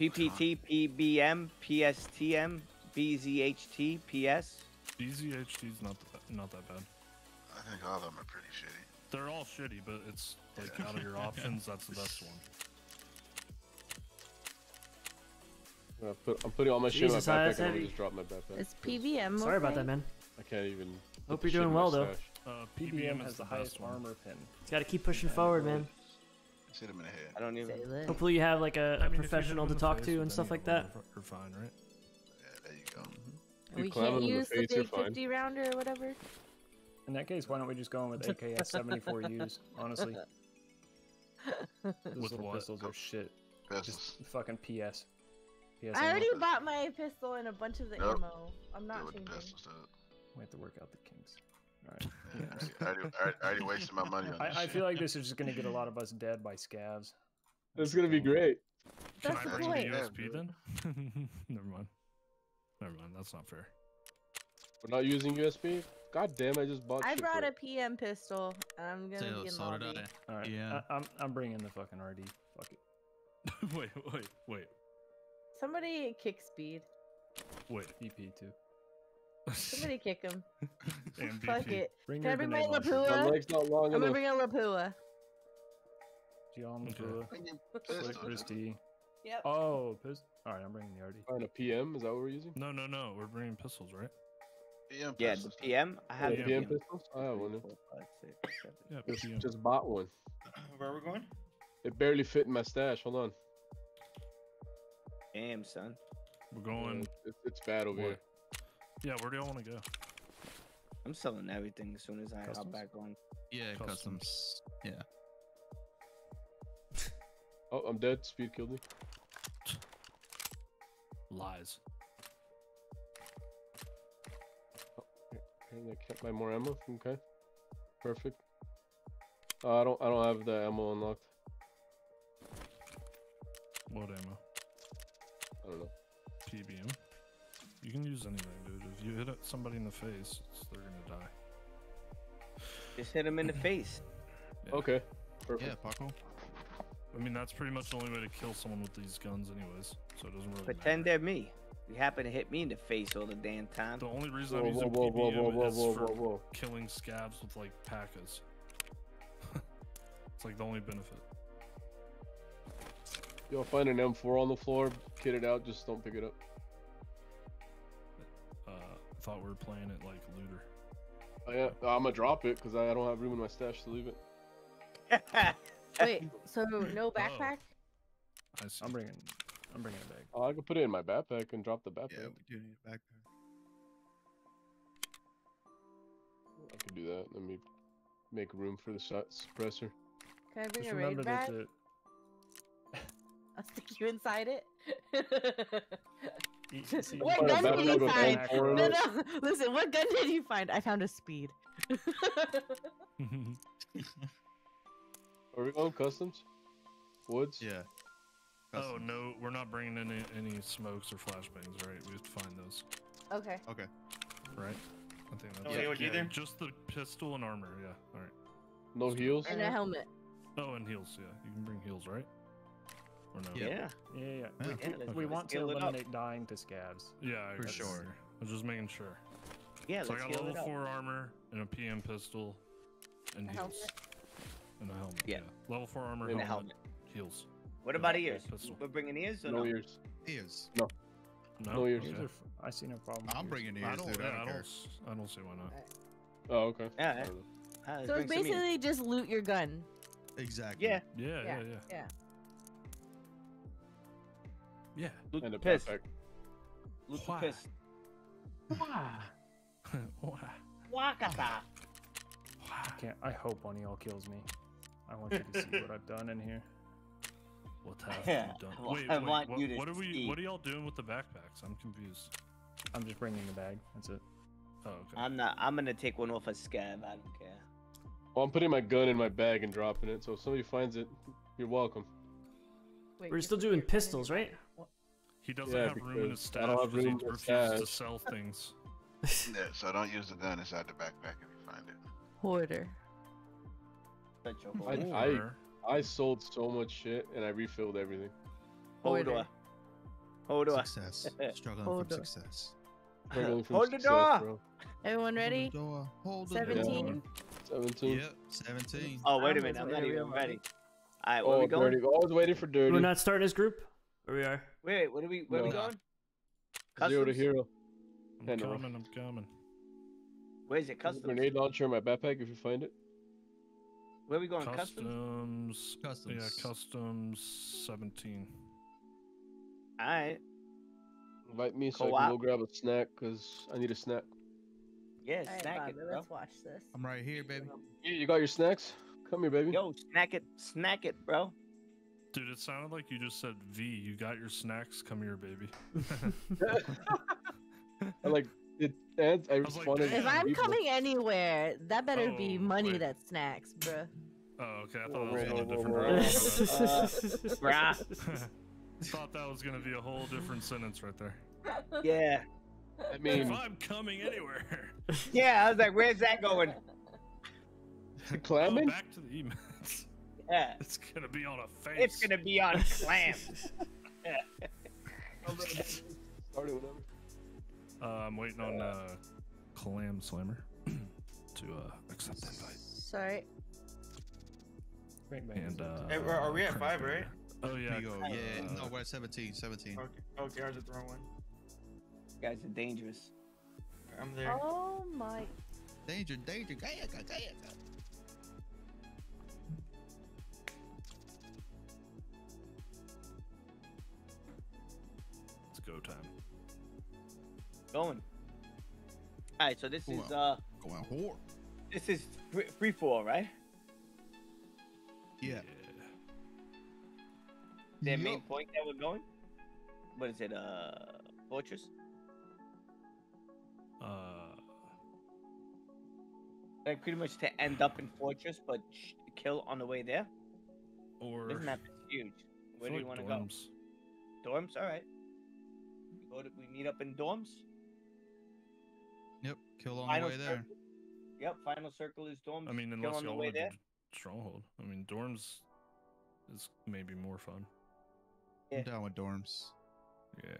PPT, PBM, PSTM, BZHT, PS. BZHT's not th- not that bad. I think all of them are pretty shitty. They're all shitty, but it's like out of your options, that's the best one. I'm, gonna put, I'm putting all my shit in my backpack and I'm gonna just drop my backpack. Is PBM Sorry about that, man. I can't even. Hope you're doing well, though. stash. Uh, PBM is has the best highest one. armor pin. It's gotta keep pushing forward, man. Hit him in the head. I don't even. Hopefully you have like a, I a mean, if you hit professional to talk to and stuff like that. weapon, You're fine, right? Yeah, there you go. You We can't use the face, you're big 50 rounder or whatever. In that case, why don't we just go in with AKS 74Us? Honestly, those With little what? pistols are shit. Pistols. Just fucking PS. PS I already ammo. bought my pistol and a bunch of the Nope. ammo. I'm not it with the changing. pistols. We have to work out the kinks. All right. Yeah, I, already, I, already, I already wasted my money on this I, I feel like this is just gonna get a lot of us dead by scavs. It's gonna be great. Can That's I bring the USP then? Never mind. Never mind. That's not fair. We're not using USP. God damn! I just bought. I brought a. PM pistol, and I'm gonna So, be in so did lobby. All right. Yeah. I, I'm I'm bringing the fucking RD. Fuck it. wait, wait, wait, Somebody kick speed. wait. EP too. Somebody kick him. Fuck it. Bring Can I your bring my grenade launcher. My Lapua? leg's not long I'm gonna enough. bring a Lapua. Gion Okay. Lapua. Slick pistol. Christie. Yep. Oh, pist- all right. I'm bringing the RD. Find a PM. Is that what we're using? No, no, no. We're bringing pistols, right? PM Yeah, the. PM. I have Yeah, the PM PM. pistols. Oh, I have one. Four, five, six, seven. Yeah, Just, PM. just bought one. Where are we going? It barely fit in my stash. Hold on. Damn, son. We're going. It's, it's bad over What? here. Yeah, where do y'all want to go? I'm selling everything as soon as I hop back on. Yeah, Customs. customs. Yeah. Oh, I'm dead. Speed killed me. Lies. And I kept my more ammo. Okay. Perfect. Uh, I don't. I don't have the ammo unlocked. What ammo? I don't know. PBM. You can use anything, dude. If you hit somebody in the face, they're gonna die. Just hit him in the face. Yeah. Okay. Perfect. Yeah, Paco. I mean, that's pretty much the only way to kill someone with these guns, anyways. So it doesn't really Pretend matter. they're me. You happen to hit me in the face all the damn time. The only reason Whoa, I'm using whoa, whoa, PBM whoa, whoa, is whoa, for whoa, whoa. killing scavs with like packers. it's like the only benefit. You'll find an M4 on the floor. Kit it out. Just don't pick it up. Uh, thought we were playing it like looter. Oh, yeah, I'm gonna drop it because I, I don't have room in my stash to leave it. Wait, so no backpack? I see. I'm bringing. I'm bringing a bag. Oh, I could put it in my backpack and drop the backpack. Yeah, we do need a backpack. I could do that. Let me make room for the suppressor. Can I bring Just a remember raid that bag? the, I'll stick you inside it. see, what gun did you with find? No, no. Listen, what gun did you find? I found a speed. Are we going customs? Woods? Yeah. Oh no, we're not bringing any any smokes or flashbangs, right? We have to find those, okay. Okay. right? I think No that's heals either? Just the pistol and armor. Yeah. All right. No heels. And a helmet. Oh, and heels. Yeah, you can bring heels, right? Or no? Yeah. yeah, yeah. Yeah. We, Yeah, we- let's- we want to heal it up. eliminate dying to scavs. Yeah, I For that's- sure. I was just making sure. Yeah, so I let's got heal level four armor and a PM pistol and A heals. helmet. And a helmet. Yeah. Level four armor, And a helmet, helmet. Heals. What about Yeah, ears? pistol. We're bringing ears or No no? ears. Ears. No, No ears. okay. These are f- I see no problem. I'm ears. bringing I ears, don't, dude. I don't I don't, s- I don't see why not. Oh, okay. Yeah, I yeah. don't know. Ah, let's So it's bring some in. basically just loot your gun. Exactly. Yeah. Yeah, yeah, Yeah. yeah. Yeah. Yeah. Loot And the a piss. backpack. Loot the Why? piss. Wow. Wakata. I can't. I hope one of y'all kills me. I want you to see what I've done in here. What have Yeah, you done? well, Wait, I wait, want what, you to what are we? see. What are y'all doing with the backpacks? I'm confused. I'm just bringing the bag. That's it. Oh, okay. I'm not. I'm gonna take one off a scav. I don't care. Well, I'm putting my gun in my bag and dropping it. So if somebody finds it, you're welcome. Wait, We're still doing your gun in pistols, your- right? He doesn't Yeah, have room in his because stash I don't have because he room in my refuses to sell things. Yeah, so don't use the gun inside the backpack if you find it. Hoarder. Such a I, whore. I Or- I sold so much shit and I refilled everything. Hold on. Hold on. Success. Struggling Hold from on. success. Struggling from Hold the door. bro. Everyone ready? Hold the door. Hold the 17? door. 17. Yep. 17. Oh wait a I'm minute. I'm not even ready. I'm ready. All right, where Oh, we going? dirty. Always waiting for dirty. We're not starting as group. Or we are. Wait, what are we? Where we No. going? Zero to hero. I'm coming. I'm coming. Where's it? There's a Customs. grenade launcher in my backpack if you find it. Where we going? Customs. Customs. Customs. Yeah, customs 17. All right. Invite me so I Co-op. can go grab a snack because I need a snack. Yeah, Alright, snack Bobby, it, bro. let's watch this. I'm right here, baby. You, you got your snacks? Come here, baby. Yo, snack it, snack it, bro. Dude, it sounded like you just said V. You got your snacks. Come here, baby. I like it. And I was like, If I'm people. coming anywhere, that better be Oh, money wait. that's snacks, bruh. Oh, okay. I Whoa, thought that was whoa, going a whoa, different whoa, direction. Uh, bruh. thought that was going to be a whole different sentence right there. Yeah. I mean, If I'm coming anywhere. Yeah, I was like, where's that going? Oh, clamming? back to the emails. Yeah. It's going to be on a face. It's gonna be on clams. Started whatever. Uh, I'm waiting on uh, Clam Slammer to uh, accept the invite. Sorry. Great man. And uh, Hey, are- are we at five, right? Oh yeah. Go. Yeah. uh, No, we're at 17. 17. Okay, okay, ours is the wrong one. You guys are dangerous. I'm there. Oh my. Danger, danger. Gayaka, gayaka. It's go time. Going. All right, so this is uh, Going whore. this is free, free fall, right? Yeah. The main point that we're going. What is it? Uh, fortress. Uh, Like pretty much to end up in fortress, but sh- kill on the way there. or This map is huge. Where do you like want to go? dorms. Dorms. All right. We go to. We meet up in dorms. Yep. Kill on Final the way there. circle. Yep. Final circle is dorms. I mean, kill unless on y'all way want to there. stronghold. I mean, dorms is maybe more fun. Yeah. I'm down with dorms. Yeah.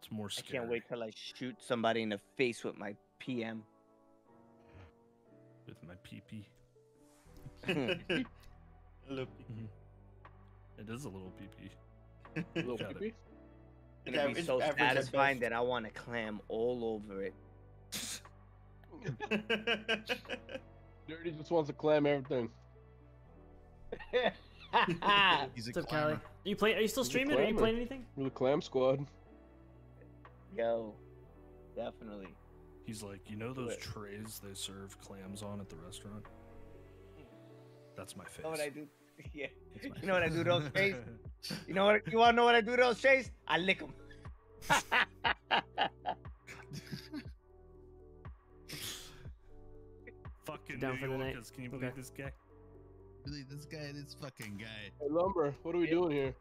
It's more I can't wait till I shoot somebody in the face with my PM. with my PP. Look, It is a little PP. Little Got it. peepee? Gonna Yeah, be so average satisfying that I want to clam all over it. Dirty just wants to clam everything. He's a What's up, Callie? Are you play? Are you still streaming? Are you playing anything? We're the clam squad. Yo, definitely. He's like, you know those it. trays they serve clams on at the restaurant? That's my face. You know what I do? Yeah. You know what I do to those trays? face. You know what? You want to know what I do to those trays? I lick them. Fucking Down New for the night? Yorkers, Can you Okay. believe this guy? Really, this guy, this fucking guy. Hey, Lumber, what are we doing here?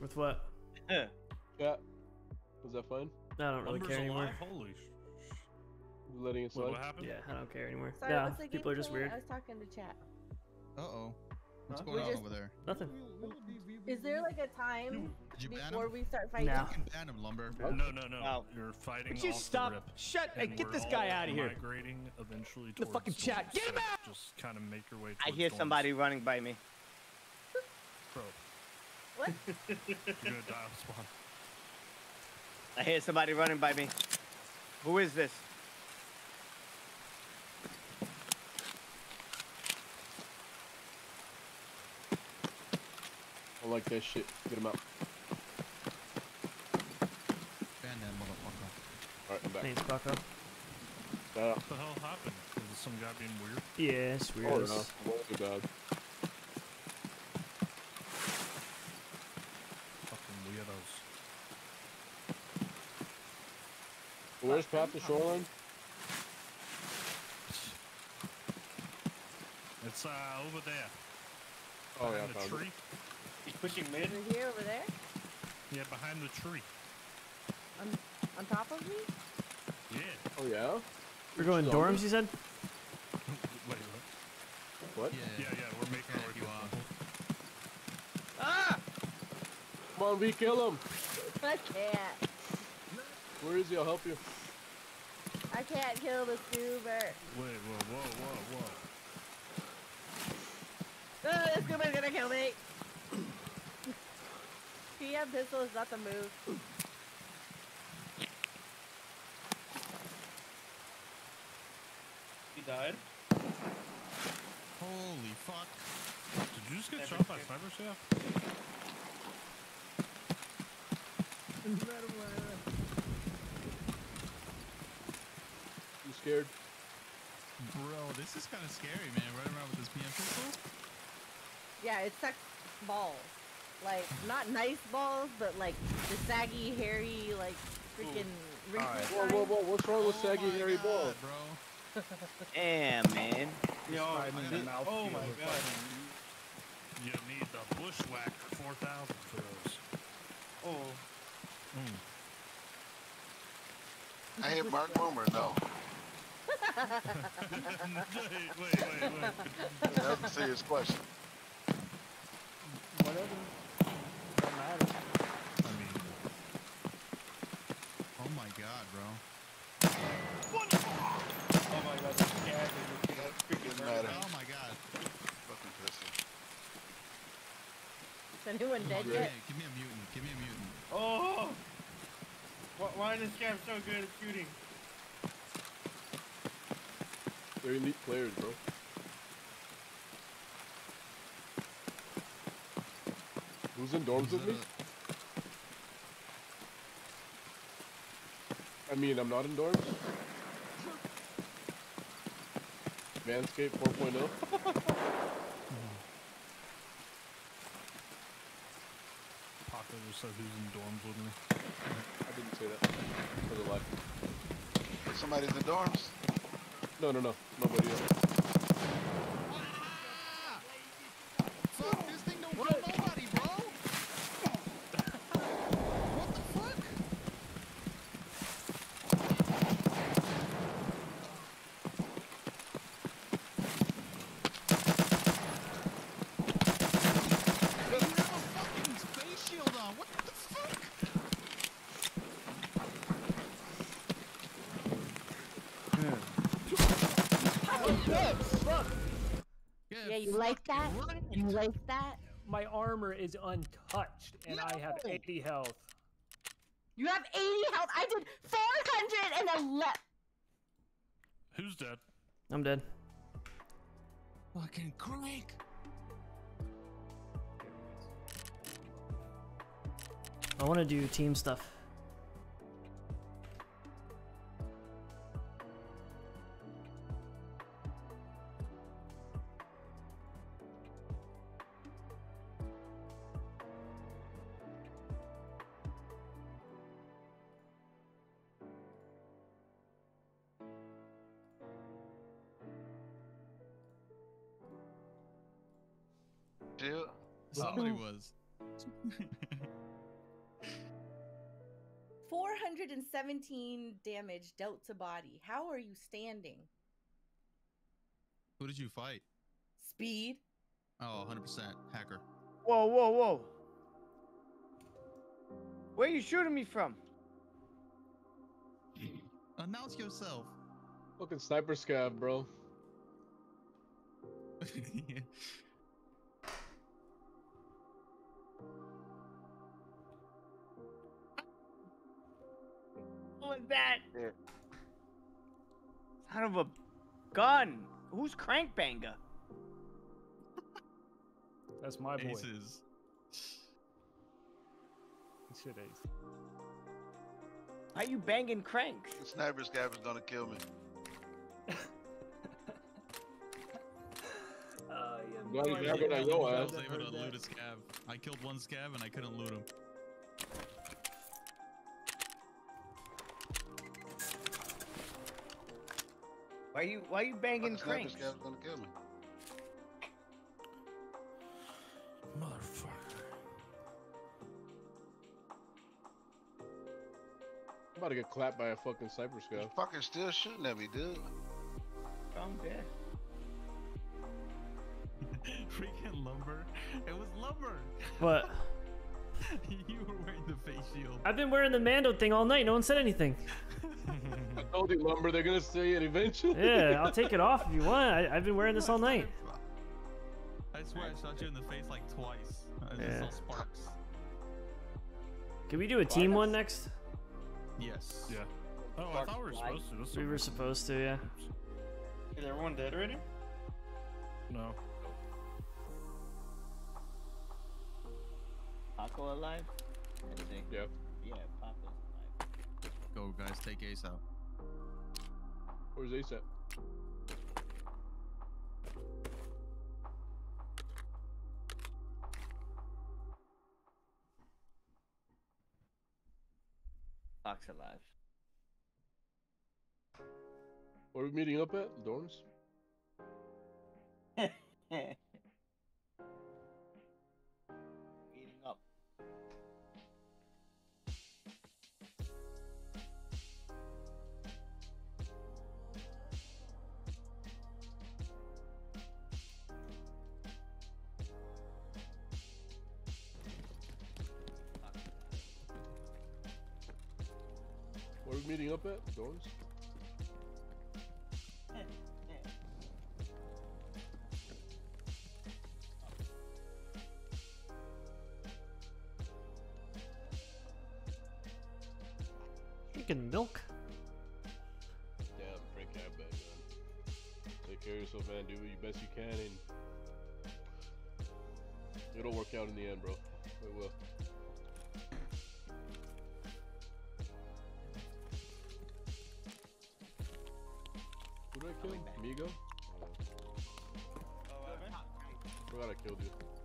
With what? yeah. Was that fine? I don't really Lumber's care anymore. alive? Holy sh- letting it Wait, slide? what happened? Yeah, I don't care anymore. Sorry, yeah, people are just weird. I was talking to chat. Uh oh. What's going We on just- over there? Nothing. Is there like a time Did you ban before him? we start fighting? No. You can ban him, Lumber. No, no, no. No. You're fighting Would you off the stop? rip, Shut- hey, and get we're this guy all outta here. Migrating eventually The towards fucking chat. Get him so out! Just kind of make your way. I towards hear Dorms. somebody running by me. Bro, What? You're gonna die on spawn. I hear somebody running by me. Who is this? I like that shit. Get him out. Ban that motherfucker. Alright, I'm back. Thanks, Bucko. Uh, What the hell happened? Was some guy being weird? Yeah, it's weird. oh no, won't bad. Fucking weirdos. Where's Path to Shoreline? It's uh over there. Oh yeah, behind I the found tree. it. He's pushing mid. Over here, over there? Yeah, behind the tree. On, on top of me? Yeah. Oh yeah? We're going Zombie? dorms, you said? Wait, what? What? Yeah. Yeah, yeah, we're making our way you are. Ah! Come on, we kill him. I can't. Where is he? I'll help you. I can't kill the scuba. Wait, whoa, whoa, whoa, whoa. Oh, the scuba's gonna kill me. PM pistol is not the move. He died. Holy fuck. Did you just get Never shot by scared. sniper chef? You scared? Bro, this is kind of scary, man. Running around with this PM pistol. Yeah, it sucks balls. Like, not nice balls, but like the saggy, hairy, like freaking wrinkly Whoa, whoa, whoa! What's wrong with saggy hairy balls? bro. Damn, man. Yo, I I need did- mouth oh my god. fucking- You need the Bushwhacker 4000 for those. Oh. Mm. I hit Mark Boomer, though. wait, wait, wait, wait. That a serious question. Whatever. Don't matter. I mean, oh my god, bro. Oh my god, this cat is looking at freaking matter. Oh my god. Fucking pistol. Is anyone dead Hey, yet? give me a mutant. Give me a mutant. Oh! Why, why is this guy so good at shooting? They're elite players, bro. Who's in dorms with me? I mean, I'm not in dorms. Manscaped 4.0. Paco just said who's in dorms with me. I didn't say that. For the life. Somebody's in dorms. No, no, no. Nobody else. Fuck, this thing don't kill nobody, bro. what the fuck? You have a fucking face shield on. What the fuck? Yeah, you like that? You like that? My armor is untouched, and I have 80 health. You have 80 health. I did 411. Who's dead? I'm dead. Fucking crank. I want to do team stuff. 417 damage dealt to body. How are you standing? Who did you fight? Speed. Oh, 100% hacker. Whoa, whoa, whoa. Where are you shooting me from? Announce yourself. Fucking sniper scav, bro. was that? Son of a gun. Who's Crankbanger? That's my boy. Aces. Shit, Ace. Why you banging cranks? The sniper scav is gonna kill me. Oh, Glad he's I yapping at your ass. was able to loot a scav. I killed one scav and I couldn't loot him. Why you why you banging The sniper cranks? scav is gonna kill me. Motherfucker. I'm about to get clapped by a fucking sniper scout. He's fucking still shooting at me, dude. I'm dead. Freaking lumber. It was lumber. What? you were wearing the face shield. I've been wearing the Mando thing all night. No one said anything. I told you, lumber. They're gonna say it eventually. Yeah, I'll take it off if you want. I, I've been wearing this all night. I swear I shot you in the face like twice. I just Yeah. saw sparks. Can we do a team one next? Yes. Yeah. Oh, I thought we were supposed to. We were supposed to, yeah. Is everyone dead already? No. Paco alive? I think. Yep. Yeah, Paco's alive. Go guys, take Ace out. Where's Ace at? Pac's alive. Where are we meeting up at? Dorms? meeting up at? Dorms? Drinking milk. Damn, Frank Cab bad, man. Take care of yourself, man. Do what you best you can, and it'll work out in the end, bro. It will. Oh, I kill? Migo? Oh, what happened? Forgot I killed you.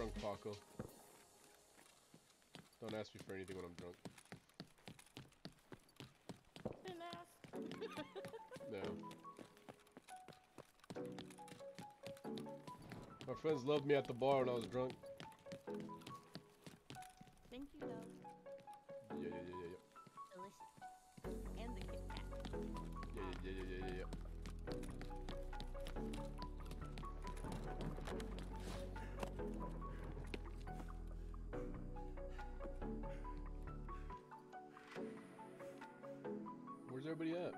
Drunk Paco. Don't ask me for anything when I'm drunk. Didn't ask. No. My friends loved me at the bar when I was drunk. Everybody at?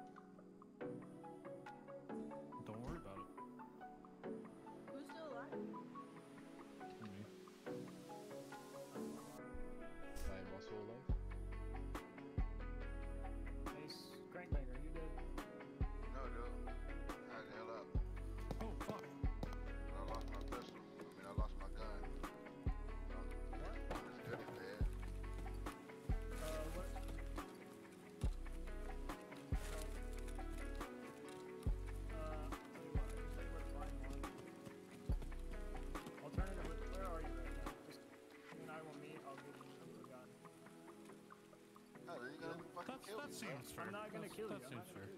Kill that me, seems bro. fair. I'm not gonna That's- kill you, That I'm seems fair.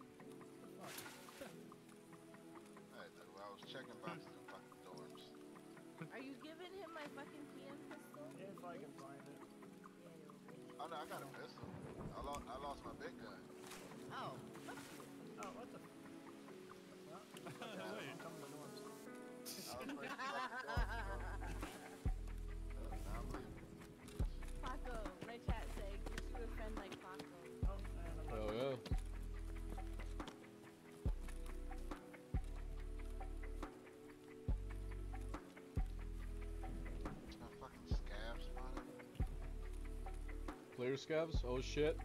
Hey, look, I was checking boxes in fucking dorms. Are you giving him my fucking PM pistol? If I can find it. Oh no, I got a Scavs. Oh shit.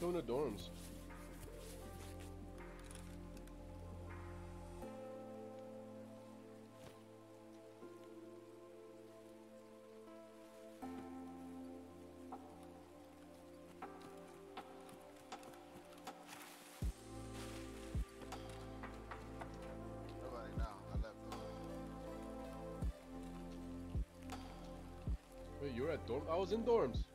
Who's going to dorms? Wait, you were at dorm? I was in dorms.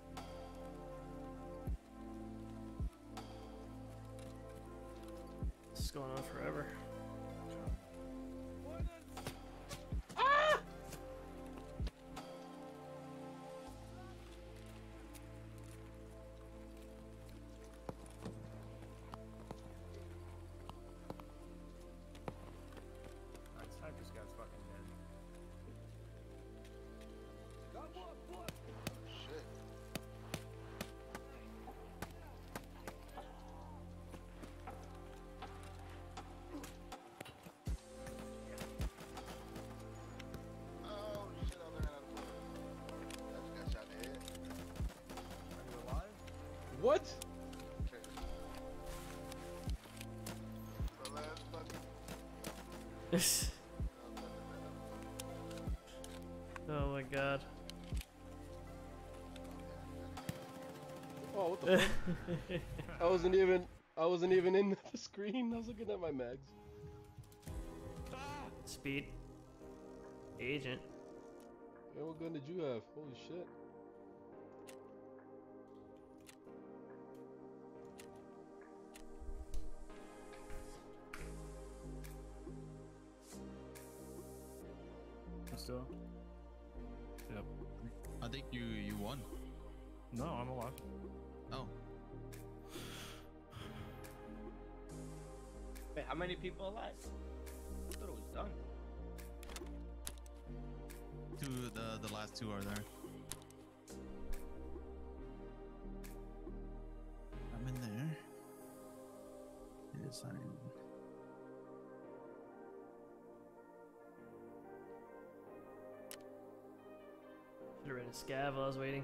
What? Okay. The last fucking. oh my god. Oh, what the fuck? I wasn't even. I wasn't even in the screen. I was looking at my mags. Speed. Agent. Hey, what gun did you have? Holy shit. How many people alive? I thought it was done. two the the last two are there. I'm in there. It is signing. Should have read a scav while I was waiting.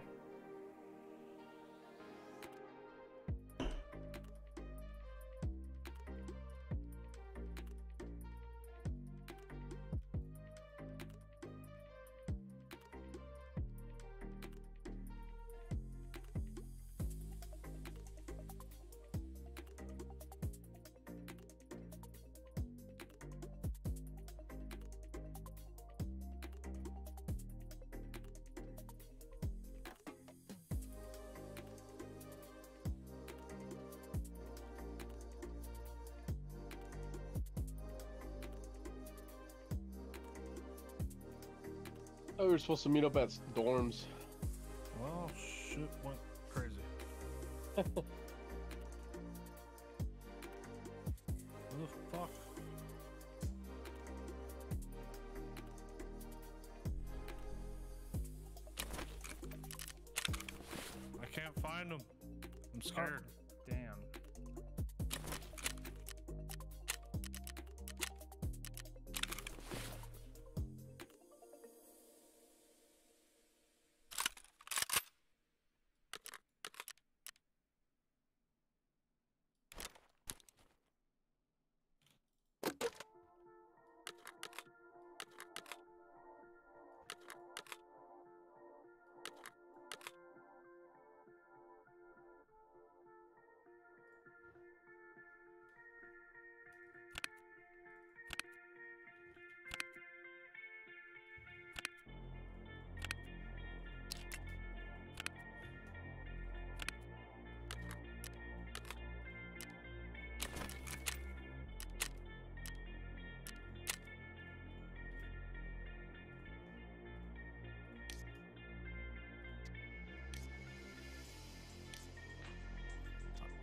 Supposed to meet up at dorms.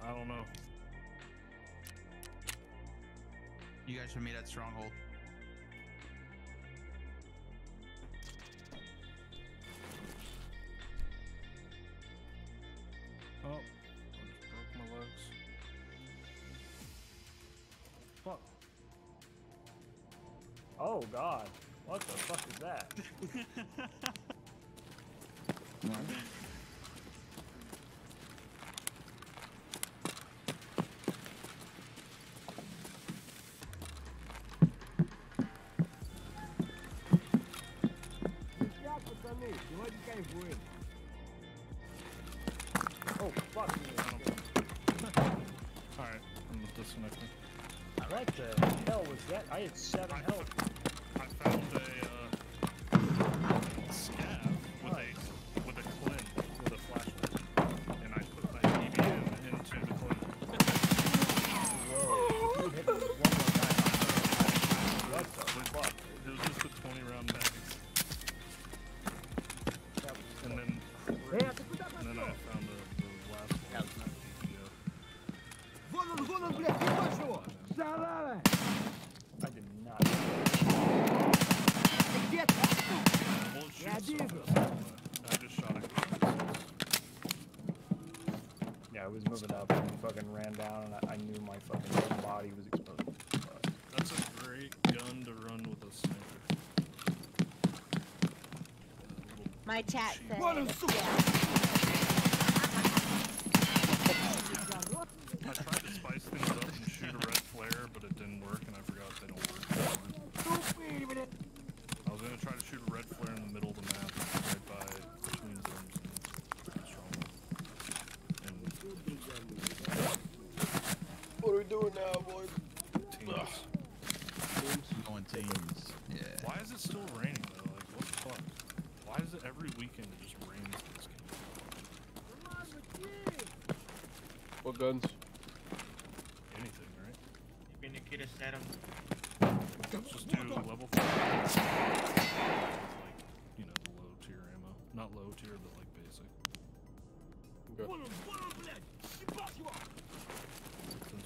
I don't know. You guys should meet at Stronghold. Oh, I just broke my legs. Fuck. Oh god. What the fuck is that? Oh fuck me. Alright, I'm disconnecting. What the hell was that? I had seven health. My chat said. guns. Anything, right? Maybe Nikita set. us just do level four. Like, you know, the low tier ammo. Not low tier, but like basic. Okay.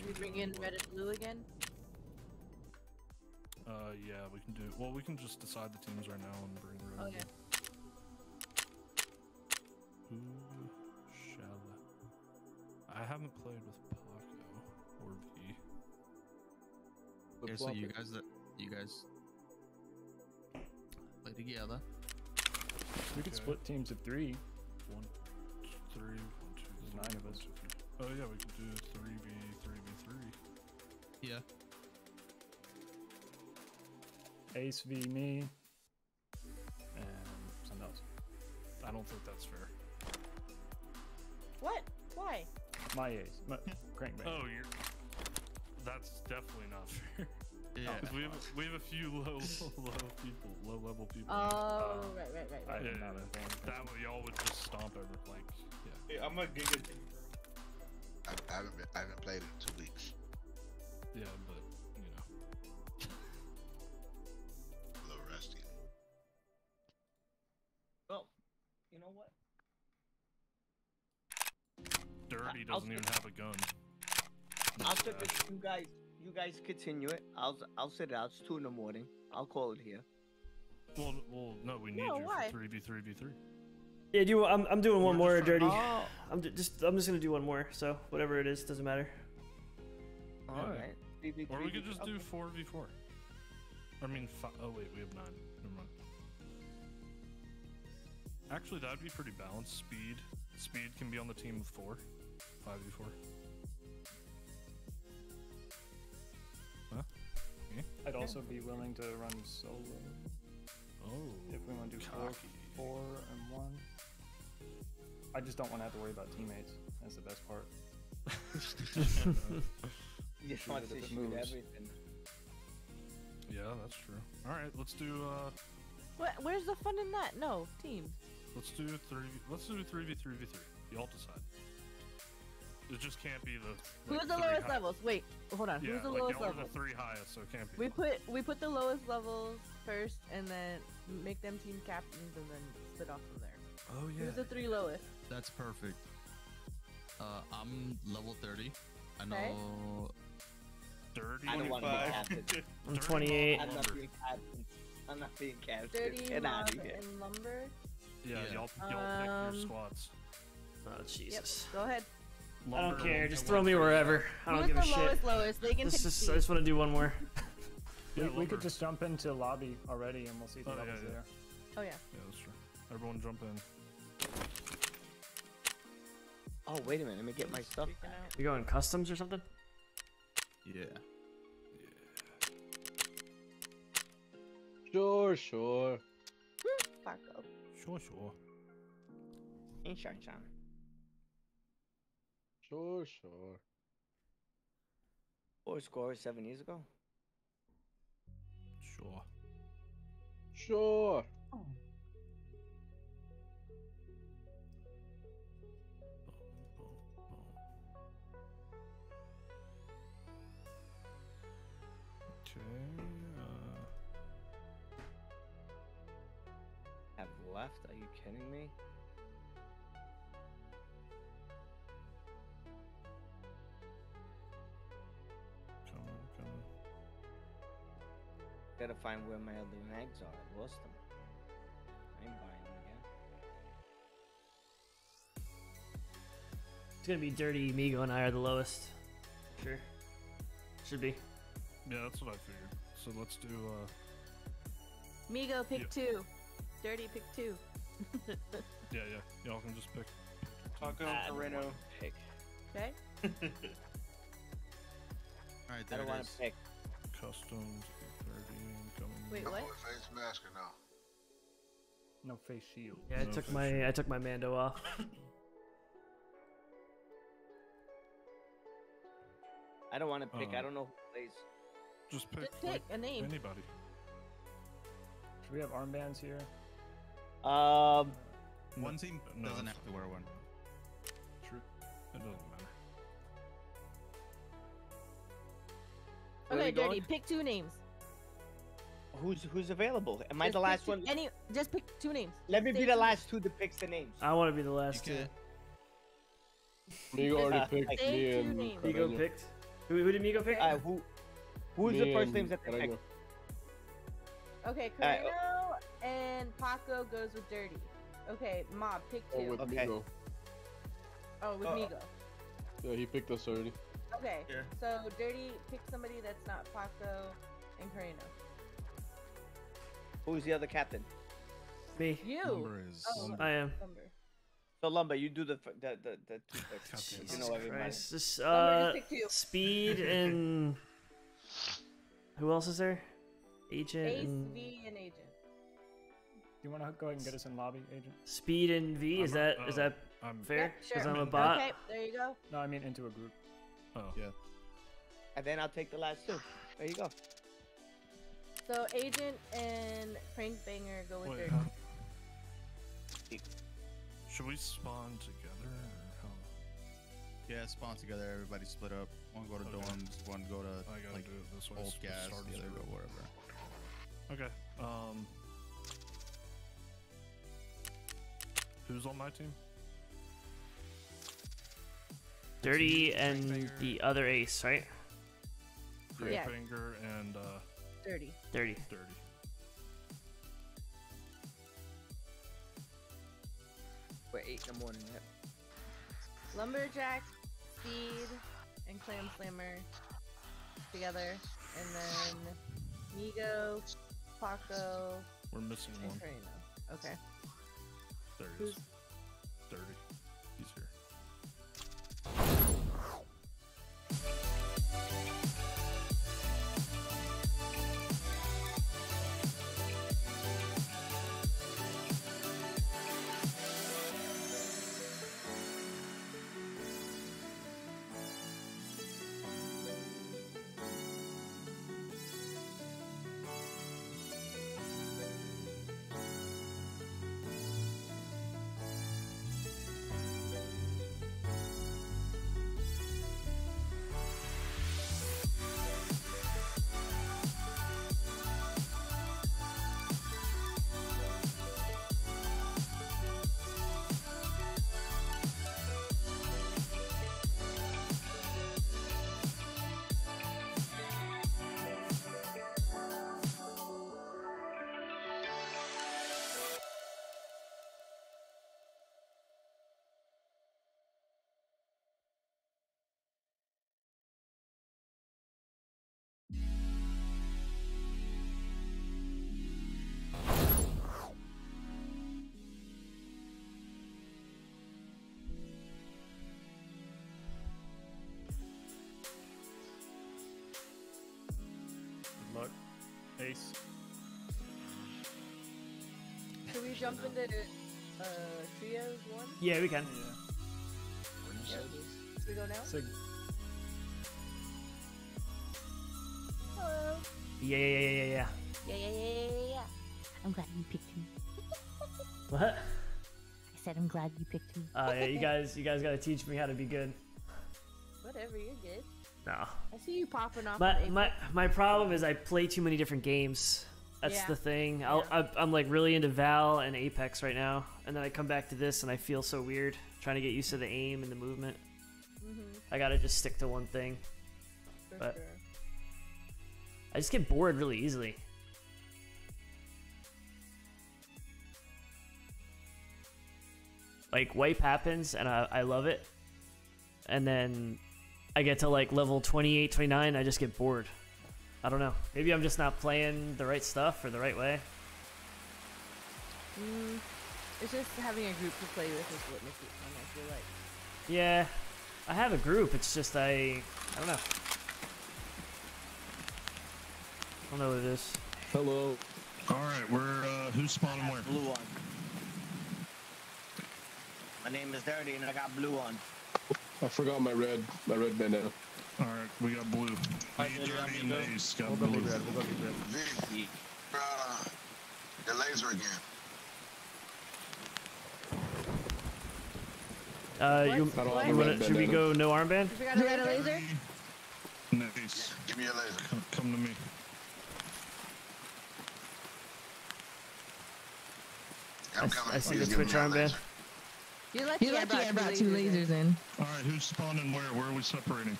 We bring in red and blue again? Uh, yeah, we can do. Well, we can just decide the teams right now and Okay, so you guys that you guys play together. we could Okay. split teams of three. One, two, three, one, two, There's three, nine of one, us. two, three. Oh yeah, we could do three v three v three. Yeah. Ace v me. And something else. I don't think that's fair. What? Why? My ace. My, crankbait. Oh, you're. That's definitely not fair. Yeah. 'Cause we have we have a few low low people, low level people. Oh, uh, right, right, right, I right. yeah, am not yeah. informed. That way y'all would just stomp over like yeah. Hey, I'm a giga I, I haven't been, I haven't played in two weeks. Yeah, but you know. A little rusty. Well, you know what? Dirty I'll doesn't even sit- have a gun. I'll sit this. You guys, you guys continue it. I'll I'll sit it out. It's two in the morning. I'll call it here. Well, well, no, we need No, you why? for three v three v three. Yeah, do I'm I'm doing one more dirty. Oh. I'm ju- just I'm just gonna do one more. So whatever it is, doesn't matter. All right. Or we could just do four v four. I mean, fi- oh wait, we have nine. Never mind. Actually, that'd be pretty balanced. Speed, speed can be on the team of four, five v four. Yeah. I'd also be willing to run solo. Oh. If we want to do four, four and one. I just don't want to have to worry about teammates. That's the best part. You just Shoot want to if it shoot moves. everything. Yeah, that's true. All right, let's do uh, What? Where's the fun in that? No, team. let's do three. Let's do three v three v three. Y'all decide. It just can't be the. Who's the lowest high- levels? Wait, hold on. Yeah, Who's the like lowest y'all level? the three highest, so it can't be. We put we put the lowest levels first, and then make them team captains, and then split off from there. Oh yeah. Who's the three lowest? That's perfect. Uh, I'm level 30. I know. Okay. Dirty. I don't want to be captain. I'm 28. I'm not being captain. I'm not being captain. Dirty, Get out mob, of here. and lumber. Yeah, Yeah. y'all, y'all pick Um, your squads. Oh Yep. Go ahead. I don't care. Just throw me wherever. I don't give a shit. lowest lowest? They can This is. I just want to do one more. Yeah, we, we could just jump into lobby already, and we'll see the Oh, yeah, yeah. there. Oh yeah. Yeah, that's true. Everyone jump in. Oh wait a minute. Let me get my stuff. Out. You going customs or something? Yeah. Yeah. Sure, sure. Paco. Sure, sure. Ain't sure, John. Sure, sure. Four scores seven years ago. Sure. Sure. Okay. Gotta find where my other mags are. I lost them. I ain't buying them again. It's gonna be dirty. Migo and I are the lowest. Sure. Should be. Yeah, that's what I figured. So let's do. uh Migo, pick Yeah. two. Dirty, pick two. Yeah, yeah. Y'all can just pick. Taco I and don't Moreno. pick. Okay. All right, I there don't it want to pick. Customs 30 incoming. Wait, what? with face mask or no? No face shield. Yeah, I No took fish. my I took my Mando off. I don't want to pick. I Uh, don't know who plays. Just pick, Just pick like, a name. anybody. Should we have armbands here? Um, One team No, doesn't have to wear one. True. It doesn't matter. Okay, Dirty, going? pick two names. Who's who's available? Am I Just the last two- one? Any, just pick two names. Let me Stay be the last two that picks the names. I want to be the last You two. Migo already Uh, picked like- me and two names. Migo Carreño. picked. Who, who did Migo pick? Uh, who who's Me the first names that they Carreño. pick? Okay, Alright, Carino and Paco goes with Dirty. Okay, Mob, pick Oh, two. with Okay. Migo. Oh, with Uh, Migo. Yeah, he picked us already. Okay, Yeah. so Dirty, pick somebody that's not Paco and Carino. Who's the other captain? Me. You. Number is. Oh, I am. Lumber. So Lumber, you do the f- the the, the two picks. Jesus You know everybody. Christ. This, uh, just pick two. speed and who else is there? Agent Ace, and V, and Agent. Do you want to go ahead and get us in lobby, agent? speed and V. Is I'm that not- is uh, that I'm fair? Yep, Because sure. I'm a bot. Okay, there you go. No, I mean into a group. Oh. Yeah. And then I'll take the last two. There you go. So Agent and Prank Banger go with Wait, Dirty. how- Should we spawn together? Or how? Yeah, spawn together. Everybody split up. One go to Okay. dorms. One go to I gotta like do it this way. old s- gas. start The other go wherever. Okay. Um. Who's on my team? Dirty and the other ace, right? Great Yeah. Finger and uh, 30. 30. 30. Wait, eight, in the morning. Yep. Lumberjack, Speed, and Clam Slammer together, and then Migo, Paco. We're missing and one. Karina. Okay. 30. Who's... 30. Ace. Should we jump into uh, trios one? Yeah, we can. Yeah. Should we go now? Sig. Hello. Yeah, yeah, yeah, yeah, yeah. Yeah, yeah, yeah, yeah, yeah, yeah. I'm glad you picked me. What? I said I'm glad you picked me. Oh yeah, you guys, you guys gotta teach me how to be good. Whatever, you're good. No. I see you popping off. My my my problem is I play too many different games. That's Yeah. the thing. I'll, I, I'm like really into Val and Apex right now, and then I come back to this and I feel so weird trying to get used to the aim and the movement. Mhm. I gotta just stick to one thing. For but sure. I just get bored really easily. Like wipe happens and I, I love it, and then I get to like level 28, 29, I just get bored. I don't know. Maybe I'm just not playing the right stuff or the right way. Mm, it's just having a group to play with is what makes it fun. I feel like. Yeah, I have a group. It's just I I don't know. I don't know what it is. Hello. All right, we're uh, who's spawning where? Blue on. My name is Dirty and I got blue on. I forgot my red, my red bandana. All right, we got blue. Me, Dirty, and Ace got blue. V, uh, the laser again. Uh, you, I you wanna, should we go no armband? We got a red laser. Nice. Give me a laser. Come, come to me. I, s- I see the Please give Twitch me a armband. laser. You're lucky, You're I brought, I brought two lasers in. All right, who's spawning where? Where are we separating?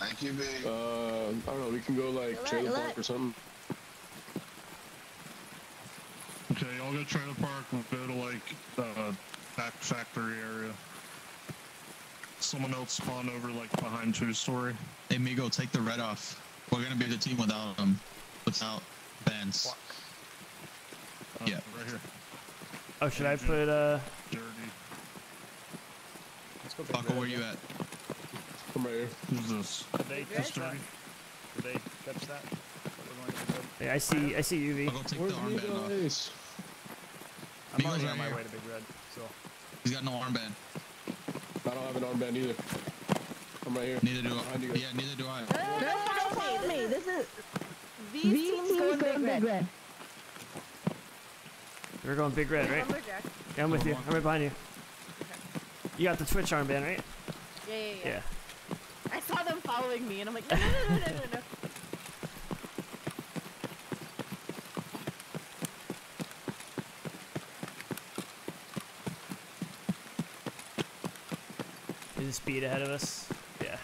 Thank you, V. Uh, I don't know. We can go like Let- trailer let- park or something. Okay, y'all go trailer park. We'll go to like uh, back factory area. Someone else spawn over like behind two story. Hey, Migo, take the red off. We're gonna be the team without um, without bands. Yeah. Right here. Oh, should I put uh? Dirty. Let's go Paco, where you at? Come right here. Who's this? Did they catch that? Did they catch that? That we're going to the- Yeah, I see I see UV. I'll go take Where's the armband off. Ace? I'm Migo's already right on my here. way to Big Red, so. He's got no armband. I don't have an armband either. I'm right here. Neither do I. Yeah, neither do I. No, Don't follow me. This is These V teams team's going going big big red. red. We're going big red, right? Yeah, I'm with you. I'm right behind you. You got the Twitch armband, right? Yeah, yeah, yeah. Yeah. I saw them following me, and I'm like, no, no, no, no, no, no, no. Is the speed ahead of us? Yeah.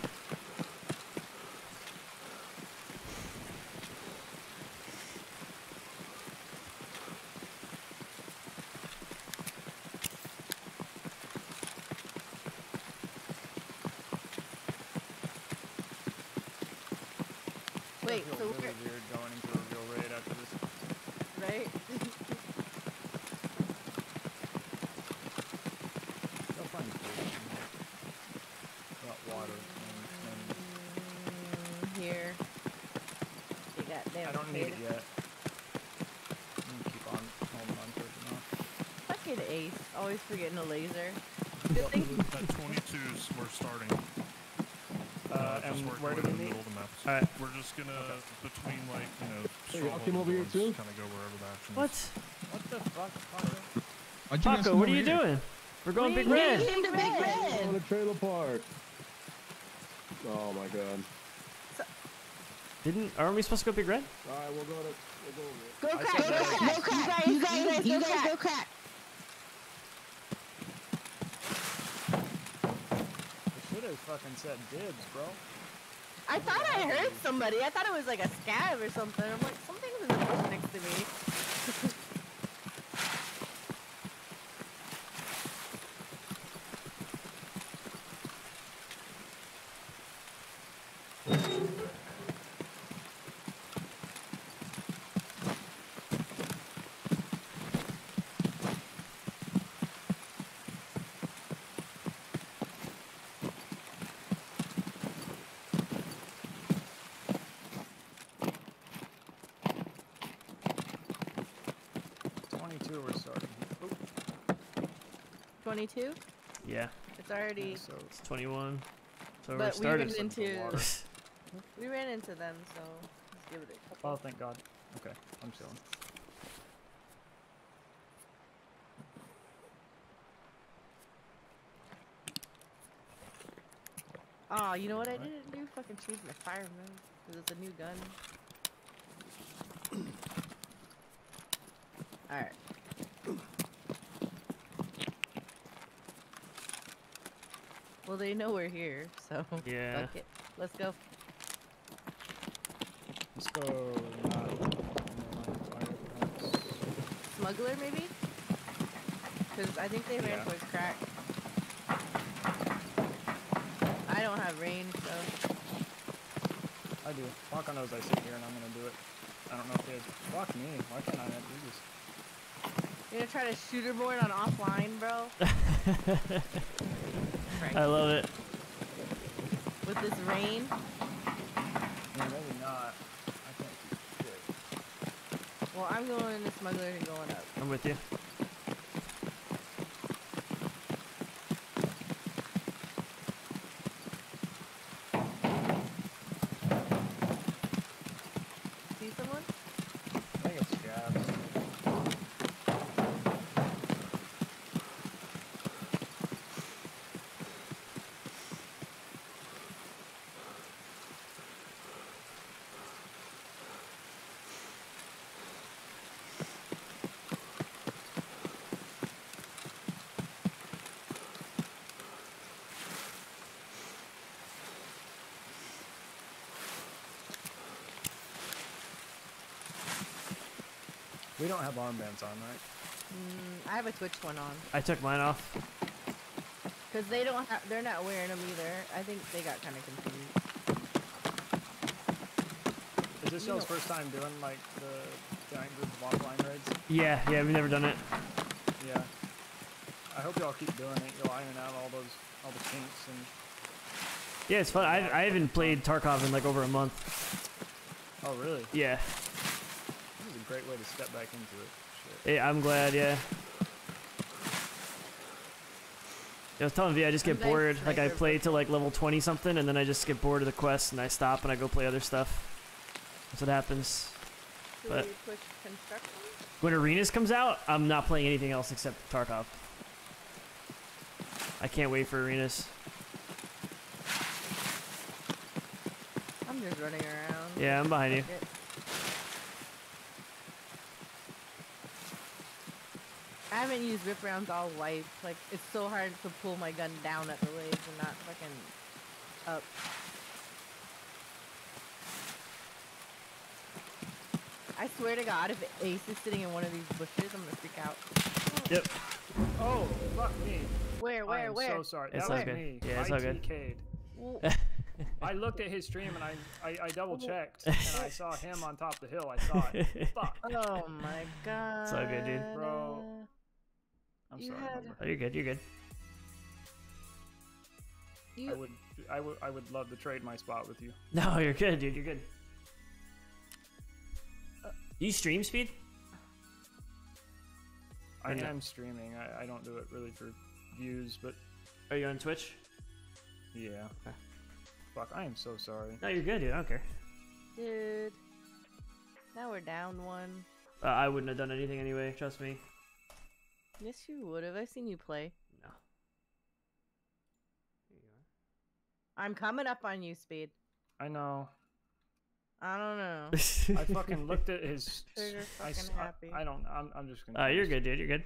Wait, feel so really we're- weird going into a real raid after this. Right? They'll find food. Got water. And, Mm, Here. You got damn I don't need it potato. yet. I'm gonna keep on holding on to it for now. Fucking ace. Always forgetting a laser. Yep, at 22s, we're starting. Uh, just and working where do in we the meet? middle of the map. Alright. We're just gonna, between like, you know, Hey, y'all came over here too? kind of go wherever the action What? is. What the fuck, Paco? Why'd you guys Paco, what are over you here? doing? We're going Big Red. We Red. came to Big Red. On Red. the trailer park. Oh my god. Didn't aren't we supposed to go Big Red? Alright, we'll go to. We'll go over Go I crack, go crack, go crack. You guys, you guys, you guys go crack. They should have fucking said dibs, bro. I thought I heard somebody. I thought it was like a scav or something. I'm like, something's in the next to me. We're starting. Oop. 22? Yeah, It's already. So it's 21. So we But we ran into. we ran into them, so let's give it a couple. Oh, thank God. Okay, I'm chilling. Oh, you know what I didn't do? Fucking change my fire mode. Cause it's a new gun. Alright. Well, they know we're here, so Yeah. fuck it. Let's go. Let's go. Not on the line of fire, perhaps. Smuggler, maybe? Because I think they ran Yeah. towards crack. I don't have range, so. I do. Walk on those I sit here and I'm gonna do it. I don't know if he has. Fuck me. Why can't I do this? You're gonna try to shooter board on offline, bro? I love it. With this rain? Yeah, maybe not. I can't do shit. Well, I'm going in the smuggler and going up. I'm with you. See someone? I think it's gas. We don't have armbands on, right? Mm, I have a Twitch one on. I took mine off. Because they don't have, they're not wearing them either. I think they got kind of confused. Is this You y'all's first time doing like the giant group of offline raids? Yeah, yeah, we've never done it. Yeah. I hope y'all keep doing it. You'll iron out all those all the kinks and Yeah, it's fun. I, I haven't played Tarkov in like over a month. oh really? Yeah, This is a great way to step back into it. Shit. yeah I'm glad. Yeah. I was telling V, I just get I'm bored. Like I play to like level 20 something, and then I just get bored of the quest, and I stop and I go play other stuff. That's what happens. Should But- we push construction? When Arenas comes out, I'm not playing anything else except Tarkov. I can't wait for Arenas. I'm just running around. Yeah, I'm behind you. Fuck it. I haven't used rip rounds all life. Like, it's so hard to pull my gun down at the legs and not fucking up. I swear to God, if Ace is sitting in one of these bushes, I'm gonna freak out. Yep. Oh fuck me. Where, I where, I'm where? so sorry. It's that all was good. me. Yeah, it's I all good. TK'd. I looked at his stream and I, I, I double checked and I saw him on top of the hill. I saw it. Fuck. Oh my god. It's all good, dude. Bro. I'm you sorry. Had... Oh, you're good. You're good. I would I would I would love to trade my spot with you. No, you're good, dude. You're good. Do you stream speed? I Or no? am streaming. I, I don't do it really for views, but Are you on Twitch? yeah. Fuck, I am so sorry. No, you're good, dude. I don't care. dude. Now we're down one. Uh, I wouldn't have done anything anyway. Trust me. Yes, you would have. I've seen you play. No. I'm coming up on you, Speed. I know. I don't know. I fucking looked at his. Trigger I, s- fucking I- happy. I don't. I'm, I'm just gonna. Uh, you're good, dude. You're good.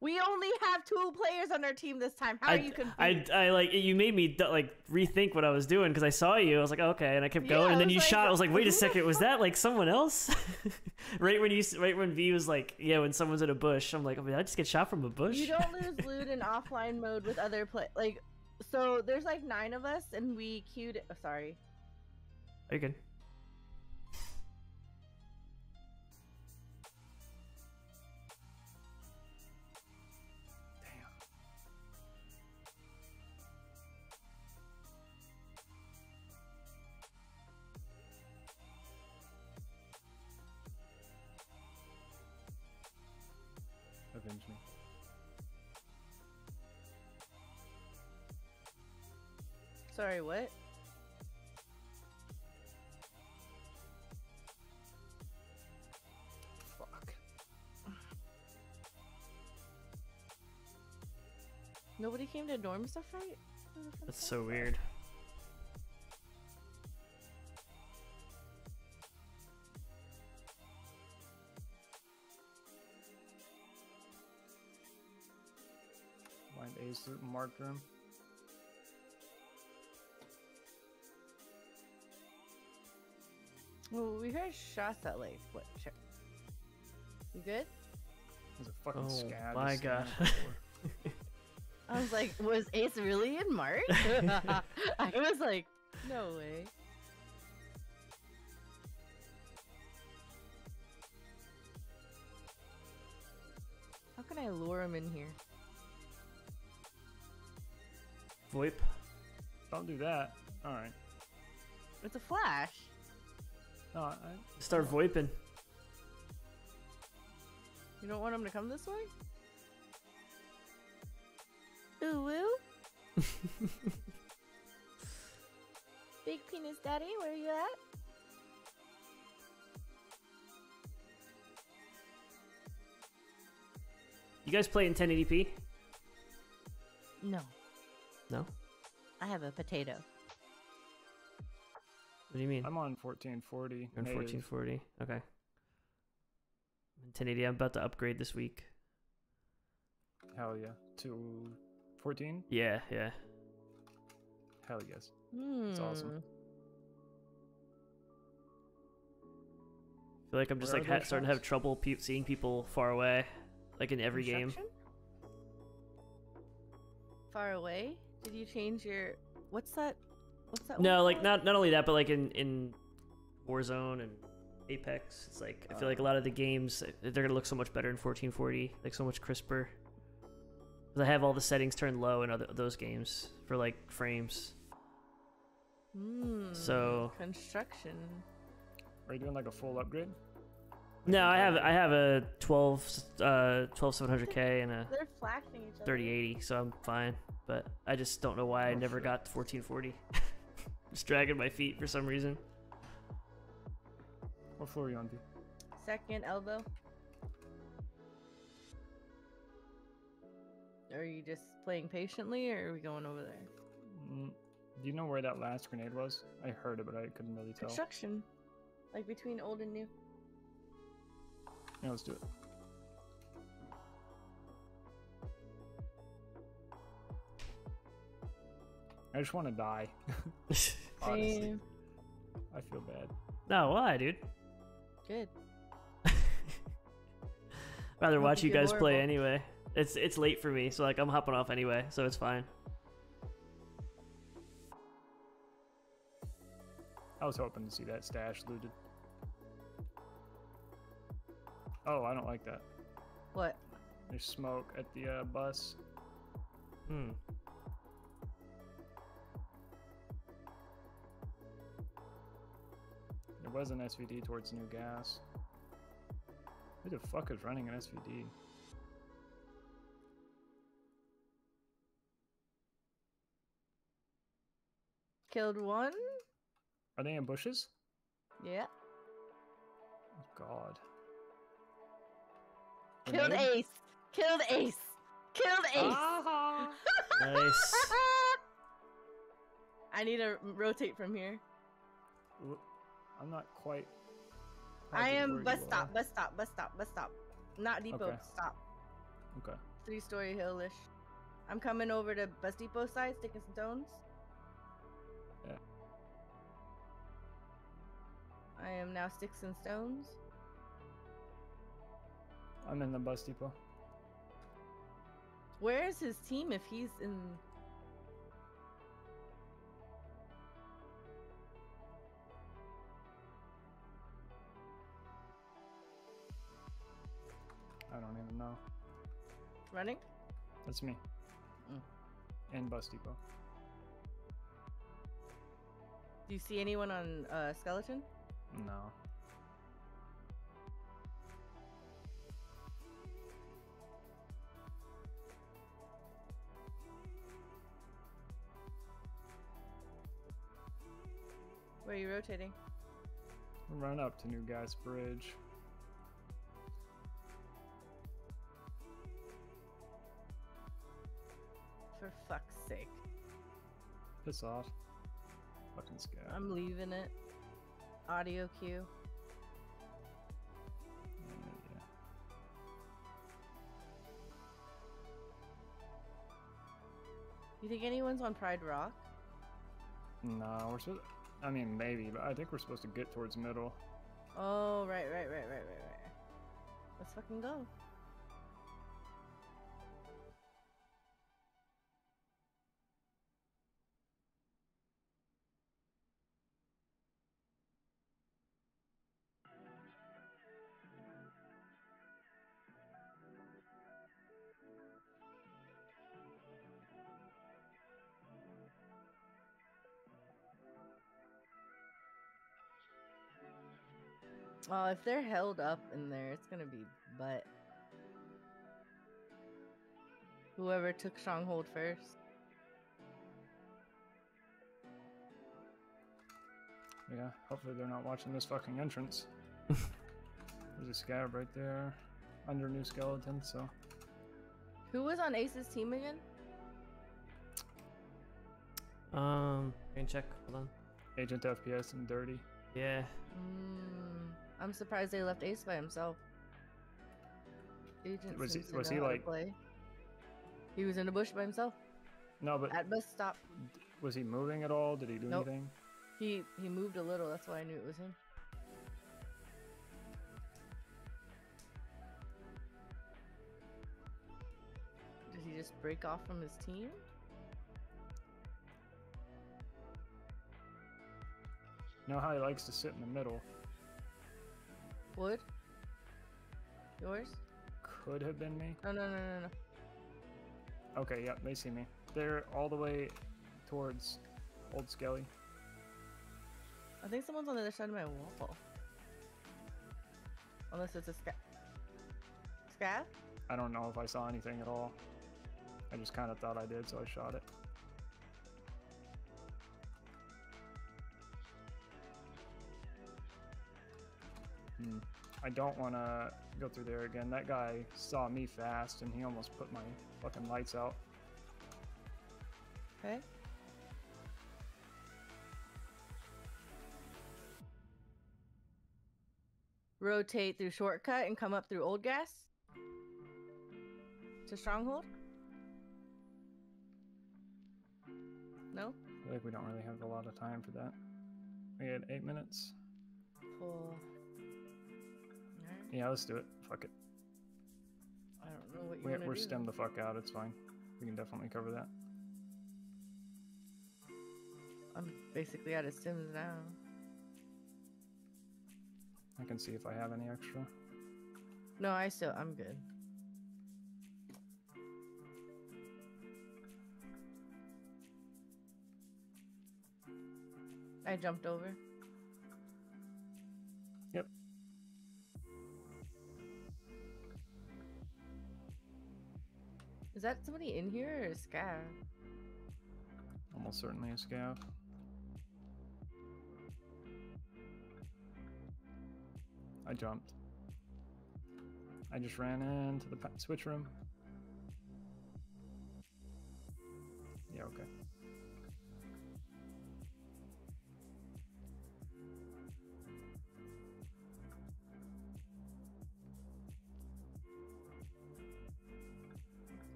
We only have two players on our team this time. How are you confused? I, I like you made me like rethink what I was doing because I saw you. I was like, okay, and I kept Yeah, going, I and then you like, shot. I was like, wait a second, was that like someone else? right when you, right when V was like, yeah, when someone's in a bush, I'm like, oh, did I just get shot from a bush? You don't lose loot in offline mode with other play. Like, so there's like nine of us, and we queued. Oh, sorry. Are you good? Sorry, what? Fuck. Nobody came to dorm stuff right? That's so weird. Blind Ace marked room. Well, we heard shots at like what? Check. You good? There's a fucking Oh scav. my god. standing at the door. I was like, was Ace really in March? I was like, no way. How can I lure him in here? VoIP. Don't do that. All right. It's a flash. No, I, Start VoIPing. You don't want him to come this way? Ooh woo. Big penis daddy, where are you at? You guys play in 1080p? No, No. I have a potato. What do you mean? I'm on 1440. You're on native. 1440. Okay. In 1080, I'm about to upgrade this week. Hell yeah. To 14? Yeah, yeah. Hell yes. Hmm. It's awesome. I feel like I'm just Where like ha- starting to have trouble pe- seeing people far away, like in every game. Far away? Did you change your? What's that? What's that? No, one like called? not not only that, but like in in Warzone and Apex, it's like I feel like a lot of the games uh, they're gonna look so much better in 1440, like so much crisper. Cause I have all the settings turned low in other those games for like frames. Hmm. So- construction. Are you doing like a full upgrade? No, I have I have a 12 uh 12700K and a They're flashing each other. 3080, so I'm fine. But I just don't know why I Oh, never shit. got to 1440. just dragging my feet for some reason. What floor are you on, V? Second elbow. Are you just playing patiently, or are we going over there? Mm, do you know where that last grenade was? I heard it, but I couldn't really tell. Construction, like between old and new. Yeah, let's do it. I just want to die. Honestly, I feel bad. No, why, dude? Good. Rather watch you think you're guys play anyway. It's it's late for me, so like I'm hopping off anyway, so it's fine. I was hoping to see that stash looted. Oh, I don't like that. What? There's smoke at the uh, bus. Hmm. Was an SVD towards new gas. Who the fuck is running an SVD? Killed one? Are they in bushes? Yeah. Oh god. Killed Grenade? Ace. Killed Ace. Killed Ace. Nice. I need to rotate from here. I'm not quite. I am bus stop, bus stop, bus stop, bus stop. Not depot, Okay. stop. Okay. Three story hillish. I'm coming over to bus depot side, sticking some stones. Yeah. I am now sticks and stones. I'm in the bus depot. Where is his team if he's in? I don't even know. Running? That's me. Mm. In bus depot. Do you see anyone on uh, skeleton? No. Where are you rotating? Run up to New Gas Bridge. For fuck's sake. Piss off. Fucking scav. I'm leaving it. Audio cue. You think anyone's on Pride Rock? No, we're supposed. I mean, maybe, but I think we're supposed to get towards middle. Oh, right, right, right, right, right, right. Let's fucking go. Oh, if they're held up in there, it's gonna be butt. Whoever took Stronghold first. Yeah, hopefully they're not watching this fucking entrance. There's a scav right there, under new skeleton. So Who was on Ace's team again? Um, can check. Hold on. Agent FPS and Dirty. Yeah. Mm, I'm surprised they left Ace by himself. Agent Was he- was he, like- play. He was in the bush by himself No, but at bus stop. was he moving at all? Did he do Nope. anything? He he moved a little. That's why I knew it was him. Did he just break off from his team? You know how he likes to sit in the middle? Wood? Yours? Could have been me. No, no, no, no, no. Okay, yep, they see me. They're all the way towards Old Skelly. I think someone's on the other side of my wall. Unless it's a sca- scav? I don't know if I saw anything at all. I just kind of thought I did, so I shot it. Hmm. I don't want to go through there again. That guy saw me fast, and he almost put my fucking lights out. Okay. Rotate through shortcut and come up through old gas to stronghold. No. I feel like we don't really have a lot of time for that. We had eight minutes. Full. Yeah, let's do it. Fuck it. I don't know what you We, want to we're do. stemmed the fuck out. It's fine. We can definitely cover that. I'm basically out of stims now. I can see if I have any extra. No, I still I'm good. I jumped over. Is that somebody in here or a scav? Almost certainly a scav. I jumped. I just ran into the switch room. Yeah, okay.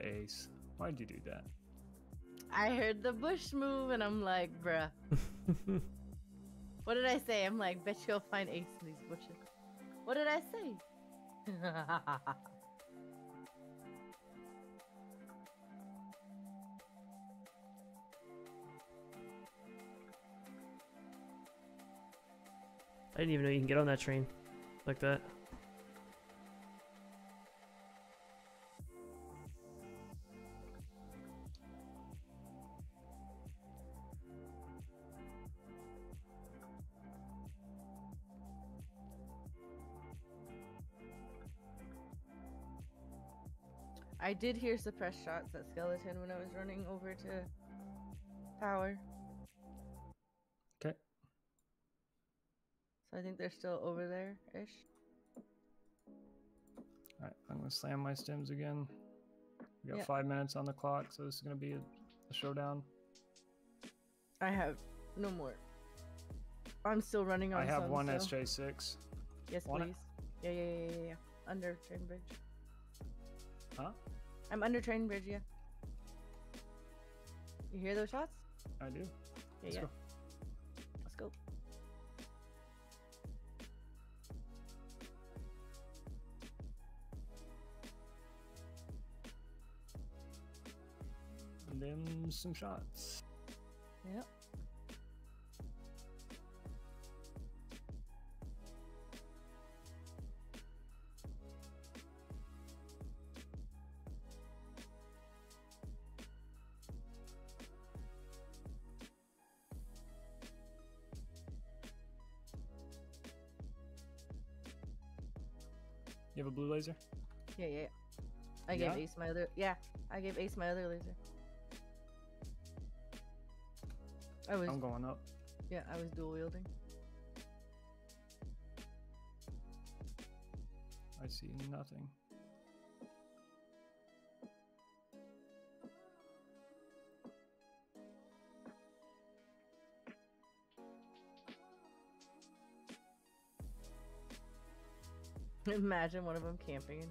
Damn Ace. Why'd you do that? I heard the bush move and I'm like, bruh. what did I say? I'm like, bet you'll find Ace in these bushes. What did I say? I didn't even know you can get on that train like that. I did hear suppressed shots at skeleton when I was running over to power. Okay. So I think they're still over there ish. Alright, I'm gonna slam my stims again. We got Yeah. five minutes on the clock, so this is gonna be a, a showdown. I have no more. I'm still running on I have some, one so- SJ6. Yes, Want it? please. Yeah, yeah, yeah, yeah, yeah. Under train bridge. Huh? I'm under train bridge. You hear those shots? I do. Yeah, Let's yeah. go. Let's go. And then some shots. Yep. Blue laser? Yeah, yeah. yeah. I Yeah? gave Ace my other. Yeah, I gave Ace my other laser. I was. I'm going up. Yeah, I was dual wielding. I see nothing. Imagine one of them camping.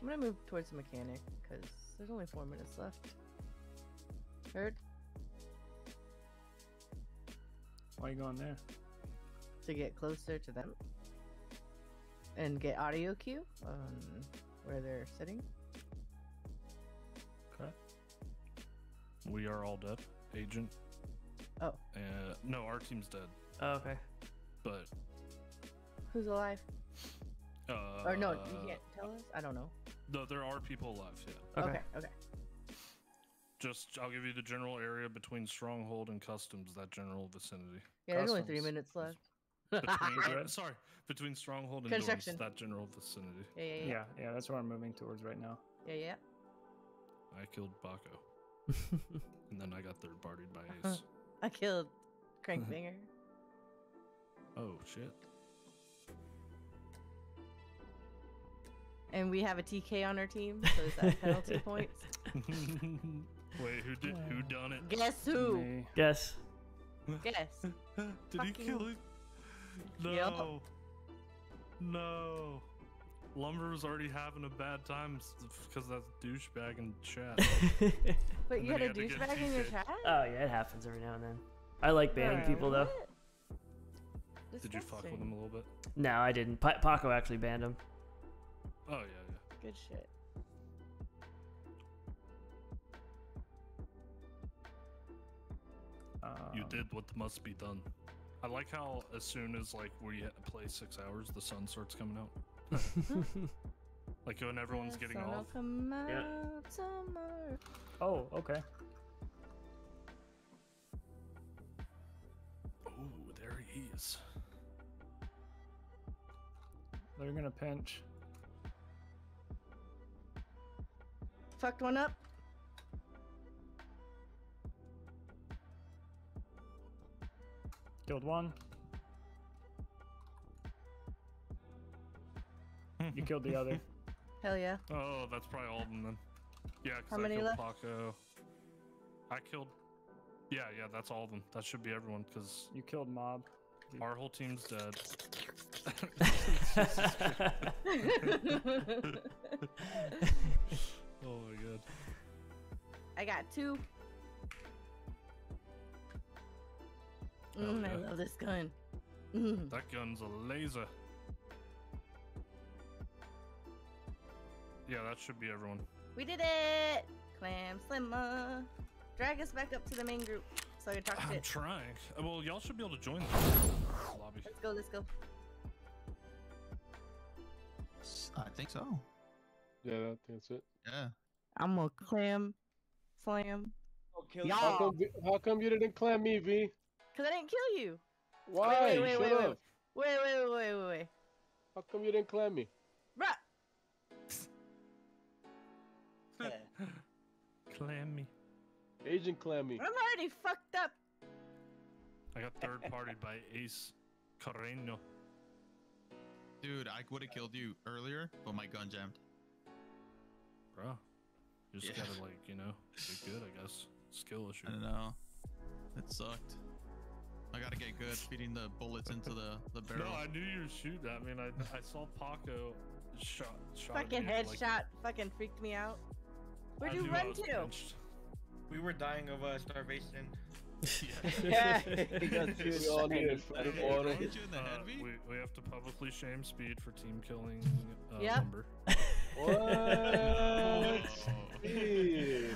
I'm gonna move towards the mechanic because there's only four minutes left. Heard Why are you going there? to get closer to them and get audio cue on where they're sitting. Okay. We are all dead. Agent. Oh. Uh, no, our team's dead. Oh, okay. But Who's alive? uh, or no, you can't tell us. I don't know. No, there are people alive. Yeah. Okay. Okay. Just, I'll give you the general area between Stronghold and Customs. That general vicinity. Yeah, there's only three minutes left. Between, uh, sorry, between Stronghold and Dorms, Construction. that general vicinity. Yeah, yeah, yeah. Yeah, yeah, that's where I'm moving towards right now. Yeah, yeah. I killed Paco, and then I got third partied by uh-huh. Ace. I killed Crankfinger. Uh-huh. oh shit! and we have a TK on our team, so is that penalty points? Wait, who did? Who done it? Guess who? Me. Guess. Guess. Did he kill it? No. Yep. No. Lumber was already having a bad time because that douchebag in chat. But And you then had a he had to get douchebag in your chat? Oh yeah, it happens every now and then. I like banning Bruh, people though. what? Did you fuck with him a little bit? No, I didn't. Pa- Paco actually banned him. Oh yeah, yeah. Good shit. You Um, did what must be done. I like how as soon as like we play six hours, the sun starts coming out. like when everyone's getting Sun will off. come out Yeah. Oh, okay. Oh, there he is. They're gonna pinch. Fucked one up. Killed one. You killed the other. Hell yeah. Oh, that's probably all of them then. Yeah, How because I many killed left? Paco. I killed. Yeah, yeah, that's all of them. That should be everyone because You killed mob. our whole team's dead. oh my god. I got two. Hell Mm, I love this gun. Mm. That gun's a laser. Yeah, that should be everyone. We did it! Clam Slimmer. Drag us back up to the main group so I can talk I'm shit. trying. Uh, Well, y'all should be able to join the lobby. Let's go, let's go. I think so. Yeah, I think that's it. Yeah. I'm a clam slam. kill Y'all. come, how come you didn't clam me, V? Because I didn't kill you. Why? Wait, You wait, wait, wait, wait. Wait, wait, wait, wait, wait. How come you didn't clam me? Bruh. Clam me. Agent clam me. I'm already fucked up. I got third partied by Ace Carreño. Dude, I would have killed you earlier, but my gun jammed. Bro. You just Yeah. gotta, like, you know, get good, I guess. Skill issue. I don't know. It sucked. I gotta get good feeding the bullets into the, the barrel. No, I knew you were shooting. I mean, I, I saw Paco shot. shot Fucking me, like- headshot fucking freaked me out. Where'd you run to? pinched. We were dying of uh, starvation. Yeah, he goes through We all the need same- food, water. In the Uh, head, we, we have to publicly shame Speed for team killing uh, Yep. number. What?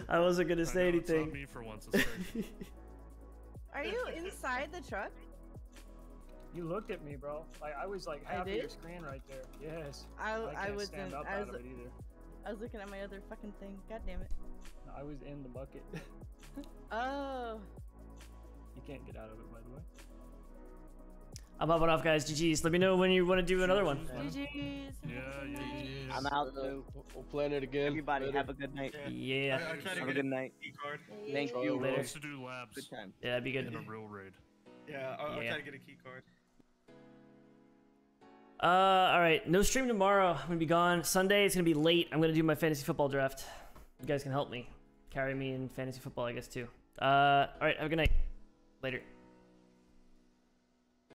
I wasn't gonna I say know, it's not anything. me for once. Are you inside the truck? You looked at me, bro. Like I was like I half of your screen right there. Yes. I, I, I, can't was stand in, up I out was, of it either. I was looking at my other fucking thing. God damn it. No, I was in the bucket. Oh. you can't get out of it, by the way. I'm hopping off, guys. GG's. Let me know when you want to do another one. GG's. Yeah, yeah, yeah. I'm out too. We'll, we'll plan it again. Everybody, later. have a good night. Yeah. I, I tried to Have a good night. key card. Thank you. well. Later. Let's do labs Good time. Yeah, that'd be good. in a real raid. Yeah, I'll, I'll try to get a key card. Uh, all right. No stream tomorrow. I'm gonna be gone. Sunday it's gonna be late. I'm gonna do my fantasy football draft. You guys can help me, carry me in fantasy football, I guess too. Uh, all right. Have a good night. Later.